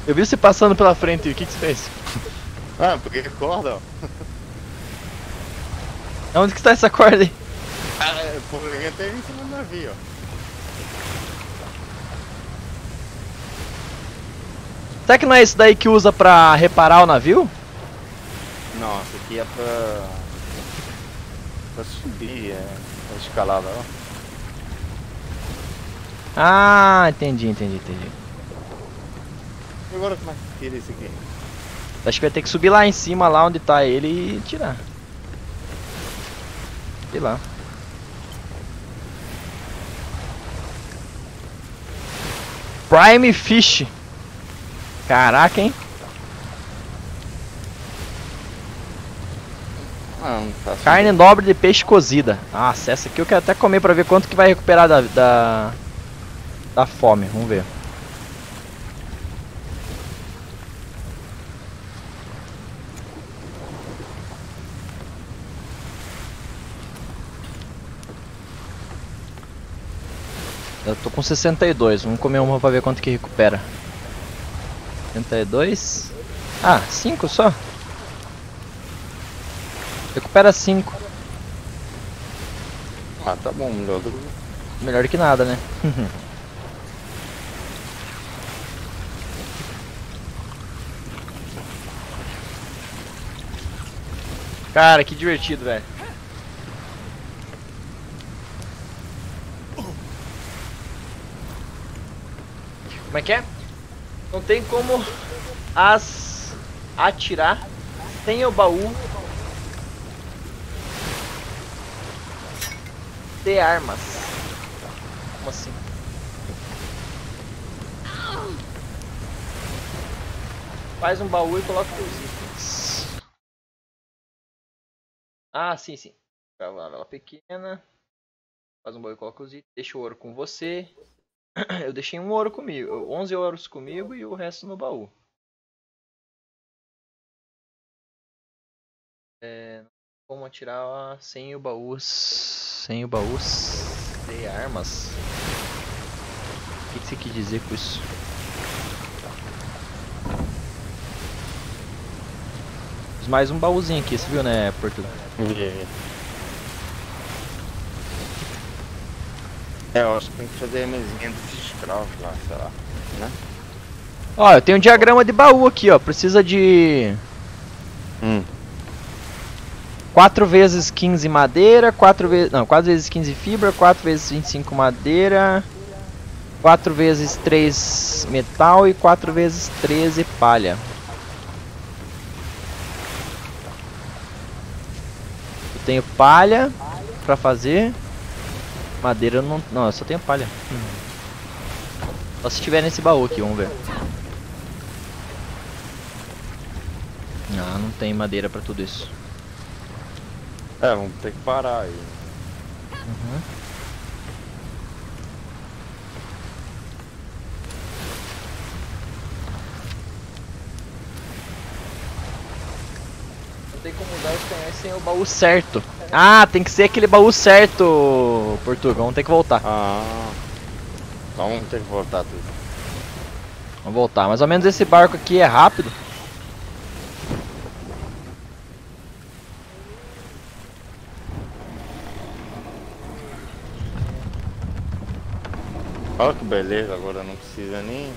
Eu vi você passando pela frente. O que, que você fez? Ah, porque corda, ó. Onde que está essa corda aí? Ah, é, porque tem em cima do navio, ó. Será que não é isso daí que usa pra reparar o navio? Não, isso aqui é pra. pra subir, é. pra escalada, ó. Ah, entendi, entendi, entendi. E agora como é que tira isso aqui? Acho que vai ter que subir lá em cima, lá onde tá ele e tirar. Sei lá. Prime Fish. Caraca, hein? Ah, não tá Carne nobre de peixe cozida. Nossa, essa aqui eu quero até comer pra ver quanto que vai recuperar da, da, da fome. Vamos ver. Eu tô com 62, vamos comer uma pra ver quanto que recupera. 62. Ah, 5 só? Recupera 5. Ah, tá bom, melhor do que. Melhor que nada, né? Cara, que divertido, velho. Como é que é? Não tem como as atirar sem o baú ter armas. Como assim? Faz um baú e coloca os itens. Ah, sim, sim. Cavalo pequena. Faz um baú e coloca os itens. Deixa o ouro com você. Eu deixei um ouro comigo. 11 ouros comigo e o resto no baú. É, como atirar sem o baú. Sem o baú ter armas. O que, você quis dizer com isso? Mais um baúzinho aqui, você viu, né, Portugal? É, eu acho que tem que fazer a mesinha dos escravos lá, sei lá. Né? Ó, eu tenho um diagrama de baú aqui, ó. Precisa de Hum. 4 vezes 15 madeira, 4 vezes. Não, 4 vezes 15 fibra, 4 vezes 25 madeira, 4 vezes 3 metal e 4 vezes 13 palha. Eu tenho palha pra fazer. Madeira eu não. Não, eu só tenho palha. Hum. Só se tiver nesse baú aqui, vamos ver. Não, não tem madeira pra tudo isso. É, vamos ter que parar aí. Não tem como usar os canhões sem o baú certo. Ah, tem que ser aquele baú certo, Portugal. Vamos ter que voltar. Ah. Então vamos ter que voltar tudo. Vamos voltar. Mais ou menos esse barco aqui é rápido. Olha que beleza, agora não precisa nem.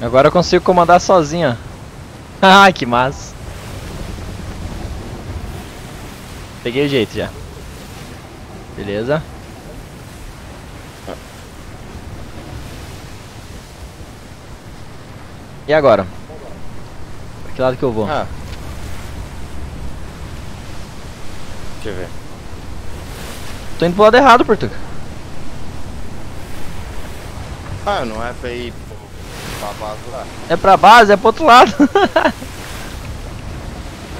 Agora eu consigo comandar sozinho. ó. Ai, que massa. Peguei o jeito já. Beleza. E agora? Pra que lado que eu vou? Ah. Deixa eu ver. Tô indo pro lado errado, Portugal. Ah, não é pra ir pro- pra base lá. É pra base, é pro outro lado.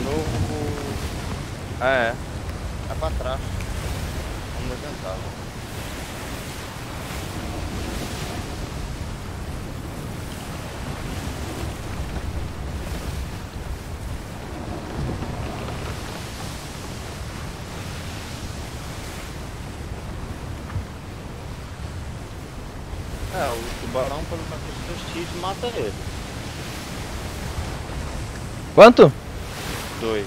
No. É. É pra trás. Vamos tentar. É, o tubarão quando tá seus X mata ele. Quanto? Dois.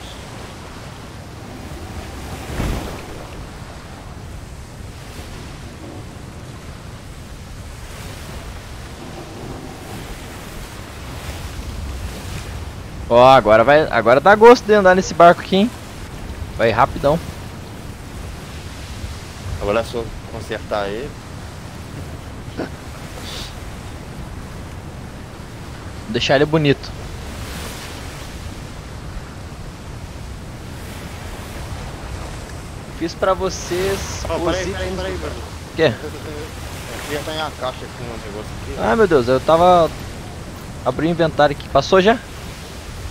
Ó, agora vai. Agora dá gosto de andar nesse barco aqui, hein? Vai rapidão. Agora é só consertar ele. Deixar ele bonito. Fiz pra vocês. Oh, os peraí, peraí, peraí, peraí. Quê? Eu queria ganhar a caixa com um negócio aqui. Ai meu Deus, eu tava. Abri o inventário aqui. Passou já?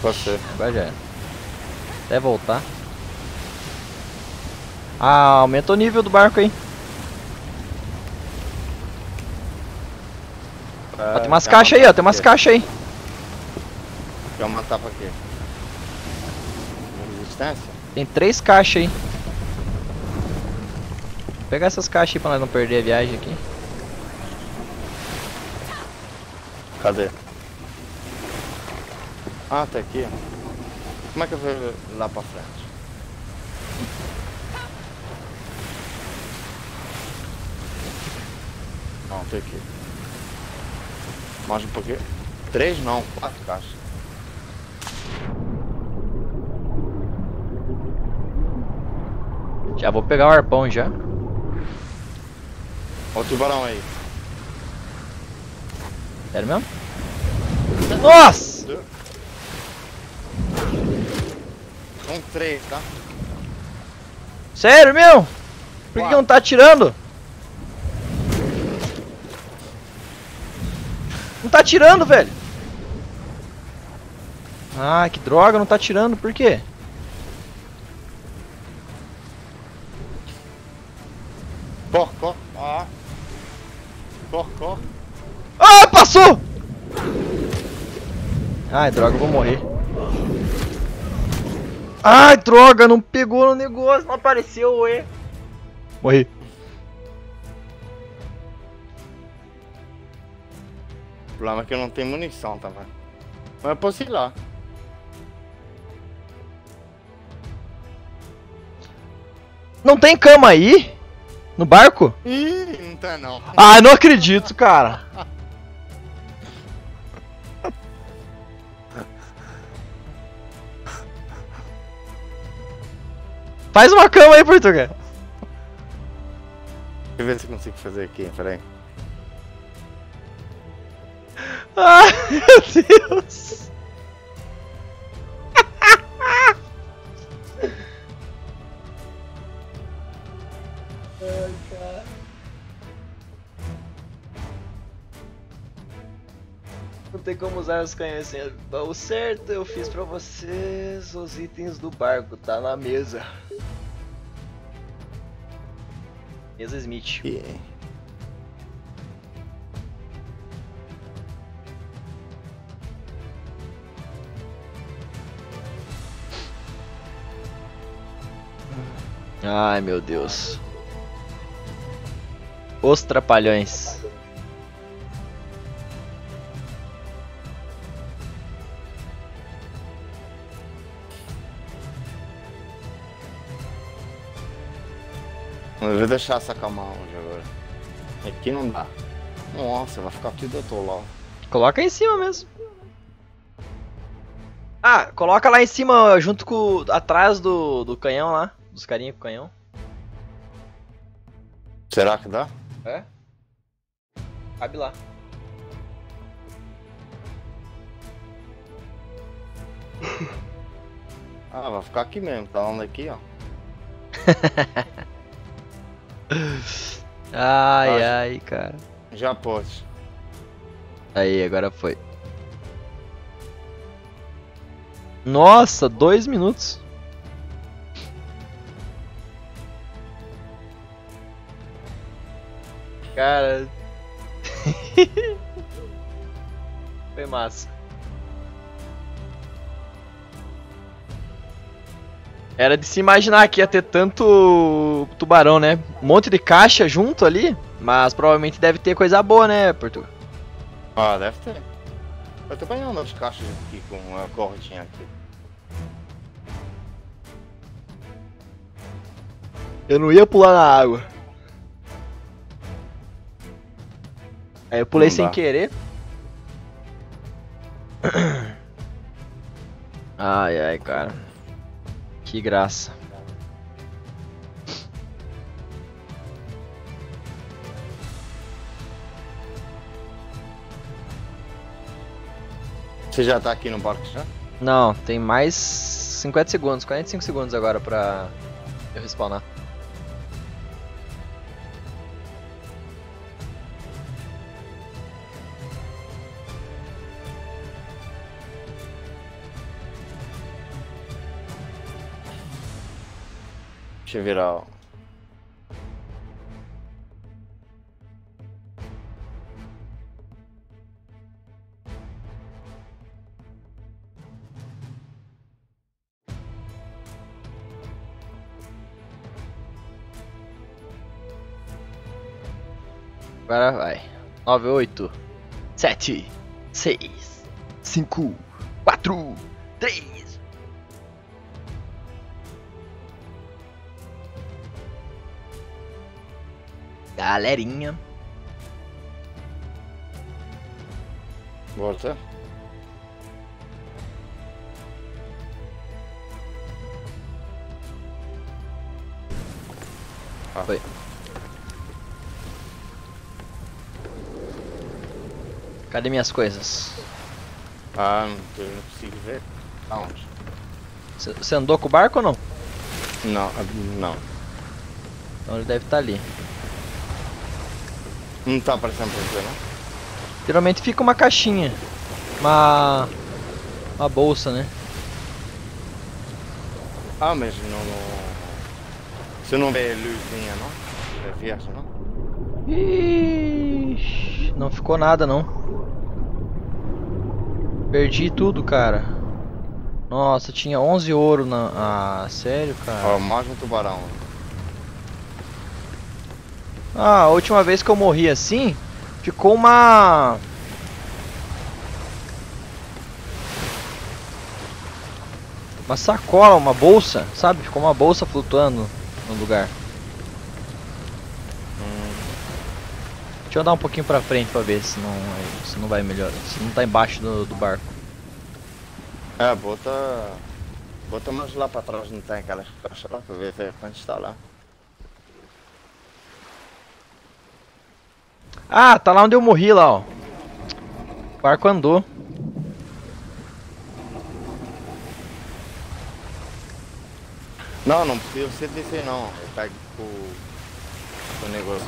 Você. Agora já era. Até voltar. Ah, aumenta o nível do barco aí. Ó, tem umas caixas aí, ó. Tem umas caixas aí. Quer matar pra quê? Resistência? Tem três caixas aí. Vou pegar essas caixas aí pra nós não perder a viagem aqui. Cadê? Ah, tá aqui. Como é que eu vou lá pra frente? Não, tem aqui. Mais um pouquinho. Três não, quatro caixas. Já vou pegar o arpão já. Olha o tubarão aí. Sério mesmo? Nossa! São três, tá? Sério mesmo? Por que, que não tá atirando? Não tá atirando, velho. Ah, que droga, não tá atirando, por quê? Porco. Ah. Porco. Ah, passou! Ai, droga, eu vou morrer. Ai, droga, não pegou no negócio, não apareceu, ué. Morri. O problema é que eu não tenho munição, tá vendo? Mas eu posso ir lá. Não tem cama aí? No barco? Ih, não tá não. Ah, não acredito, cara. Faz uma cama aí, Portugal. Deixa eu ver se eu consigo fazer aqui, peraí. Ai, meu Deus. Não tem como usar os canhões assim. O certo eu fiz pra vocês os itens do barco, tá na mesa. Mesa Smith. Yeah. Ai meu Deus. Os Trapalhões. Eu vou deixar essa cama onde agora. Aqui não dá. Nossa, vai ficar tudo atolado. Coloca em cima mesmo. Ah, coloca lá em cima, junto com. atrás do, do canhão lá. Dos carinha com o canhão. Será que dá? É? Cabe lá. Ah, vai ficar aqui mesmo, tá onde aqui, ó. Ai, ai, cara. Já pode. Aí, agora foi. Nossa, dois minutos. Cara. foi massa. Era de se imaginar que ia ter tanto tubarão, né? Um monte de caixa junto ali, mas provavelmente deve ter coisa boa, né, Portugal? Ah, deve ter. Eu tô banhando as caixas aqui com a correntinha aqui. Eu não ia pular na água. Aí eu pulei Não sem dá. querer. Ai, ai, cara. Que graça. Você já tá aqui no barco já? Não, tem mais 50 segundos, 45 segundos agora pra eu respawnar. teste. Agora vai. 9, 8, 7, 6, 5, 4, 3, Galerinha. Volta. Foi. Cadê minhas coisas? Ah, não, eu não consigo ver. Aonde? Você- andou com o barco ou não? Não, ah, não. Então ele deve estar ali. Não tá aparecendo pra você, não? Geralmente fica uma caixinha. Uma. Uma bolsa, né? Ah, mas não, não... Você não vê luzinha, não? É verde, não? Ixi, não ficou nada não. Perdi tudo, cara. Nossa, tinha 11 ouro na. Ah, sério, cara? Ó, mais um tubarão. Ah, a última vez que eu morri assim, ficou uma. Uma sacola, uma bolsa, sabe? Ficou uma bolsa flutuando no lugar. Deixa eu dar um pouquinho pra frente pra ver se não, se não vai melhorar. Se não tá embaixo do, do barco. É, bota... Bota mais lá pra trás, não tem aquelas caixas lá, pra ver quanto está lá. Ah, tá lá onde eu morri lá, ó. O barco andou. Não, não precisa você descer não. Eu pego o... o negócio.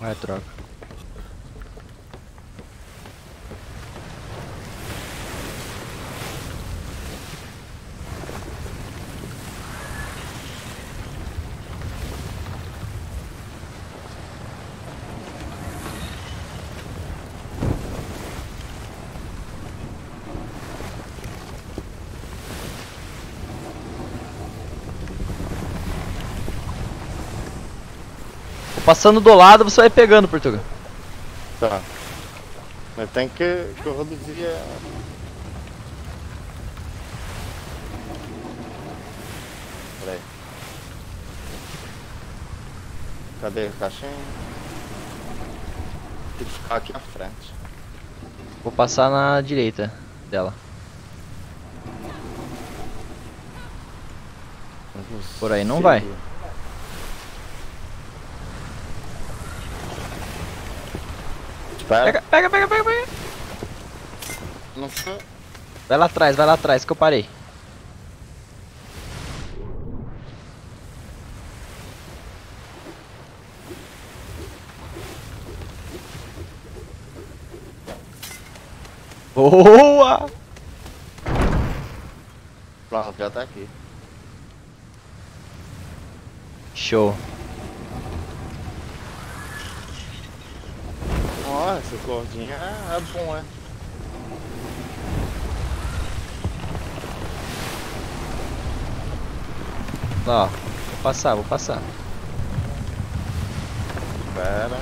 Vai, troca. Vou passando do lado, você vai pegando, Portugal. Tá. Mas tem que, que eu reduzir a... Peraí. Cadê a caixinha? Tem que ficar aqui à frente. Vou passar na direita dela. Por aí não vai. Pega, pega, pega, pega, pega. Não foi. Vai lá atrás, vai lá atrás que eu parei. Boa! Pronto, já tá aqui. Show. Ó, essa cordinha é, é bom, é. Ó, vou passar, vou passar. Espera.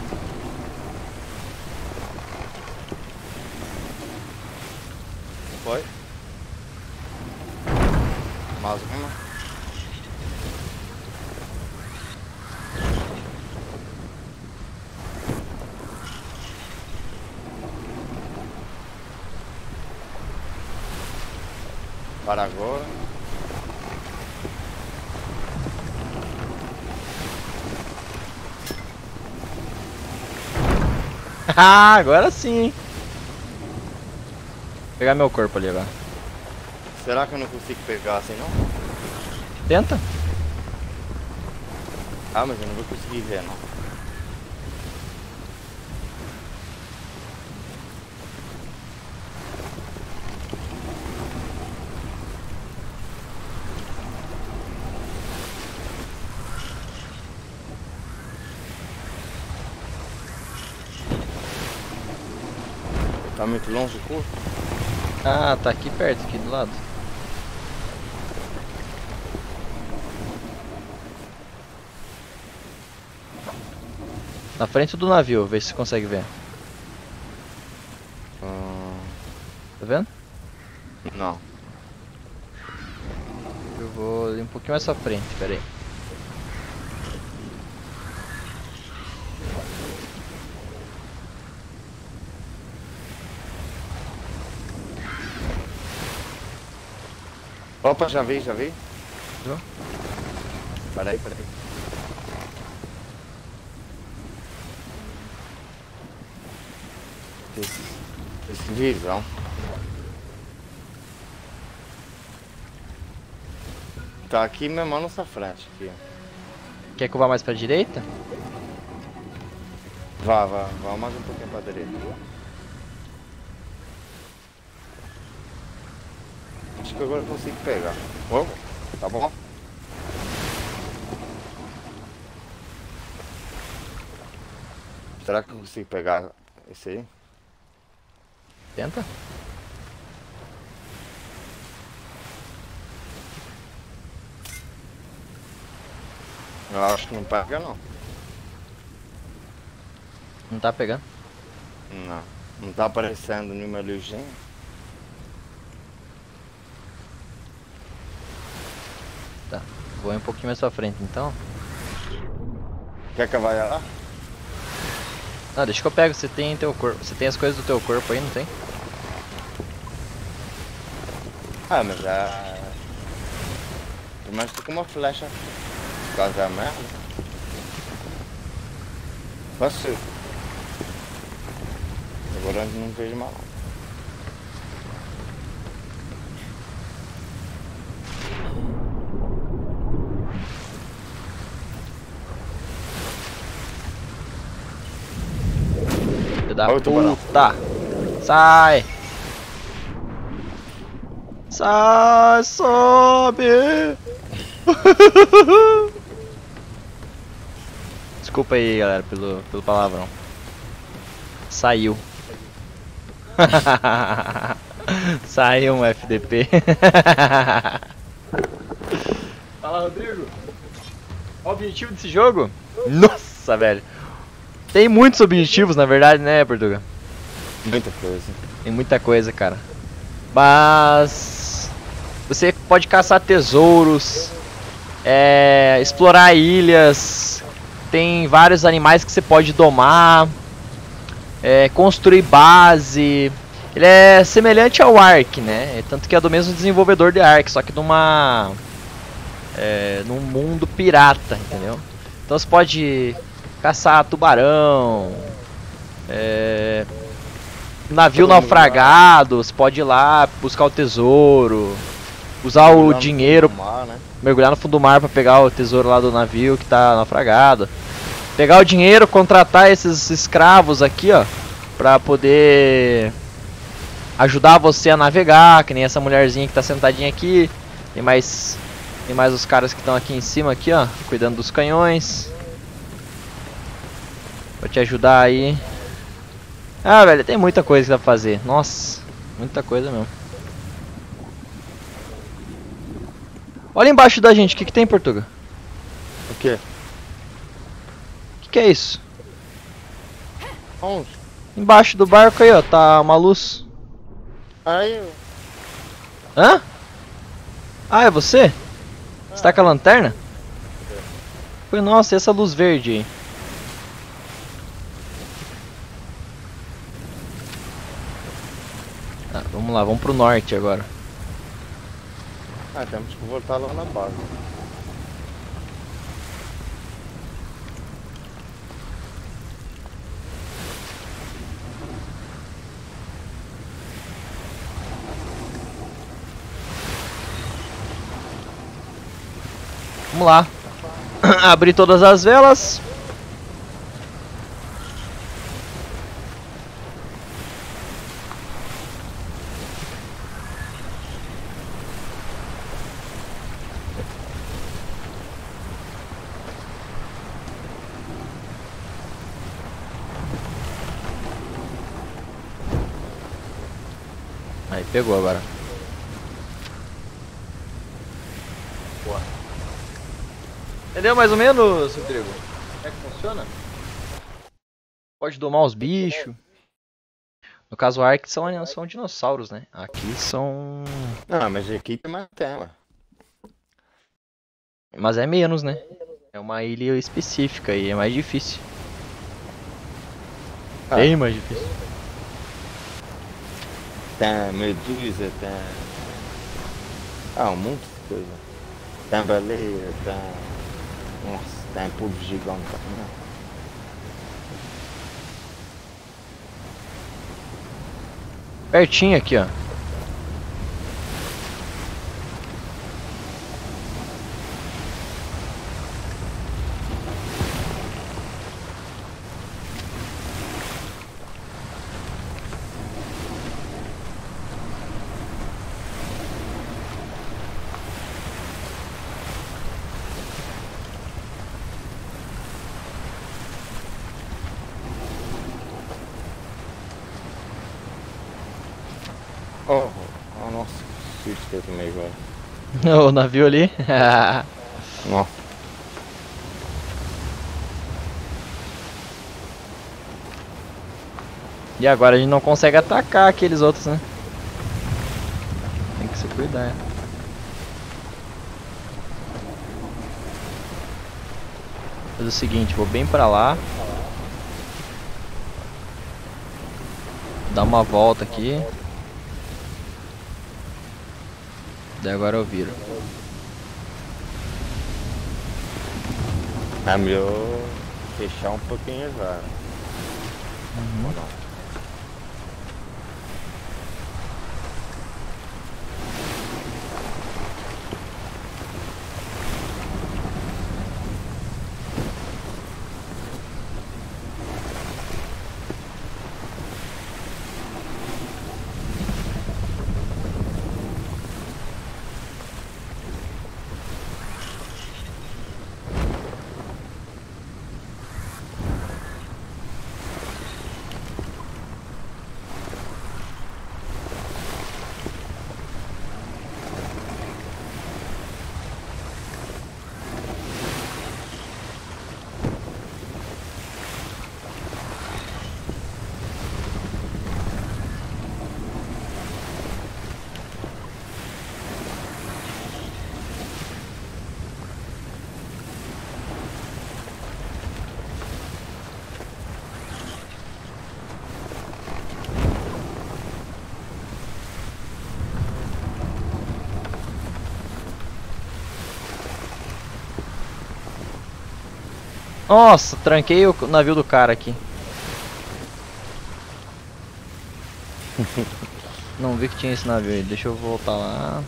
Foi. Mais uma. Para agora. Ah, agora sim, hein? Vou pegar meu corpo ali agora. Será que eu não consigo pegar assim não? Tenta. Ah, mas eu não vou conseguir ver não. Tá muito longe o corpo? Ah, tá aqui perto, aqui do lado. Na frente do navio, vê se você consegue ver. Ah, Tá vendo? não. Eu vou ali um pouquinho mais pra frente, pera aí. Opa, já vi, já vi. Viu? Peraí, peraí. Visão. Tá aqui mesmo na nossa frente. Aqui. Quer que eu vá mais pra direita? Vá, vá, vá mais um pouquinho pra direita. Que agora consigo pegar. Ô, tá bom? Será que eu consigo pegar esse aí? Tenta. Eu acho que não pega não. Não tá pegando. Não. Não tá aparecendo nenhuma luzinha. Vou um pouquinho mais pra frente então. Quer que eu vá lá? Ah, deixa que eu pego, você tem teu corpo. Você tem as coisas do teu corpo aí, não tem? Ah, mas já. Pelo menos tô com uma flecha. Por causa da merda. Posso. Agora eu não vejo mal. Filho da Olha puta! Sai! Sai, sobe! Desculpa aí, galera, pelo, pelo palavrão. Saiu. Saiu um FDP. Fala, Rodrigo. Qual o objetivo desse jogo? Nossa, velho. Tem muitos objetivos, na verdade, né, Portuga? Muita coisa. Tem muita coisa, cara. Mas você pode caçar tesouros, é, explorar ilhas, tem vários animais que você pode domar, é, construir base. Ele é semelhante ao Ark, né? É Tanto que é do mesmo desenvolvedor de Ark, só que numa é, num mundo pirata, entendeu? Então você pode caçar tubarão, é, navio Todo naufragado, você pode ir lá buscar o tesouro, usar o dinheiro, Mar, né? mergulhar no fundo do mar para pegar o tesouro lá do navio que tá naufragado. Pegar o dinheiro, contratar esses escravos aqui, ó, pra poder ajudar você a navegar, que nem essa mulherzinha que tá sentadinha aqui. Tem mais tem mais os caras que estão aqui em cima aqui, ó, cuidando dos canhões. Vou te ajudar aí. Ah, velho, tem muita coisa que dá pra fazer. Nossa, muita coisa mesmo. Olha embaixo da gente, o que, que tem, Portuga? O quê? O que, que é isso? Onde? Embaixo do barco aí, ó, tá uma luz. Aí, eu- Hã? Ah, é você? Você tá com a lanterna? Foi, nossa, e essa luz verde aí? Tá, vamos lá, vamos pro norte agora. ah, temos que voltar lá na base. Vamos lá. Abrir todas as velas. Aí, pegou agora. Boa. Entendeu mais ou menos, Rodrigo? Como é que funciona? Pode domar os bichos. No caso, Ark são, são dinossauros, né? Aqui são. Não, mas aqui tem mais tela. Mas é menos, né? É uma ilha específica e é mais difícil. Ah. Bem mais difícil. Tem medusa, tem. Ah, um monte de coisa. Tem baleia, tem. Nossa, tem polvo gigante. também. Pertinho aqui, ó. Oh, oh, nossa, que susto que eu tomei agora. o navio ali. Nossa. e agora a gente não consegue atacar aqueles outros, né? Tem que se cuidar. Fazer o seguinte, vou bem pra lá. Dar uma volta aqui. Daí agora eu viro. É melhor fechar um pouquinho agora. Ou não? Nossa, tranquei o navio do cara aqui. Não vi que tinha esse navio aí, deixa eu voltar lá.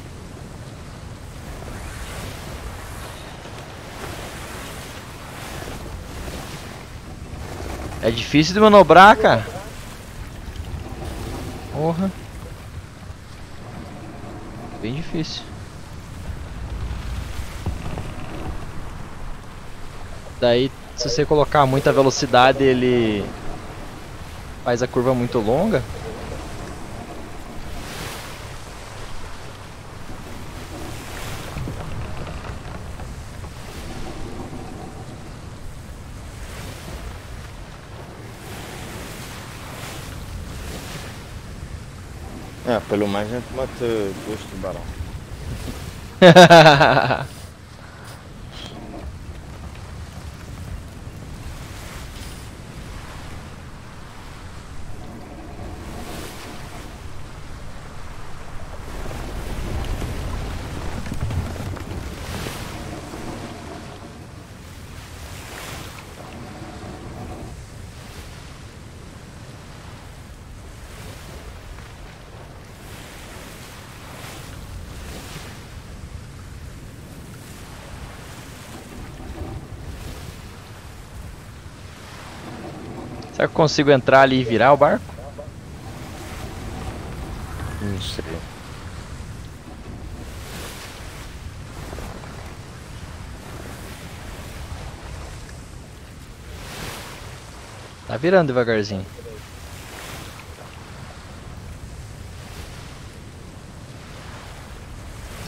É difícil de manobrar, cara. Porra. Bem difícil. Daí, se você colocar muita velocidade, ele faz a curva muito longa. É, pelo menos a gente mata dois tubarão. Será que eu consigo entrar ali e virar o barco? Não sei. Tá virando devagarzinho.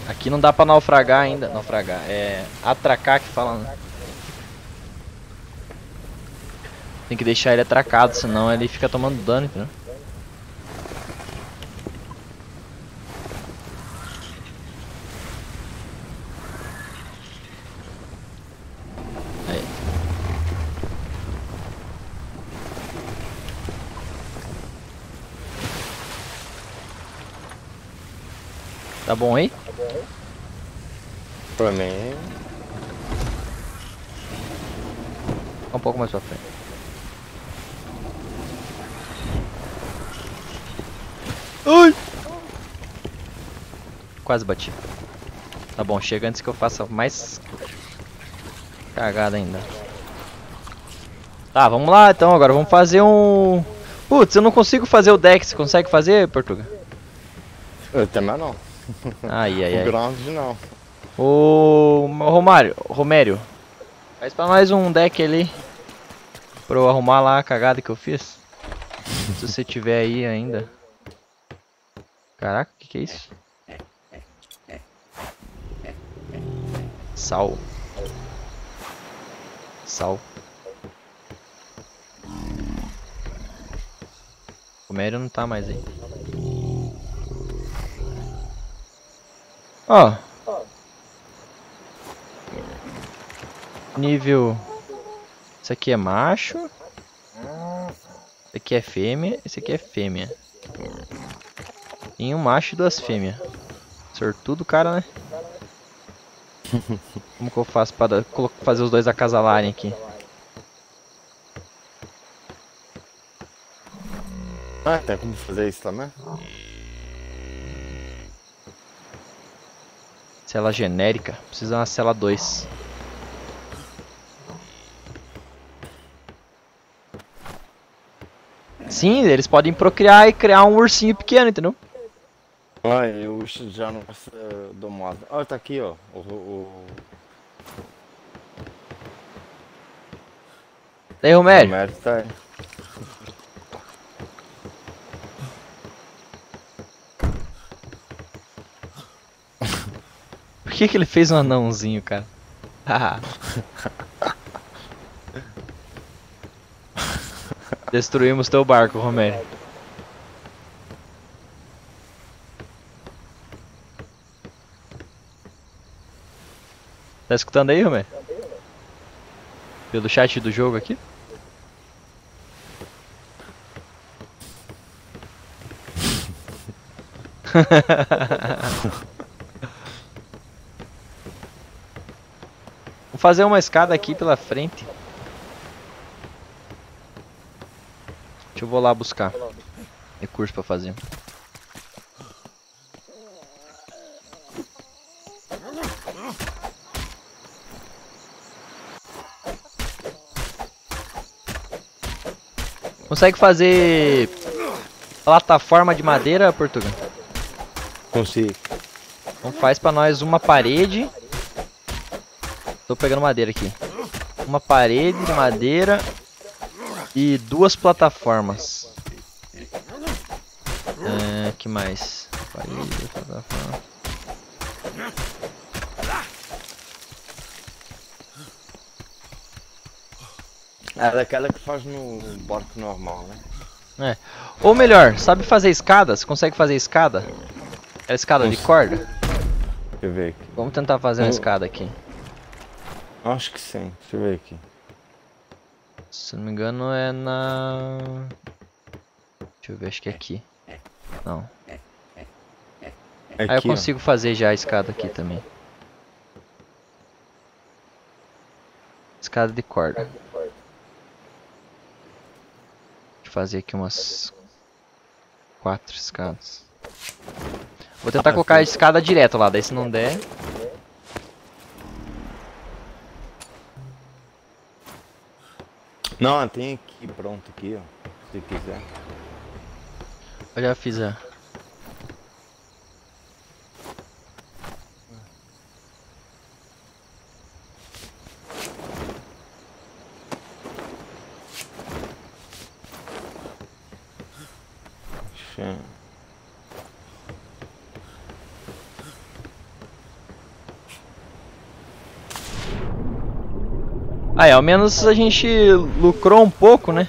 Aqui não dá pra naufragar ainda. Naufragar. É. Atracar que fala, né? Tem que deixar ele atracado, senão ele fica tomando dano, entendeu? Aí. Tá bom aí? Pra mim. Um pouco mais pra frente. Ai! Quase bati. Tá bom, chega antes que eu faça mais cagada ainda. Tá, vamos lá então agora. Vamos fazer um. Putz, eu não consigo fazer o deck. Você consegue fazer, Portuga? Eu também não. Ai, ai, O ai. grande não. Ô, Romário, Romério, faz pra nós um deck ali pra eu arrumar lá a cagada que eu fiz. Se você tiver aí ainda. Caraca, o que, que é isso? Sal. Sal. Romério não tá mais aí. Ó. Nível. Esse aqui é macho. Esse aqui é fêmea. Esse aqui é fêmea. Um macho e duas fêmeas. Sortudo cara, né? Como que eu faço para fazer os dois acasalarem aqui? Ah, tem como fazer isso também? Cela genérica. Precisa uma cela 2. Sim, eles podem procriar e criar um ursinho pequeno, entendeu? Ah, eu já não dar uma olhada. Ah, tá aqui, ó. O, o, Daí, o Romério, Romero tá aí. por que, que ele fez um anãozinho, cara? Destruímos teu barco, Romério. Tá escutando aí, Romério? Pelo chat do jogo aqui? Vou fazer uma escada aqui pela frente. Deixa eu vou lá buscar recurso pra fazer. Consegue fazer plataforma de madeira, Portugal? Consigo. Então faz pra nós uma parede. Tô pegando madeira aqui. Uma parede de madeira e duas plataformas. É, que mais? Parede, plataforma. É daquela que faz no barco normal, né? Ou melhor, sabe fazer escada? Você consegue fazer escada? É escada de Cons- corda? Deixa eu ver aqui. Vamos tentar fazer uma Eu- escada aqui. Acho que sim. Deixa eu ver aqui. Se não me engano é na... Deixa eu ver, acho que é aqui. Não. Aí eu Aqui, ó. consigo fazer já a escada aqui também. Escada de corda. Deixa eu fazer aqui umas quatro escadas. Vou tentar Ah, colocar a escada direto lá, daí se não der. Não, tem aqui pronto aqui, ó. Se quiser. Eu já fiz a. Ah, é, ao menos a gente lucrou um pouco, né?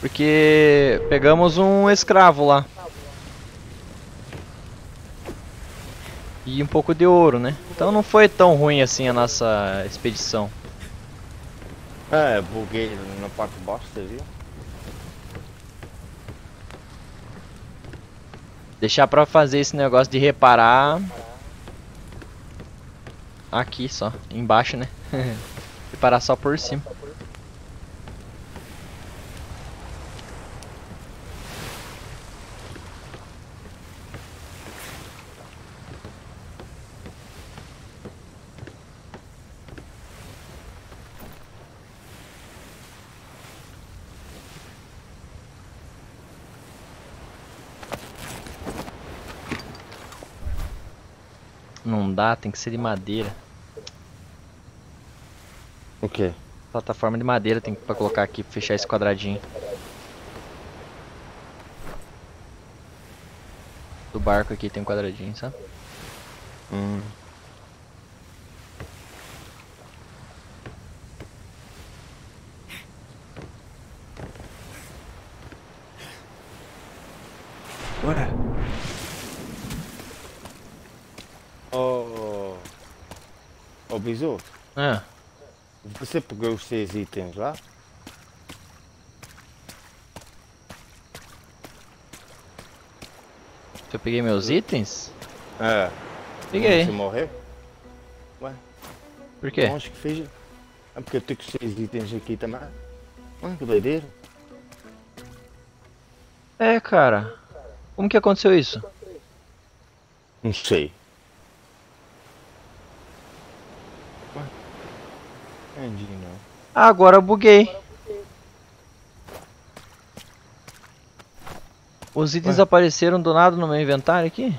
Porque pegamos um escravo lá. E um pouco de ouro, né? Então não foi tão ruim assim a nossa expedição. É, buguei na parte você viu? Deixar pra fazer esse negócio de reparar aqui só, embaixo, né? reparar só por cima. Não dá, tem que ser de madeira. O quê? Plataforma de madeira tem que pra colocar aqui, pra fechar esse quadradinho. Do barco aqui tem um quadradinho, sabe? Hum. Ué, Ô. Ô, Bisu, Ah, você pegou os seus itens lá? eu peguei meus itens? É. Peguei. Você morreu? Por quê? Acho que fez. É porque eu tenho os seis itens aqui também. Mano, que doideira. É, cara. Como que aconteceu isso? Não sei. Ah, agora eu buguei. Os itens Ué. apareceram do nada no meu inventário aqui?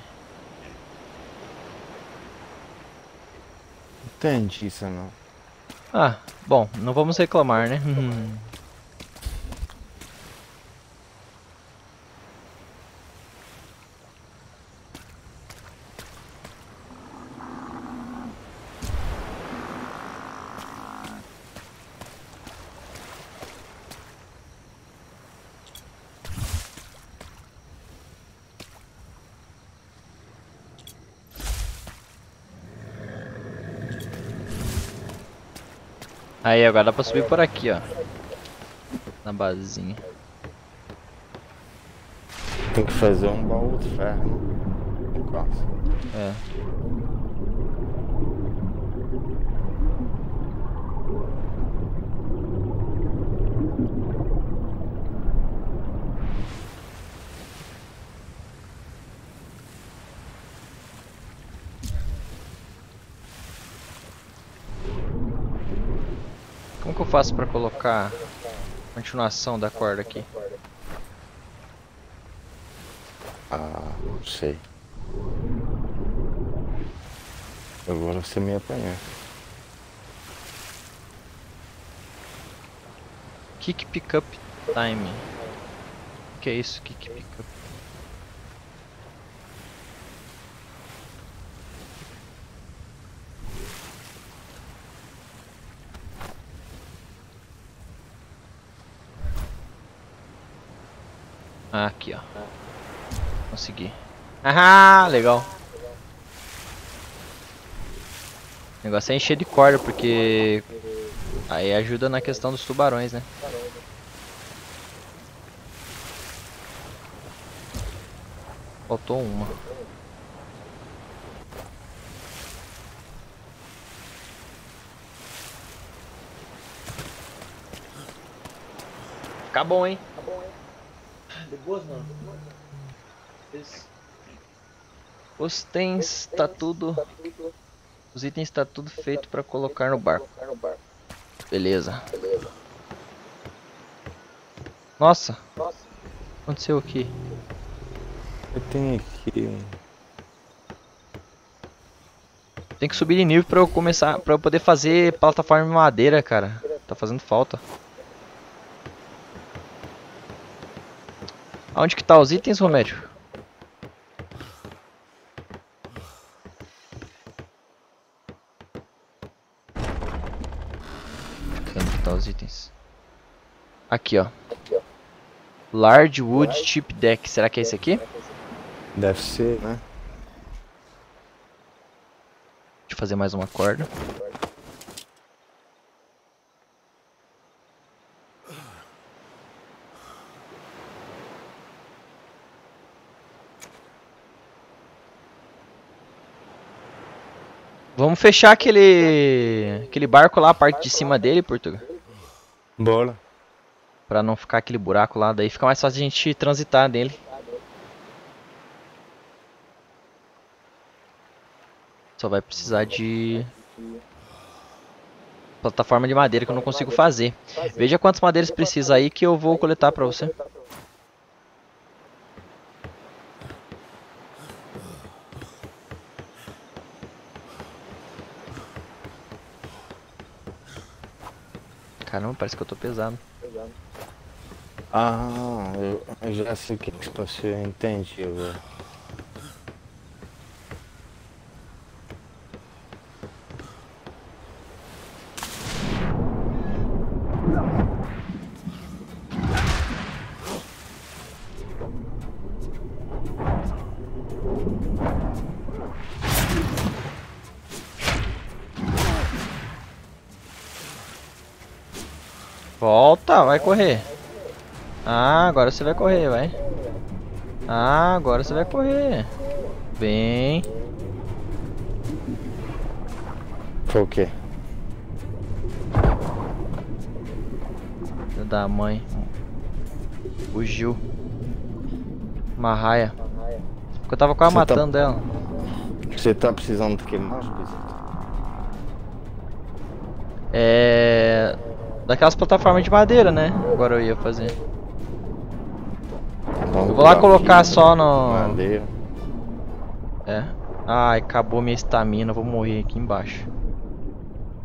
Entendi isso não. Ah, bom, não vamos reclamar, né? Aí, agora dá pra subir por aqui, ó. Na basezinha. Tem que fazer um baú de ferro. No caso. É. que eu faço pra colocar continuação da corda aqui? Ah, não sei. Agora você me apanhou. Kick pickup time. O que é isso, kick pickup? Ah, aqui ó. Consegui. Ah, legal. O negócio é encher de corda, porque aí ajuda na questão dos tubarões, né? Faltou uma. Fica bom, hein? Boas, mano. Os itens tá tudo. Os itens tá tudo feito pra colocar no barco. Beleza. Nossa. O que aconteceu aqui? Eu tenho aqui. Tem que subir de nível pra eu começar, para eu poder fazer plataforma de madeira, cara. Tá fazendo falta. Aonde que tá os itens, Romério? Onde que tá os itens? Aqui, ó. Large Wood Chip Deck. Será que é esse aqui? Deve ser, né? Deixa eu fazer mais uma corda. Vamos fechar aquele aquele barco lá, a parte de cima dele, Portugal. Bora. Pra não ficar aquele buraco lá, daí fica mais fácil a gente transitar nele. Só vai precisar de plataforma de madeira que eu não consigo fazer. Veja quantas madeiras precisa aí que eu vou coletar pra você. Caramba, parece que eu tô pesado. Ah, eu, eu já sei o que que você entende agora. Vai correr. Ah, agora você vai correr, vai. Ah, agora você vai correr. Bem. Foi o quê? Da mãe. Fugiu. Uma raia. Porque eu tava quase Você tá- matando ela. Você tá precisando de que mais? É. Daquelas plataformas de madeira, né? Agora eu ia fazer. Eu vou lá colocar aqui, só no. Madeira. É. Ai, acabou minha estamina, vou morrer aqui embaixo.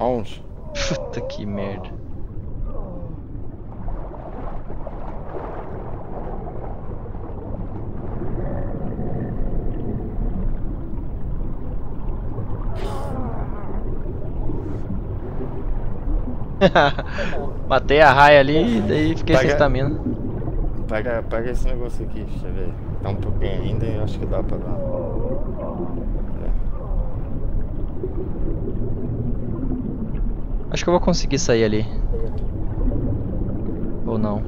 Onde? Puta que merda. Matei a raia ali e daí fiquei sem Paga- estamina. Pega, pega esse negócio aqui, deixa eu ver. Tá um pouquinho ainda e eu acho que dá pra dar. Acho que eu vou conseguir sair ali. Ou não.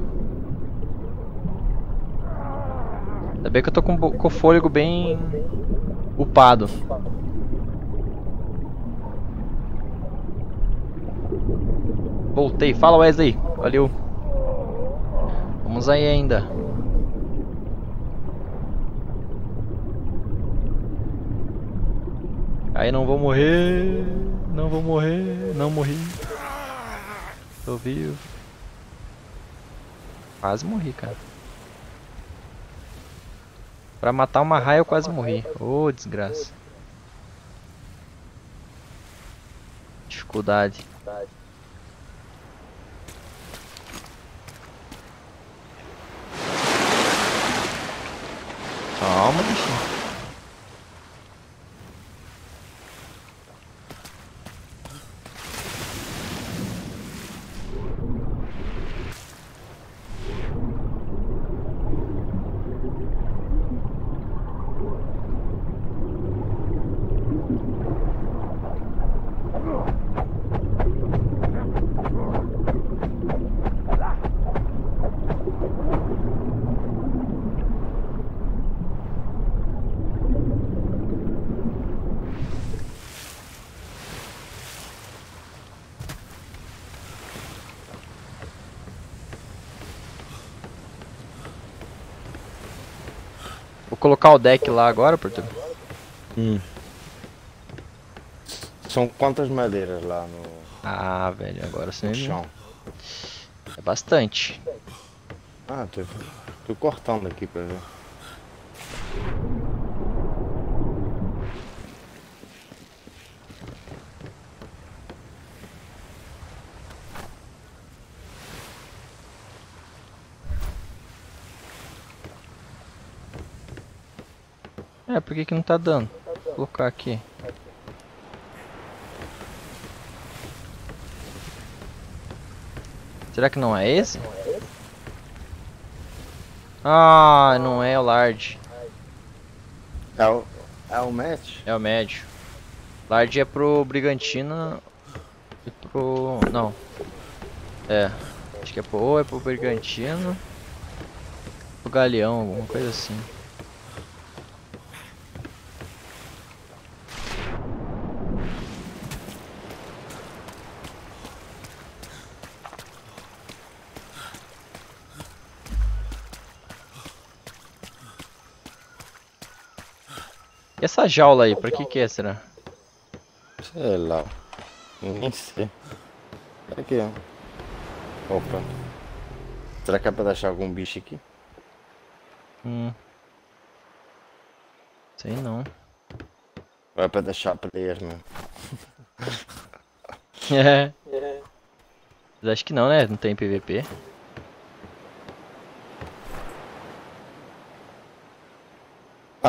Ainda bem que eu tô com, com o fôlego bem upado. Voltei. Fala Wesley. Valeu. Vamos aí ainda. Aí não vou morrer. Não vou morrer. Não morri. Tô vivo. Quase morri, cara. Pra matar uma raia eu quase morri. Ô, desgraça. Dificuldade. Calma, bichinho. Vou colocar o deck lá agora, Portugal. São quantas madeiras lá no, Ah, velho, agora você no chão? É bastante. Ah, tô, tô cortando aqui pra ver. Que que não tá dando? Vou colocar aqui. Será que não é esse? Ah, não é o large. É o, é o match? É o médio. Large é pro Brigantina e pro... não. É. Acho que é pro... ou é pro Brigantino. Pro Galeão, alguma coisa assim. Essa jaula aí, pra que que é, será? Sei lá. Nem sei. Aqui, ó. Opa. Será que é pra deixar algum bicho aqui? Hum. Sei não. Ou é pra deixar players mesmo? É. Mas acho que não, né? Não tem PVP.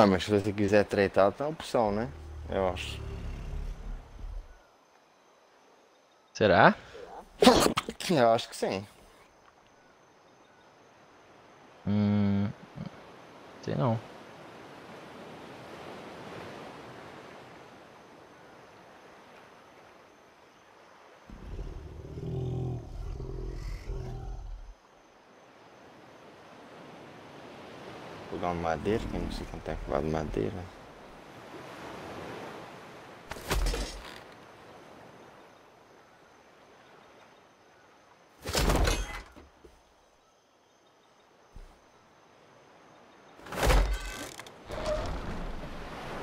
Ah, mas se você quiser treitar, a opção, né? Eu acho. Será? Eu acho que sim. Hum. Sei não. Pegar uma madeira, que eu não sei quanto é que vale madeira.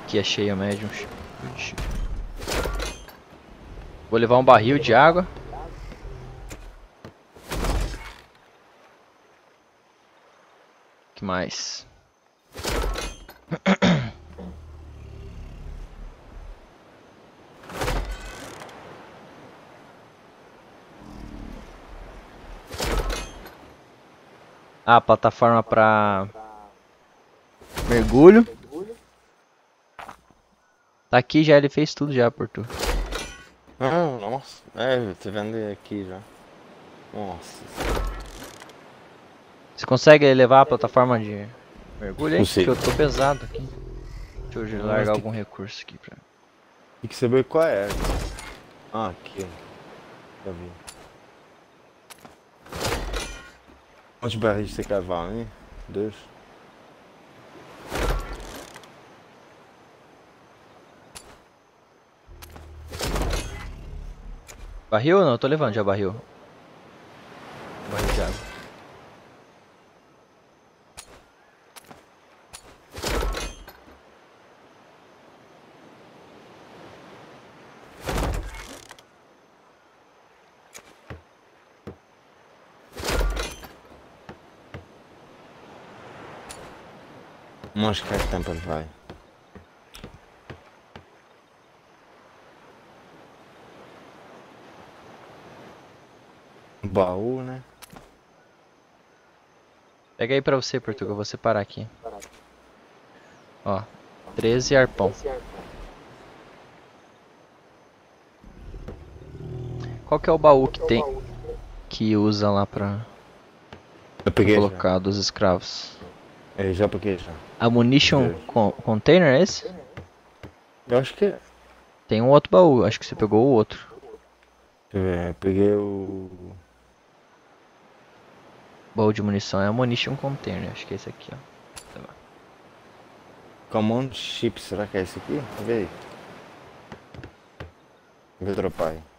Aqui achei a médium. Vou levar um barril de água. que mais? Ah, plataforma pra mergulho. Tá aqui já, ele fez tudo já por tu. Ah, nossa. É, tô vendo aqui já. Nossa. Você consegue levar a plataforma de mergulho aí? Porque eu tô pesado aqui. Deixa eu Mas largar algum recurso aqui pra. Tem que saber qual é. Ah, aqui, ó. Já vi. Quantos barris você quer levar, hein? Dois. Barril ou não? Eu tô levando já. Barril de água. Mas que tempo ele vai? Baú, né? Pega aí pra você, Portugal. Eu vou separar aqui. Ó. 13 arpão. Qual que é o baú que tem? Que usa lá pra Eu peguei colocar dos escravos? Eu já peguei já. Ammunition con container é esse? Eu acho que. Deixa Tem um outro baú. Acho que você pegou o outro. eu ver, peguei o. Baú de munição é ammunition container. Acho que é esse aqui, ó. Sei lá. Command Chip, será que é esse aqui? Vê aí. Vou dropar aí.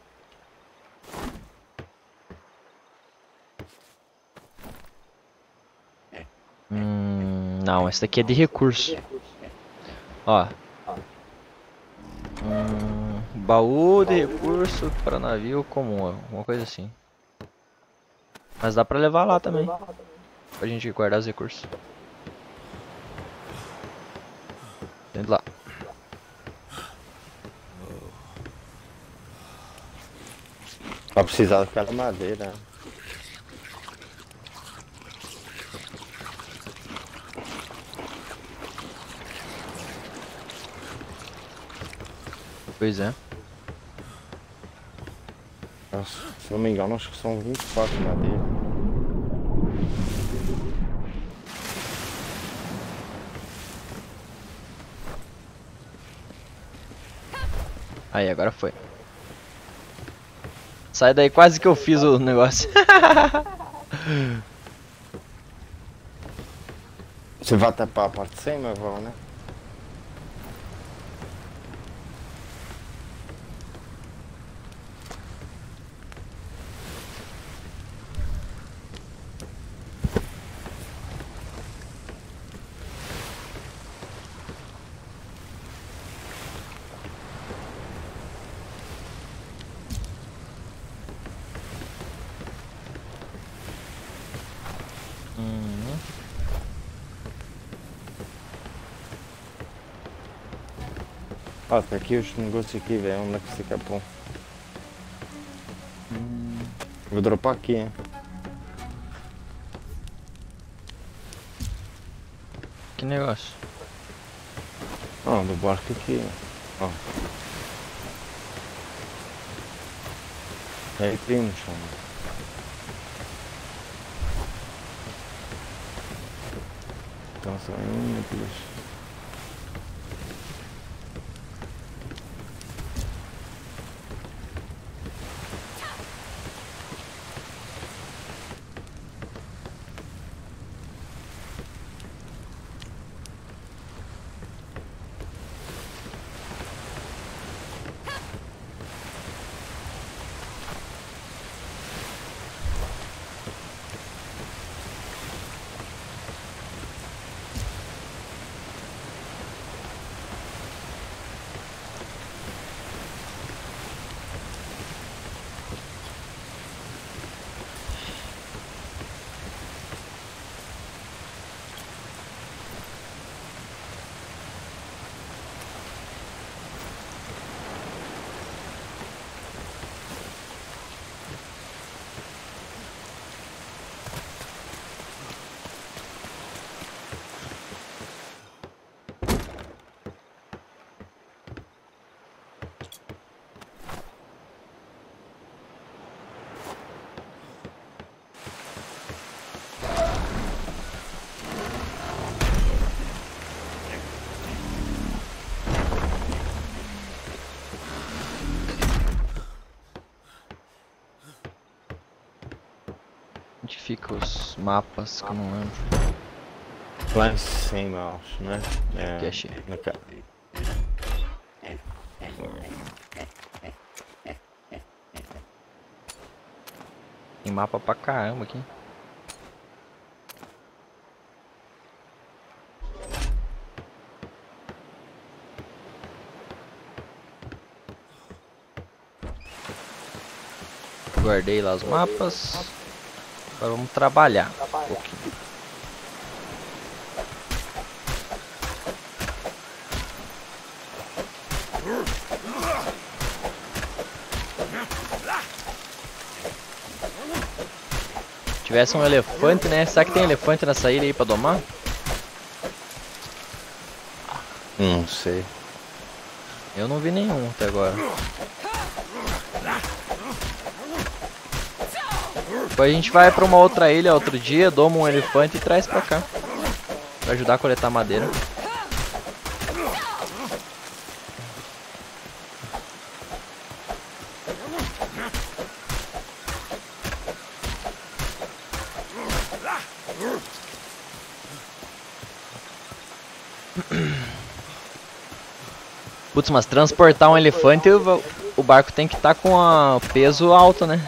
Não, esse daqui é de recurso. Ó. Hum, baú de recurso para navio comum, alguma coisa assim. Mas dá pra levar lá também. Pra gente guardar os recursos. Dentro lá. Vai precisar daquela madeira. Pois é. acaso. Se não me engano, acho que são 24 de madeira. Aí, agora foi. Sai daí, quase que eu fiz o negócio. Você vai até para a parte de cima, vão, né? Tá aqui os negócios aqui, velho. Onde é que fica bom? Vou dropar aqui, hein? que negócio? Ah, do barco aqui. Ó. É aí tem no chão. Então saindo, plus. Onde fica os mapas que eu não lembro? Lá em cima, acho, né? É, Aqui achei. na ca- Tem mapa pra caramba aqui. Guardei lá os mapas. Agora vamos trabalhar Tivesse um elefante, né? Será que tem elefante nessa ilha aí pra domar? Não sei. Eu não vi nenhum até agora. Depois a gente vai pra uma outra ilha outro dia, doma um elefante e traz pra cá. Pra ajudar a coletar madeira. Putz, mas transportar um elefante, o, o barco tem que estar com o peso alto, né?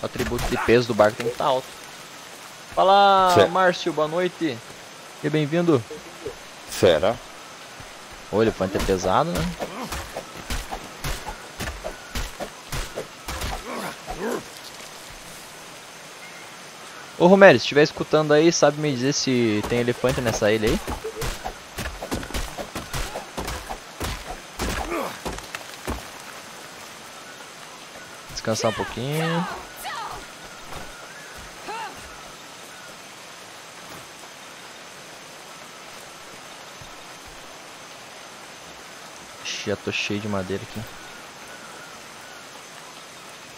O atributo de peso do barco tem que estar alto. Fala. Márcio, boa noite. E bem-vindo. Será? O elefante é pesado, né? Ô Romero, se estiver escutando aí, sabe me dizer se tem elefante nessa ilha aí? Descansar um pouquinho. Já tô cheio de madeira aqui.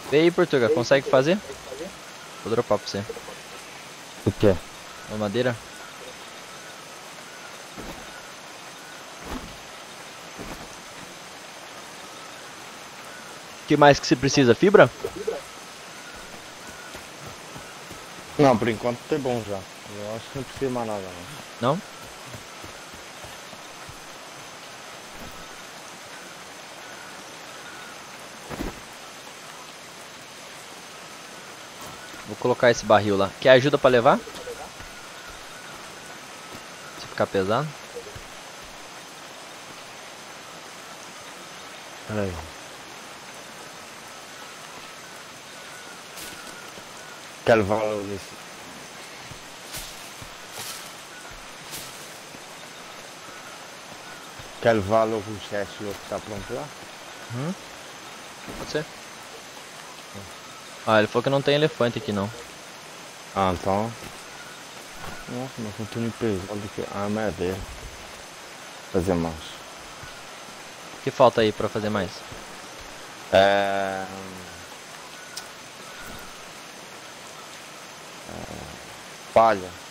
Vê aí, Portuga, consegue fazer? Vou dropar pra você. O que? Uma madeira? Que mais que você precisa? Fibra? Não, por enquanto tá bom já. Eu acho que não precisa mais nada não. Não? Vou colocar esse barril lá. Quer ajuda pra levar? Se ficar pesado. Peraí. Quero valor desse. Quer levar logo o chefe e o outro está pronto lá? Pode ser. Ah, ele falou que não tem elefante aqui não. Ah, então. Nossa, mas continua pesado do que. Ah, madeira. Fazer mais. O que falta aí pra fazer mais? É... é, Palha.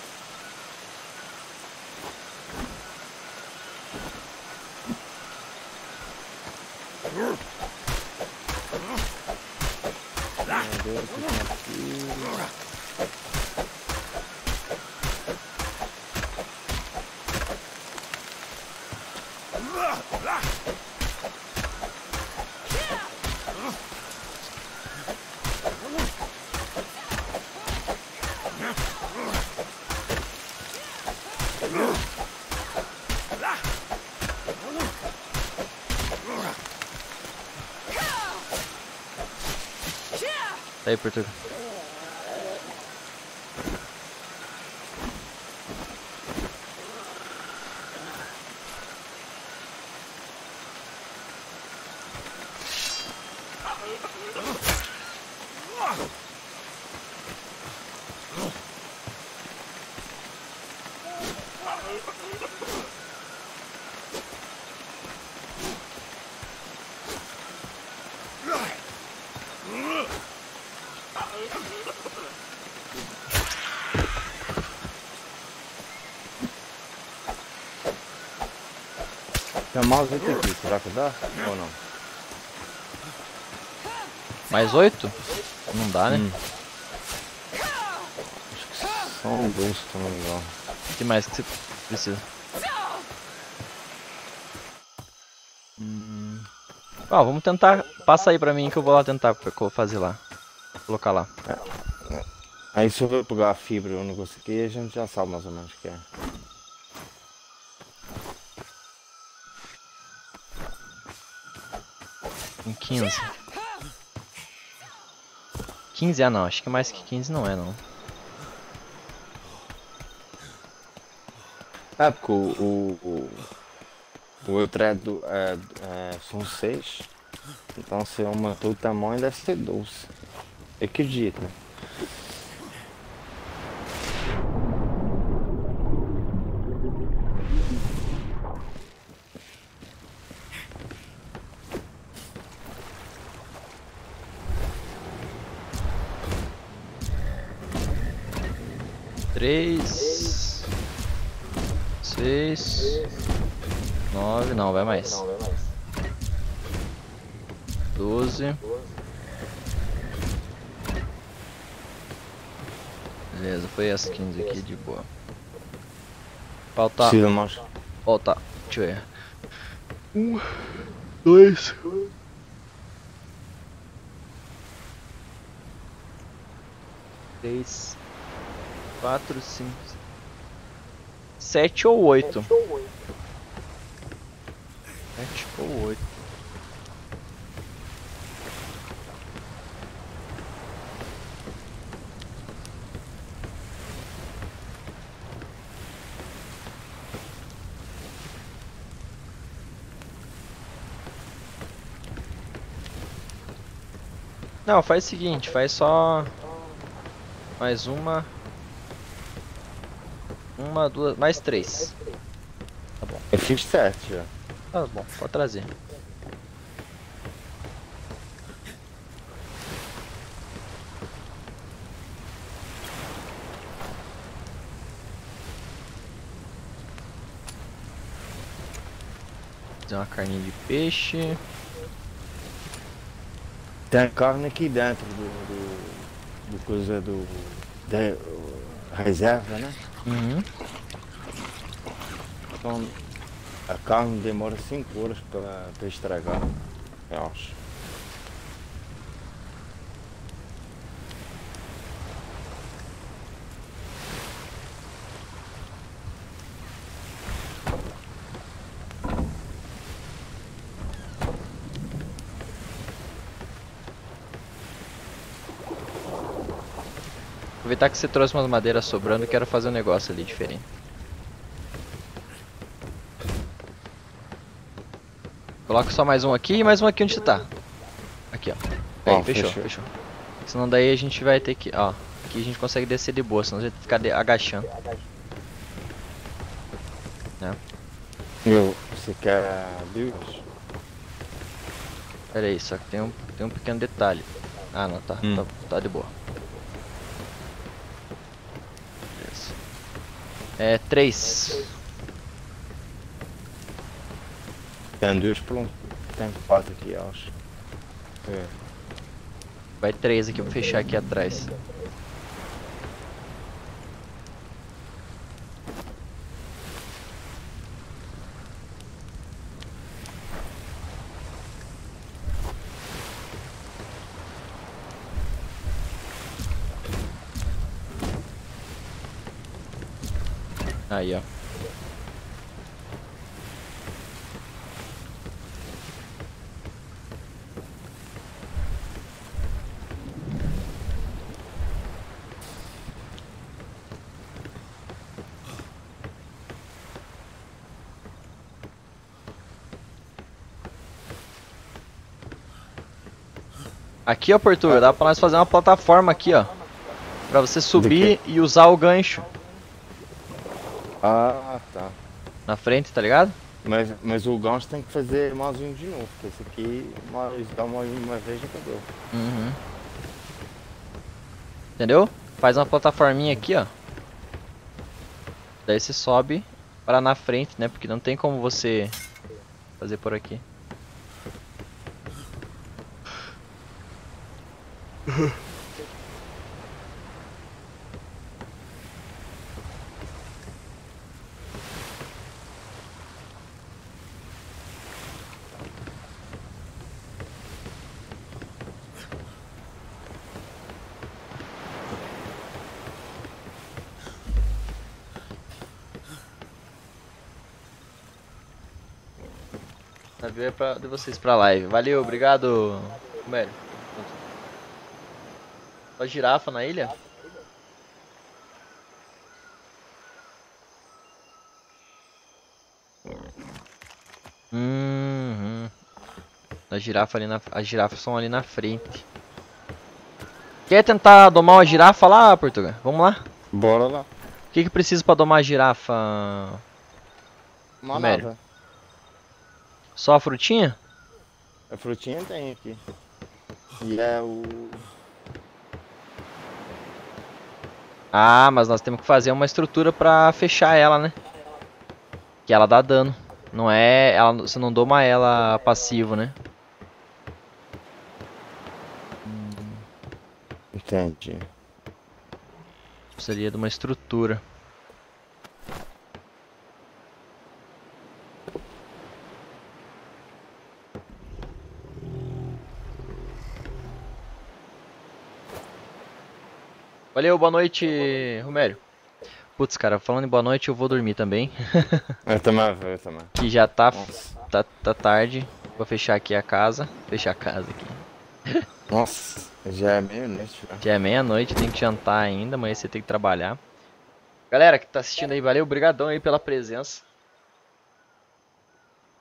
Tá aí, Mais oito aqui, será que dá? Ou não? Mais oito? Não dá, né? Hum. São dois, se não me engano. O que mais que você precisa? Hum. Ó, vamos tentar. Passa aí pra mim que eu vou lá tentar fazer lá. Colocar lá. Aí se eu for pegar a fibra ou um negócio aqui, a gente já sabe mais ou menos o que é. Em 15. 15? Ah não, acho que mais que 15 não é não. É porque o, o, o, o outro é, do, é, é, são seis. Então se aumentou o tamanho deve ser 12. Acredito. né? Três. Seis. Nove. Não, vai mais. Doze. Beleza, foi as 15 aqui de boa. Falta. Mais. Ó, tá. Deixa eu ver. Um, dois. Três. Quatro, cinco. Sete ou oito. Sete Não, faz o seguinte, faz só mais uma, uma, duas, mais três. Tá bom. É Eu tive sete. Tá bom, pode trazer. Fazer uma carninha de peixe. Tem carne aqui dentro do, do, do coisa do. da reserva, né? Uhum. Então a carne demora 5 horas para, para estragar. Eu acho. Aproveitar que você trouxe umas madeiras sobrando, eu quero fazer um negócio ali diferente. Coloca só mais um aqui e mais um aqui onde você tá. Aqui, ó. Aí, Ó, fechou, fechou. fechou. Senão daí a gente vai ter que, ó. Aqui a gente consegue descer de boa, senão a gente vai ficar agachando. Eu, você quer duas? Pera aí, só que tem um, tem um pequeno detalhe. Ah, não, tá, Hum. tá, tá de boa. Beleza. É, três. Tem duas pronto. Tem quatro aqui, eu acho. É. Vai três aqui, vou fechar aqui atrás. Aí, ó. Aqui, ó, Portugal, dá pra nós fazer uma plataforma aqui, ó. Pra você subir e usar o gancho Ah, tá. na frente, tá ligado? Mas, mas o gancho tem que fazer mais um de novo, porque esse aqui mais, dá mais uma vez e acabou. Uhum. Entendeu? Faz uma plataforminha aqui, ó. Daí você sobe para na frente, né? Porque não tem como você fazer por aqui. Navio é pra, de vocês pra live. Valeu, obrigado, Romero. Só girafa na ilha? Uhum. A girafa ali na, as girafas são ali na frente. Quer tentar domar uma girafa lá, Portugal? Vamos lá. Bora lá. O que que precisa pra domar a girafa? Uma Mério. nada. Só a frutinha? A frutinha tem aqui. E é o. Ah, mas nós temos que fazer uma estrutura pra fechar ela, né? Que ela dá dano. Não é. Ela, você não doma ela passivo, né? Entendi. Precisaria de uma estrutura. Valeu, boa noite, Romério. Putz, cara, falando em boa noite, eu vou dormir também. Eu também, eu também. que já tá, tá, tá tarde. Vou fechar aqui a casa. Fechar a casa aqui. Nossa, já é meia-noite já. Já é meia-noite, tem que jantar ainda, amanhã você tem que trabalhar. Galera que tá assistindo aí, valeu, obrigadão aí pela presença.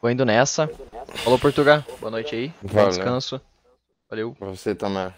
Vou indo nessa. Falou, Portugal. Boa noite aí. Bom Valeu. descanso. Valeu. Você também.